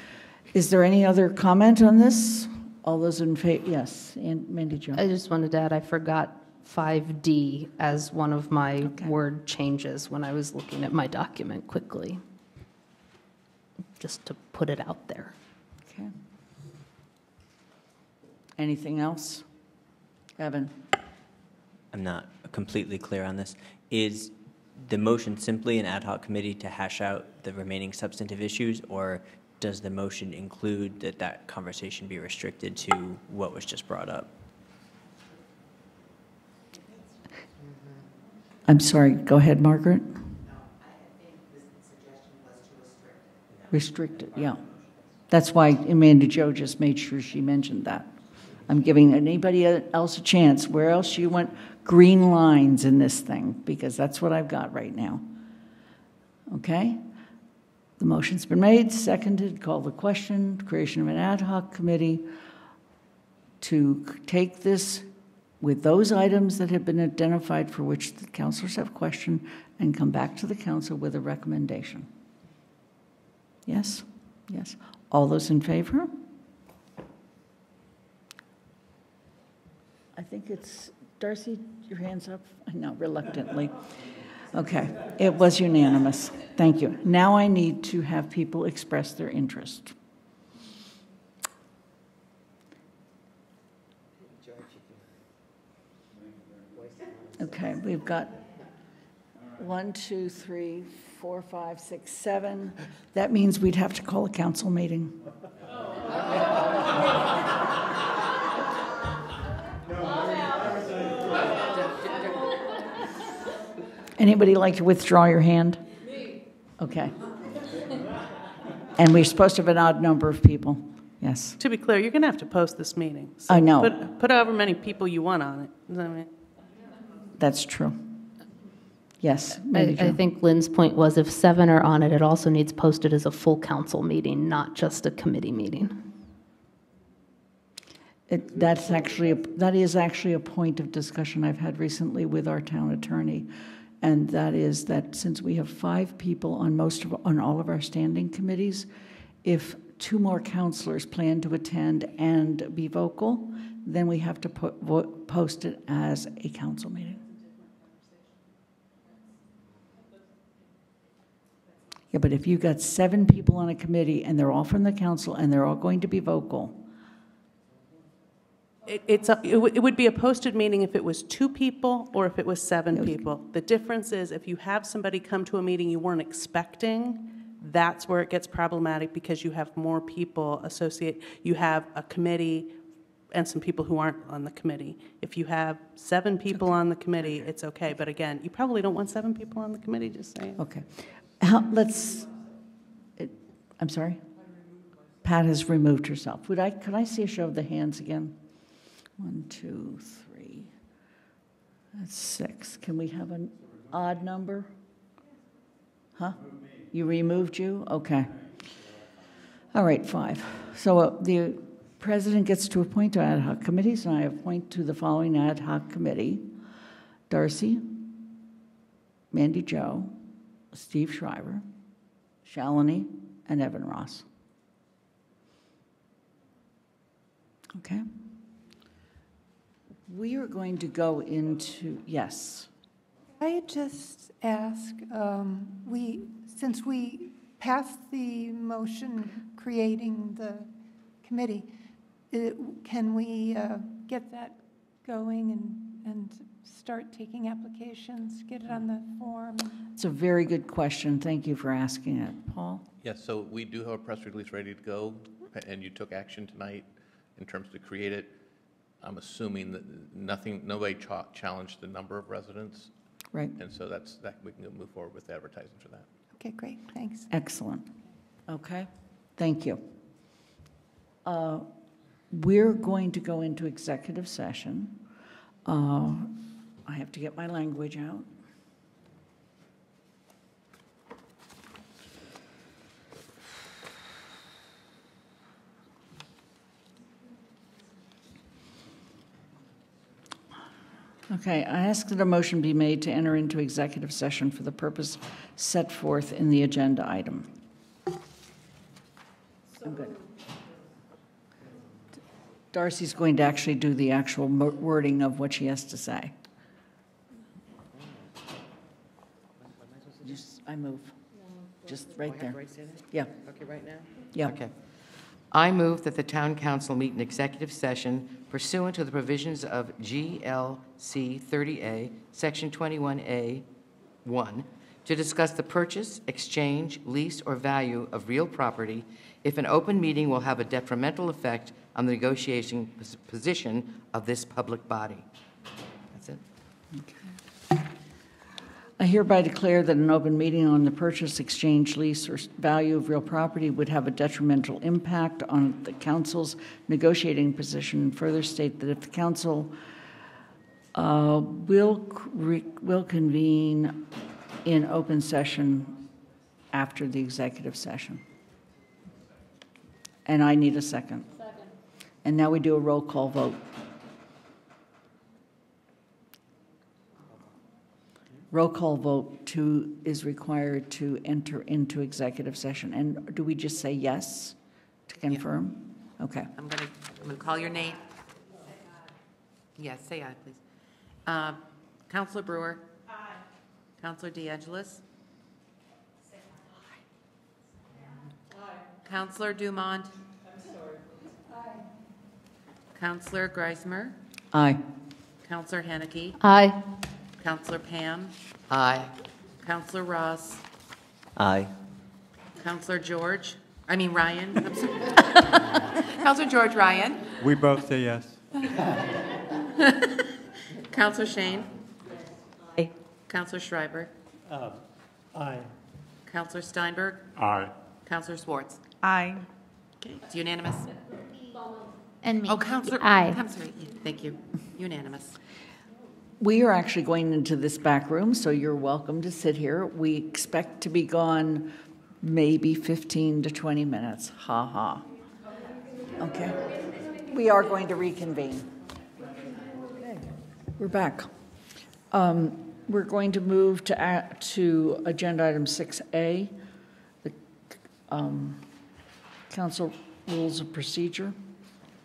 Is there any other comment on this? All those in favor? Yes. And Mandi Jo. I just wanted to add, I forgot 5D as one of my word changes when I was looking at my document quickly. Just to put it out there. Okay. Anything else? Evan? I'm not completely clear on this. Is the motion simply an ad hoc committee to hash out the remaining substantive issues, or does the motion include that that conversation be restricted to what was just brought up? I'm sorry, go ahead, Margaret. Restricted, yeah. That's why Amanda Joe just made sure she mentioned that. I'm giving anybody else a chance. Where else you want green lines in this thing? Because that's what I've got right now. Okay? The motion's been made, seconded, call the question, creation of an ad hoc committee to take this with those items that have been identified for which the councilors have questioned and come back to the council with a recommendation. Yes? Yes. All those in favor? I think it's, Darcy, your hand's up? Know, reluctantly. Okay, it was unanimous. Thank you. Now I need to have people express their interest. Okay, we've got one, two, three, four, five, six, seven. That means we'd have to call a council meeting. Anybody like to withdraw your hand? Me. Okay. And we're supposed to have an odd number of people. Yes. To be clear, you're going to have to post this meeting. I know. Put, put however many people you want on it. Does that mean- That's true. Yes. I, I think Lynn's point was if seven are on it, it also needs posted as a full council meeting, not just a committee meeting. It, that's actually, a- that is actually a point of discussion I've had recently with our town attorney. And that is that since we have five people on most of, on all of our standing committees, if two more councilors plan to attend and be vocal, then we have to put, vo- post it as a council meeting. Yeah, but if you've got seven people on a committee and they're all from the council and they're all going to be vocal, It, it's, a- it would, it would be a posted meeting if it was two people or if it was seven people. The difference is if you have somebody come to a meeting you weren't expecting, that's where it gets problematic because you have more people associate, you have a committee and some people who aren't on the committee. If you have seven people on the committee, it's okay. But again, you probably don't want seven people on the committee, just saying. Okay. How, let's, it, I'm sorry? Pat has removed herself. Would I, could I see a show of the hands again? One, two, three. That's six. Can we have an odd number? Huh? You removed you? Okay. All right, five. So uh, the president gets to appoint to ad hoc committees, and I appoint to the following ad hoc committee. Darcy, Mandi Jo, Steve Schreiber, Shalini, and Evan Ross. Okay. We are going to go into, yes. I just ask, um, we, since we passed the motion creating the committee, it- can we uh, get that going and, and start taking applications, get it on the form? It's a very good question. Thank you for asking it. Paul? Yes, so we do have a press release ready to go, and you took action tonight in terms to create it. I'm assuming that nothing, nobody cha- challenged the number of residents. Right. And so that's, that, we can move forward with advertising for that. Okay, great, thanks. Excellent. Okay, thank you. Uh, We're going to go into executive session. Uh, I have to get my language out. Okay, I ask that a motion be made to enter into executive session for the purpose set forth in the agenda item. I'm good. Darcy's going to actually do the actual wording of what she has to say. Just, I move. Just right I have there. to write say? Yeah. Okay, right now? Yeah. Okay. I move that the town council meet in executive session pursuant to the provisions of GLC 30A, Section 21A, One, to discuss the purchase, exchange, lease, or value of real property if an open meeting will have a detrimental effect on the negotiation pos- position of this public body. That's it. I hereby declare that an open meeting on the purchase, exchange, lease, or value of real property would have a detrimental impact on the council's negotiating position. and Further state that if the council uh, will, will convene in open session after the executive session. And I need a second. Second. And now we do a roll call vote. Roll call vote to, is required to enter into executive session. And do we just say yes to confirm? Okay. I'm going to, I'm going to call your name. Yes, say aye, please. Uh, Councilor Brewer? Aye. Councilor De Angelis? Aye. Councilor Dumont? I'm sorry. Aye. Councilor Griesemer? Aye. Councilor Hanneke? Aye. Councilor Pam? Aye. Councilor Ross? Aye. Councilor George? I mean Ryan, I'm sorry. Councilor George Ryan? We both say yes. Councilor Schoen? Aye. Councilor Schreiber? Um, aye. Councilor Steinberg? Aye. Councilor Swartz? Aye. Okay, it's unanimous? And me. Oh, Councilor, Aye. I'm sorry, Yeah, thank you. Unanimous. We are actually going into this back room, so you're welcome to sit here. We expect to be gone maybe 15 to 20 minutes. Ha ha. Okay. We are going to reconvene. We're back. Um, We're going to move to, to Agenda Item 6A, the um, Council Rules of Procedure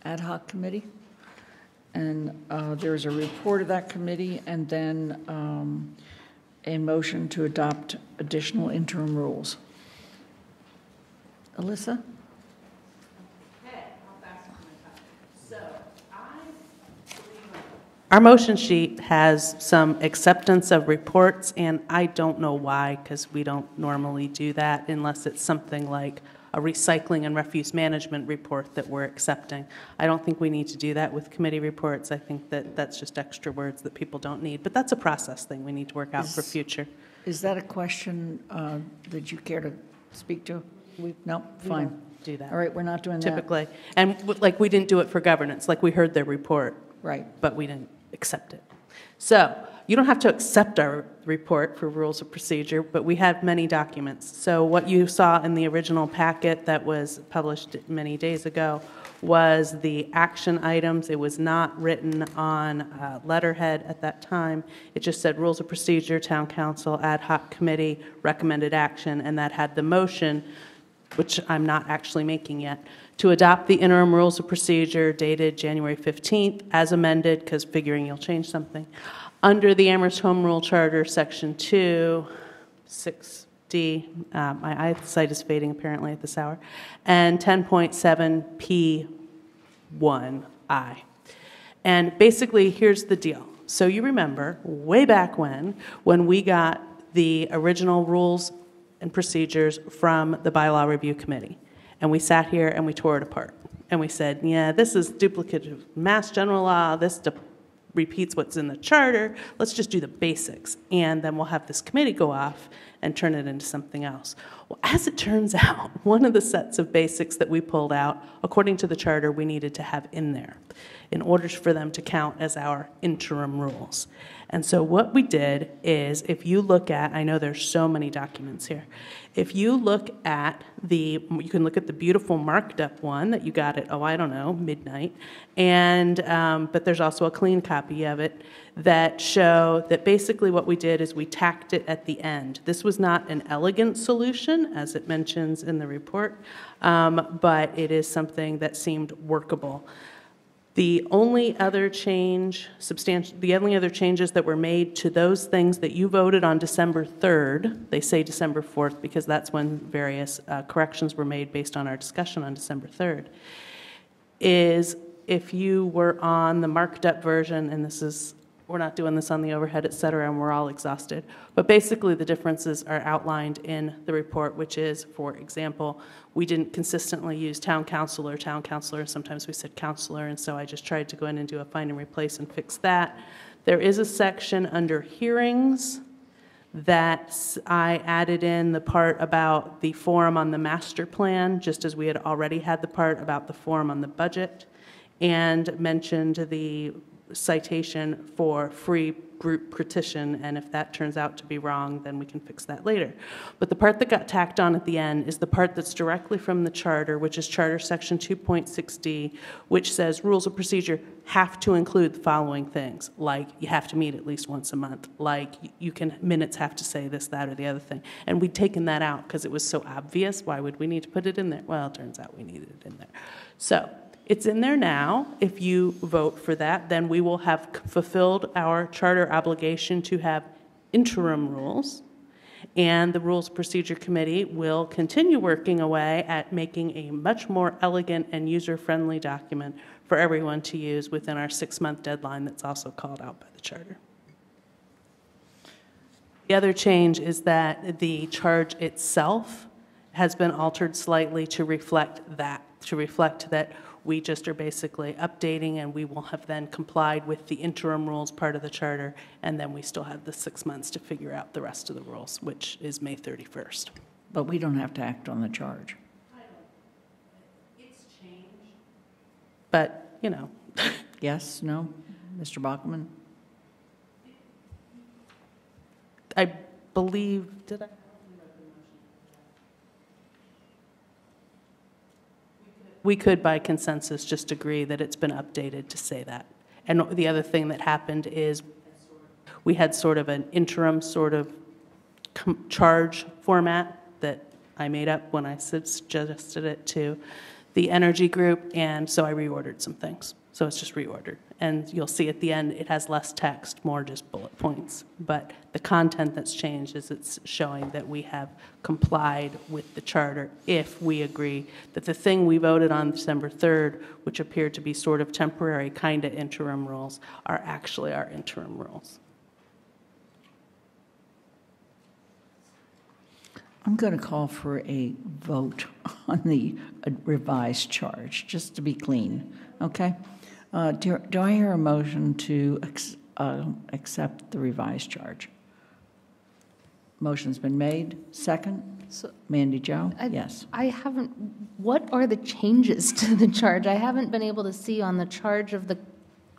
Ad hoc Committee. And uh, there's a report of that committee, and then um, a motion to adopt additional interim rules. Alisa? Our motion sheet has some acceptance of reports, and I don't know why, because we don't normally do that unless it's something like a recycling and refuse management report that we're accepting. I don't think we need to do that with committee reports. I think that that's just extra words that people don't need. But that's a process thing we need to work out for future. Is that a question uh, that you care to speak to? No, fine. don't do that. All right, we're not doing that. Typically. And w- like, we didn't do it for governance, like we heard their report. Right. But we didn't accept it. So you don't have to accept our report for rules of procedure, but we have many documents. So what you saw in the original packet that was published many days ago was the action items. It was not written on uh, letterhead at that time. It just said rules of procedure, town council, ad hoc committee, recommended action, and that had the motion which I'm not actually making yet, to adopt the interim rules of procedure dated January 15th as amended, because figuring you'll change something, under the Amherst Home Rule Charter, Section 2, 6D, uh, my eyesight is fading apparently at this hour, and 10.7P1I. And basically, here's the deal. So you remember, way back when, when we got the original rules and procedures from the Bylaw Review Committee, and we sat here and we tore it apart. And we said, yeah, this is duplicative Mass General Law, this repeats what's in the charter, let's just do the basics. And then we'll have this committee go off and turn it into something else. Well, as it turns out, one of the sets of basics that we pulled out, according to the charter, we needed to have in there in order for them to count as our interim rules. And so what we did is, if you look at, I know there's so many documents here. If you look at the, you can look at the beautiful marked up one that you got at, oh, I don't know, midnight. And, um, but there's also a clean copy of it that show that basically what we did is we tacked it at the end. This was not an elegant solution, as it mentions in the report, um, but it is something that seemed workable. The only other change, substantial, the only other changes that were made to those things that you voted on December 3rd, they say December 4th because that's when various uh, corrections were made based on our discussion on December 3rd, is if you were on the marked up version, and this is we're not doing this on the overhead, et cetera, and we're all exhausted. But basically, the differences are outlined in the report, which is, for example, we didn't consistently use town council or town councilor, sometimes we said counselor, and so I just tried to go in and do a find and replace and fix that. There is a section under hearings that I added in the part about the forum on the master plan, just as we had already had the part about the forum on the budget, and mentioned the citation for free group petition, and if that turns out to be wrong, then we can fix that later. But the part that got tacked on at the end is the part that's directly from the charter, which is Charter Section 2.6D, which says rules of procedure have to include the following things, like you have to meet at least once a month, like you can, minutes have to say this, that, or the other thing. And we'd taken that out because it was so obvious. Why would we need to put it in there? Well, it turns out we needed it in there. So it's in there now. If you vote for that, then we will have fulfilled our charter obligation to have interim rules. And the Rules Procedure Committee will continue working away at making a much more elegant and user-friendly document for everyone to use within our six-month deadline that's also called out by the charter. The other change is that the charge itself has been altered slightly to reflect that, to reflect that we just are basically updating and we will have then complied with the interim rules part of the charter, and then we still have the six months to figure out the rest of the rules, which is May 31st. But we don't have to act on the charge. But, you know, Yes, no? Mr. Bockelman? I believe, did I? We could by consensus just agree that it's been updated to say that. And the other thing that happened is we had sort of an interim sort of charge format that I made up when I suggested it to the energy group, and so I reordered some things. So it's just reordered. And you'll see at the end, it has less text, more just bullet points. But the content that's changed is it's showing that we have complied with the charter if we agree that the thing we voted on December 3rd, which appeared to be sort of temporary, kind of interim rules, are actually our interim rules. I'm going to call for a vote on the revised charge, just to be clean, okay? Uh, Do do I hear a motion to ex- uh, accept the revised charge? Motion's been made. Second? Mandi Jo? I- Yes. I haven't, what are the changes to the charge? I haven't been able to see on the charge of the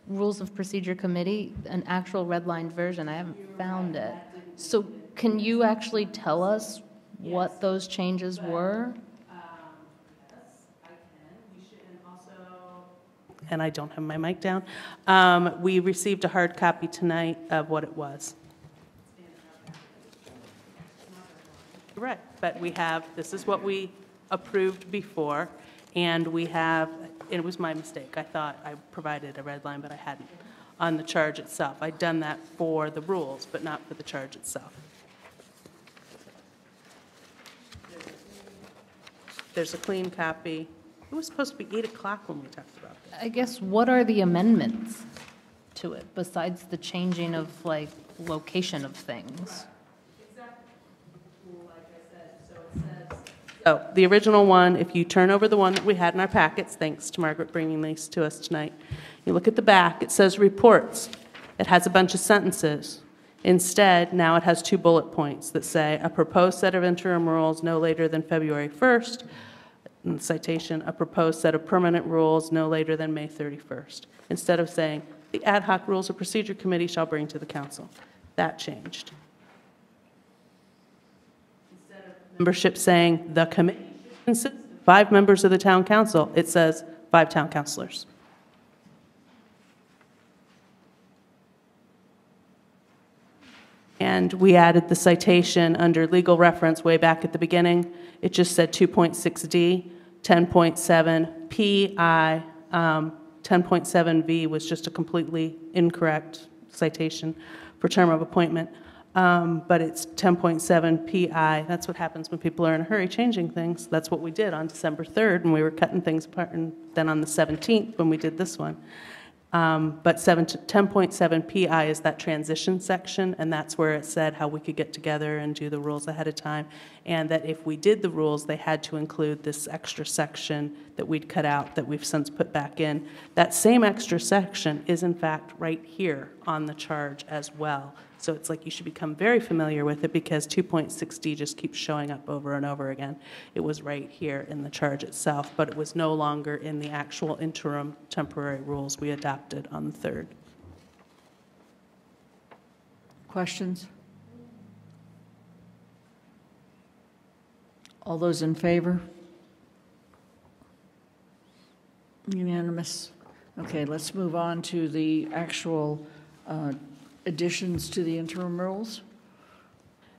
Rules of Procedure Committee an actual redlined version. I haven't found it. So can you actually tell us what those changes were? And I don't have my mic down. Um, We received a hard copy tonight of what it was. Right, but we have, this is what we approved before, and we have, it was my mistake. I thought I provided a red line, but I hadn't, on the charge itself. I'd done that for the rules, but not for the charge itself. There's a clean copy. It was supposed to be 8 o'clock when we talked about this. I guess, what are the amendments to it, besides the changing of, like, location of things? So the original one, if you turn over the one that we had in our packets, thanks to Margaret bringing these to us tonight, you look at the back, it says reports. It has a bunch of sentences. Instead, now it has two bullet points that say, "A proposed set of interim rules no later than February 1st," and citation, "A proposed set of permanent rules no later than May 31st," instead of saying, "The ad hoc Rules of Procedure Committee shall bring to the council." That changed. Instead of membership saying the committee consists of five members of the town council, it says five town councilors. And we added the citation under legal reference way back at the beginning. It just said 2.6D, 10.7 PI, um, 10.7V was just a completely incorrect citation for term of appointment. Um, But it's 10.7 PI. That's what happens when people are in a hurry changing things. That's what we did on December 3rd, and we were cutting things apart, and then on the 17th, when we did this one. Um, But 10.7 PI is that transition section, and that's where it said how we could get together and do the rules ahead of time, and that if we did the rules, they had to include this extra section that we'd cut out, that we've since put back in. That same extra section is in fact right here on the charge as well. So it's like you should become very familiar with it because 2.6D just keeps showing up over and over again. It was right here in the charge itself, but it was no longer in the actual interim temporary rules we adopted on the 3rd. Questions? All those in favor? Unanimous. Okay, let's move on to the actual uh, additions to the interim rules.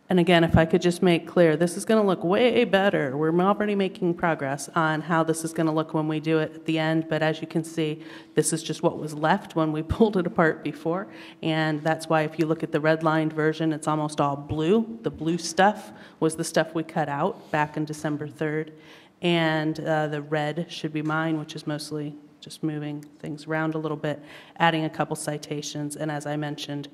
And again, if I could just make clear, this is going to look way better. We're already making progress on how this is going to look when we do it at the end, but as you can see, this is just what was left when we pulled it apart before. And that's why if you look at the redlined version, it's almost all blue. The blue stuff was the stuff we cut out back in December 3rd. And uh, the red should be mine, which is mostly just moving things around a little bit, adding a couple citations, and as I mentioned,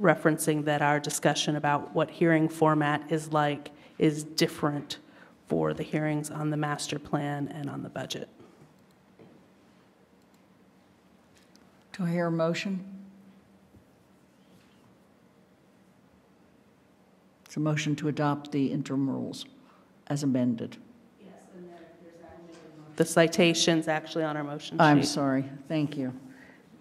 referencing that our discussion about what hearing format is like is different for the hearings on the master plan and on the budget. Do I hear a motion? It's a motion to adopt the interim rules as amended. The citations actually on our motion sheet. I'm sorry, thank you.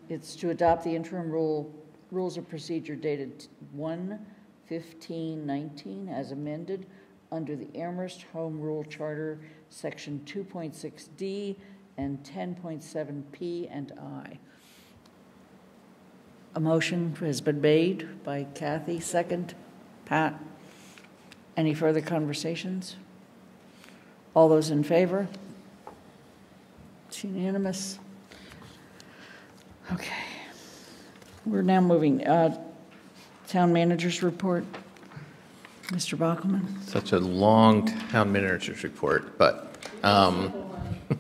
It's to adopt the interim rule, rules of procedure dated 1/15/19 as amended under the Amherst Home Rule Charter, Section 2.6D and 10.7P and I. A motion has been made by Cathy, second, Pat. Any further conversations? All those in favor? It's unanimous. Okay. We're now moving, uh, Town Manager's Report. Mr. Bockelman? Such a long town manager's report, but um,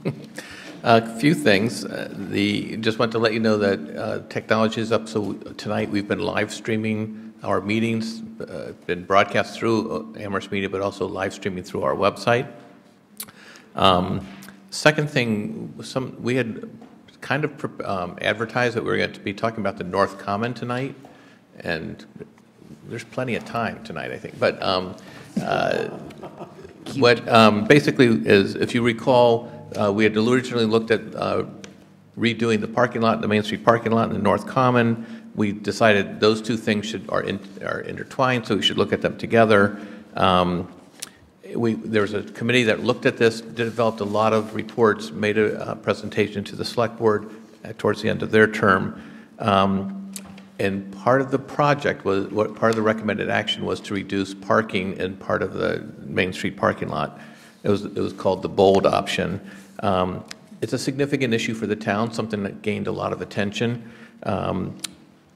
a few things. Uh, The, just want to let you know that uh, technology is up, so tonight we've been live streaming our meetings, uh, been broadcast through uh, Amherst Media, but also live streaming through our website. Um, Second thing, some, we had kind of um, advertised that we were going to be talking about the North Common tonight, and there's plenty of time tonight, I think. But um, uh, what um, basically is, if you recall, uh, we had originally looked at uh, redoing the parking lot, the Main Street parking lot, and the North Common. We decided those two things should are, in, are intertwined, so we should look at them together. Um, we, there was a committee that looked at this, developed a lot of reports, made a, a presentation to the select board uh, towards the end of their term. Um, and part of the project was, what part of the recommended action was to reduce parking in part of the Main Street parking lot. It was, it was called the bold option. Um, it's a significant issue for the town, something that gained a lot of attention. Um,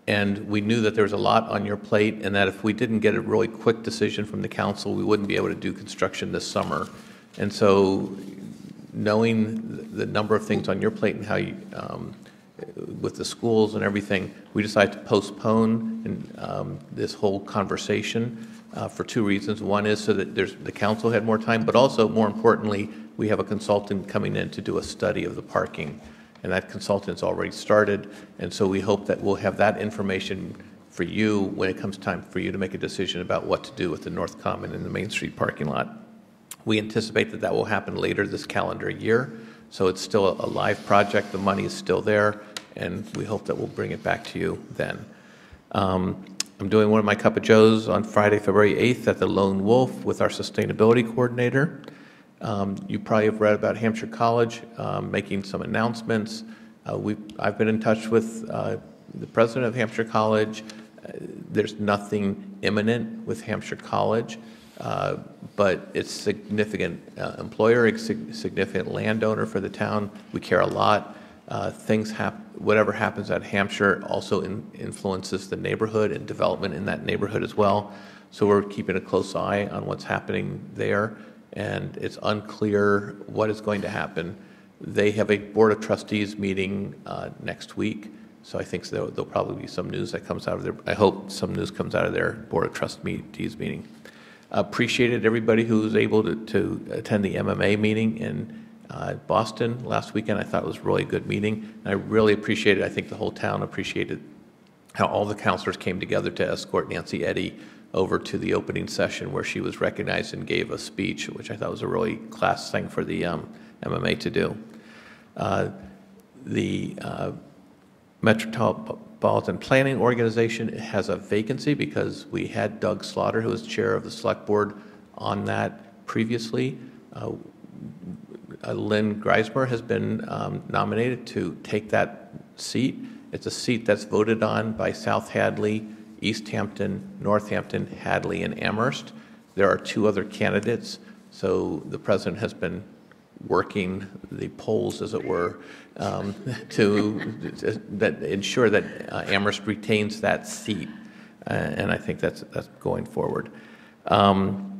and we knew that there was a lot on your plate, and that if we didn't get a really quick decision from the council, we wouldn't be able to do construction this summer. And so, knowing the number of things on your plate and how you, um, with the schools and everything, we decided to postpone um, this whole conversation uh, for two reasons. One is so that there's, the council had more time, but also, more importantly, we have a consultant coming in to do a study of the parking and that consultant's already started. And so we hope that we'll have that information for you when it comes time for you to make a decision about what to do with the North Common and the Main Street parking lot. We anticipate that that will happen later this calendar year. So it's still a live project. The money is still there, and we hope that we'll bring it back to you then. Um, I'm doing one of my Cup of Joes on Friday, February 8th at the Lone Wolf with our sustainability coordinator. Um, you probably have read about Hampshire College um, making some announcements. Uh, we, I've been in touch with uh, the president of Hampshire College. Uh, there's nothing imminent with Hampshire College, uh, but it's significant uh, employer, it's significant landowner for the town. We care a lot. Uh, things hap- whatever happens at Hampshire also in- influences the neighborhood and development in that neighborhood as well. So we're keeping a close eye on what's happening there and it's unclear what is going to happen. They have a Board of Trustees meeting uh, next week, So I think there'll, there'll probably be some news that comes out of there. I hope some news comes out of their Board of Trustees meeting. Appreciated everybody who was able to, to attend the MMA meeting in uh, Boston last weekend. I thought it was a really good meeting. And I really appreciated, I think the whole town appreciated how all the councilors came together to escort Nancy Eddy over to the opening session where she was recognized and gave a speech, which I thought was a really class thing for the um, MMA to do. Uh, the uh, Metropolitan Planning Organization has a vacancy because we had Doug Slaughter, who was chair of the select board, on that previously. Uh, uh, Lynn Griesemer has been um, nominated to take that seat. It's a seat that's voted on by South Hadley, Easthampton, Northampton, Hadley, and Amherst. There are two other candidates, so the president has been working the polls, as it were, um, to that ensure that uh, Amherst retains that seat, uh, and I think that's that's going forward. Um,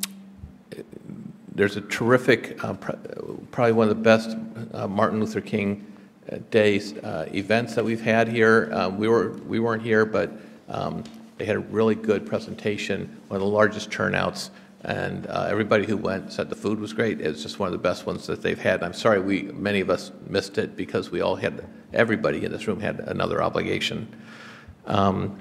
there's a terrific, uh, pr probably one of the best uh, Martin Luther King uh, Day uh, events that we've had here. we were we weren't here, but um, they had a really good presentation, one of the largest turnouts and uh, everybody who went said the food was great. It was just one of the best ones that they've had. I'm sorry we many of us missed it because we all had everybody in this room had another obligation. Um,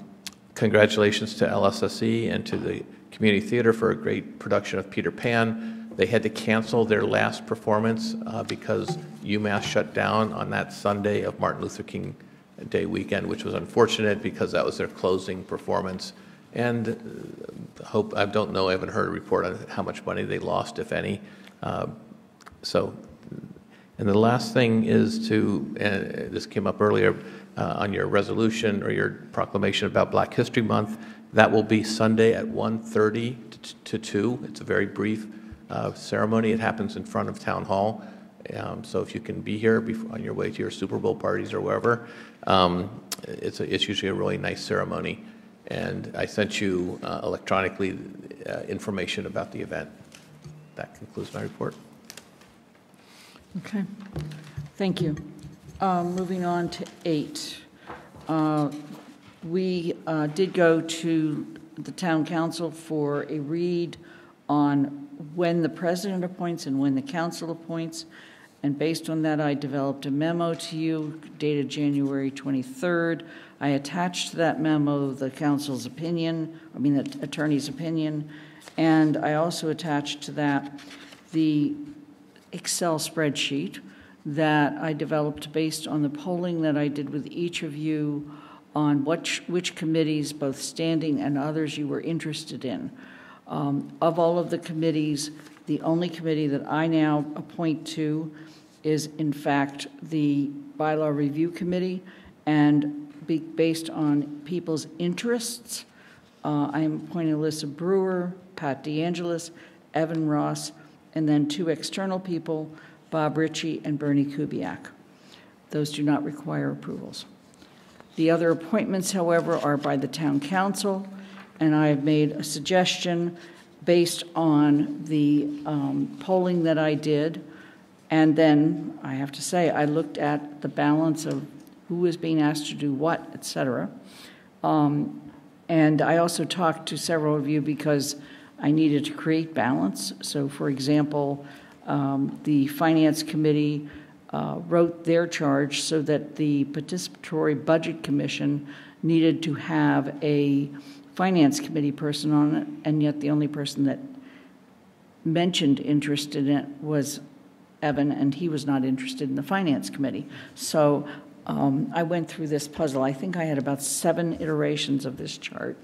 congratulations to LSSE and to the Community Theater for a great production of Peter Pan. They had to cancel their last performance uh, because UMass shut down on that Sunday of Martin Luther King Day weekend, which was unfortunate because that was their closing performance. And uh, hope I don't know. I haven't heard a report on how much money they lost, if any. Uh, so, and the last thing is to. Uh, this came up earlier uh, on your resolution or your proclamation about Black History Month. That will be Sunday at 1.30 to 2. It's a very brief uh, ceremony. It happens in front of Town Hall. Um, so if you can be here before, on your way to your Super Bowl parties or wherever, um, it's, a, it's usually a really nice ceremony. And I sent you uh, electronically uh, information about the event. That concludes my report. Okay, thank you. Um, moving on to eight. Uh, we uh, did go to the town council for a read on when the president appoints and when the council appoints. And based on that, I developed a memo to you dated January 23rd. I attached to that memo the council's opinion, I mean, the attorney's opinion, and I also attached to that the Excel spreadsheet that I developed based on the polling that I did with each of you on which, which committees, both standing and others, you were interested in. Um, of all of the committees, the only committee that I now appoint to is, in fact, the Bylaw Review Committee, and be based on people's interests, uh, I am appointing Alisa Brewer, Pat DeAngelis, Evan Ross, and then two external people, Bob Ritchie and Bernie Kubiak. Those do not require approvals. The other appointments, however, are by the town council, and I have made a suggestion based on the um, polling that I did. And then I have to say, I looked at the balance of who was being asked to do what, et cetera. Um, and I also talked to several of you because I needed to create balance. So, for example, um, the Finance Committee uh, wrote their charge so that the Participatory Budget Commission needed to have a Finance Committee person on it, and yet the only person that mentioned interest in it was Evan, and he was not interested in the Finance Committee. So um, I went through this puzzle. I think I had about seven iterations of this chart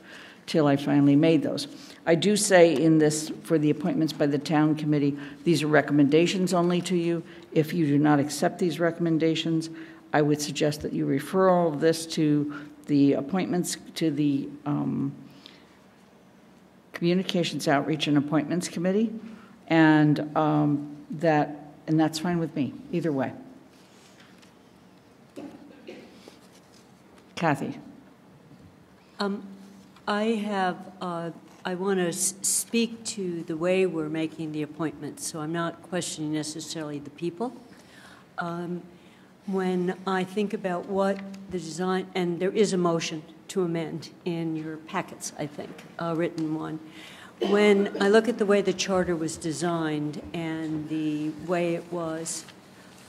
till I finally made those. I do say in this, for the appointments by the town committee, these are recommendations only to you. If you do not accept these recommendations, I would suggest that you refer all of this to the appointments, to the um, Communications Outreach and Appointments Committee, and um, that, and that's fine with me, either way. Cathy. Um, I have, uh, I want to speak to the way we're making the appointments, so I'm not questioning necessarily the people. Um, when I think about what the design, and there is a motion to amend in your packets, I think, a written one. When I look at the way the charter was designed and the way it was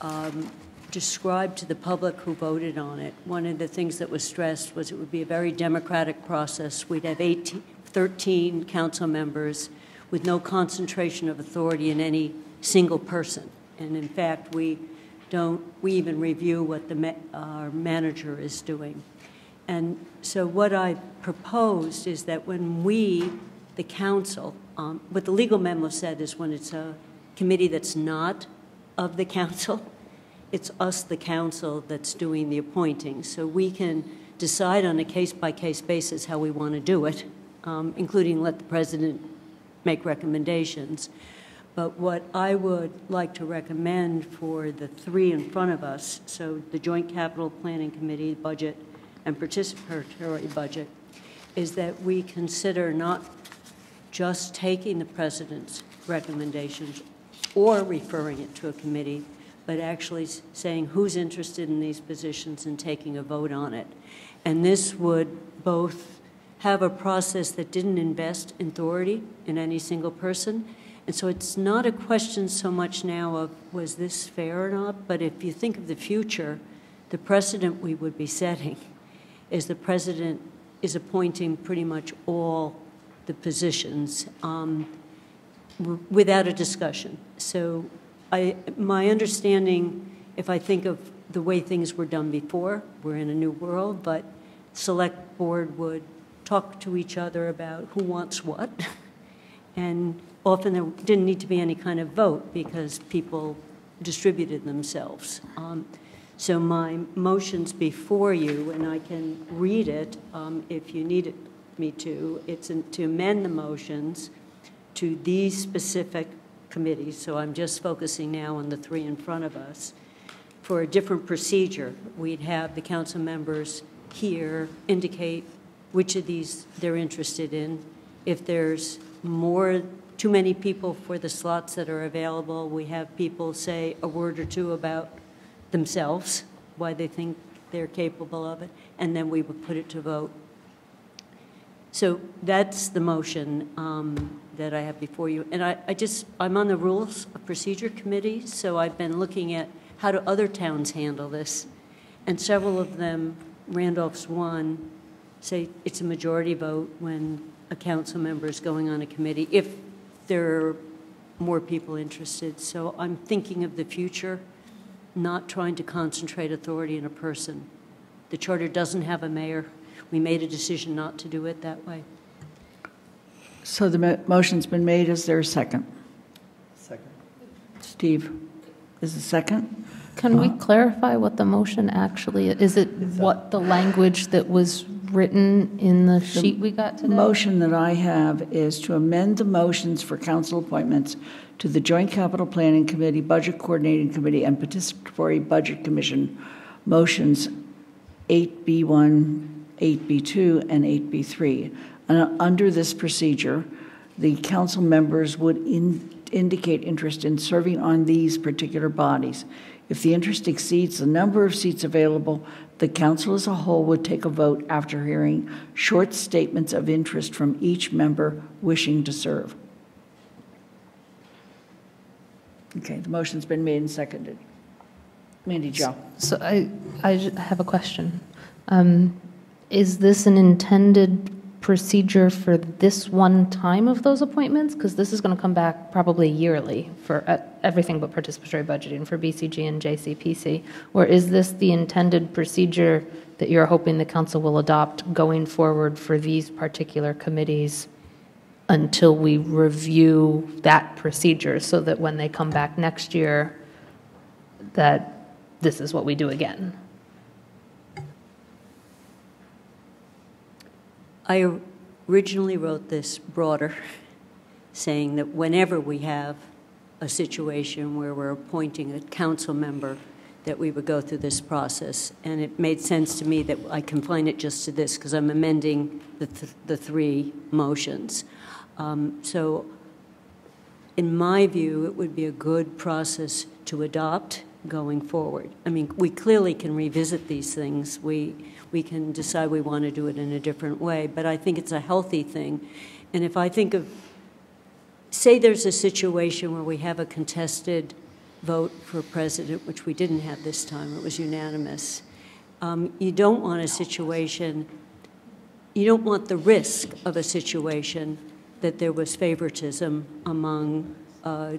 um, described to the public who voted on it, one of the things that was stressed was it would be a very democratic process. We'd have 18, 13 council members with no concentration of authority in any single person. And in fact, we don't, we even review what the ma- our manager is doing. And so what I proposed is that when we, the council, um, what the legal memo said is when it's a committee that's not of the council, it's us, the council, that's doing the appointing. So we can decide on a case-by-case basis how we want to do it, um, including let the president make recommendations. But what I would like to recommend for the three in front of us, so the Joint Capital Planning Committee budget and participatory budget, is that we consider not just taking the president's recommendations or referring it to a committee, but actually saying who's interested in these positions and taking a vote on it. And this would both have a process that didn't invest in authority in any single person. And so it's not a question so much now of was this fair or not, but if you think of the future, the precedent we would be setting is the president is appointing pretty much all the positions um, without a discussion. So I, my understanding, if I think of the way things were done before, we're in a new world, but select board would talk to each other about who wants what. And often there didn't need to be any kind of vote because people distributed themselves. Um, So my motion's before you, and I can read it um, if you need it, me to. It's to amend the motions to these specific committees, so I'm just focusing now on the three in front of us, for a different procedure. We'd have the council members here indicate which of these they're interested in. If there's more, too many people for the slots that are available, we have people say a word or two about themselves, why they think they're capable of it, and then we would put it to vote. So that's the motion um, that I have before you. And I, I just, I'm on the Rules of Procedure Committee, so I've been looking at how do other towns handle this? And several of them, Randolph's one, say it's a majority vote when a council member is going on a committee, if there are more people interested. So I'm thinking of the future, not trying to concentrate authority in a person. The charter doesn't have a mayor. We made a decision not to do it that way. So the motion's been made. Is there a second? Second. Steve, is a second? Can we clarify what the motion actually, is Is it what the language that was written in the sheet we got The today? motion that I have is to amend the motions for council appointments to the Joint Capital Planning Committee, Budget Coordinating Committee, and Participatory Budget Commission, motions 8B1, 8B2, and 8B3. And under this procedure, the council members would in- indicate interest in serving on these particular bodies. If the interest exceeds the number of seats available, the council as a whole would take a vote after hearing short statements of interest from each member wishing to serve. Okay, the motion's been made and seconded. Mandi Jo. So I, I have a question. Um, Is this an intended procedure for this one time of those appointments? Because this is going to come back probably yearly for uh, everything but participatory budgeting for BCG and JCPC. Or is this the intended procedure that you're hoping the council will adopt going forward for these particular committees until we review that procedure so that when they come back next year, that this is what we do again? I originally wrote this broader, saying that whenever we have a situation where we're appointing a council member, that we would go through this process. And it made sense to me that I confine it just to this, because I'm amending the, th- the three motions. Um, So in my view, it would be a good process to adopt going forward. I mean, we clearly can revisit these things. We, we can decide we want to do it in a different way, but I think it's a healthy thing. And if I think of, say there's a situation where we have a contested vote for president, which we didn't have this time, it was unanimous. Um, you don't want a situation, you don't want the risk of a situation that there was favoritism among uh,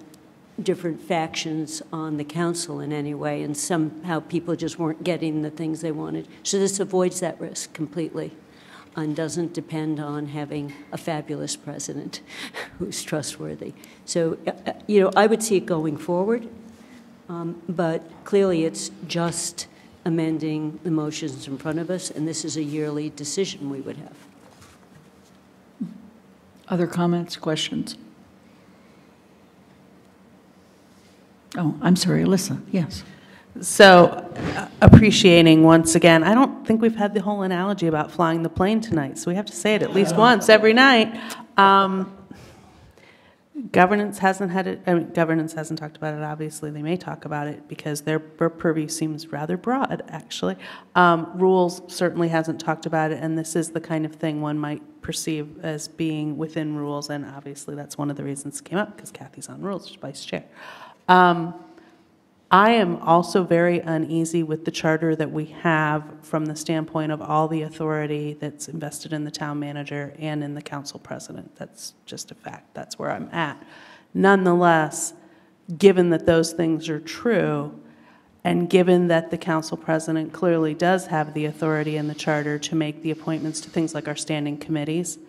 different factions on the council in any way, and somehow people just weren't getting the things they wanted. So this avoids that risk completely and doesn't depend on having a fabulous president who's trustworthy. So, uh, you know, I would see it going forward, um, but clearly it's just amending the motions in front of us, and this is a yearly decision we would have. Other comments, questions? Oh, I'm sorry, Alisa, yes. So, uh, appreciating once again, I don't think we've had the whole analogy about flying the plane tonight, so we have to say it at least once every night. Um, governance hasn't had it, I mean, governance hasn't talked about it, obviously. They may talk about it because their their purview seems rather broad, actually. Um, rules certainly hasn't talked about it, and this is the kind of thing one might perceive as being within rules, and obviously that's one of the reasons it came up, because Cathy's on rules, she's vice chair. Um, I am also very uneasy with the charter that we have from the standpoint of all the authority that's invested in the town manager and in the council president. That's just a fact. That's where I'm at. Nonetheless, given that those things are true, and given that the council president clearly does have the authority in the charter to make the appointments to things like our standing committees,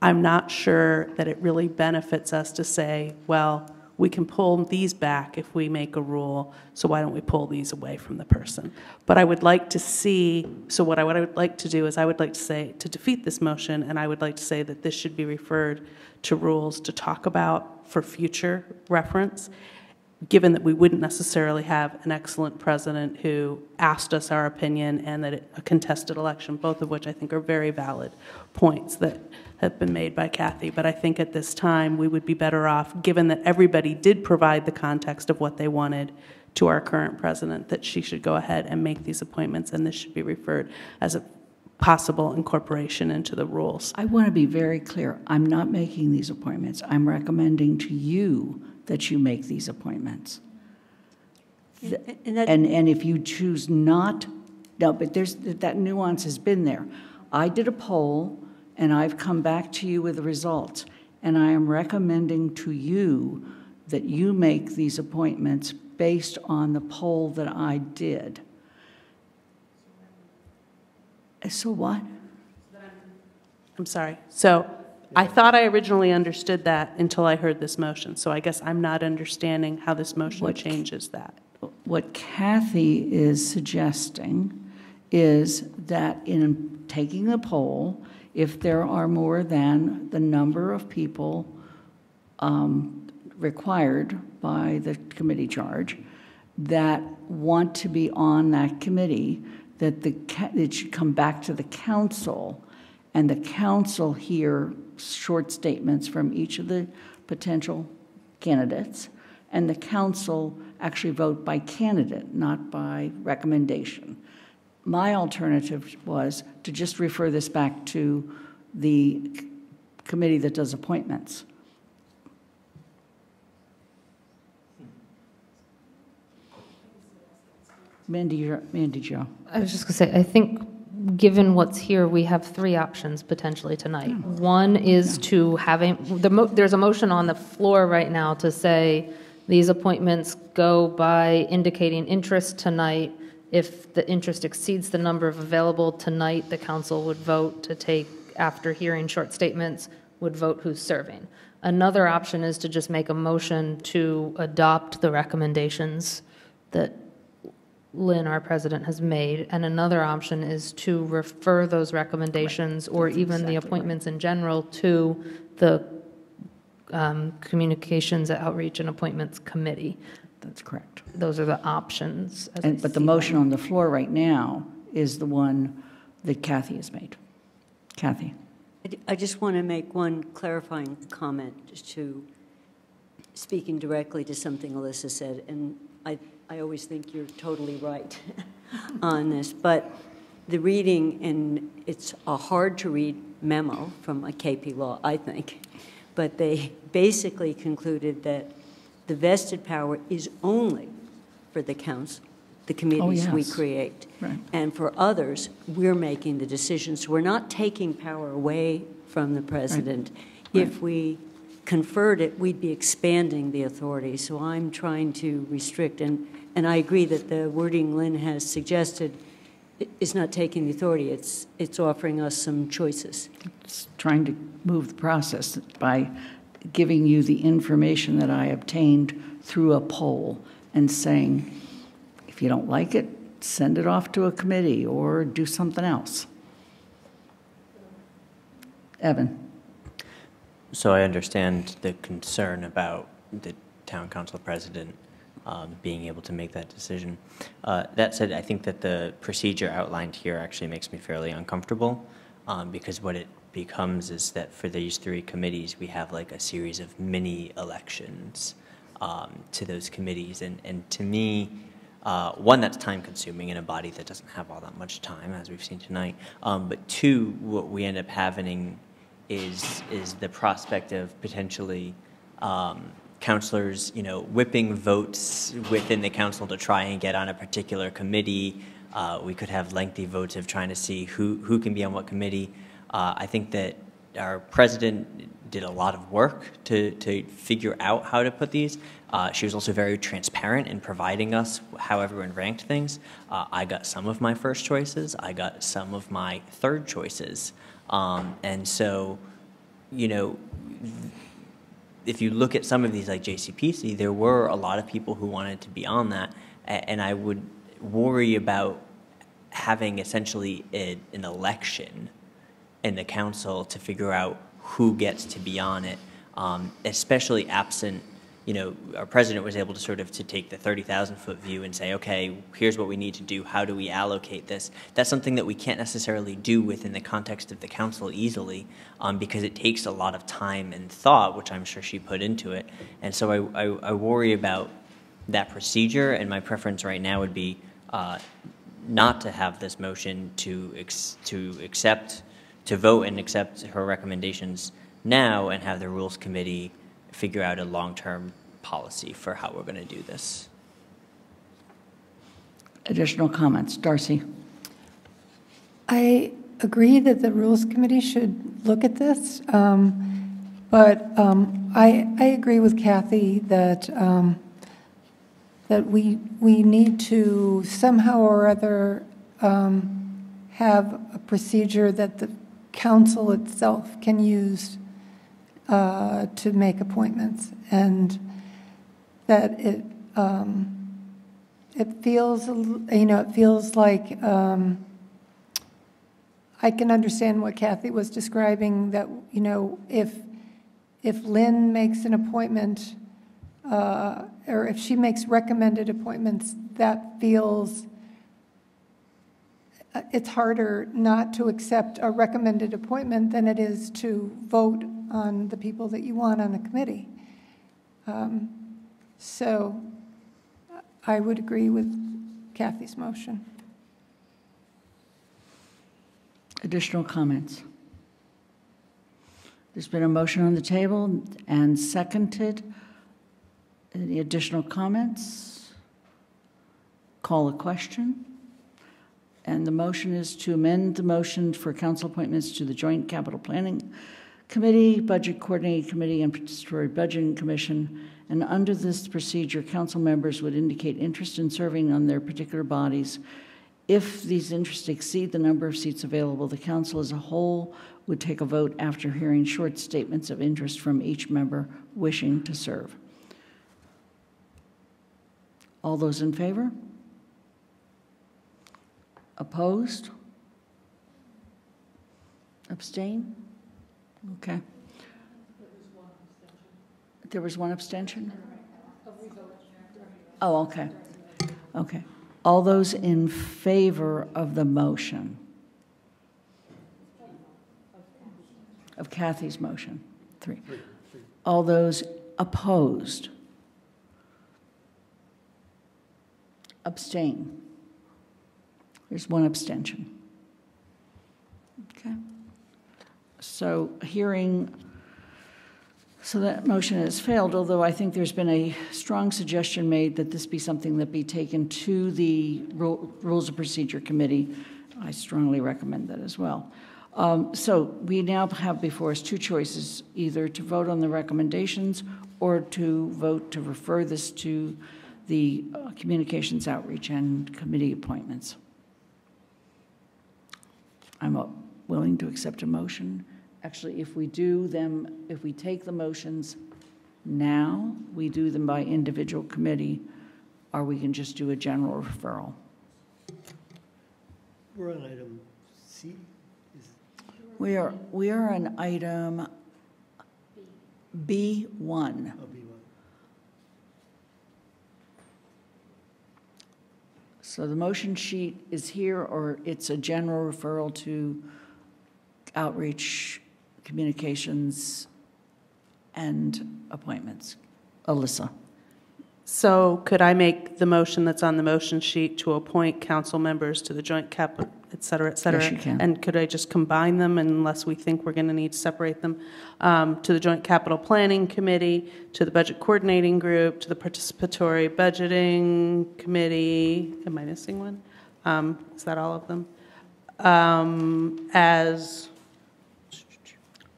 I'm not sure that it really benefits us to say, well, we can pull these back if we make a rule, so why don't we pull these away from the person? But I would like to see, so what I, what I would like to do is I would like to say, to defeat this motion, and I would like to say that this should be referred to rules to talk about for future reference, given that we wouldn't necessarily have an excellent president who asked us our opinion and that it, a contested election, both of which I think are very valid points that have been made by Cathy. But I think at this time, we would be better off, given that everybody did provide the context of what they wanted to our current president, that she should go ahead and make these appointments, and this should be referred as a possible incorporation into the rules. I want to be very clear. I'm not making these appointments. I'm recommending to you that you make these appointments. And- and that- And, and if you choose not, no, but there's, that nuance has been there. I did a poll, and I've come back to you with the results, and I am recommending to you that you make these appointments based on the poll that I did. So what? I'm sorry. So I thought I originally understood that until I heard this motion. So I guess I'm not understanding how this motion What- changes that. What Cathy is suggesting is that in taking the poll, if there are more than the number of people um, required by the committee charge that want to be on that committee, that the, it should come back to the council, and the council hear short statements from each of the potential candidates, and the council actually vote by candidate, not by recommendation. My alternative was to just refer this back to the committee that does appointments. Mandi, Mandi Jo. I was just going to say, I think, given what's here, we have three options potentially tonight. One is to have a, the, mo- there's a motion on the floor right now to say these appointments go by indicating interest tonight. If the interest exceeds the number of available tonight, the council would vote to take, after hearing short statements, would vote who's serving. Another option is to just make a motion to adopt the recommendations that Lynn, our president, has made. And another option is to refer those recommendations, or even the appointments in general, to the um, Communications, Outreach, and Appointments Committee. That's correct. Those are the options. as And, but the motion them. on the floor right now is the one that Cathy has made. Cathy? I just want to make one clarifying comment just to, speaking directly to something Alisa said, and I, I always think you're totally right on this, but the reading, and it's a hard-to-read memo from a KP Law, I think, but they basically concluded that the vested power is only for the council, the committees oh, we yes. create. Right. And for others, we're making the decisions. We're not taking power away from the president. If we conferred it, we'd be expanding the authority. So I'm trying to restrict, and, and I agree that the wording Lynn has suggested is not taking the authority, it's, it's offering us some choices. It's trying to move the process by giving you the information that I obtained through a poll and saying, if you don't like it, send it off to a committee or do something else. Evan? So I understand the concern about the town council president um, being able to make that decision. Uh, That said, I think that the procedure outlined here actually makes me fairly uncomfortable, um, because what it becomes is that for these three committees, we have like a series of mini elections um, to those committees. And, and to me, uh, one, that's time consuming in a body that doesn't have all that much time, as we've seen tonight. Um, but two, what we end up having is is the prospect of potentially um, councilors, you know, whipping votes within the council to try and get on a particular committee. Uh, we could have lengthy votes of trying to see who who can be on what committee. Uh, I think that our president did a lot of work to to figure out how to put these. Uh, she was also very transparent in providing us how everyone ranked things. Uh, I got some of my first choices. I got some of my third choices. Um, and so, you know, if you look at some of these like JCPC, there were a lot of people who wanted to be on that, and I would worry about having essentially a, an election in the council to figure out who gets to be on it, um, especially absent. You know, our president was able to sort of to take the 30,000 foot view and say, okay, here's what we need to do. How do we allocate this? That's something that we can't necessarily do within the context of the council easily, um, because it takes a lot of time and thought, which I'm sure she put into it. And so I, I, I worry about that procedure, and my preference right now would be uh, not to have this motion to to accept, to vote and accept her recommendations now, and have the rules committee figure out a long-term policy for how we're going to do this. Additional comments? Darcy? I agree that the Rules Committee should look at this, um, but um, I, I agree with Cathy that, um, that we, we need to somehow or other um, have a procedure that the council itself can use uh, to make appointments, and that it, um, it feels, you know, it feels like, um, I can understand what Cathy was describing, that, you know, if, if Lynn makes an appointment, uh, or if she makes recommended appointments, that feels, it's harder not to accept a recommended appointment than it is to vote on the people that you want on the committee. Um, So I would agree with Cathy's motion. Additional comments? There's been a motion on the table and seconded. Any additional comments? Call a question. And the motion is to amend the motion for council appointments to the Joint Capital Planning Committee, Budget Coordinating Committee, and Participatory Budgeting Commission. And under this procedure, council members would indicate interest in serving on their particular bodies. If these interests exceed the number of seats available, the council as a whole would take a vote after hearing short statements of interest from each member wishing to serve. All those in favor? Opposed? Abstain? Okay. There was one abstention? Oh, okay. Okay. All those in favor of the motion? Of Cathy's motion? Three. All those opposed? Abstain? There's one abstention. Okay. So hearing, so that motion has failed, although I think there's been a strong suggestion made that this be something that be taken to the Rules of Procedure Committee. I strongly recommend that as well. Um, So we now have before us two choices, either to vote on the recommendations or to vote to refer this to the uh, Communications Outreach and Committee appointments. I'm uh, willing to accept a motion. Actually, if we do them, if we take the motions now, we do them by individual committee, or we can just do a general referral. We're on item C. Is- We are, we are on item B1. oh, B1. So the motion sheet is here, or it's a general referral to outreach, communications, and appointments. Alisa? So could I make the motion that's on the motion sheet to appoint council members to the joint cap, et cetera, et cetera? Yes, you can. And could I just combine them unless we think we're going to need to separate them? Um, To the Joint Capital Planning Committee, to the Budget Coordinating Group, to the Participatory Budgeting Committee, am I missing one? Um, Is that all of them? Um, As,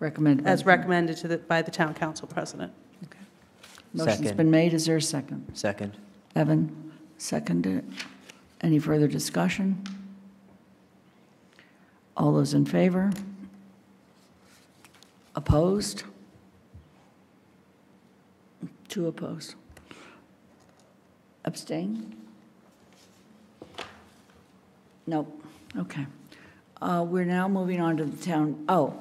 Recommended. by as the- recommended to the, by the town council president. Okay. Motion's Second. been made. Is there a second? Second. Evan, seconded. Any further discussion? All those in favor? Opposed? Two opposed. Abstain? Nope. Okay. Uh, We're now moving on to the town, oh,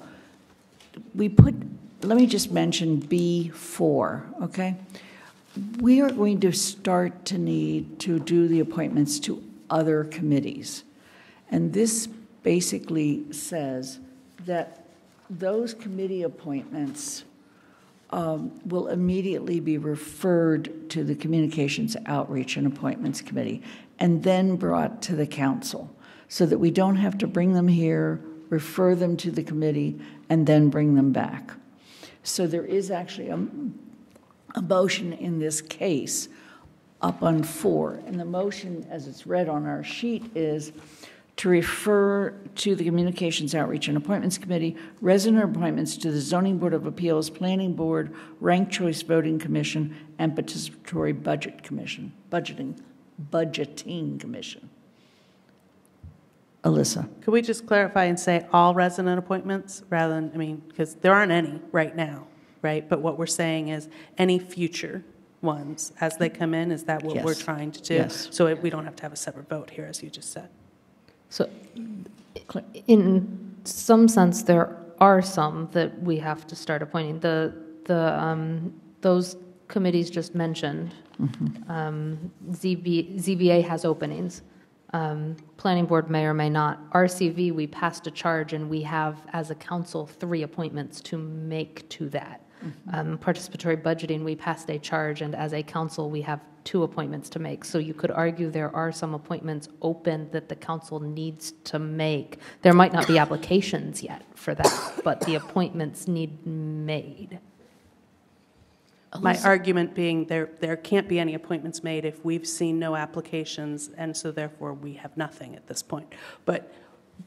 we put, let me just mention B4, okay? We are going to start to need to do the appointments to other committees. And this basically says that those committee appointments um, will immediately be referred to the Communications Outreach and Appointments Committee and then brought to the council so that we don't have to bring them here, refer them to the committee, and then bring them back. So there is actually a, a motion in this case up on four. And the motion, as it's read on our sheet, is to refer to the Communications Outreach and Appointments Committee, resident appointments to the Zoning Board of Appeals, Planning Board, Ranked Choice Voting Commission, and Participatory Budget Commission, Budgeting, Budgeting Commission. Alisa? Could we just clarify and say all resident appointments rather than, I mean, because there aren't any right now, right? But what we're saying is any future ones as they come in, is that what we're trying to do? Yes. So it- we don't have to have a separate vote here, as you just said. So in some sense, there are some that we have to start appointing. The, the, um, those committees just mentioned, um, ZB, ZBA has openings. Um, Planning Board may or may not. RCV, we passed a charge, and we have, as a council, three appointments to make to that. Um, Participatory budgeting, we passed a charge, and as a council, we have two appointments to make. So you could argue there are some appointments open that the council needs to make. There might not be applications yet for that, but the appointments need made. My argument being there, there can't be any appointments made if we've seen no applications, and so therefore we have nothing at this point. But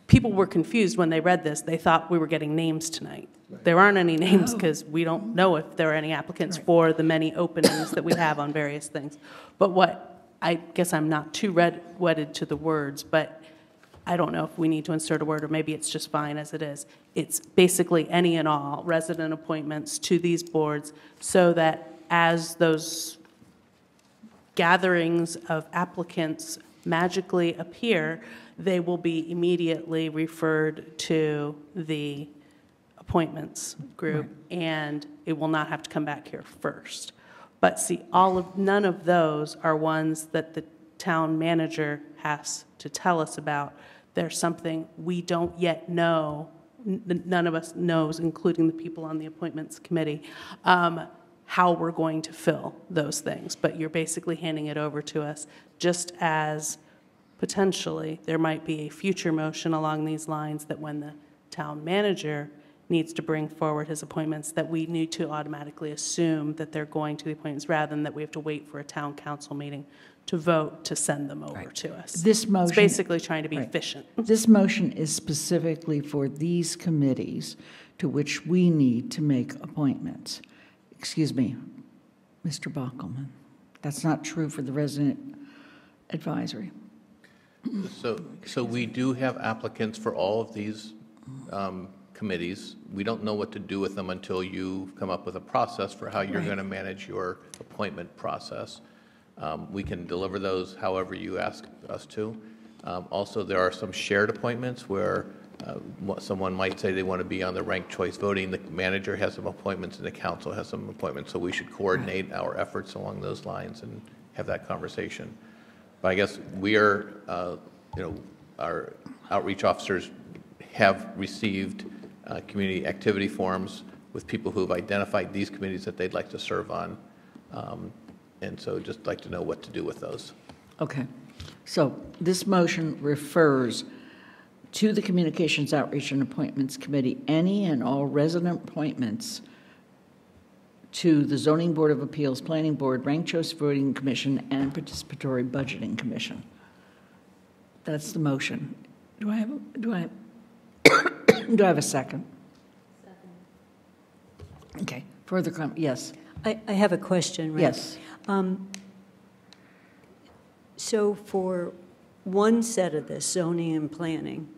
people were confused when they read this. They thought we were getting names tonight. There aren't any names oh. because we don't know if there are any applicants for the many openings that we have on various things. But what, I guess I'm not too red, wedded to the words, but I don't know if we need to insert a word, or maybe it's just fine as it is. It's basically any and all resident appointments to these boards so that as those gatherings of applicants magically appear, they will be immediately referred to the appointments group, and it will not have to come back here first. But see, all of, none of those are ones that the town manager has to tell us about. There's something we don't yet know, n- none of us knows, including the people on the appointments committee, um, how we're going to fill those things, but you're basically handing it over to us, just as potentially there might be a future motion along these lines that when the town manager needs to bring forward his appointments, that we need to automatically assume that they're going to the appointments, rather than that we have to wait for a town council meeting to vote to send them over to us. This motion. It's basically trying to be Right. efficient. This motion is specifically for these committees to which we need to make appointments. Excuse me, Mr. Bockelman. That's not true for the resident advisory. So, so we do have applicants for all of these um, committees. We don't know what to do with them until you come up with a process for how you're Right. going to manage your appointment process. Um, We can deliver those however you ask us to. Um, Also, there are some shared appointments where uh, what- someone might say they want to be on the ranked choice voting, the manager has some appointments, and the council has some appointments, so we should coordinate our efforts along those lines and have that conversation. But I guess we are, uh, you know, our outreach officers have received uh, community activity forms with people who have identified these committees that they'd like to serve on. Um, And so just like to know what to do with those. Okay. So this motion refers to the Communications Outreach and Appointments Committee, any and all resident appointments to the Zoning Board of Appeals, Planning Board, Ranked Choice Voting Commission, and Participatory Budgeting Commission. That's the motion. Do I have, a- do I, do I have a second? Okay, further comment, yes. I, I have a question, right? Yes. Um, So for one set of this, zoning and planning,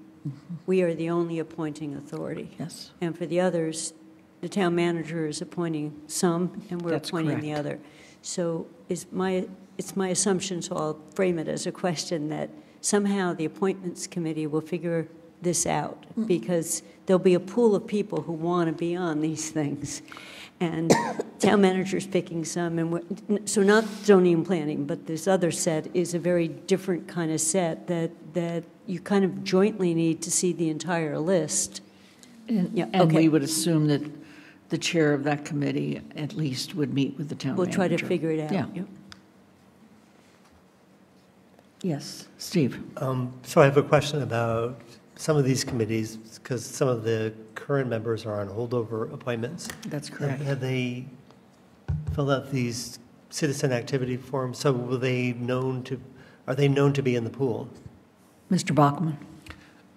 we are the only appointing authority. Yes. And for the others, the town manager is appointing some, and we're That's appointing the other. So is my, it's my assumption, so I'll frame it as a question, that somehow the appointments committee will figure this out, Mm. because there'll be a pool of people who want to be on these things. And town manager's picking some, and, we're- so not zoning and planning, but this other set is a very different kind of set that, that you kind of jointly need to see the entire list. And Yeah, and we would assume that the chair of that committee at least would meet with the town We'll manager. try to figure it out. Yeah. Yep. Yes, Steve? Um, So I have a question about some of these committees, because some of the current members are on holdover appointments. That's correct. Have they filled out these citizen activity forms? So will they known to, are they known to be in the pool? Mr. Bockelman?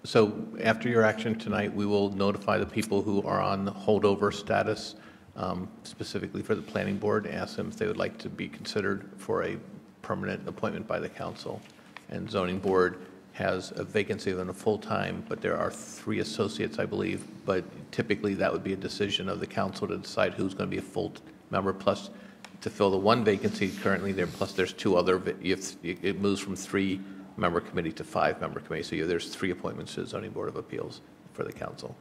So after your action tonight, we will notify the people who are on holdover status, um, specifically for the planning board, ask them if they would like to be considered for a permanent appointment by the council. And zoning board has a vacancy on a full-time, but there are three associates, I believe. But typically, that would be a decision of the council to decide who's going to be a full member, plus to fill the one vacancy currently there, plus there's two other, have- it moves from three-member committee to five-member committee. So you- there's three appointments to the zoning board of appeals for the council.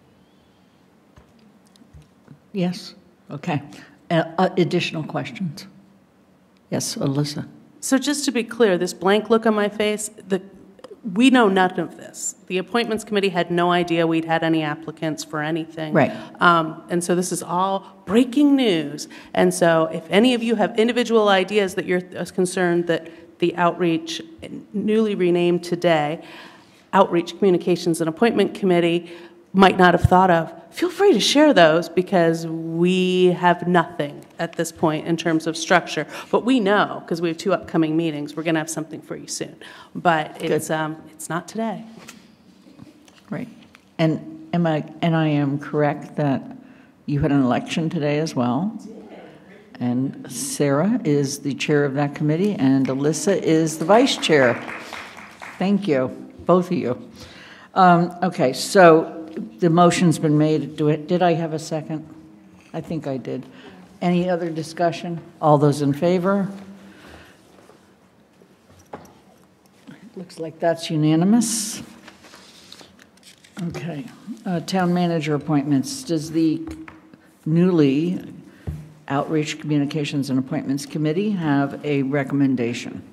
Yes? Okay. Uh, uh, Additional questions? Yes, Alisa? So just to be clear, this blank look on my face, the, we know none of this. The appointments committee had no idea we'd had any applicants for anything. Right. Um, And so this is all breaking news. And so if any of you have individual ideas that you're uh, concerned that the outreach, newly renamed today, Outreach Communications and Appointment Committee might not have thought of, feel free to share those because we have nothing at this point in terms of structure. But we know, because we have two upcoming meetings, we're going to have something for you soon. But it's, um, it's not today. Right. And am I, and I am correct that you had an election today as well? And Sarah is the chair of that committee, and Alisa is the vice chair. Thank you, both of you. Um, Okay, so the motion's been made. It, did I have a second? I think I did. Any other discussion? All those in favor? Looks like that's unanimous. Okay, uh, town manager appointments. Does the newly Outreach Communications and Appointments Committee have a recommendation?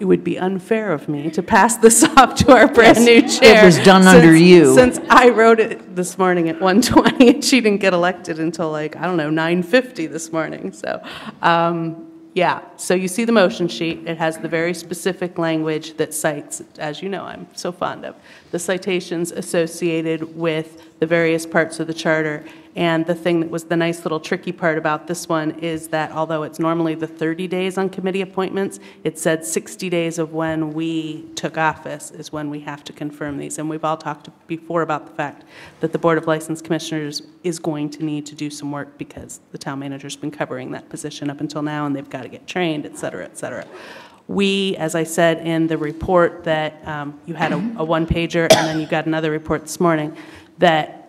it would be unfair of me to pass this off to our brand-new Yes, it was done under since- you. Since I wrote it this morning at 1:20, and she didn't get elected until like, I don't know, 9:50 this morning, so, um, yeah. So you see the motion sheet, it has the very specific language that cites, as you know, I'm so fond of, the citations associated with the various parts of the charter. And the thing that was the nice little tricky part about this one is that although it's normally the 30 days on committee appointments, it said 60 days of when we took office is when we have to confirm these. And we've all talked before about the fact that the Board of License Commissioners is going to need to do some work because the town manager's been covering that position up until now, and they've got to get trained, et cetera, et cetera. We, as I said in the report that um, you had a a one-pager, and then you got another report this morning, that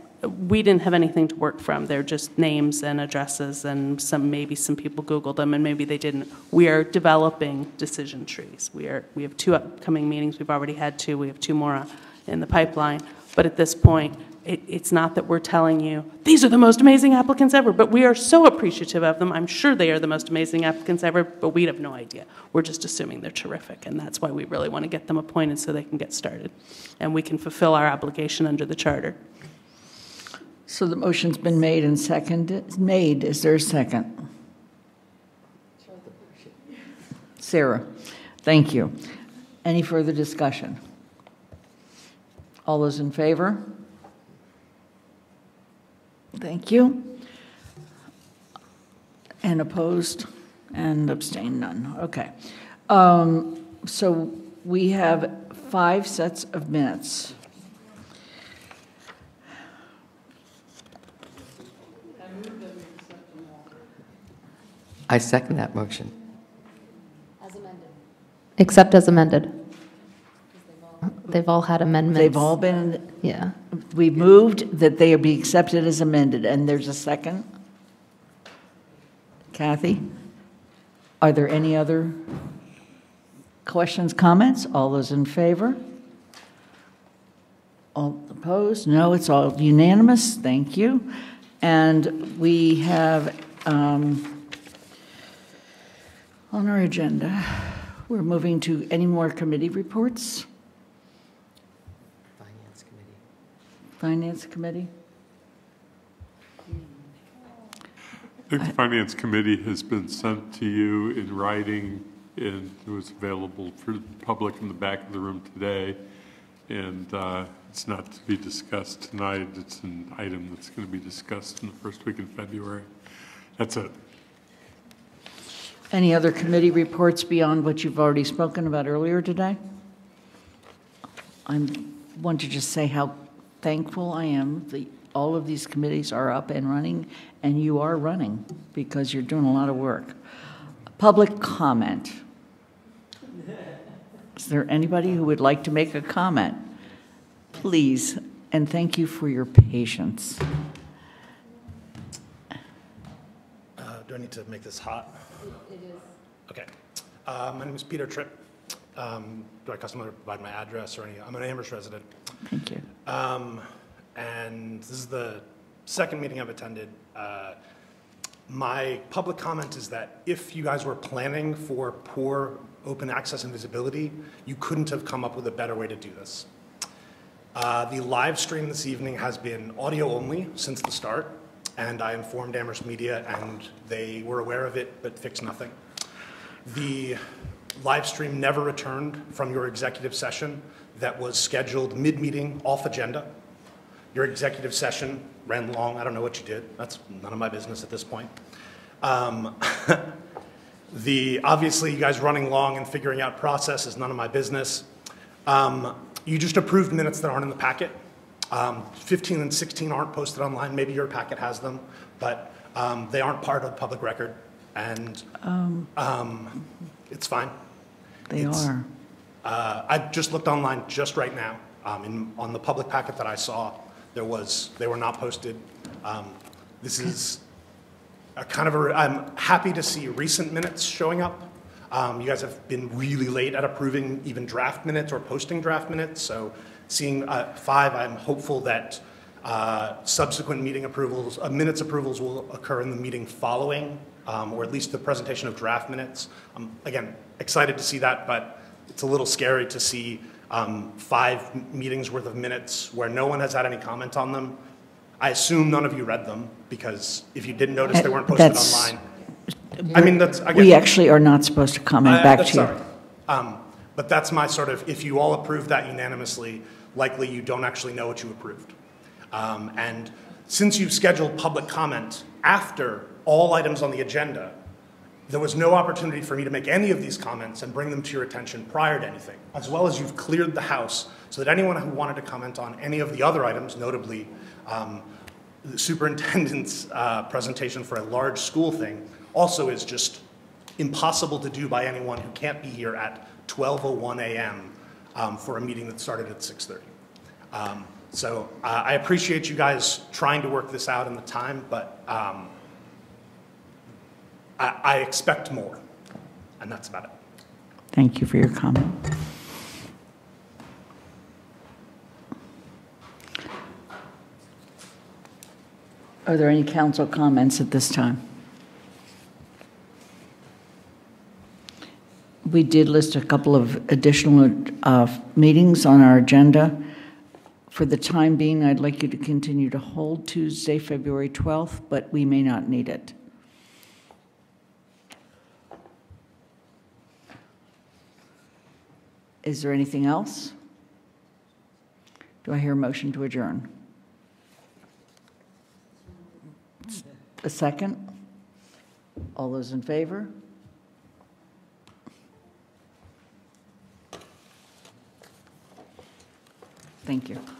we didn't have anything to work from. They're just names and addresses, and some, maybe some people Googled them, and maybe they didn't. We are developing decision trees. We are, we have two upcoming meetings. We've already had two. We have two more uh, in the pipeline. But at this point, it, it's not that we're telling you, these are the most amazing applicants ever, but we are so appreciative of them. I'm sure they are the most amazing applicants ever, but we have no idea. We're just assuming they're terrific, and that's why we really want to get them appointed so they can get started. And we can fulfill our obligation under the charter. So the motion's been made and seconded, made, is there a second? Sarah, thank you. Any further discussion? All those in favor? Thank you. And opposed and abstained, none, okay. Um, So we have five sets of minutes. I second that motion. As amended. Except as amended. They've all had amendments. They've all been, Yeah. we moved that they be accepted as amended, and there's a second? Cathy? Are there any other questions, comments? All those in favor? All opposed? No, it's all unanimous, thank you. And we have, um, on our agenda, we're moving to any more committee reports? Finance Committee. Finance Committee? I think the Finance Committee has been sent to you in writing and it was available for the public in the back of the room today. And uh, it's not to be discussed tonight. It's an item that's going to be discussed in the first week in February. That's it. Any other committee reports beyond what you've already spoken about earlier today? I want to just say how thankful I am that all of these committees are up and running, and you are running, because you're doing a lot of work. Public comment. Is there anybody who would like to make a comment? Please, and thank you for your patience. Uh, Do I need to make this hot? It is. Okay. Uh, My name is Peter Tripp. Um, Do I customarily provide my address or any? I'm an Amherst resident. Thank you. Um, And this is the second meeting I've attended. Uh, My public comment is that if you guys were planning for poor open access and visibility, you couldn't have come up with a better way to do this. Uh, The live stream this evening has been audio only since the start, and I informed Amherst Media, and they were aware of it, but fixed nothing. The live stream never returned from your executive session that was scheduled mid-meeting, off agenda. Your executive session ran long, I don't know what you did, that's none of my business at this point. Um, The, obviously, you guys running long and figuring out process is none of my business. Um, You just approved minutes that aren't in the packet. Um, 15 and 16 aren't posted online, maybe your packet has them, but um, they aren't part of the public record, and Um, um, it's fine. They It's- are. Uh, I just looked online just right now. Um, in, on the public packet that I saw, there was, they were not posted. Um, this is a kind of a, I'm happy to see recent minutes showing up. Um, you guys have been really late at approving even draft minutes or posting draft minutes. So seeing uh, five, I'm hopeful that uh, subsequent meeting approvals, uh, minutes approvals will occur in the meeting following, um, or at least the presentation of draft minutes. I'm, again, excited to see that, but it's a little scary to see um, five meetings worth of minutes where no one has had any comment on them. I assume none of you read them, because if you didn't notice, they weren't posted That's- online. I mean, that's, I We actually are not supposed to comment I- back to you. Um, But that's my sort of, if you all approve that unanimously, likely you don't actually know what you approved. Um, And since you've scheduled public comment after all items on the agenda, there was no opportunity for me to make any of these comments and bring them to your attention prior to anything, as well as you've cleared the House so that anyone who wanted to comment on any of the other items, notably um, the superintendent's uh, presentation for a large school thing, also is just impossible to do by anyone who can't be here at 12:01 a.m. um, for a meeting that started at 6:30. Um, So uh, I appreciate you guys trying to work this out in the time, but um, I I expect more, and that's about it. Thank you for your comment. Are there any council comments at this time? We did list a couple of additional uh, meetings on our agenda. For the time being, I'd like you to continue to hold Tuesday, February 12th, but we may not need it. Is there anything else? Do I hear a motion to adjourn? A second? All those in favor? Thank you.